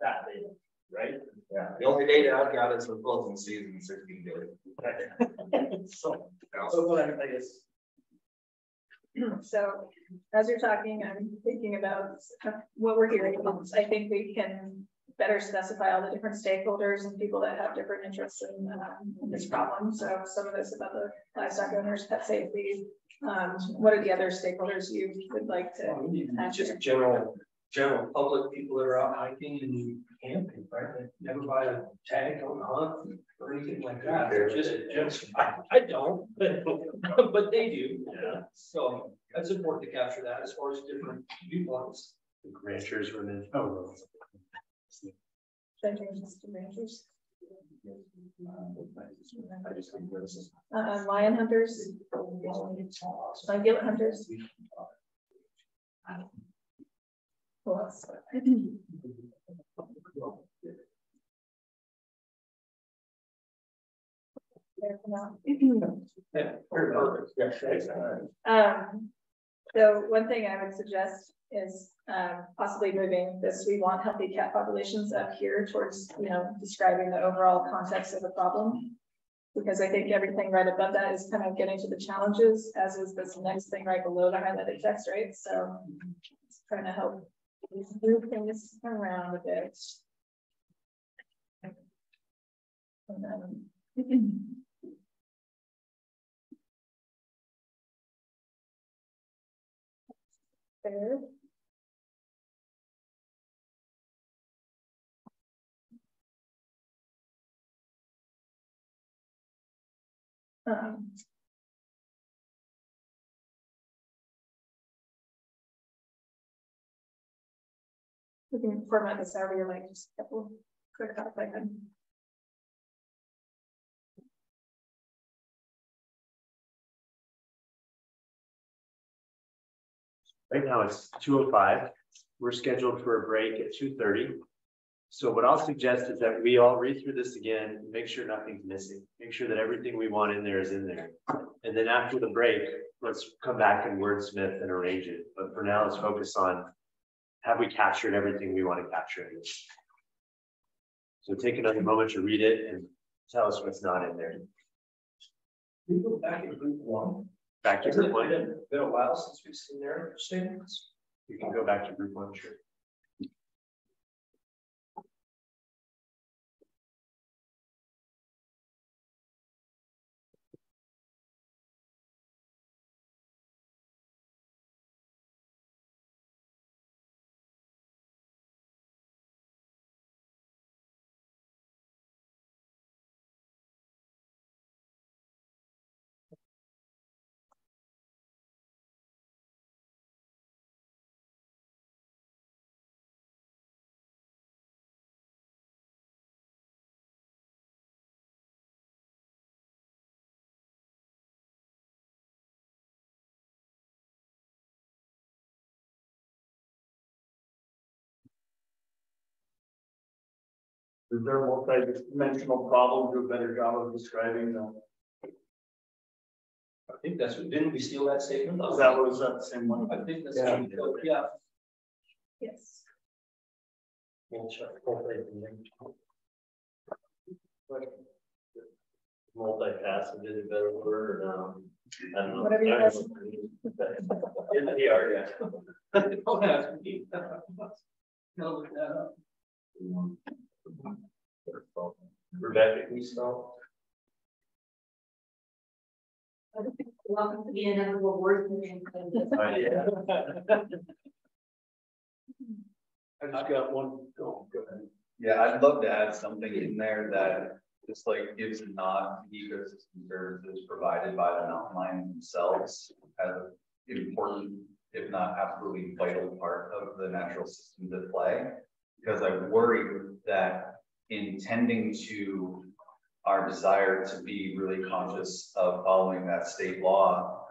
That data, right? Yeah. The only data I've got is for closing season sixteen days. So, so what I guess, So as you're talking, I'm thinking about what we're hearing. I think we can better specify all the different stakeholders and people that have different interests in, um, in this problem. So some of this about the livestock owners, pet safety. Um, what are the other stakeholders you would like to Just here? general, general public, people that are out hiking and camping, right? They never buy a tag on the hunt or anything like that. They're just, just, I, I don't, but, but they do. Yeah. So that's important to capture that as far as different viewpoints. Ranchers were in. Oh. Ranchers to ranchers. I just can't notice uh, lion hunters. Ungulate hunters. Um, so one thing I would suggest is um, possibly moving this, we want healthy cat populations up here towards, you know, describing the overall context of the problem. Because I think everything right above that is kind of getting to the challenges, as is this next thing right below the highlighted text, right? So it's trying to help move things around a bit. And then There. Um. We can format this however you like, just a couple quick thoughts I can. Right now it's two oh five. We're scheduled for a break at two thirty. So what I'll suggest is that we all read through this again, make sure nothing's missing, make sure that everything we want in there is in there. And then after the break, let's come back and wordsmith and arrange it. But for now, let's focus on have we captured everything we want to capture? So take another moment to read it and tell us what's not in there. We go back in group one. Back to it group one. been been a while since we've seen their statements? You can go back to group one, sure. Is there a multi-dimensional problem, do a better job of describing them. I think that's, what didn't we steal that statement? Is that was that the same one? I think that's, Yeah. yeah. Yes. We'll check, hopefully, and then- Multifaceted, is a better word, or um, I don't know. Whatever you guys- In the art, yeah. Don't ask me. No, look that up. Rebecca? Welcome to the inevitable word. meeting. I just got one, go, go ahead. Yeah, I'd love to add something in there that just like gives a nod to ecosystem services provided by the mountain lions themselves as an important, if not absolutely vital part of the natural systems at play. Because I worry that in tending to our desire to be really conscious of following that state law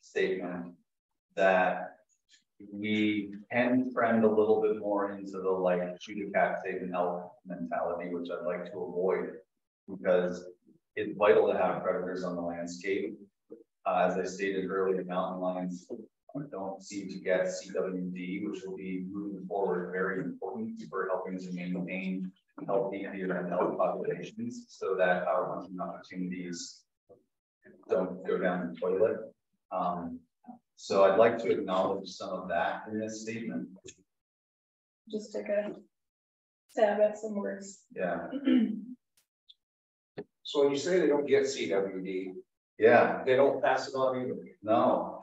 statement, that we can trend a little bit more into the like shoot a cat, save an elk mentality, which I'd like to avoid. Because it's vital to have predators on the landscape. Uh, as I stated earlier, mountain lions don't seem to get CWD, which will be moving forward very important for helping to maintain healthy deer and elk populations so that our hunting opportunities don't go down the toilet. Um, so I'd like to acknowledge some of that in this statement. Just take a stab at some words. Yeah, So when you say they don't get CWD, yeah, they don't pass it on either. no.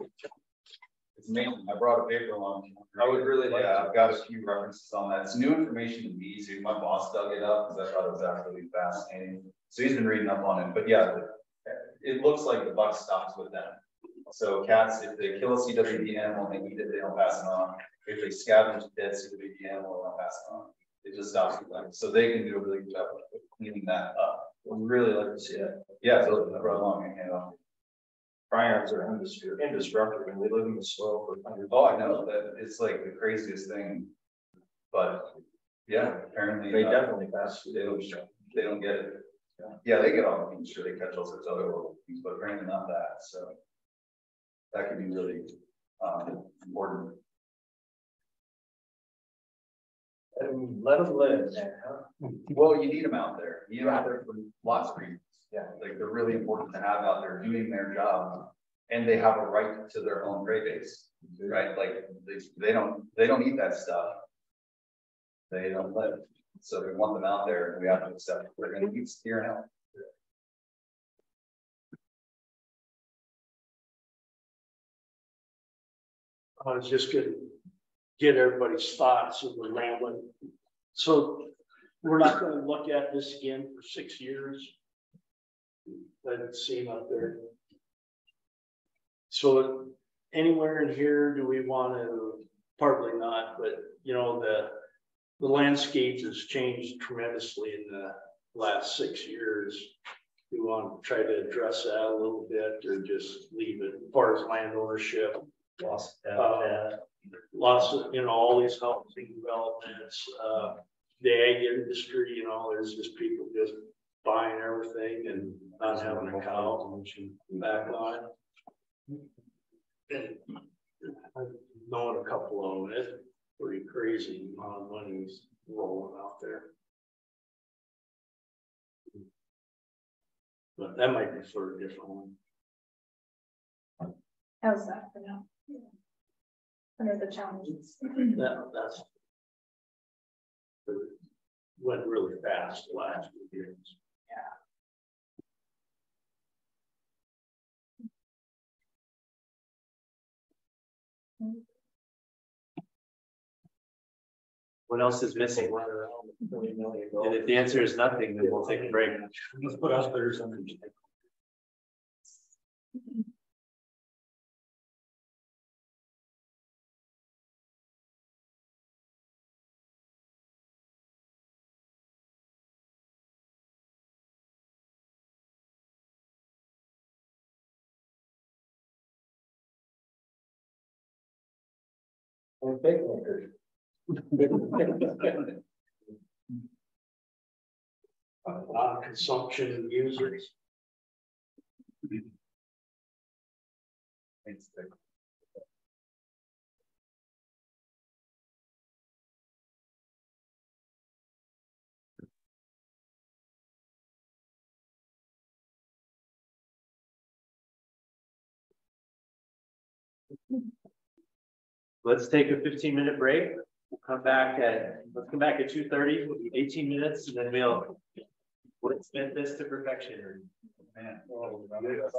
It's. I brought a paper along. I would really like Yeah. I've got a few references on that. It's new information to me too. My boss dug it up because I thought it was actually fascinating. So he's been reading up on it, but yeah, it looks like the buck stops with them. So cats, if they kill a CWD animal and they eat it, they don't pass it on. If they scavenge dead CWD animal, they don't pass it on. It just stops with them. So they can do a really good job of cleaning that up. Would really like to see it. Yeah, so I brought along, you know. Prions are indestructible, indestructible, and they live in the soil for hundreds. Oh, I know, that it's like the craziest thing. But, yeah, apparently. They uh, definitely pass. They don't, they don't get it. Yeah, they get all the things, sure, they catch all sorts of other little things, but apparently not that, so. That could be really, um, important. And let them live there, huh? Well, you need them out there, you need them out there for lots of reasons. Yeah. Like, they're really important to have out there doing their job. And they have a right to their own prey base, mm-hmm. right? Like, they, they don't, they don't eat that stuff. They don't live, so we want them out there, and we have to accept, we're gonna eat steer and elk. I was just gonna get everybody's thoughts and we're rambling. So we're not gonna look at this again for six years. It seem out there. So anywhere in here, do we want to, partly not, but you know, the, the landscape has changed tremendously in the last six years. Do we want to try to address that a little bit or just leave it as far as land ownership. Lost Uh, lots of, you know, all these housing developments, uh, the ag industry, you know, there's just people just buying everything and not having a cow back on. And I've known a couple of them, it's pretty crazy amount of money's rolling out there. But that might be for a different one. How's that for now? Under the challenges. That, that's. Went really fast the last few years. What else is missing? And if the answer is nothing, then we'll take a break. Let's put out there something. And picnickers. Uh, consumption users. Let's take a fifteen minute break. We'll come back at, let's come back at two thirty, 18 minutes, and then we'll. We'll spend this to perfection. Man. Let's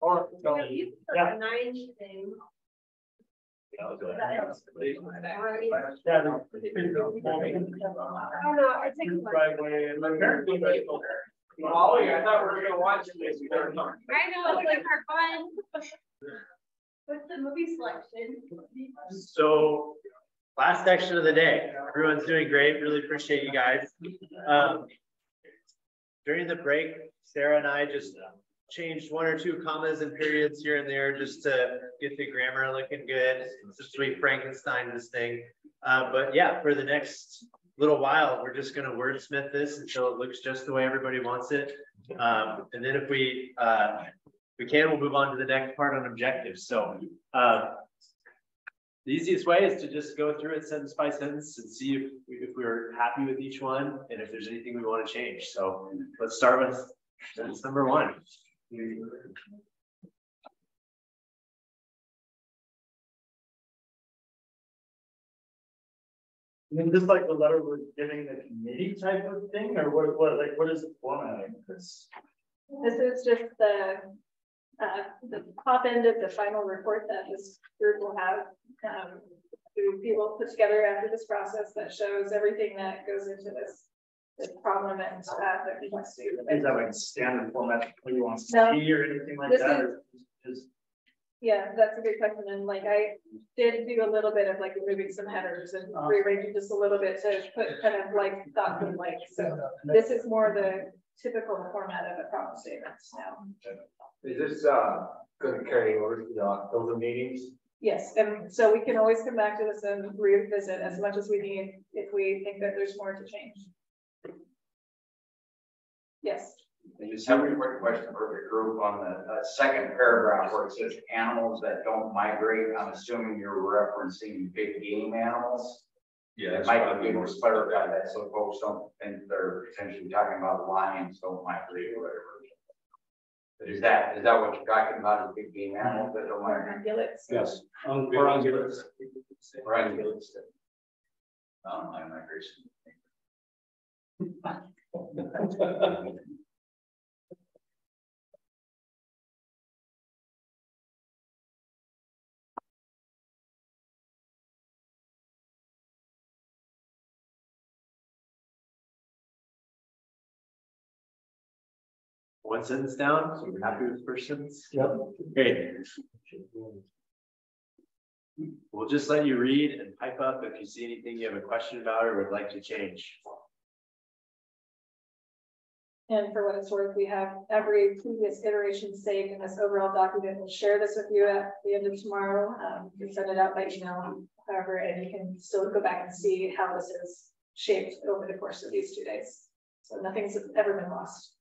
Or, no, yeah. nine thing. Yeah, the- Oh, no, I think. Driveway and my parents I thought we were gonna watch this. I know, it's like our fun. What's the movie selection? So last section of the day, everyone's doing great. Really appreciate you guys. Um, during the break, Sarah and I just changed one or two commas and periods here and there just to get the grammar looking good. Just we Frankenstein this thing. Uh, but yeah, for the next little while, we're just gonna wordsmith this until it looks just the way everybody wants it. Um, and then if we, uh, we can, we'll move on to the next part on objectives. So, uh, the easiest way is to just go through it sentence by sentence and see if, if we're happy with each one and if there's anything we want to change. So let's start with sentence number one. I mean, just like the letter we're giving the committee type of thing, or what, what, like, what is the formatting of this? This is just the, uh, the top end of the final report that this group will have. Um, to people put together after this process that shows everything that goes into this, this problem and, uh, that we must do. Is that like standard format, what you want to No. see or anything like This that, is- or just? Yeah, that's a good question. And like I did do a little bit of like removing some headers and rearranging just a little bit to put kind of like thoughts and like, so this is more the typical format of a problem statement now. Is this, uh, gonna carry over to the October meetings? Yes, and so we can always come back to this and revisit as much as we need if we think that there's more to change. Yes, I just have a quick question for the group on the uh, second paragraph where it says animals that don't migrate. I'm assuming you're referencing big game animals. Yeah. It might be good to clarify that so folks don't think they're potentially talking about lions don't migrate or whatever. But Is that, is that what you're talking about, is big game animals that don't migrate? ungulates. Yes. Um, we're. Or ungulates that- Um, I migration. One sentence down, so we're happy with the first sentence. Yep. Great. We'll just let you read and pipe up if you see anything you have a question about or would like to change. And for what it's worth, we have every previous iteration saved in this overall document. We'll share this with you at the end of tomorrow. Um, can send it out by email, however, and you can still go back and see how this is shaped over the course of these two days. So nothing's ever been lost.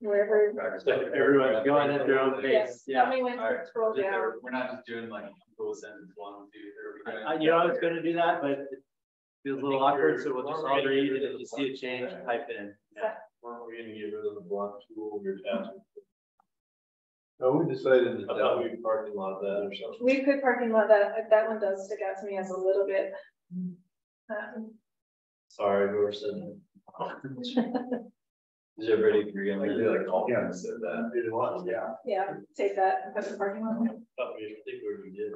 Wherever. Everyone's going at their own Yes, pace. Yeah. tell me when to scroll down. We're not just doing like full sentence one, two, three. I- You know, I was gonna do that, but it feels a little awkward, so we'll just all read and if you see a change, type it in. Weren't we gonna get rid of the block tool your task? No, we decided to, that we parking lot that or something. We could parking lot, that, that one does stick out to me as a little bit. um, Sorry, we were sitting. Is everybody agree on Like, that? like all kind of said that. It was, yeah. Yeah, take that, and put the parking lot. Thought we, I think we did.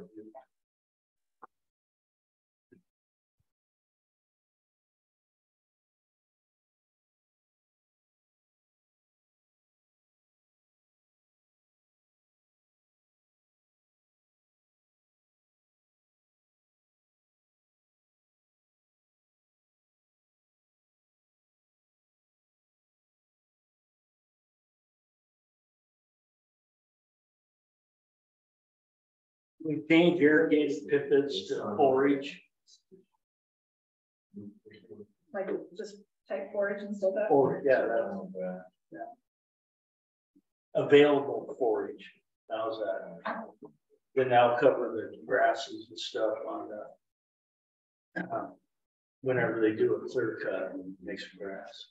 We change irrigated pivots to forage, Like just type forage instead of. or, yeah, that's, yeah. Available forage, how's that? Then I'll cover the grasses and stuff on the. uh, Whenever they do a clear cut and make some grass.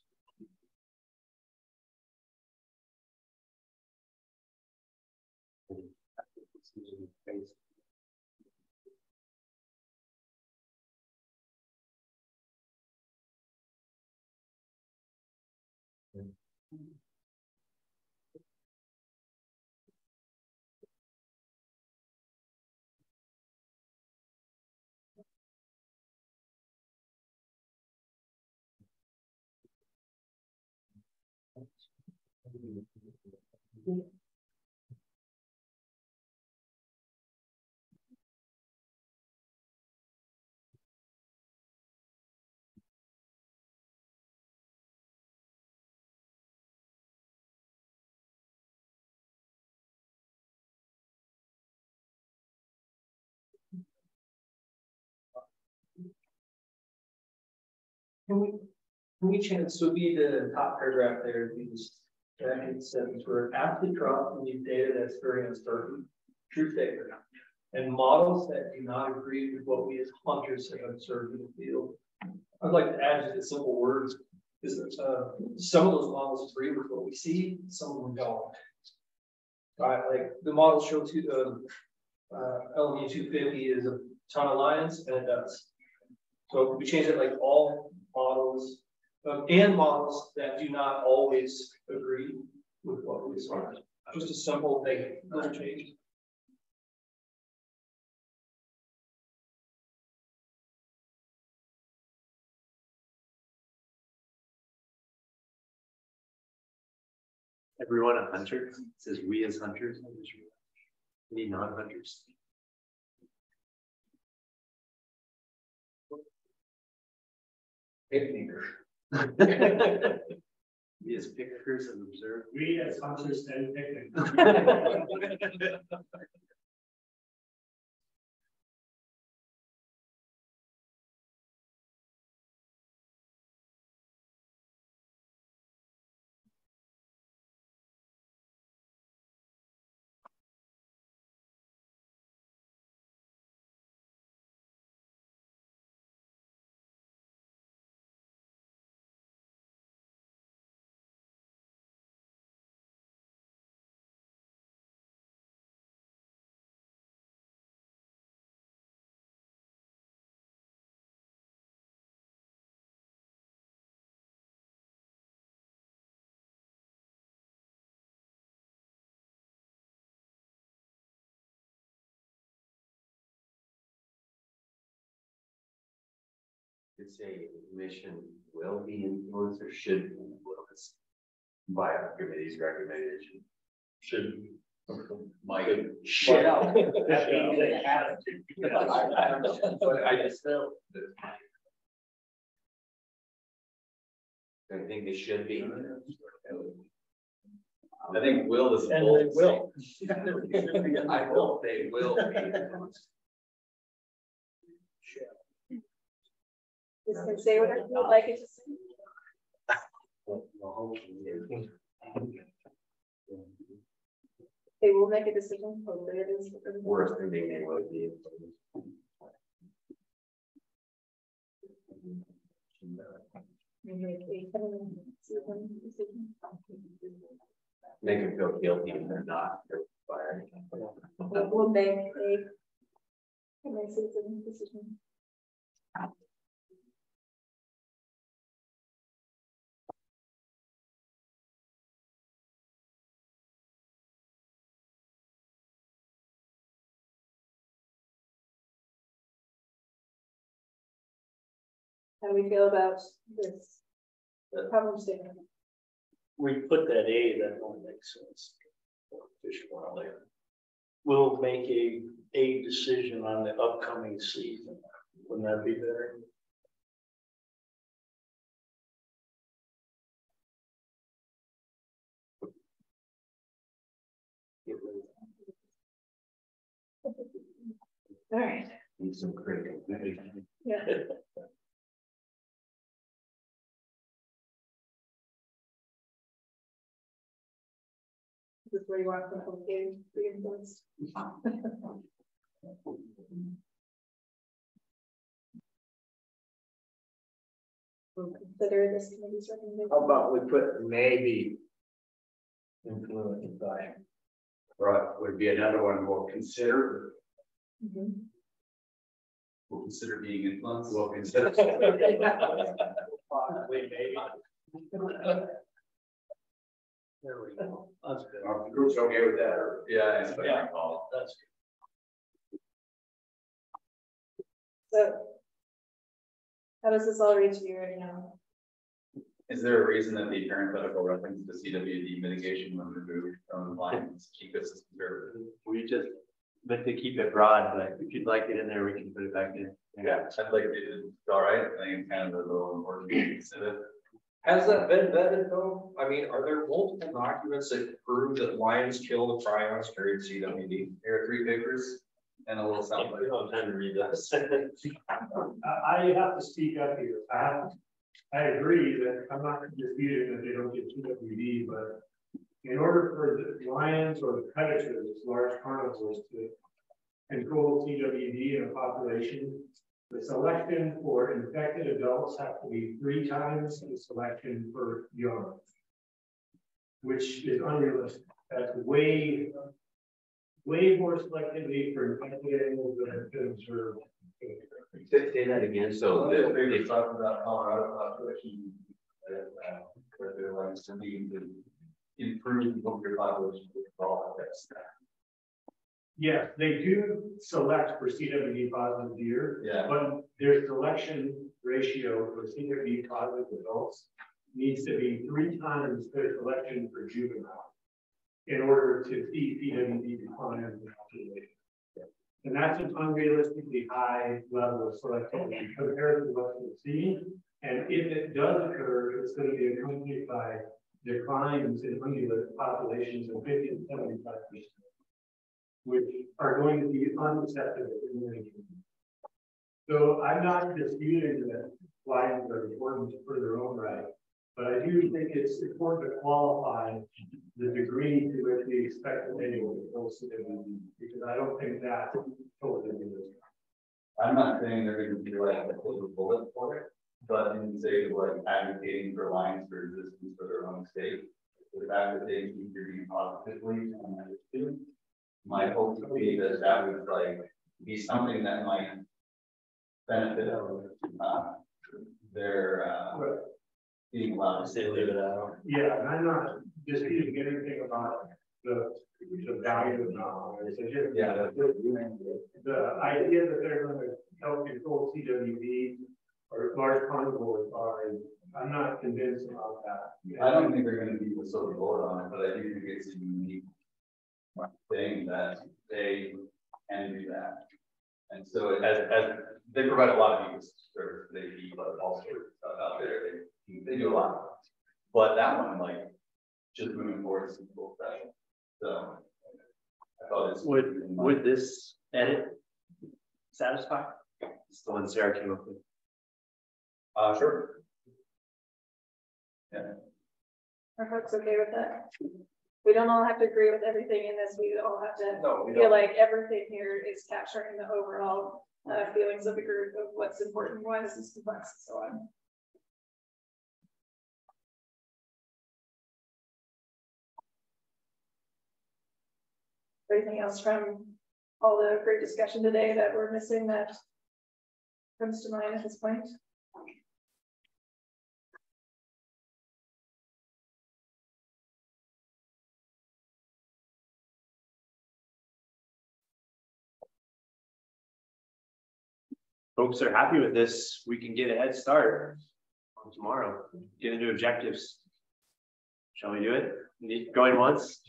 Can we, can we change, so be the top paragraph there, these, second sentence, we're after the drop, we need data that's very uncertain, true statement. And models that do not agree with what we as hunters have observed in the field. I'd like to add just simple words, is that, uh, some of those models agree with what we see, some of them don't. Right, like the model shows you the, uh, LMU two fifty is a ton of lions, and it does. So we change it like all models, um, and models that do not always agree with what we saw. Just a simple thing, little change. Everyone a hunter, it says we as hunters. Any non-hunters? Picnicker. We as pickers and observe. We as hunters and picnic. It's a mission will be influenced or should be influenced by our committee's recommendation. Should. Mike. Shit out. I just felt. I think they should be. I think will is. a And they will. I hope they will be Just can say whatever you'd like it say. They will make a decision, hopefully it is. Worse than being able to be. Make them feel guilty and they're not. Will make a. Decision? How do we feel about this? The problem statement. We put that A, that don't make sense. Fish wildlife. We'll make a, a decision on the upcoming season. Wouldn't that be better? All right. Need some critical. Yeah. where you want the whole game reinforced. We'll consider this committee's recommendation. How about we put maybe influenced by? Right, would be another one we'll consider, Mhm. We'll consider being influenced. we'll consider. Possibly, maybe. There we go. That's good. Are the groups okay with that, or? Yeah, it's Yeah. call. That's So. How does this all reach you right now? Is there a reason that the parenthetical reference to CWD mitigation was removed from the lines, keep this as conservative? We just, meant to keep it broad, but if you'd like it in there, we can put it back in. Yeah, I'd like to, all right, I think it's kind of a little important to consider. Has that been vetted though? I mean, are there multiple documents that prove that lions kill the prions carried CWD? There are three papers and a little sound. We don't have time to read this. I, I have to speak up here. I have, I agree that I'm not disputing that they don't get CWD, but in order for the lions or the predators, large carnivores to control CWD in a population, the selection for infected adults have to be three times the selection for young, which is unrealistic. That's way, way more selectivity for infected animals than has been observed. Say, say that again, so The the, papers talking about Colorado population. uh, Where they're like something to improve the your population with all of that stuff. Yes, they do select for CWD positive deer. Yeah. But their selection ratio for CWD positive adults needs to be three times their selection for juvenile. In order to see CWD decline in the population. And that's an unrealistically high level of selectivity compared to what we're seeing. And if it does occur, it's going to be accompanied by declines in ungulate populations of fifty to seventy-five percent which are going to be unacceptable in many communities. So I'm not disputing that lions are important for their own right, but I do think it's important to qualify the degree to which we expect that they will kill because I don't think that's totally realistic. I'm not saying they're gonna be like a silver bullet for it, but in the sake of like advocating for lions for existence for their own state. The fact that they contribute positively on that issue. My hope would be that that would like be something that might benefit uh their uh being allowed to say leave it out. Yeah, and I'm not disputing anything about the, the value of knowledge. It's just, Yeah. the, the idea that they're gonna help control CWD or large carnivores are, I'm not convinced about that. I don't think they're gonna be the silver bullet on it, but I do think it's a unique thing that they can do that. And so as, as, they provide a lot of use service, they eat like all sorts of stuff out there, they, they do a lot. But that one, like, just moving forward is cool stuff. So. I thought it's. Would, would this edit satisfy? It's the one Sarah came up with. Uh, sure. Yeah are folks okay with that? We don't all have to agree with everything in this. We all have to No, feel don't. like everything here is capturing the overall uh, feelings of the group of what's important, why this is complex, and so on. Anything else from all the great discussion today that we're missing that comes to mind at this point? Folks are happy with this, we can get a head start on tomorrow, get into objectives. Shall we do it? Going once,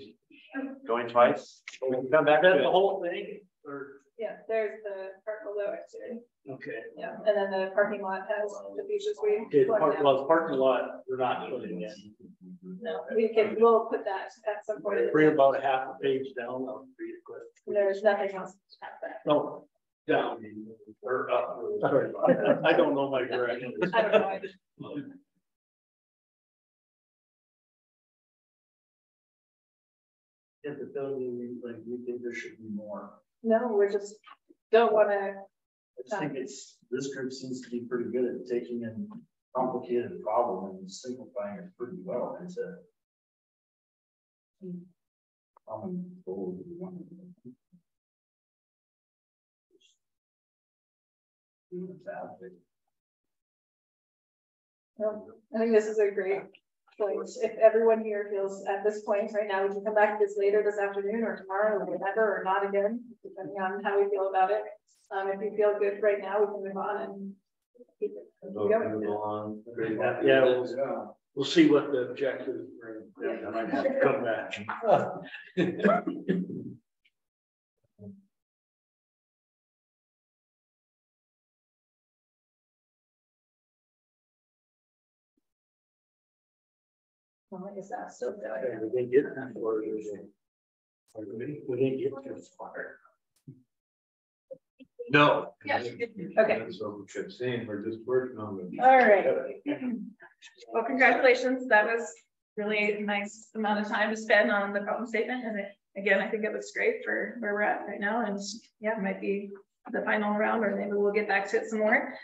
going twice? We can come back to the whole thing, or? Yeah, there's the park below activity. Okay. Yeah, and then the parking lot has the features we. Okay, plugged park, out. well, the parking lot, we're not putting in. No, we can, we'll put that at some point. Bring about a half a page down. There's nothing else. to that. No, Down or up. I don't know my direction. I don't know either. If the building, like, you think there should be more? No, we're just, don't wanna, I just think it's, this group seems to be pretty good at taking in complicated problem and simplifying it pretty well. It's a. Common goal that we want to do. Bad, but no, I think this is a great place. If everyone here feels at this point right now, we can come back to this later this afternoon or tomorrow or whatever, or not again, depending on how we feel about it. Um, if you feel good right now, we can move on and keep it going. Yeah, we'll, we'll see what the objectives bring. I might have to come back. Well, is that still Okay, going? We didn't get that far. did we? We didn't get this far. No. Yeah, okay. That's what we kept saying, we're just working on it. All right. Well, congratulations. That was really a nice amount of time to spend on the problem statement. And it, again, I think it looks great for where we're at right now. And yeah, it might be the final round or maybe we'll get back to it some more.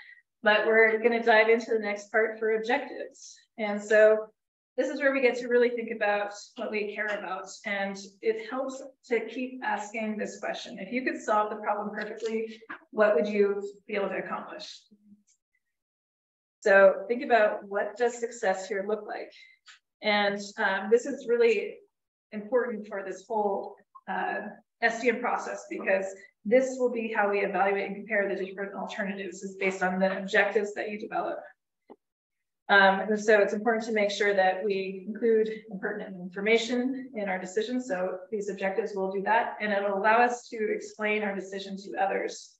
But we're going to dive into the next part for objectives. And so this is where we get to really think about what we care about. And it helps to keep asking this question. If you could solve the problem perfectly, what would you be able to accomplish? So think about what does success here look like? And um, this is really important for this whole uh, SDM process because this will be how we evaluate and compare the different alternatives is based on the objectives that you develop. Um, and so it's important to make sure that we include pertinent information in our decision. So these objectives will do that, and it'll allow us to explain our decision to others.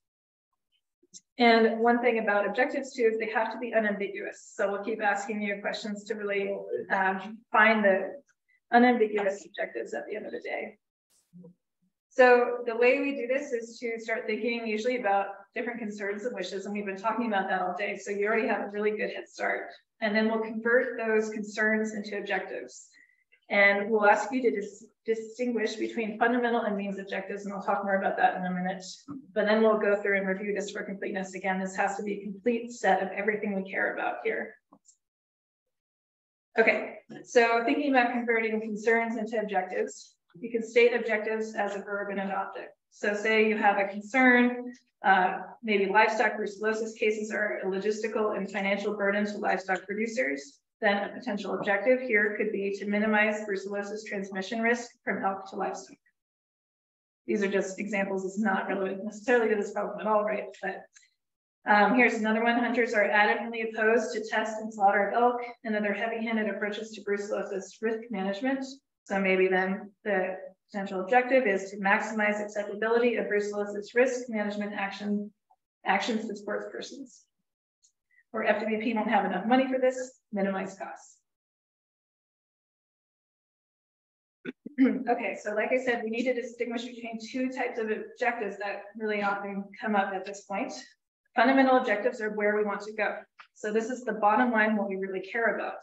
And one thing about objectives too is they have to be unambiguous. So we'll keep asking you questions to really um, find the unambiguous objectives at the end of the day. So the way we do this is to start thinking usually about different concerns and wishes, and we've been talking about that all day. So you already have a really good head start. And then we'll convert those concerns into objectives. And we'll ask you to dis distinguish between fundamental and means objectives, and I'll talk more about that in a minute. But then we'll go through and review this for completeness. Again, this has to be a complete set of everything we care about here. Okay, so thinking about converting concerns into objectives, you can state objectives as a verb and an object. So say you have a concern, uh, maybe livestock brucellosis cases are a logistical and financial burden to livestock producers. Then a potential objective here could be to minimize brucellosis transmission risk from elk to livestock. These are just examples. It's not relevant necessarily to this problem at all, right? But um, here's another one. Hunters are adamantly opposed to test and slaughter of elk and other heavy-handed approaches to brucellosis risk management. So maybe then the potential objective is to maximize acceptability of brucellosis risk management action actions to sports persons. Or FWP won't have enough money for this, minimize costs. okay, so like I said, we need to distinguish between two types of objectives that really often come up at this point. Fundamental objectives are where we want to go. So this is the bottom line, what we really care about.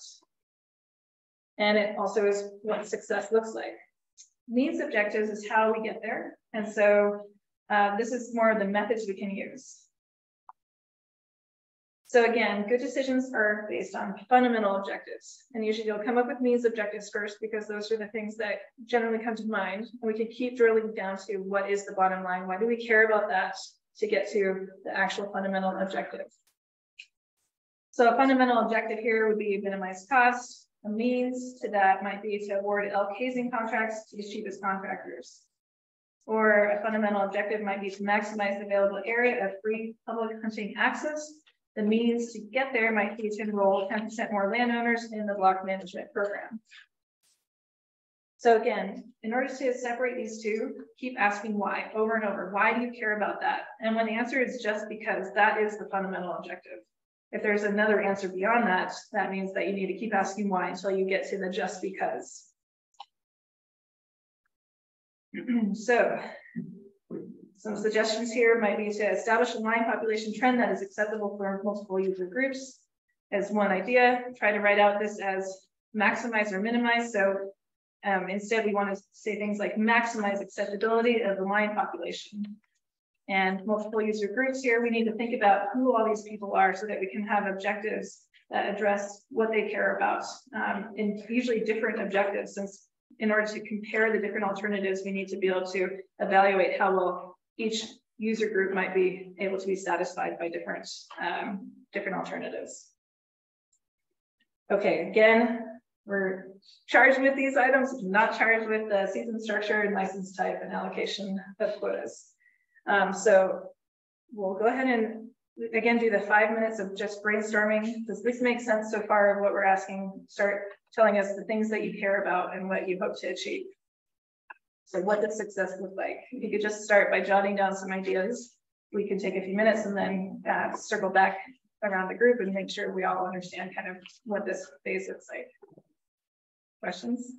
And it also is what success looks like. Means objectives is how we get there. And so uh, this is more of the methods we can use. So again, good decisions are based on fundamental objectives. And usually you'll come up with means objectives first because those are the things that generally come to mind. And we can keep drilling down to what is the bottom line? Why do we care about that to get to the actual fundamental objective? So a fundamental objective here would be minimize costs. A means to that might be to award elk hazing contracts to the cheapest contractors. Or a fundamental objective might be to maximize the available area of free public hunting access the means to get there might be to enroll 10% more landowners in the block management program. So again, in order to separate these two, keep asking why over and over. Why do you care about that? And when the answer is just because that is the fundamental objective. If there's another answer beyond that, that means that you need to keep asking why until you get to the just because. so some suggestions here might be to establish a lion population trend that is acceptable for multiple user groups as one idea. Try to write out this as maximize or minimize. So um, instead, we want to say things like maximize acceptability of the lion population. And multiple user groups here, we need to think about who all these people are so that we can have objectives that address what they care about um, and usually different objectives since in order to compare the different alternatives, we need to be able to evaluate how well each user group might be able to be satisfied by different, um, different alternatives. Okay, again, we're charged with these items, not charged with the season structure and license type and allocation of quotas. Um, so we'll go ahead and again do the five minutes of just brainstorming. Does this make sense so far of what we're asking? Start telling us the things that you care about and what you hope to achieve. So what does success look like? If you could just start by jotting down some ideas, we can take a few minutes and then uh, circle back around the group and make sure we all understand kind of what this phase looks like. Questions?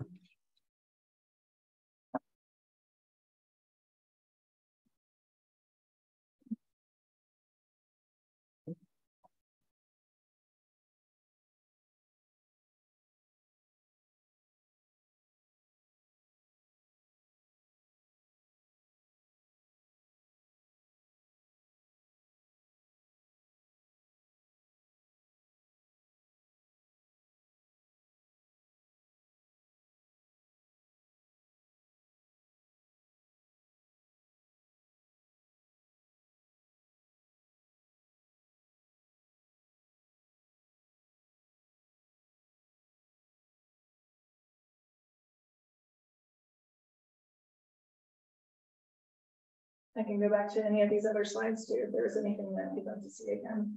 I can go back to any of these other slides too, if there's anything that you'd like to see again.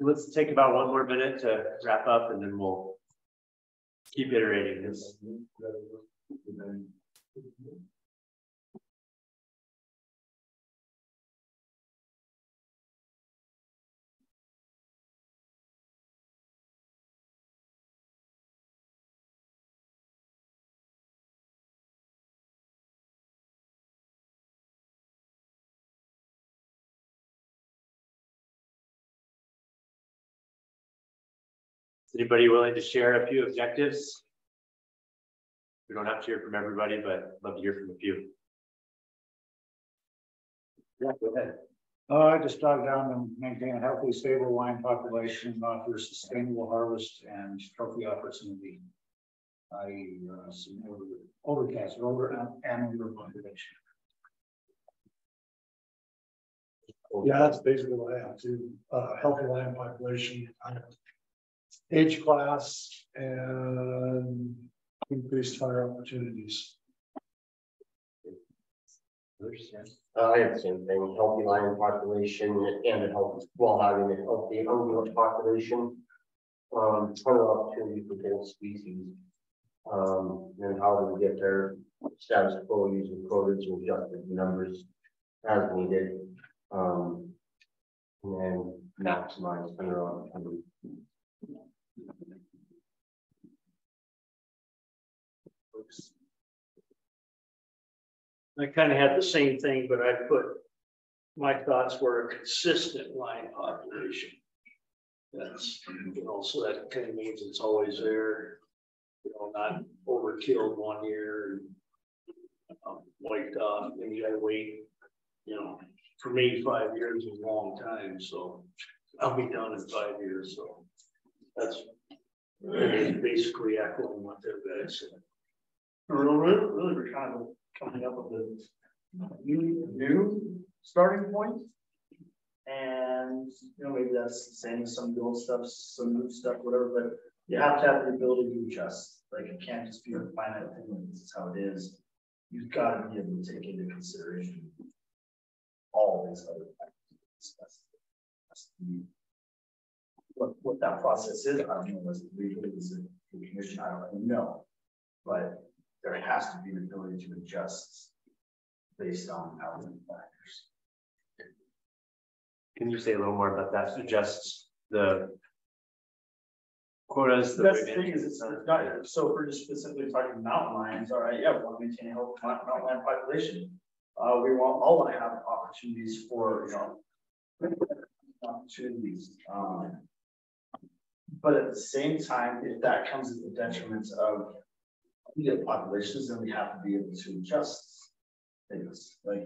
Let's take about one more minute to wrap up and then we'll keep iterating this. Anybody willing to share a few objectives? We don't have to hear from everybody, but love to hear from a few. Yeah, go ahead. Uh, I just dug down and maintain a healthy, stable lion population, offer sustainable harvest and trophy opportunity. I, uh, some over, overcast, over animal population. Yeah, that's basically what I have to, uh, healthy lion population, age class and increased fire opportunities. Uh, I have the same thing, healthy lion population and a healthy, while having a healthy ungulate population. Um, ton opportunity for both species. Um, and how do we get there? Status quo using quotas and adjusted numbers as needed. Um, and then maximize under opportunity. I kind of had the same thing, but I put, my thoughts were a consistent lion population. That's, you know, so that kind of means it's always there, you know, not overkilled one year. and um, Wiped off, and you gotta wait, you know, for me, five years is a long time, so I'll be done in five years, so. That's basically echoing what guys said. Really, really, kind of coming up with a uh, new, new starting point. And, you know, maybe that's as some old stuff, some new stuff, whatever, but you have to have the ability to adjust. Like, it can't just be a finite thing, like, this is how it is. You've got to be able to take into consideration all these other factors. That's- that's the- What, what that process is, I don't know, was it legal, is it the commission, I don't know. But there has to be an ability to adjust based on housing factors. Can you say a little more about that? Suggests the quotas. the That's the thing is, it's not, so if we're just specifically talking mountain lions, all right, yeah, we want to maintain a healthy mountain mountain lion population. Uh, we want, all want to have opportunities for, you know. Opportunities, um. But at the same time, if that comes at the detriment of. The populations, and we have to be able to adjust things, like.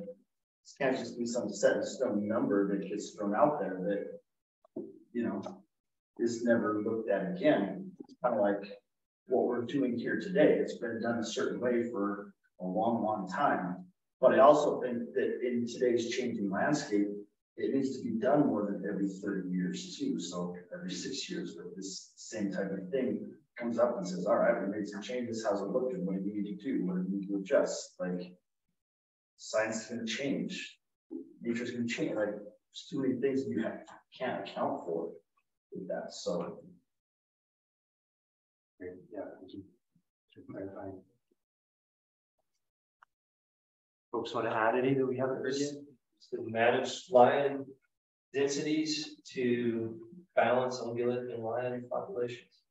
This can't just be some set in stone number that gets thrown out there that, you know, is never looked at again. It's Kind of like what we're doing here today. It's been done a certain way for a long, long time. But I also think that in today's changing landscape, it needs to be done more than every thirty years too. So every six years, but this same type of thing comes up and says, all right, we made some changes. How's it looking? What do we need to do? What do we need to adjust? Like science is gonna change. Nature's gonna change. Like there's too many things you have, can't account for with that. So Yeah. thank you. Folks want to add any that we haven't heard yet? To manage lion densities to balance ungulate and lion populations.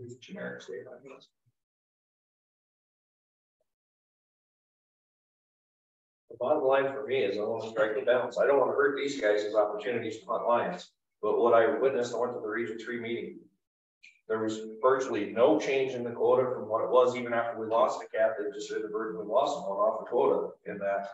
A generic I guess. The bottom line for me is I want to strike the balance. I don't want to hurt these guys as opportunities to hunt lions. But what I witnessed, I went to the region three meeting. There was virtually no change in the quota from what it was even after we lost the cat. They just we lost one off the quota in that.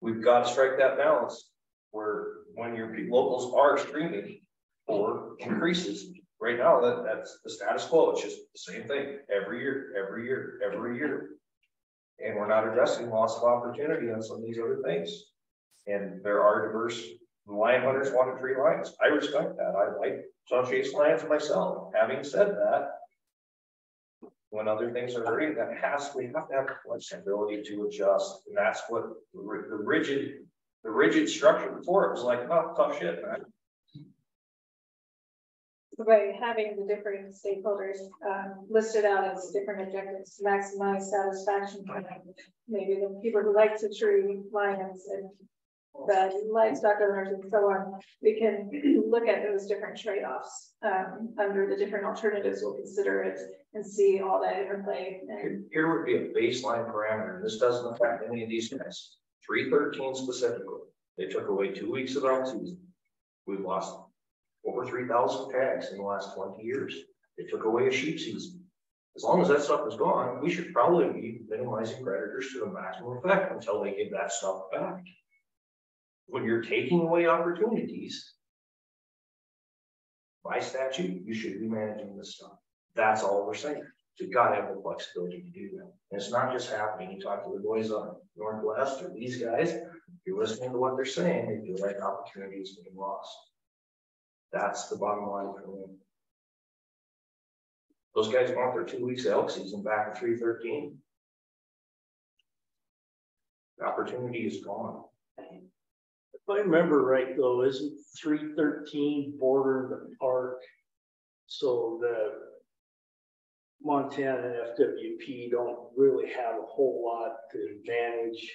We've got to strike that balance where when your locals are streaming for increases. Right now, that, that's the status quo. It's just the same thing every year, every year, every year. And we're not addressing loss of opportunity on some of these other things. And there are diverse lion hunters want to treat lions. I respect that. I like some chase lions myself. Having said that, when other things are hurting, that has, we have to have flexibility to adjust. And that's what the rigid, the rigid structure before it was like, oh, tough shit, man. By having the different stakeholders um, listed out as different objectives to maximize satisfaction. for Maybe the people who like to treat lions and the livestock owners and so on, we can look at those different trade-offs um, under the different alternatives. We'll consider it and see all that interplay. And Here would be a baseline parameter. This doesn't affect any of these guys. Three thirteen specifically. They took away two weeks of our season. We've lost over three thousand tags in the last twenty years. They took away a sheep season. As long as that stuff is gone, we should probably be minimizing predators to the maximum effect until they give that stuff back. When you're taking away opportunities, by statute, you should be managing this stuff. That's all we're saying. You gotta have the flexibility to do that. And it's not just happening. You talk to the boys on Northwest or these guys, if you're listening to what they're saying, they feel like opportunities being lost. That's the bottom line for me. Those guys want their two weeks of elk season back at three thirteen. The opportunity is gone. If I remember right though, isn't three thirteen border the park? So the Montana and FWP don't really have a whole lot to advantage.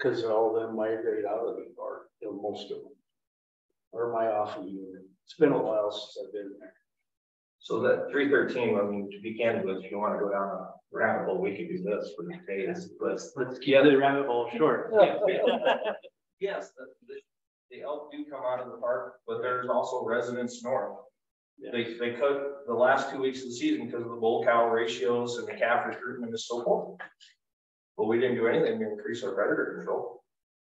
Cause all of them migrate out of the park, you know, most of them. Or am I off a unit? It's been a while since I've been there. So that three thirteen, I mean, to be candid with you, if you wanna go down a rabbit hole, we could do this for the days, but. Let's keep the rabbit hole short. Yes, the, the, the elk do come out of the park, but there's also residents north. They, they cut the last two weeks of the season because of the bull cow ratios and the calf recruitment and so forth. But we didn't do anything to increase our predator control.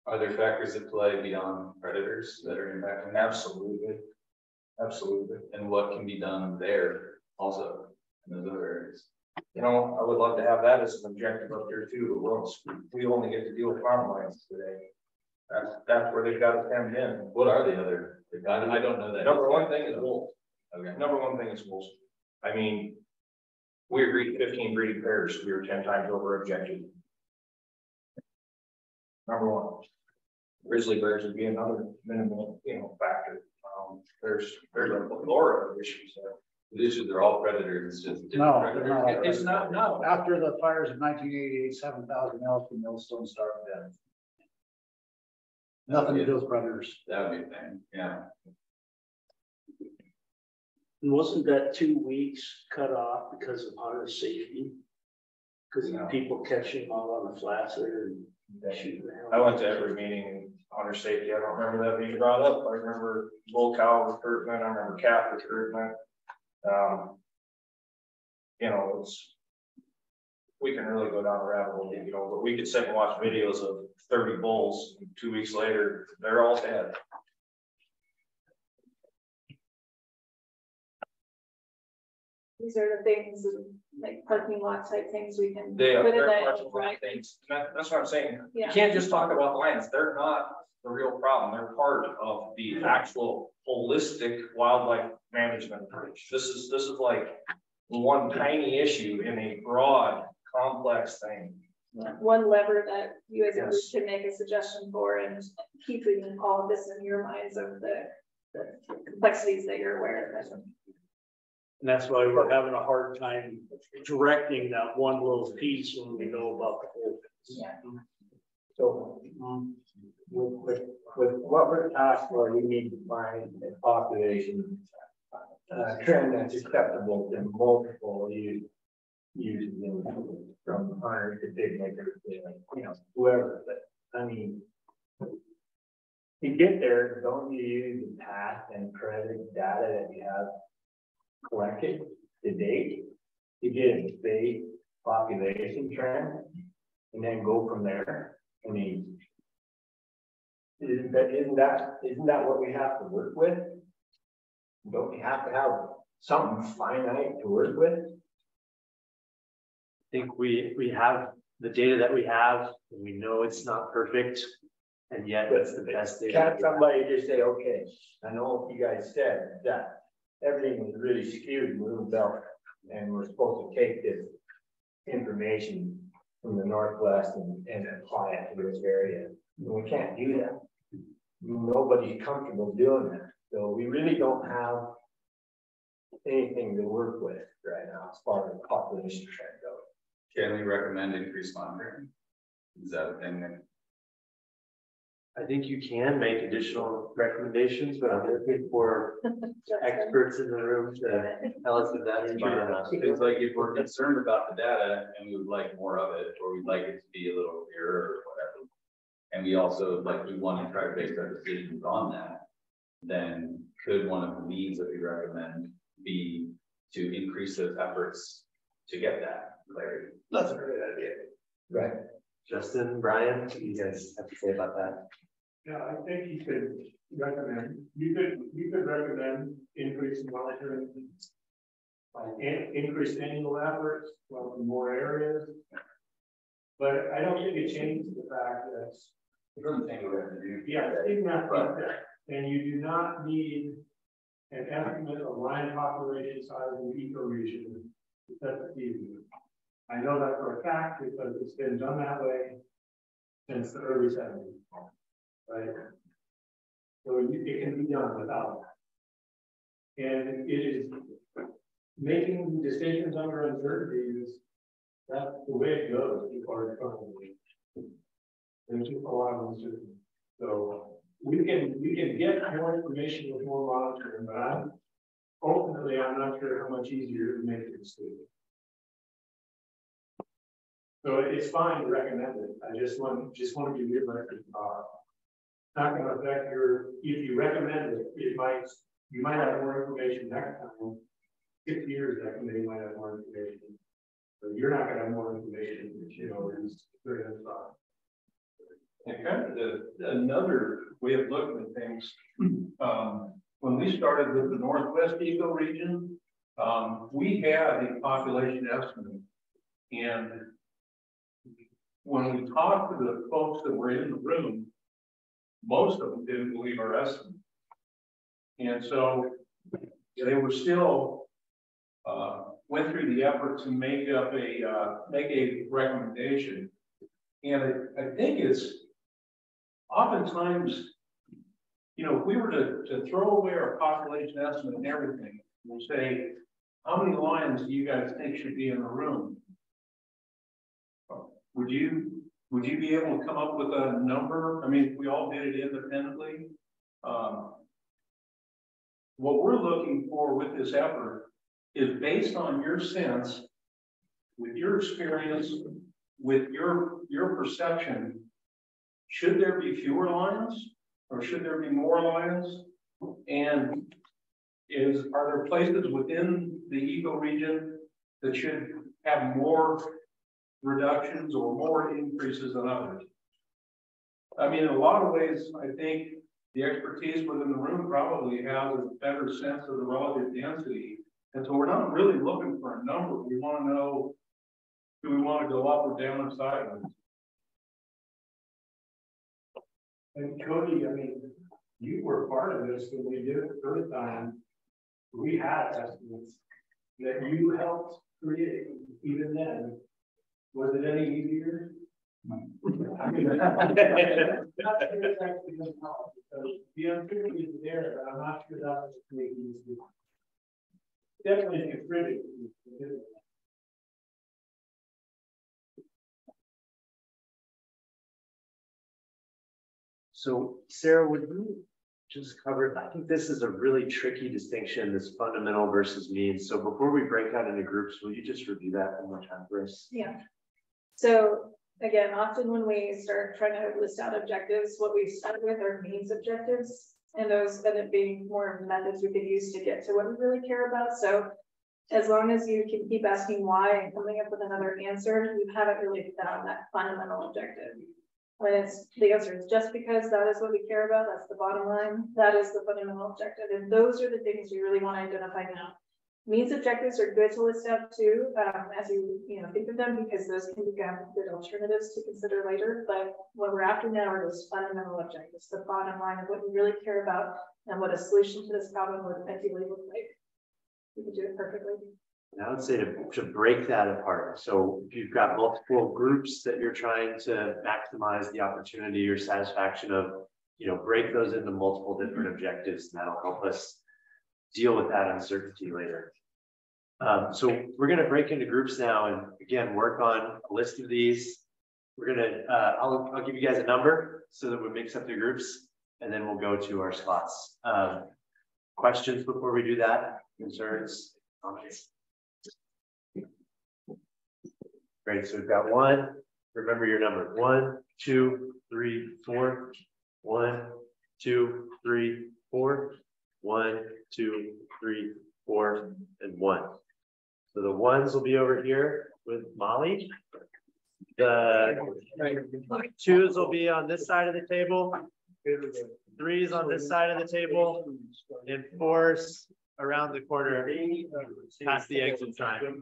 Are there factors at play beyond predators that are impacting? Absolutely. Absolutely. And what can be done there also in those other areas? You know, I would love to have that as an objective up there too, but we only get to deal with farm lands today. That's, that's where they've got to come in. What are the other, I don't, I don't know that. Number one thing is wolves. Okay. Number one thing is wolves. I mean, we agreed fifteen breeding pairs, we were ten times over objective. Number one. Grizzly bears would be another minimal, you know, factor. Um, there's, there's a lot of issues there. The issues are all predators, it's just. different No, predators. not. It- It's not, no. After the fires of nineteen eighty-eight, seven thousand elk in Yellowstone starved dead. Nothing to do with predators. That would be a thing, yeah. And wasn't that two weeks cut off because of hunter safety? Cause of people catching them all on the flats there and shooting them. I went to every meeting in hunter safety. I don't remember that being brought up. I remember bull cow recruitment. I remember calf recruitment. Um. You know, it's. We can really go down a rabbit hole, you know, but we could sit and watch videos of thirty bulls. Two weeks later, they're all dead. These are the things, like parking lot type things we can. They are put in much one things. that- that's what I'm saying. You can't just talk about lands. They're not the real problem. They're part of the actual holistic wildlife management approach. This is, this is like one tiny issue in a broad, complex thing. One lever that you as a group can make a suggestion for and keeping all of this in your minds of the the complexities that you're aware of. And that's why we're having a hard time directing that one little piece when we know about the whole. Yeah. So, um, with, with, with what we're asked for, we need to find a population. Uh, trend that's acceptable to multiple use. Uses in, from hunters to big makers, to, you know, whoever, but, I mean. To get there, don't you use the past and present data that you have collected to date? To get a base population trend, and then go from there, I mean. Isn't that, isn't that, isn't that what we have to work with? Don't we have to have something finite to work with? I think we, we have the data that we have, and we know it's not perfect. And yet it's the best data. Can't somebody just say, okay, I know you guys said that everything was really skewed Belt. And we're supposed to take this information from the Northwest and, and apply it to this area. And we can't do that. Nobody's comfortable doing that, so we really don't have anything to work with right now as far as population trend goes. Can we recommend increased monitoring? Is that a thing I think you can make additional recommendations, but I'm looking for experts in the room to tell us if that's true or not. It's like if we're concerned about the data and we would like more of it, or we'd like it to be a little clearer or whatever. And we also, like, we want to try to base our decisions on that. then could one of the means that we recommend be to increase those efforts to get that clarity? That's a great idea. Right. Justin, Brian, what do you guys have to say about that? Yeah, I think you could recommend, you could, you could recommend increasing monitoring. Like in, increased annual efforts, well, more areas. But I don't think it changes the fact that. Doesn't change what have to do. Yeah, even that, and you do not need an estimate of lion population size in the ecoregion. That's easy. I know that for a fact because it's been done that way since the early seventies, right? So it can be done without that. And it is making decisions under uncertainty is that's the way it goes before it's probably. There's just a lot of uncertainty. So we can we can get more information with more monitoring, but I'm ultimately I'm not sure how much easier to make the decision. So it's fine to recommend it. I just want just want to give you a record. Not going to affect your if you recommend it, it might you might have more information next time. Six years that committee might have more information. So you're not going to have more information, you know. And kind of the, another way of looking at things, um, when we started with the Northwest ecoregion, um, we had a population estimate. And when we talked to the folks that were in the room, most of them didn't believe our estimate. And so they were still uh, went through the effort to make up a uh, make a recommendation. And I, I think it's oftentimes, you know, if we were to, to throw away our population estimate and everything, and say, how many lions do you guys think should be in the room? Would you would you be able to come up with a number? I mean, we all did it independently. Um, what we're looking for with this effort is based on your sense, with your experience, with your, your perception, should there be fewer lions or should there be more lions? And is are there places within the ecoregion that should have more reductions or more increases than others? I mean, in a lot of ways, I think the expertise within the room probably has a better sense of the relative density. And so we're not really looking for a number. We want to know, do we want to go up or down or sideways? And Cody, I mean, you were part of this when we did it the first time. We had estimates that you helped create even then. Was it any easier? I mean, the uncertainty is there, but I'm not sure that's making this. Definitely contributing. So Sarah, would you just cover, I think this is a really tricky distinction, this fundamental versus mean. So before we break out into groups, will you just review that one more time for us? Yeah. So again, often when we start trying to list out objectives, what we start with are means objectives. And those end up being more methods we could use to get to what we really care about. So as long as you can keep asking why and coming up with another answer, you haven't really found that fundamental objective. When it's the answer is just because that is what we care about, that's the bottom line, that is the fundamental objective. And those are the things you really want to identify now. Means objectives are good to list out too, um, as you you know think of them, because those can become good alternatives to consider later. But what we're after now are those fundamental objectives, the bottom line of what we really care about and what a solution to this problem would ideally look like. We can do it perfectly. And I would say to, to break that apart. So if you've got multiple groups that you're trying to maximize the opportunity or satisfaction of, you know, break those into multiple different objectives, and that'll help us deal with that uncertainty later. Um, so we're going to break into groups now and again, work on a list of these. We're going to, uh, I'll, I'll give you guys a number so that we mix up the groups and then we'll go to our slots. Um, questions before we do that? Concerns? Comments? Great, so we've got one, remember your number, one, two, three, four, one, two, three, four, one, two, three, four, and one. So the ones will be over here with Molly. The twos will be on this side of the table. Threes on this side of the table and fours around the corner past the exit sign.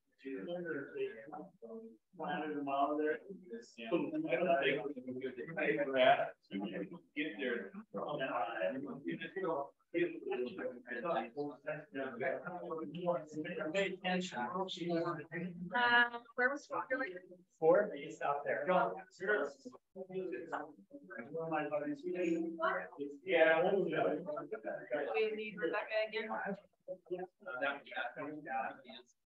Uh, where was Walker? Four, he's out there. Yeah. We need Rebecca again.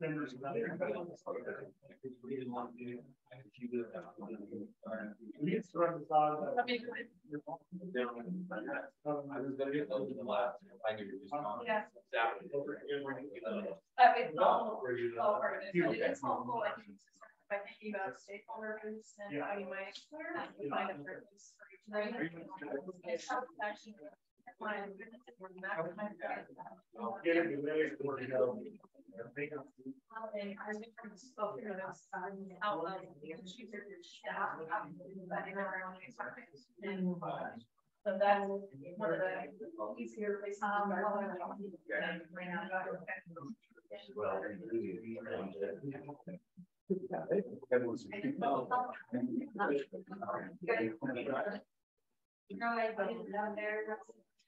being able to Yeah. Uh, it's all, all part of it, but it's helpful, I think, to start by thinking about stakeholder groups and how you might find a purpose for each thing. It's helpful to actually find more maximize that. And I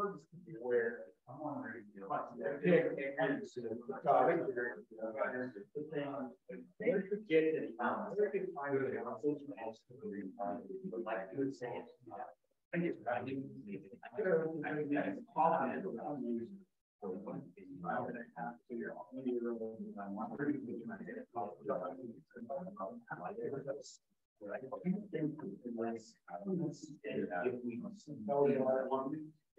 um, you um, the. Um. I uh, Where. If any good, you know, one block will be higher. and work up, right? No. Yeah, that's. I got, I I'm ready to do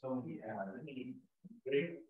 So, yeah.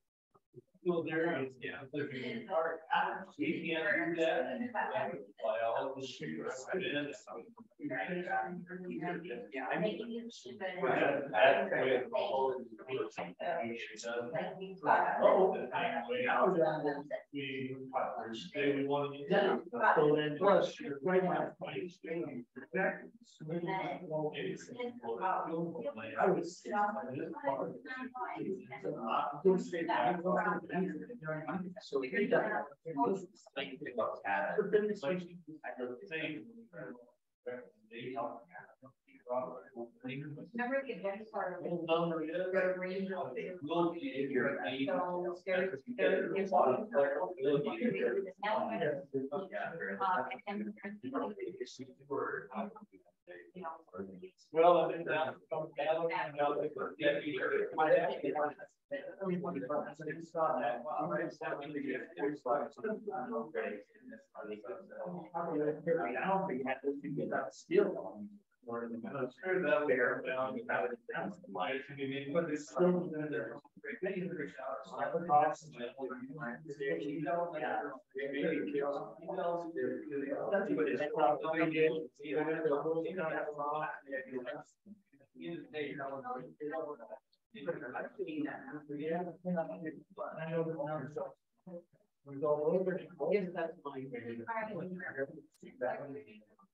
Well, there is, yeah. You can't do that. All the streets. Yeah, I mean. We want to. So then plus you're right now. I was. So we did that. Like, about that. I don't think. Remember the event part of it? The range of it. So there- there. Is one- and- You Well, I think that comes down, and now they put deputy my deputy. Everybody, it's not that, I'm right, so we get forty five. I don't think that this can get that skill. Or the kind of screw that there, down, you have it, that's the life, I mean, but it's still there. Many hundred showers. I have a I hold it in my- You know, yeah. Maybe you That's what it's probably did. You know, the whole thing on that law, yeah, you know, you know, they, you know, I've seen that. I know the numbers. We've over. Yes, that's mine.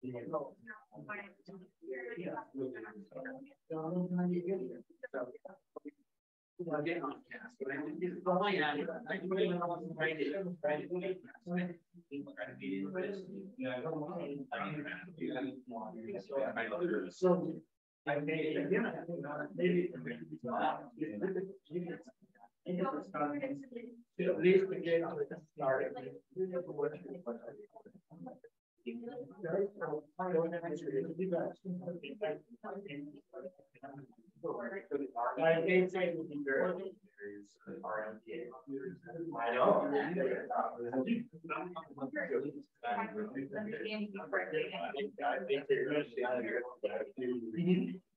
At least we get started. I think it would be very. I know. I think they're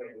take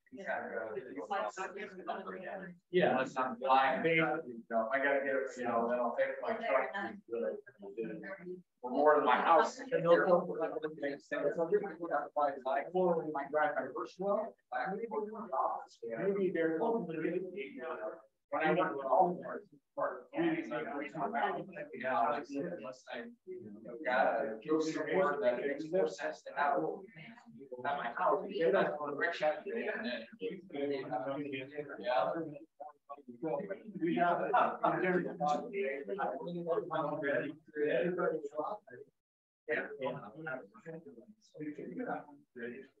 Yeah, that's not flying. You know, I gotta get, you know, then I'll take my truck. To like more to my house. Maybe they're. When I went to all parts. Yeah, unless I, gotta go somewhere that makes more sense to have. At my house, yeah, that's one of the rich. Yeah. We have. Yeah.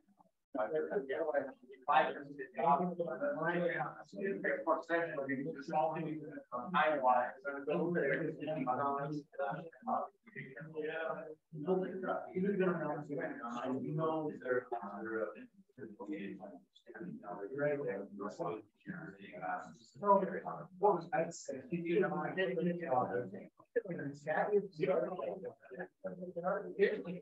was You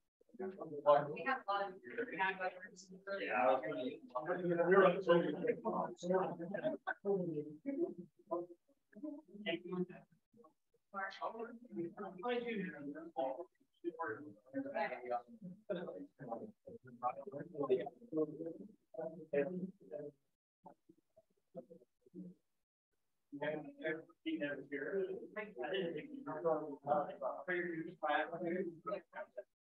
down there, I'm these ones across.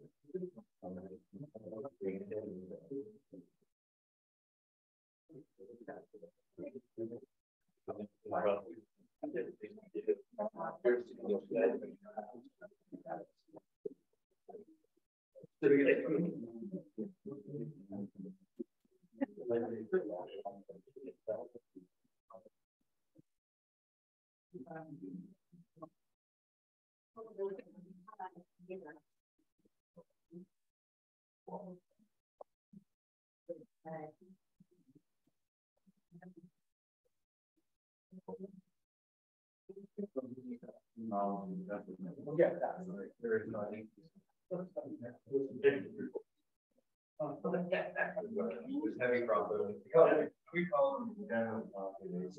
know.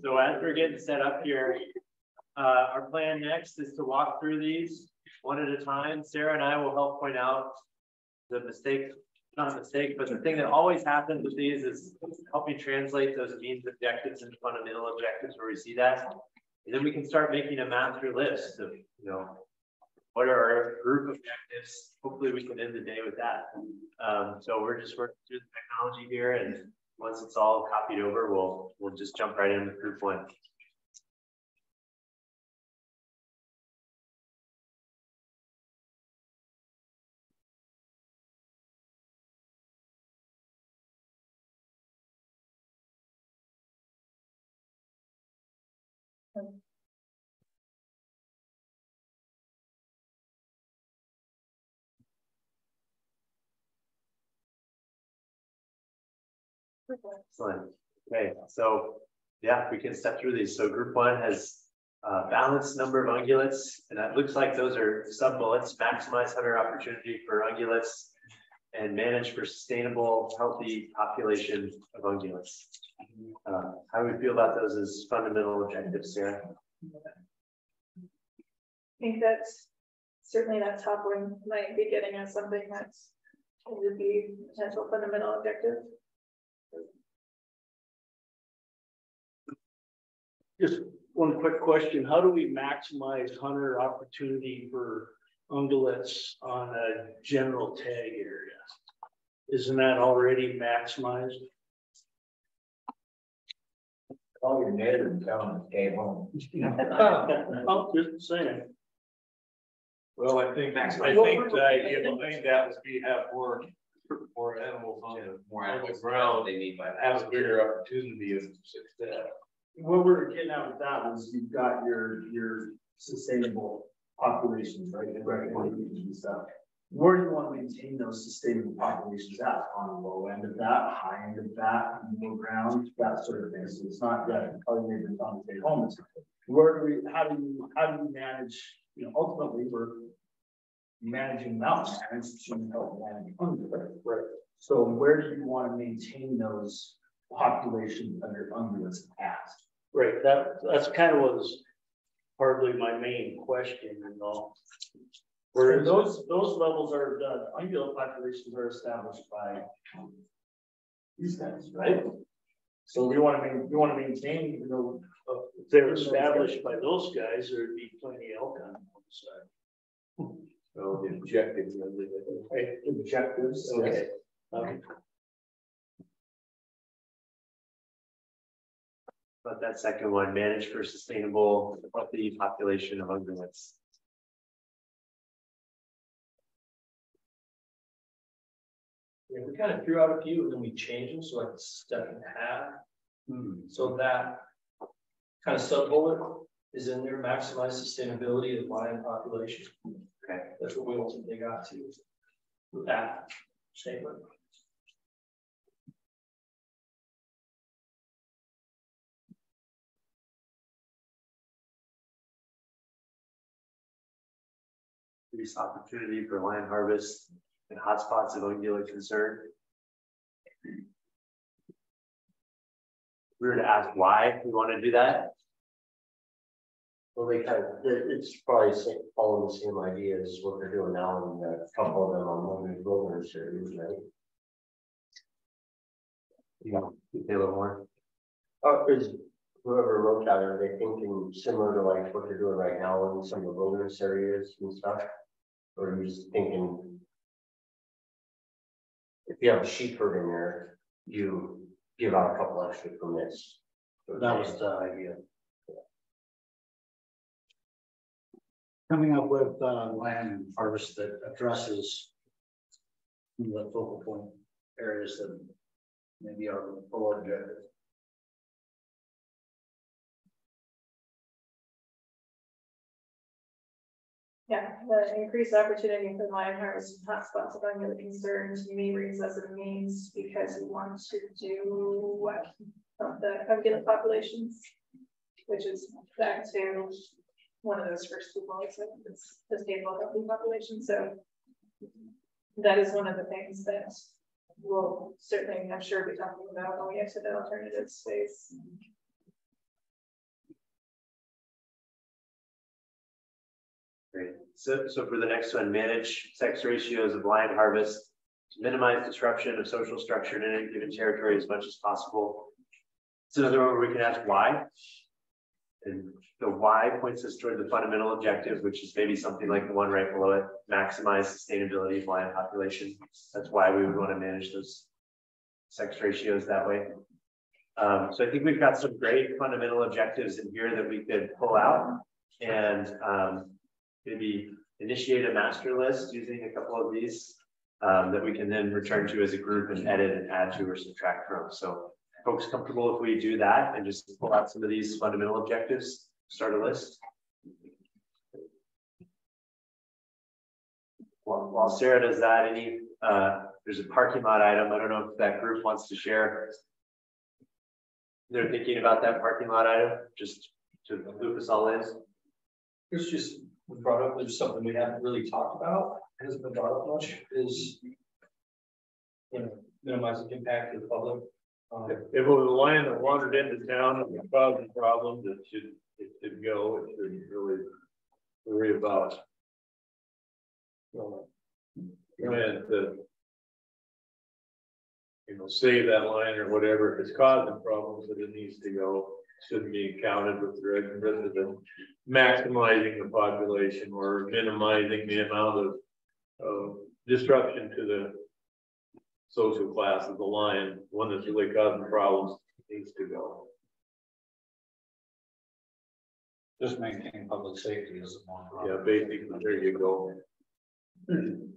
So as we're getting set up here, uh, our plan next is to walk through these one at a time. Sarah and I will help point out the mistakes, not a mistake, but the thing that always happens with these is helping translate those means objectives into fundamental objectives where we see that. And then we can start making a master list of, you know, what are our group objectives? Hopefully we can end the day with that. Um, so we're just working through the technology here and once it's all copied over, we'll, we'll just jump right into group one. Excellent. Okay, so yeah, we can step through these. So group one has a balanced number of ungulates, and that looks like those are sub bullets, maximize hunter opportunity for ungulates and manage for sustainable, healthy population of ungulates. Uh, how do we feel about those as fundamental objectives, Sarah? I think that's certainly that top one might be getting at something that's would be potential fundamental objective. Just one quick question. How do we maximize hunter opportunity for ungulates on a general tag area? Isn't that already maximized? All your neighbors tell them to stay home. Oh, just saying. Well, I think, I think uh, the idea behind that was we have more, more animals on the, More on the animals, ground, they need by. have a bigger opportunity of success. What we're getting out with that was you've got your, your sustainable populations, right? and recommendations and stuff. Where do you want to maintain those sustainable populations at? On the low end of that, high end of that, middle ground, that sort of thing. So it's not that probably neighbors on the stay home. Where do we, how do you, how do you manage, you know, ultimately, we're managing mountain lions, to help manage under, right? So where do you want to maintain those populations under, under past? Right, that, that's kind of what was hardly my main question, you all. Where those, those levels are, the ungulate populations are established by these guys, right? So we want to, main- we want to maintain, you know. uh, If they're established by those guys, there'd be plenty elk on one side. So the objectives. the- objectives. Okay. Okay. But that second one, manage for sustainable healthy population of ungulates. Yeah, we kind of threw out a few and then we changed them, so like step a half. Hmm. So that kind of sub bullet is in there, maximize sustainability of lion population. Okay. That's what we ultimately got to. With that statement. Increase opportunity for lion harvest and hotspots of ungulate concern. We were to ask why we want to do that. Well, they kind of, it's probably following the same idea as what they're doing now, and a couple of them on limited wilderness areas, right? You know, say a little more. Uh, is whoever wrote that, are they thinking similar to like what they're doing right now in some of the wilderness areas and stuff? Or are you just thinking? If you have a sheep herd in there, you give out a couple extra permits. That was the idea. Coming up with uh lion harvest that addresses. The focal point areas that maybe are below objective. Yeah, the increased opportunity for lion harvest and hotspots of ungulate concern to me reads as it means because we want to do what? Of the ungulate populations. Which is back to one of those first two bullets, I think it's sustainable healthy population, so. That is one of the things that we'll certainly, I'm sure, be talking about when we get to the alternative space. So, so for the next one, manage sex ratios of lion harvest to minimize disruption of social structure in any given territory as much as possible. So another one where we can ask why. And the why points us toward the fundamental objective, which is maybe something like the one right below it, maximize sustainability of lion population. That's why we would want to manage those sex ratios that way. Um, so I think we've got some great fundamental objectives in here that we could pull out and um, maybe initiate a master list using a couple of these um, that we can then return to as a group and edit and add to or subtract from. So folks comfortable if we do that and just pull out some of these fundamental objectives, start a list. While, while Sarah does that, any, uh, there's a parking lot item. I don't know if that group wants to share. They're thinking about that parking lot item, just to loop us all in. It's just, we brought up, there's something we haven't really talked about, hasn't been brought up much, is. You know, minimizing impact to the public. Um, If it was a lion that wandered into town and causing problems, it should, it should go, it shouldn't really worry about. you know, And to. You know, save that lion or whatever, if it's causing problems, that it needs to go, shouldn't be counted with the resident. Maximizing the population or minimizing the amount of, of disruption to the. Social class of the lion, one that's really causing problems, needs to go. Just maintain public safety is the one. Yeah, basically, there you go.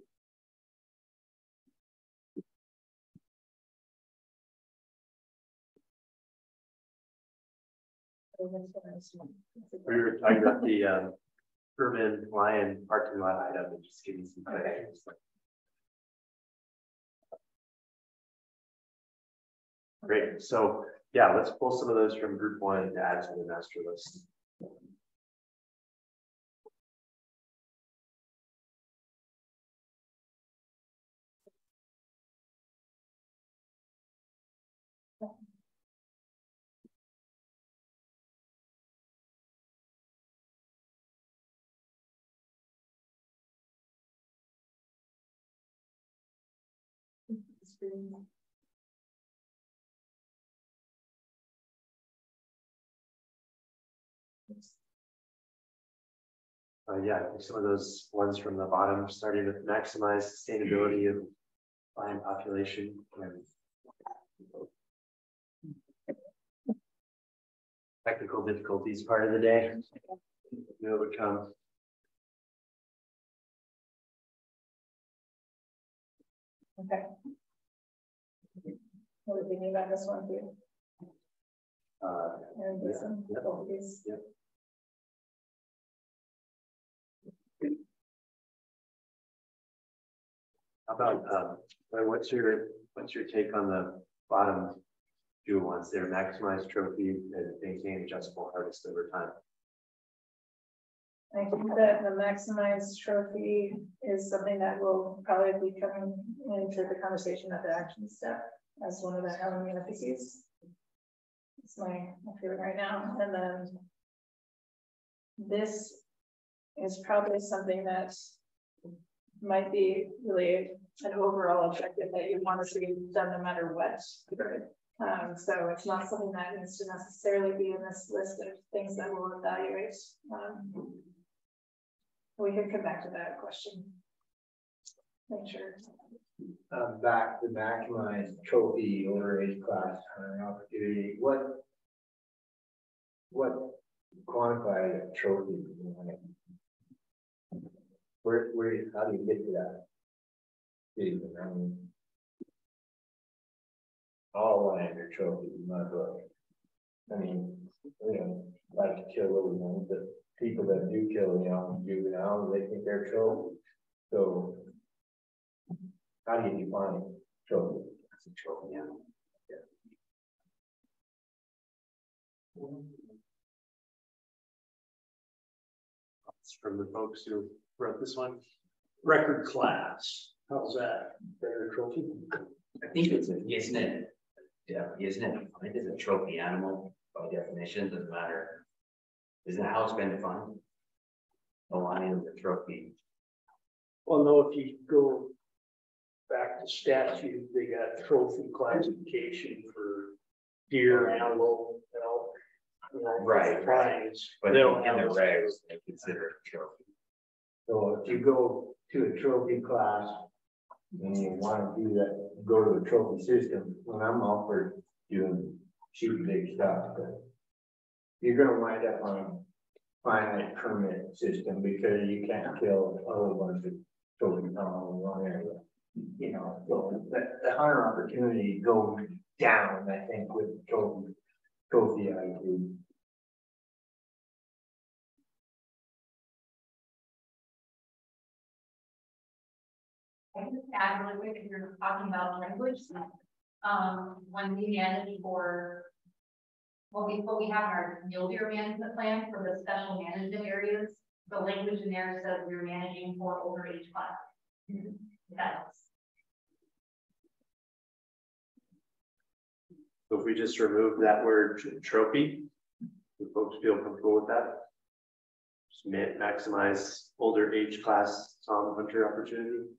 We were talking about the um urban lion parking lot item and just giving some pictures. Great, so yeah, let's pull some of those from group one to add to the master list. Uh, yeah, some of those ones from the bottom, starting with maximize sustainability of lion population. and Technical difficulties part of the day. We overcome. Okay. What do we think about this one too? Uh, And this one, yeah, both these. Yep. How about, um, what's your, what's your take on the bottom two ones there, maximize trophy and maintain adjustable harvest over time? I think that the maximized trophy is something that will probably be coming into the conversation at the action step as one of the element efficacies. It's my, my feeling right now, and then this is probably something that might be really an overall objective that you want to see done no matter what. Um, so it's not something that needs to necessarily be in this list of things that we'll evaluate. Um, we can come back to that question. Make sure. Um, back to maximize trophy over age class hunting opportunity, what? What quantify a trophy? Where, where, how do you get to that? I mean. All land are trophies in my book. I mean, you know, like to kill little ones, but people that do kill young juvenile, they think they're trophies. So. How do you define trophy? It's a trophy animal. It's from the folks who wrote this one. Record class, how's that? Better trophy? I think it's, a isn't it, yeah, isn't it, defined as a trophy animal by definition, doesn't matter. Isn't that how it's been defined? The lion is a trophy. Well, no, if you go back to statute, they got trophy classification for deer, antelope, elk. you know, Right. Lions. But They don't the have those. regs, they consider it a trophy. So if you go to a trophy class. And you wanna do that, go to a trophy system, when I'm offered doing shooting big stuff, but. You're gonna wind up on a finite permit system because you can't kill a whole bunch of trophy um, animals in one area. You know, so the, the hunter opportunity goes down, I think, with trophy, trophy ID. I can just add really quick, if you're talking about language, um, when we manage for. What we, what we have in our mule management plan for the special management areas, the language in there says we're managing for older age class. That helps. So if we just remove that word trophy, do folks feel comfortable with that? Just maximize older age class Tom hunter opportunity.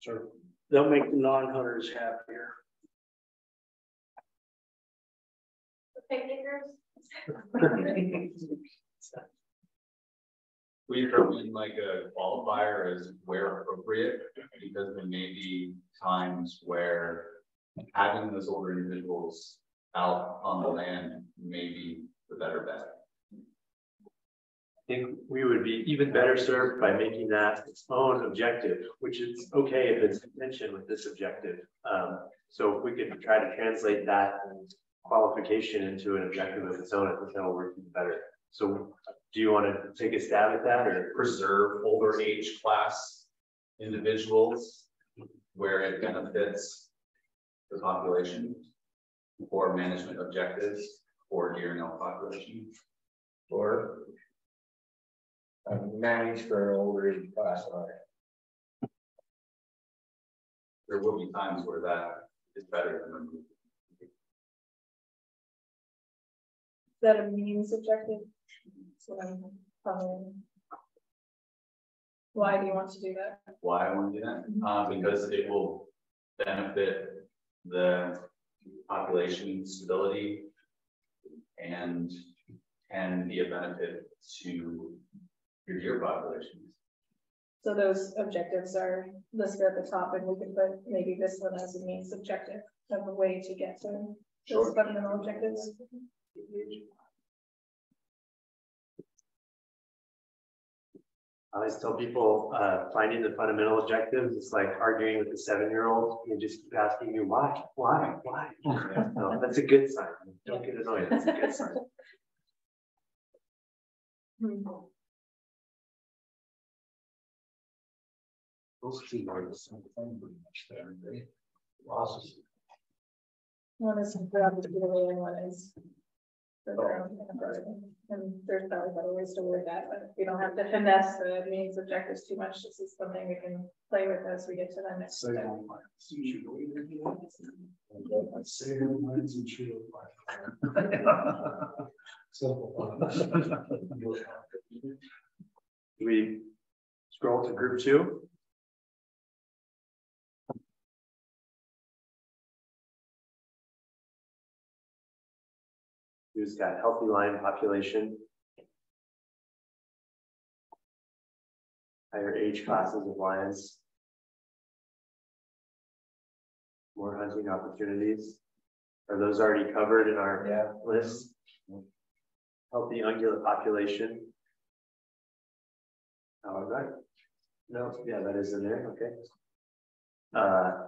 Sure. They'll make the non-hunters happier. Picnickers? We throw in like a qualifier as where appropriate, because there may be times where having those older individuals out on the land may be the better bet. I think we would be even better served by making that its own objective, which is okay if it's tension with this objective. Um, so if we could try to translate that qualification into an objective of its own, I think that'll work even better. So do you want to take a stab at that or? Preserve older age class individuals where it benefits the population or management objectives for deer and elk population. Or uh, manage for an older age class. There will be times where that is better than removing. Is that a means objective? So I'm. Why do you want to do that? Why I want to do that? Uh, because it will benefit the population stability and can be a benefit to your deer populations. So those objectives are listed at the top and we could put maybe this one as a means objective of a way to get to those Sure. fundamental objectives. I always tell people, uh, finding the fundamental objectives, it's like arguing with a seven-year-old. You just keep asking you, why, why, why? No, that's a good sign. Don't get annoyed. That's a good sign. Those two are the same thing pretty much there, right? One is for opportunity and one is. For their own oh, kind. And there's probably better ways to word that, but we don't have to finesse the means objectives too much. This is something we can play with as we get to the next. Step. on my, say on mine's and shoot on fire. Simple. Do we scroll to group two? Who's got healthy lion population? Higher age classes of lions. More hunting opportunities. Are those already covered in our list? Healthy ungulate population. All right. No, yeah, that is in there, okay. Uh.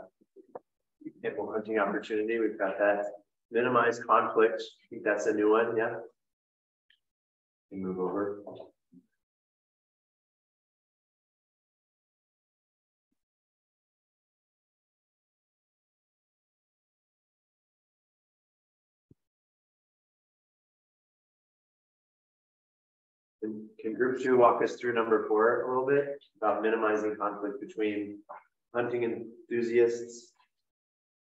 Ample hunting opportunity, we've got that. Minimize conflict, I think that's a new one, yeah. And move over. Can can group two walk us through number four a little bit about minimizing conflict between hunting enthusiasts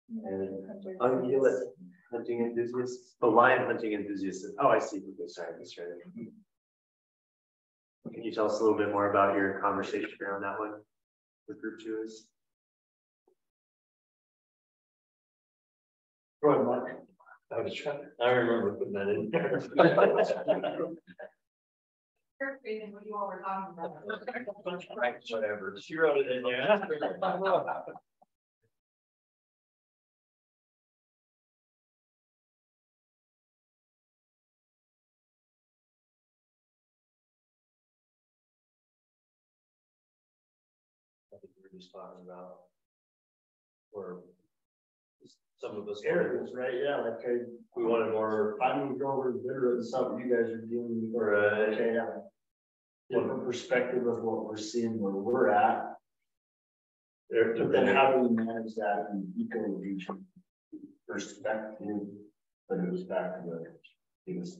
and ungulate hunting enthusiasts, oh, lion hunting enthusiasts. Oh, I see. Okay, sorry, that's right. Hmm. Can you tell us a little bit more about your conversation around that one? With group two is? Go ahead, I was trying, I remember putting that in there. Paraphrasing what you all were talking about. Right, whatever, she wrote it in there. I think we talking about. Or. Some of us. Areas, right, yeah, like I. We wanted more. I moved over to and something you guys are dealing with. Right. Okay, yeah. Different perspective of what we're seeing where we're at. But then how do we manage that in eco-region perspective? But it was back to the, it was.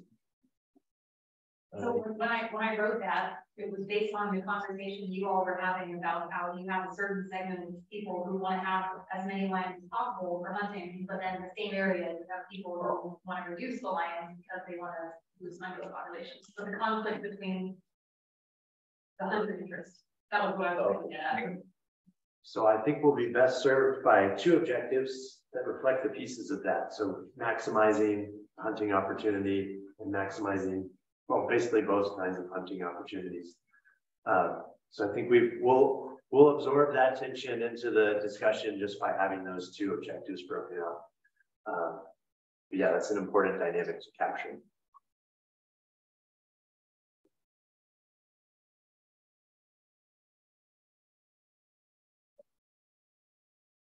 So when I, when I wrote that, it was based on the conversation you all were having about how you have a certain segment of people who want to have as many lions as possible for hunting, but then the same area, you have people who want to reduce the lions because they want to lose micro populations. So the conflict between the hunter interests, that was what I was oh. looking at. So I think we'll be best served by two objectives that reflect the pieces of that. So maximizing hunting opportunity and maximizing, well, basically both kinds of hunting opportunities. Um, so I think we will we'll absorb that tension into the discussion just by having those two objectives broken out. Um, yeah, that's an important dynamic to capture.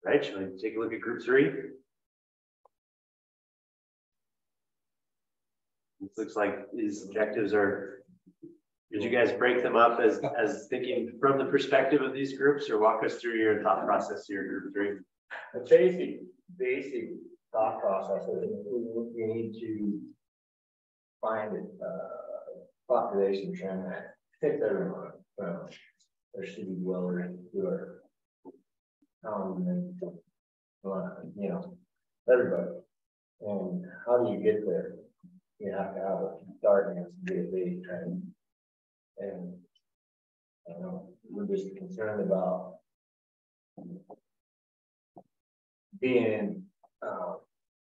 Right, should we take a look at group three? This looks like these objectives are, did you guys break them up as, as thinking from the perspective of these groups or walk us through your thought process your group three? The basic, basic thought process is we, need to find a, uh, population trend that fits everyone, from their city dwellers who are um, uh, you know, everybody. And how do you get there? You have to have a start and. And I know we're just concerned about being, uh,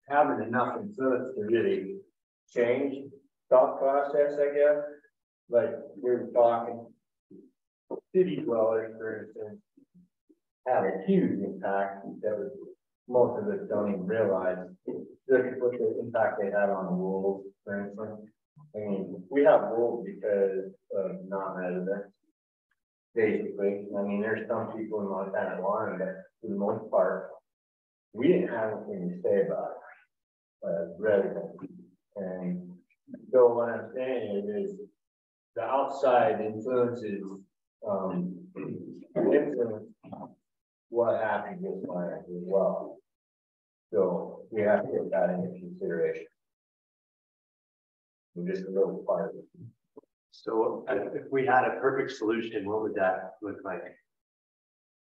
having enough influence to really change thought process, I guess. Like we're talking city dwellers, for instance, have a huge impact that was, most of us don't even realize. At what the impact they had on the wolves, for instance. I mean, we have wolves because of non-residents. Basically, I mean, there's some people in Montana line that, for the most part, we didn't have anything to say about it. Uh, residents. And so what I'm saying is the outside influences, um, influence what happens with land as well. So we have to take that into consideration. We're just a little part of it. So uh, if we had a perfect solution, what would that look like?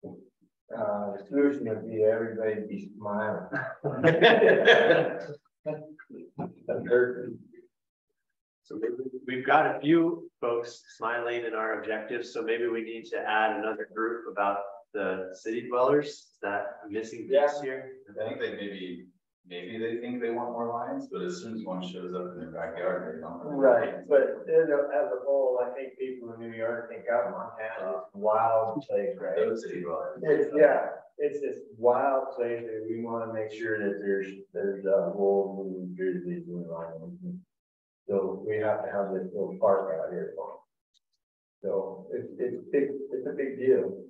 Uh, the solution would be everybody be smiling. So maybe we've got a few folks smiling in our objectives, so maybe we need to add another group about the city dwellers. Is that a missing piece here? I think they maybe, maybe they think they want more lions, but as soon as one shows up in their backyard, they don't. Right, but you know, as a whole, I think people in New York think out Montana is a wild place, right? Those city dwellers. It's, yeah, it's this wild place that we wanna make sure that there's, there's a whole New Jersey going on. So we have to have this little park out here. So it's, it's big, it's a big deal.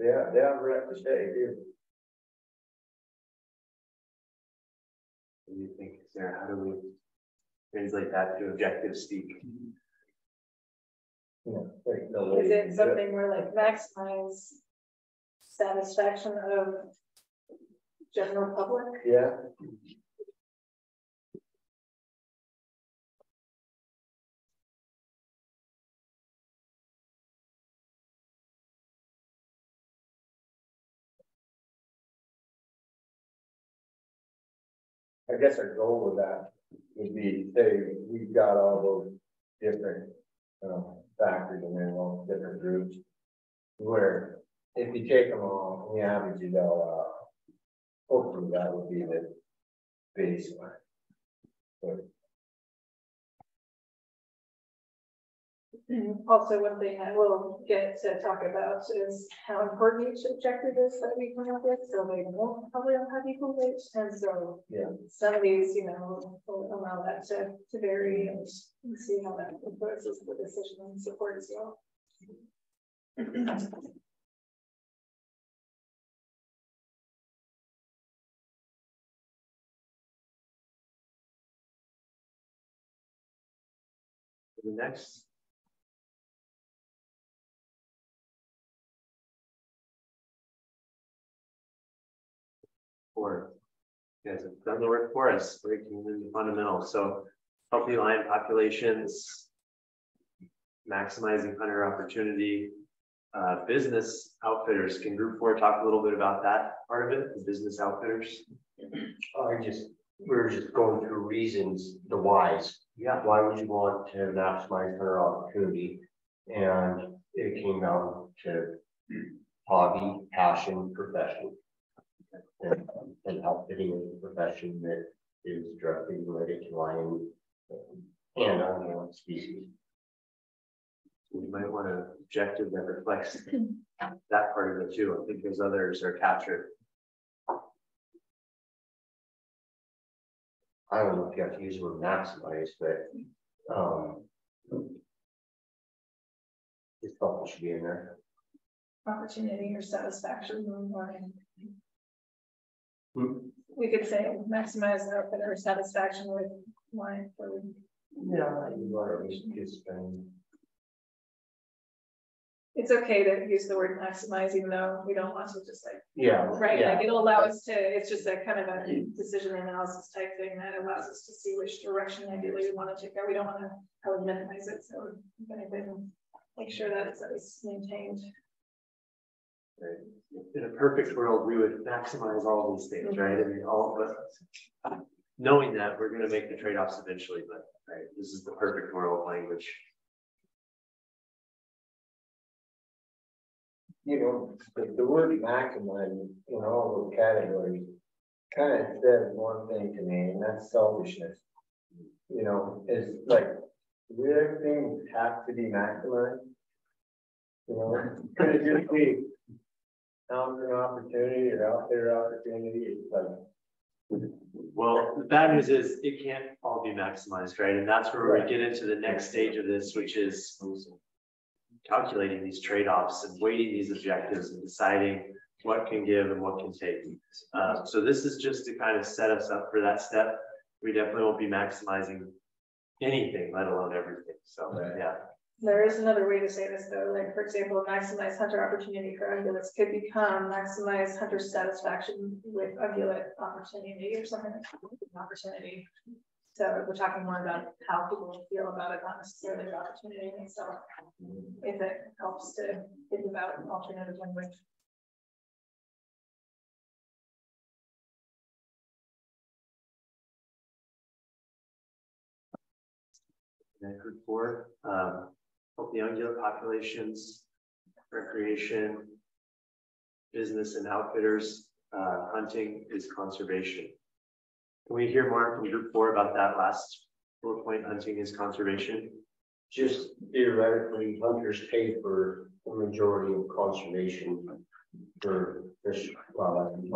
They have, they have a right to stay here. What do you think, Sarah? How do we translate that to objective speak? You know, there's no Is it something where like maximize satisfaction of general public? Yeah. I guess our goal with that would be, say, we've got all those different, um, factors in there, all different groups. Where if you take them all, and you average it all out, hopefully that would be the baseline. But Mm-hmm. Also, one thing I will get to talk about is how important each objective is that we come up with, so they won't probably all have equal weight, and so. Yeah. Some of these, you know, will allow that to, to vary and and see how that influences the decision and support as well. The next. Four. You guys have done the work for us, breaking into fundamentals, so healthy lion populations. Maximizing hunter opportunity. Uh, business outfitters, can group four talk a little bit about that part of it, the business outfitters? I just, we're just going through reasons, the whys. Yeah. Why would you want to maximize hunter opportunity? And it came down to hobby, passion, profession. And, and outfitting is a profession that is directly related to lion and unknown species. We might want an objective that reflects that part of it too. I think those others are captured. I don't know if you have to use the word maximize, but, um. This thought should be in there. Opportunity or satisfaction or. We could say maximize outfitter satisfaction with for. Yeah, you are, spend. It's okay to use the word maximize, even though we don't want to just like. Yeah, Right, yeah. like it'll allow us to, it's just a kind of a decision analysis type thing that allows us to see which direction ideally we want to take, or we don't want to, minimize it, so if anything, make sure that it's always maintained. In a perfect world, we would maximize all these things, right? I mean, all, but uh, knowing that we're gonna make the trade-offs eventually, but, right, this is the perfect world language. you know, the, the word maximize in all those categories kind of says one thing to me, and that's selfishness. You know, is like, do things have to be maximized? You know, could it just be found an opportunity or out there opportunity, it's like, Well, the bad news is it can't all be maximized, right? And that's where we get into the next stage of this, which is calculating these trade-offs and weighting these objectives and deciding what can give and what can take. Uh, so this is just to kind of set us up for that step. We definitely won't be maximizing anything, let alone everything. So, yeah. There is another way to say this though, like for example, maximize hunter opportunity for ungulates could become maximize hunter satisfaction with ungulate opportunity or something like that, opportunity. So we're talking more about how people feel about it, not necessarily the opportunity itself. If it helps to think about alternative language. Group four, um, help the ungulate populations, recreation, business and outfitters, uh, hunting is conservation. Can we hear more from group four about that last bullet point, hunting is conservation? Just theoretically, hunters pay for the majority of conservation for fish, wildlife, and.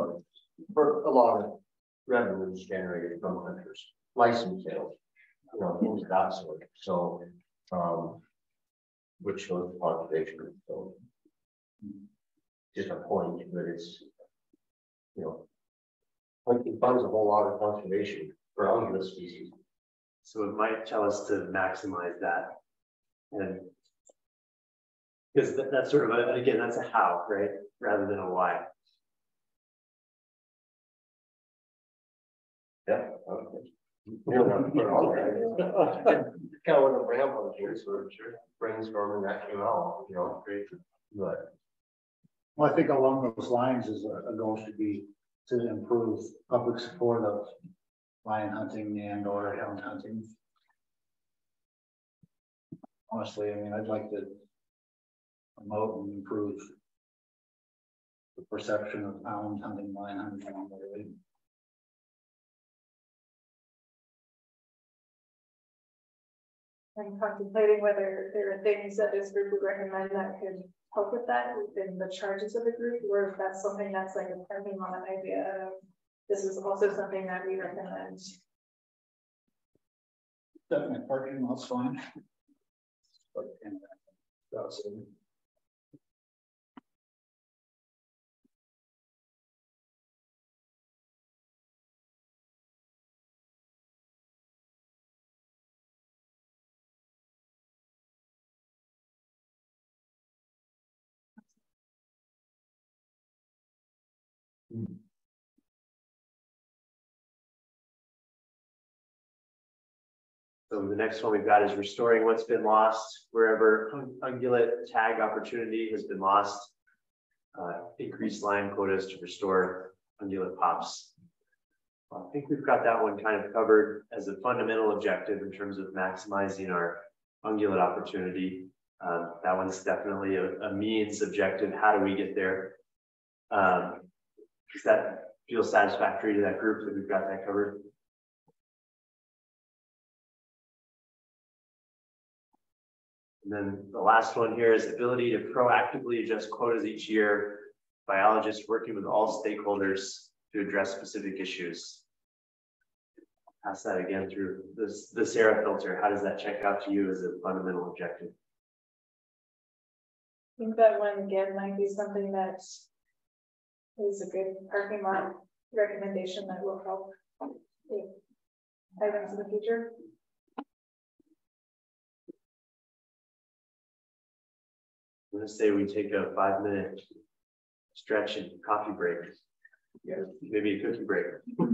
For a lot of revenues generated from hunters, license sales, you know, things of that sort, so, um. Which shows conservation, so. Just a point, but it's. You know. Hunting funds a whole lot of conservation for ungulate species. So it might tell us to maximize that. And. Because that, that's sort of a, again, that's a how, right, rather than a why. Okay. You don't put it all there. Kind of what the ramp on here, so sure brainstorming that came out, you know, great, but. Well, I think along those lines is a, a goal should be to improve public support of lion hunting and or hound hunting. Honestly, I mean, I'd like to promote and improve the perception of hound hunting, lion hunting along I'm contemplating whether there are things that this group would recommend that could help with that within the charges of the group, or if that's something that's like a parking lot idea. This is also something that we recommend. Definitely parking lot's fine. Uh, So the next one we've got is restoring what's been lost wherever ungulate tag opportunity has been lost. Uh, increase lion quotas to restore ungulate pops. I think we've got that one kind of covered as a fundamental objective in terms of maximizing our ungulate opportunity. Um, that one's definitely a, a means objective. How do we get there? Um, does that feel satisfactory to that group that we've got that covered? And then the last one here is ability to proactively adjust quotas each year. Biologists working with all stakeholders to address specific issues. Pass that again through this, the Sarah filter. How does that check out to you as a fundamental objective? I think that one again might be something that is a good parking lot recommendation that will help the items in the future. I'm gonna say we take a five minute stretch and coffee break. Yeah, maybe a cookie break. Got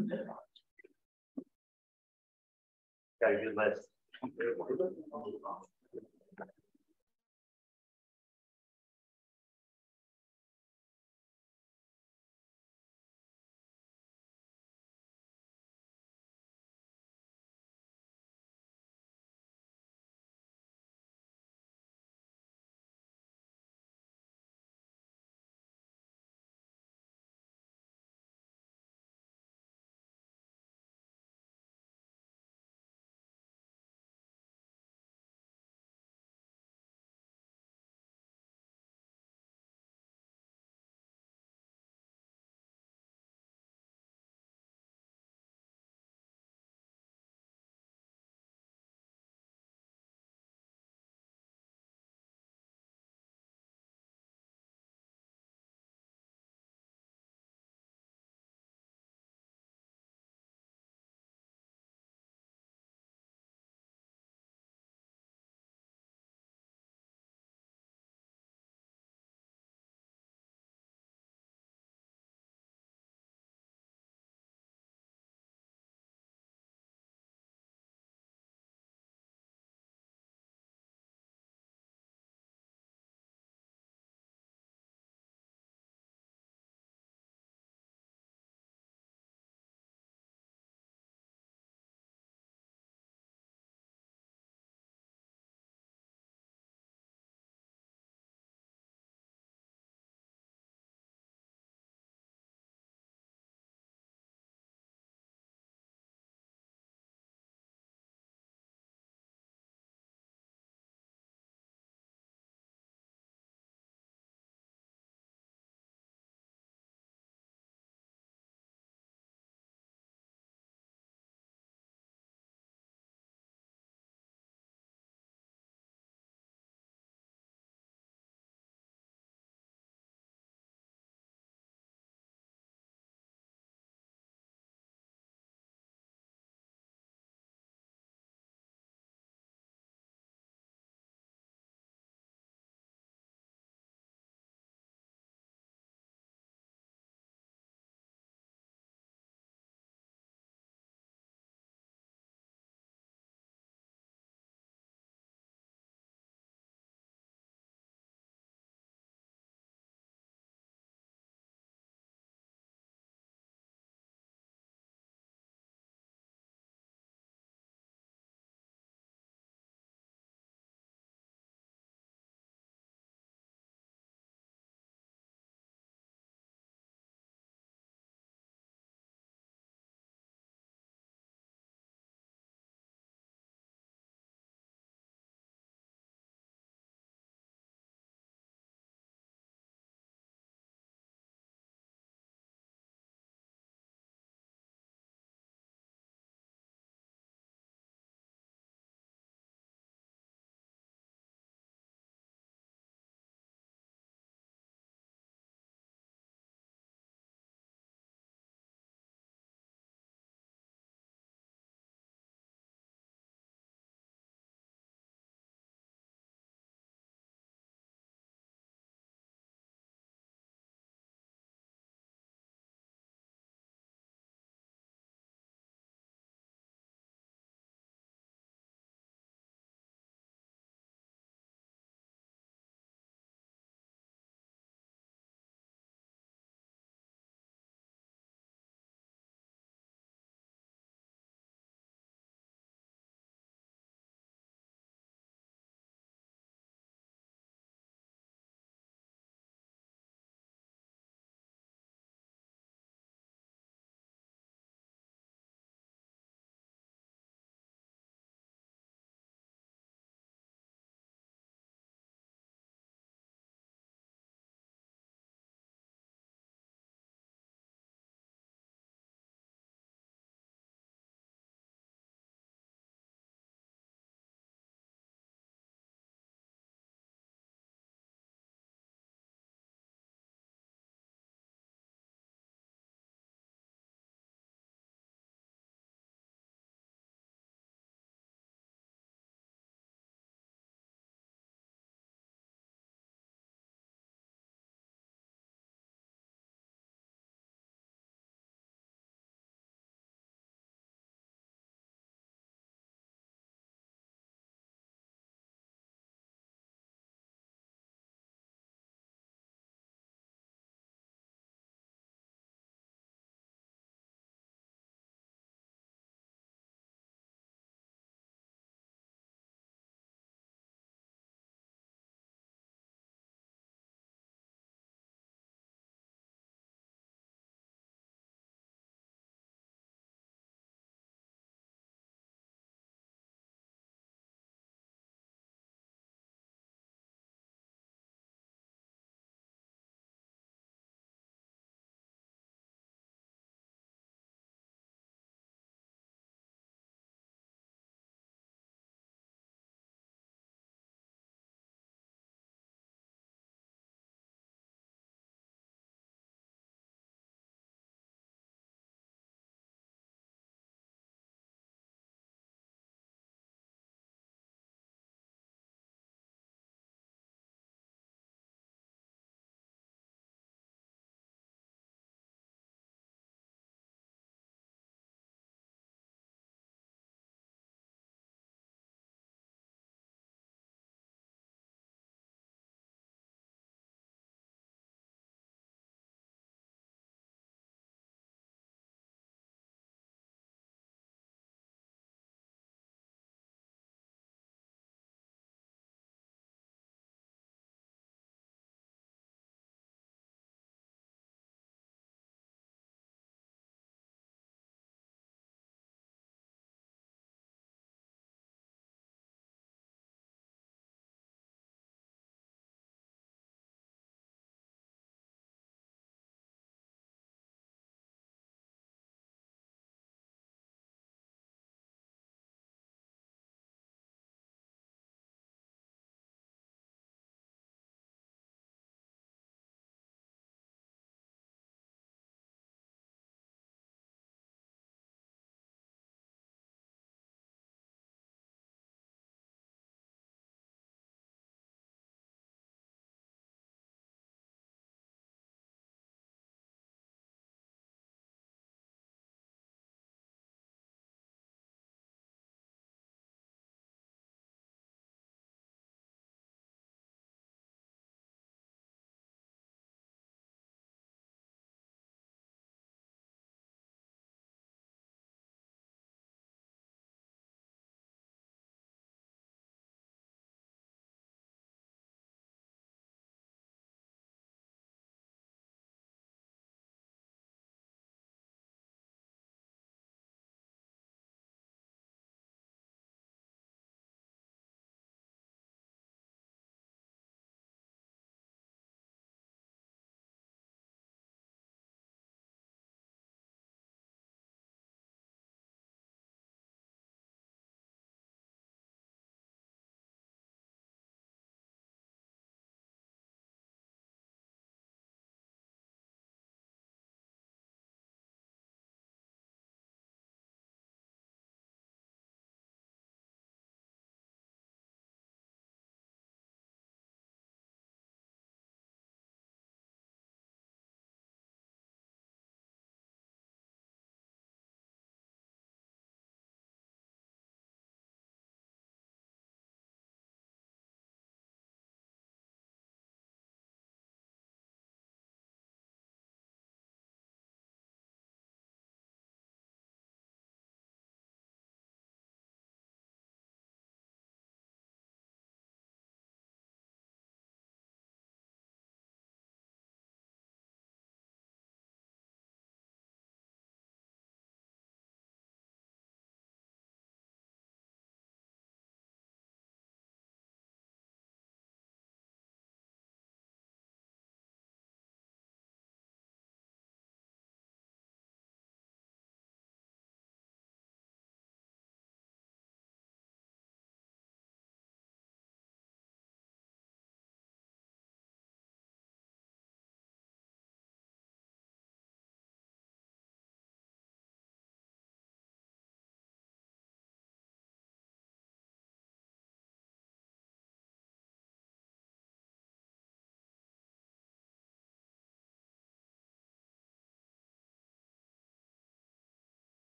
a good list.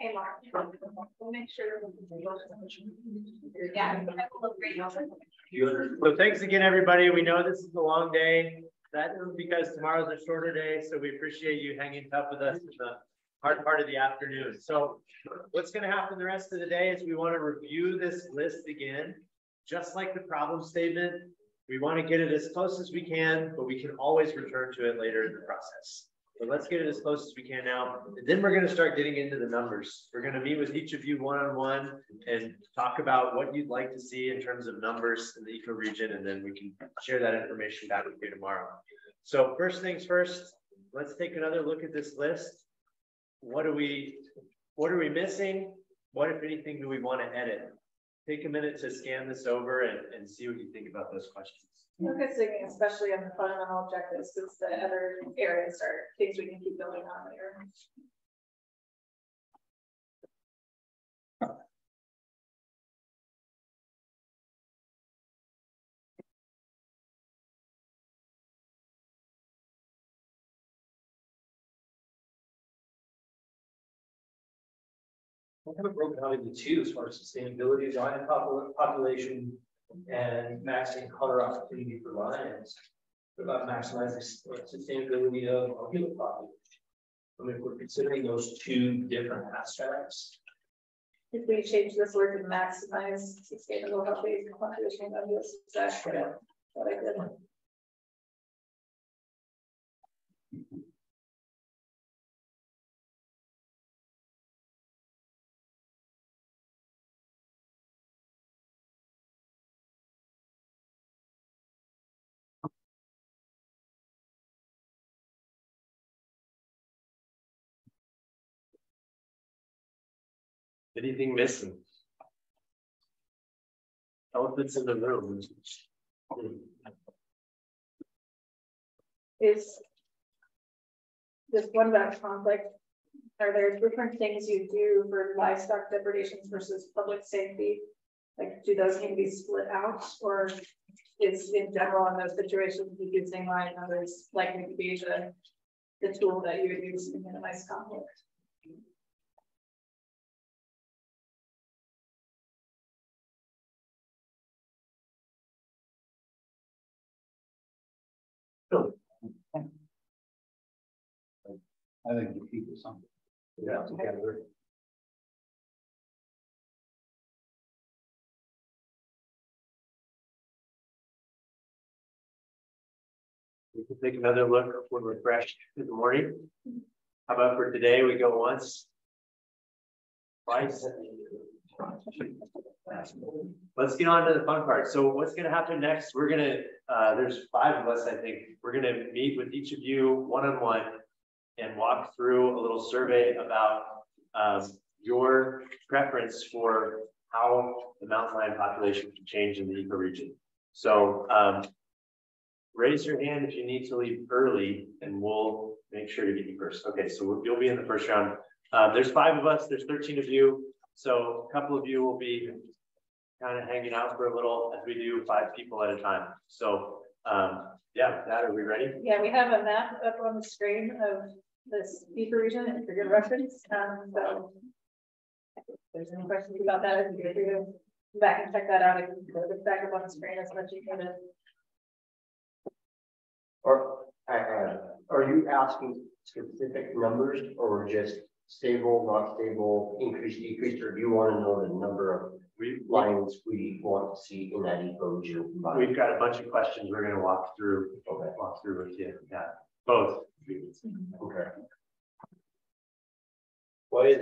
Hey, Mark. We'll make sure. Yeah. So thanks again, everybody. We know this is a long day. That is because tomorrow's a shorter day, so we appreciate you hanging tough with us in the hard part of the afternoon. So what's gonna happen the rest of the day is we wanna review this list again. Just like the problem statement, we wanna get it as close as we can, but we can always return to it later in the process. So let's get it as close as we can now. And then we're gonna start getting into the numbers. We're gonna meet with each of you one-on-one -on -one and talk about what you'd like to see in terms of numbers in the eco region, and then we can share that information back with you tomorrow. So first things first, let's take another look at this list. What are we, what are we missing? What, if anything, do we want to edit? Take a minute to scan this over and, and see what you think about those questions. Focusing especially on the fundamental objectives, since the other areas are things we can keep building on later. I have it broken out into two as far as sustainability lion population and maxing color opportunity for lions. What about maximizing sustainability of our human population? I mean, if we're considering those two different aspects. If we change this word to maximize sustainable healthy population this, that's what I did. Anything missing? Elephants in the room. Is this one about conflict? Are there different things you do for livestock depredations versus public safety? Like, do those need to be split out or is in general in those situations, using line others likely to be the, the tool that you would use to minimize conflict? I think the key to something. Yeah, together. We can take another look when we're fresh in the morning. How about for today, we go once? Twice? Let's get on to the fun part. So what's gonna happen next? We're gonna, uh, there's five of us, I think. We're gonna meet with each of you one-on-one -on -one and walk through a little survey about um, your preference for how the mountain lion population can change in the ecoregion. So um, raise your hand if you need to leave early and we'll make sure to get you first. Okay, so you'll be in the first round. Um, there's five of us, there's 13 of you. So a couple of you will be kind of hanging out for a little as we do five people at a time. So um, yeah, that, are we ready? Yeah, we have a map up on the screen of this ecoregion for good reference. Um, so if there's any questions about that, if you go back and check that out, I can go back up on the screen as much as you can. Or uh, are you asking specific numbers or just stable, not stable, increase, decrease, or do you want to know the number of lions we want to see in that ecoregion? We've got a bunch of questions we're going to walk through. Okay. Walk through with you. Yeah, both. Okay. Why is,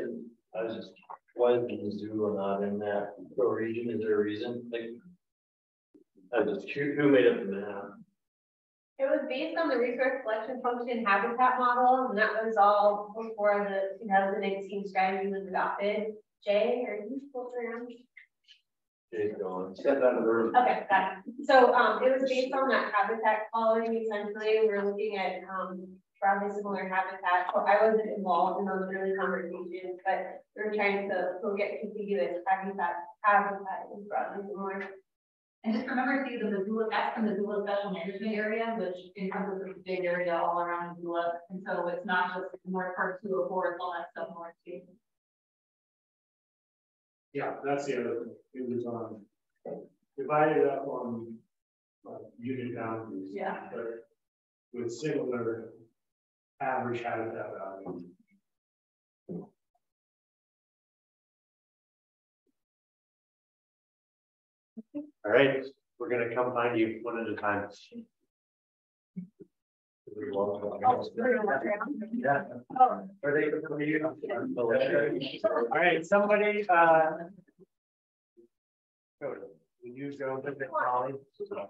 I was just, why is Missoula not in that region? Is there a reason? Like, I was just curious, who made up the map? It was based on the resource selection function habitat model, and that was all before the 2018 strategy was adopted. Jay, are you still around? Jay's going. Step out of the room. Okay, got it. So, um, it was based on that habitat quality, essentially, we we're looking at, um, broadly similar habitat. So I wasn't involved in those early conversations, but we're trying to look at contiguous habitat, habitat is broadly similar. And just remember, see, the Missoula, that's the Missoula Special Management Area, which encompasses a big area all around Missoula. And so it's not just North part two or four, it's all that stuff more too. Yeah, that's the other thing. It was on, divided up on, uh, unit boundaries. Yeah. But with similar average habitat value. All right, we're gonna come find you one at a time. Yeah. Are they coming to you? All right, somebody, uh. Will you go visit Molly?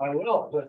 I will. but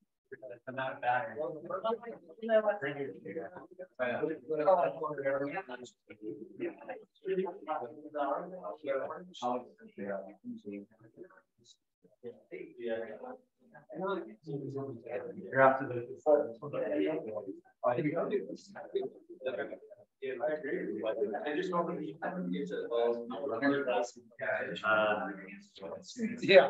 You're after the. I think I'll do this. Yeah, I agree. you. I just don't think you can get to. Yeah.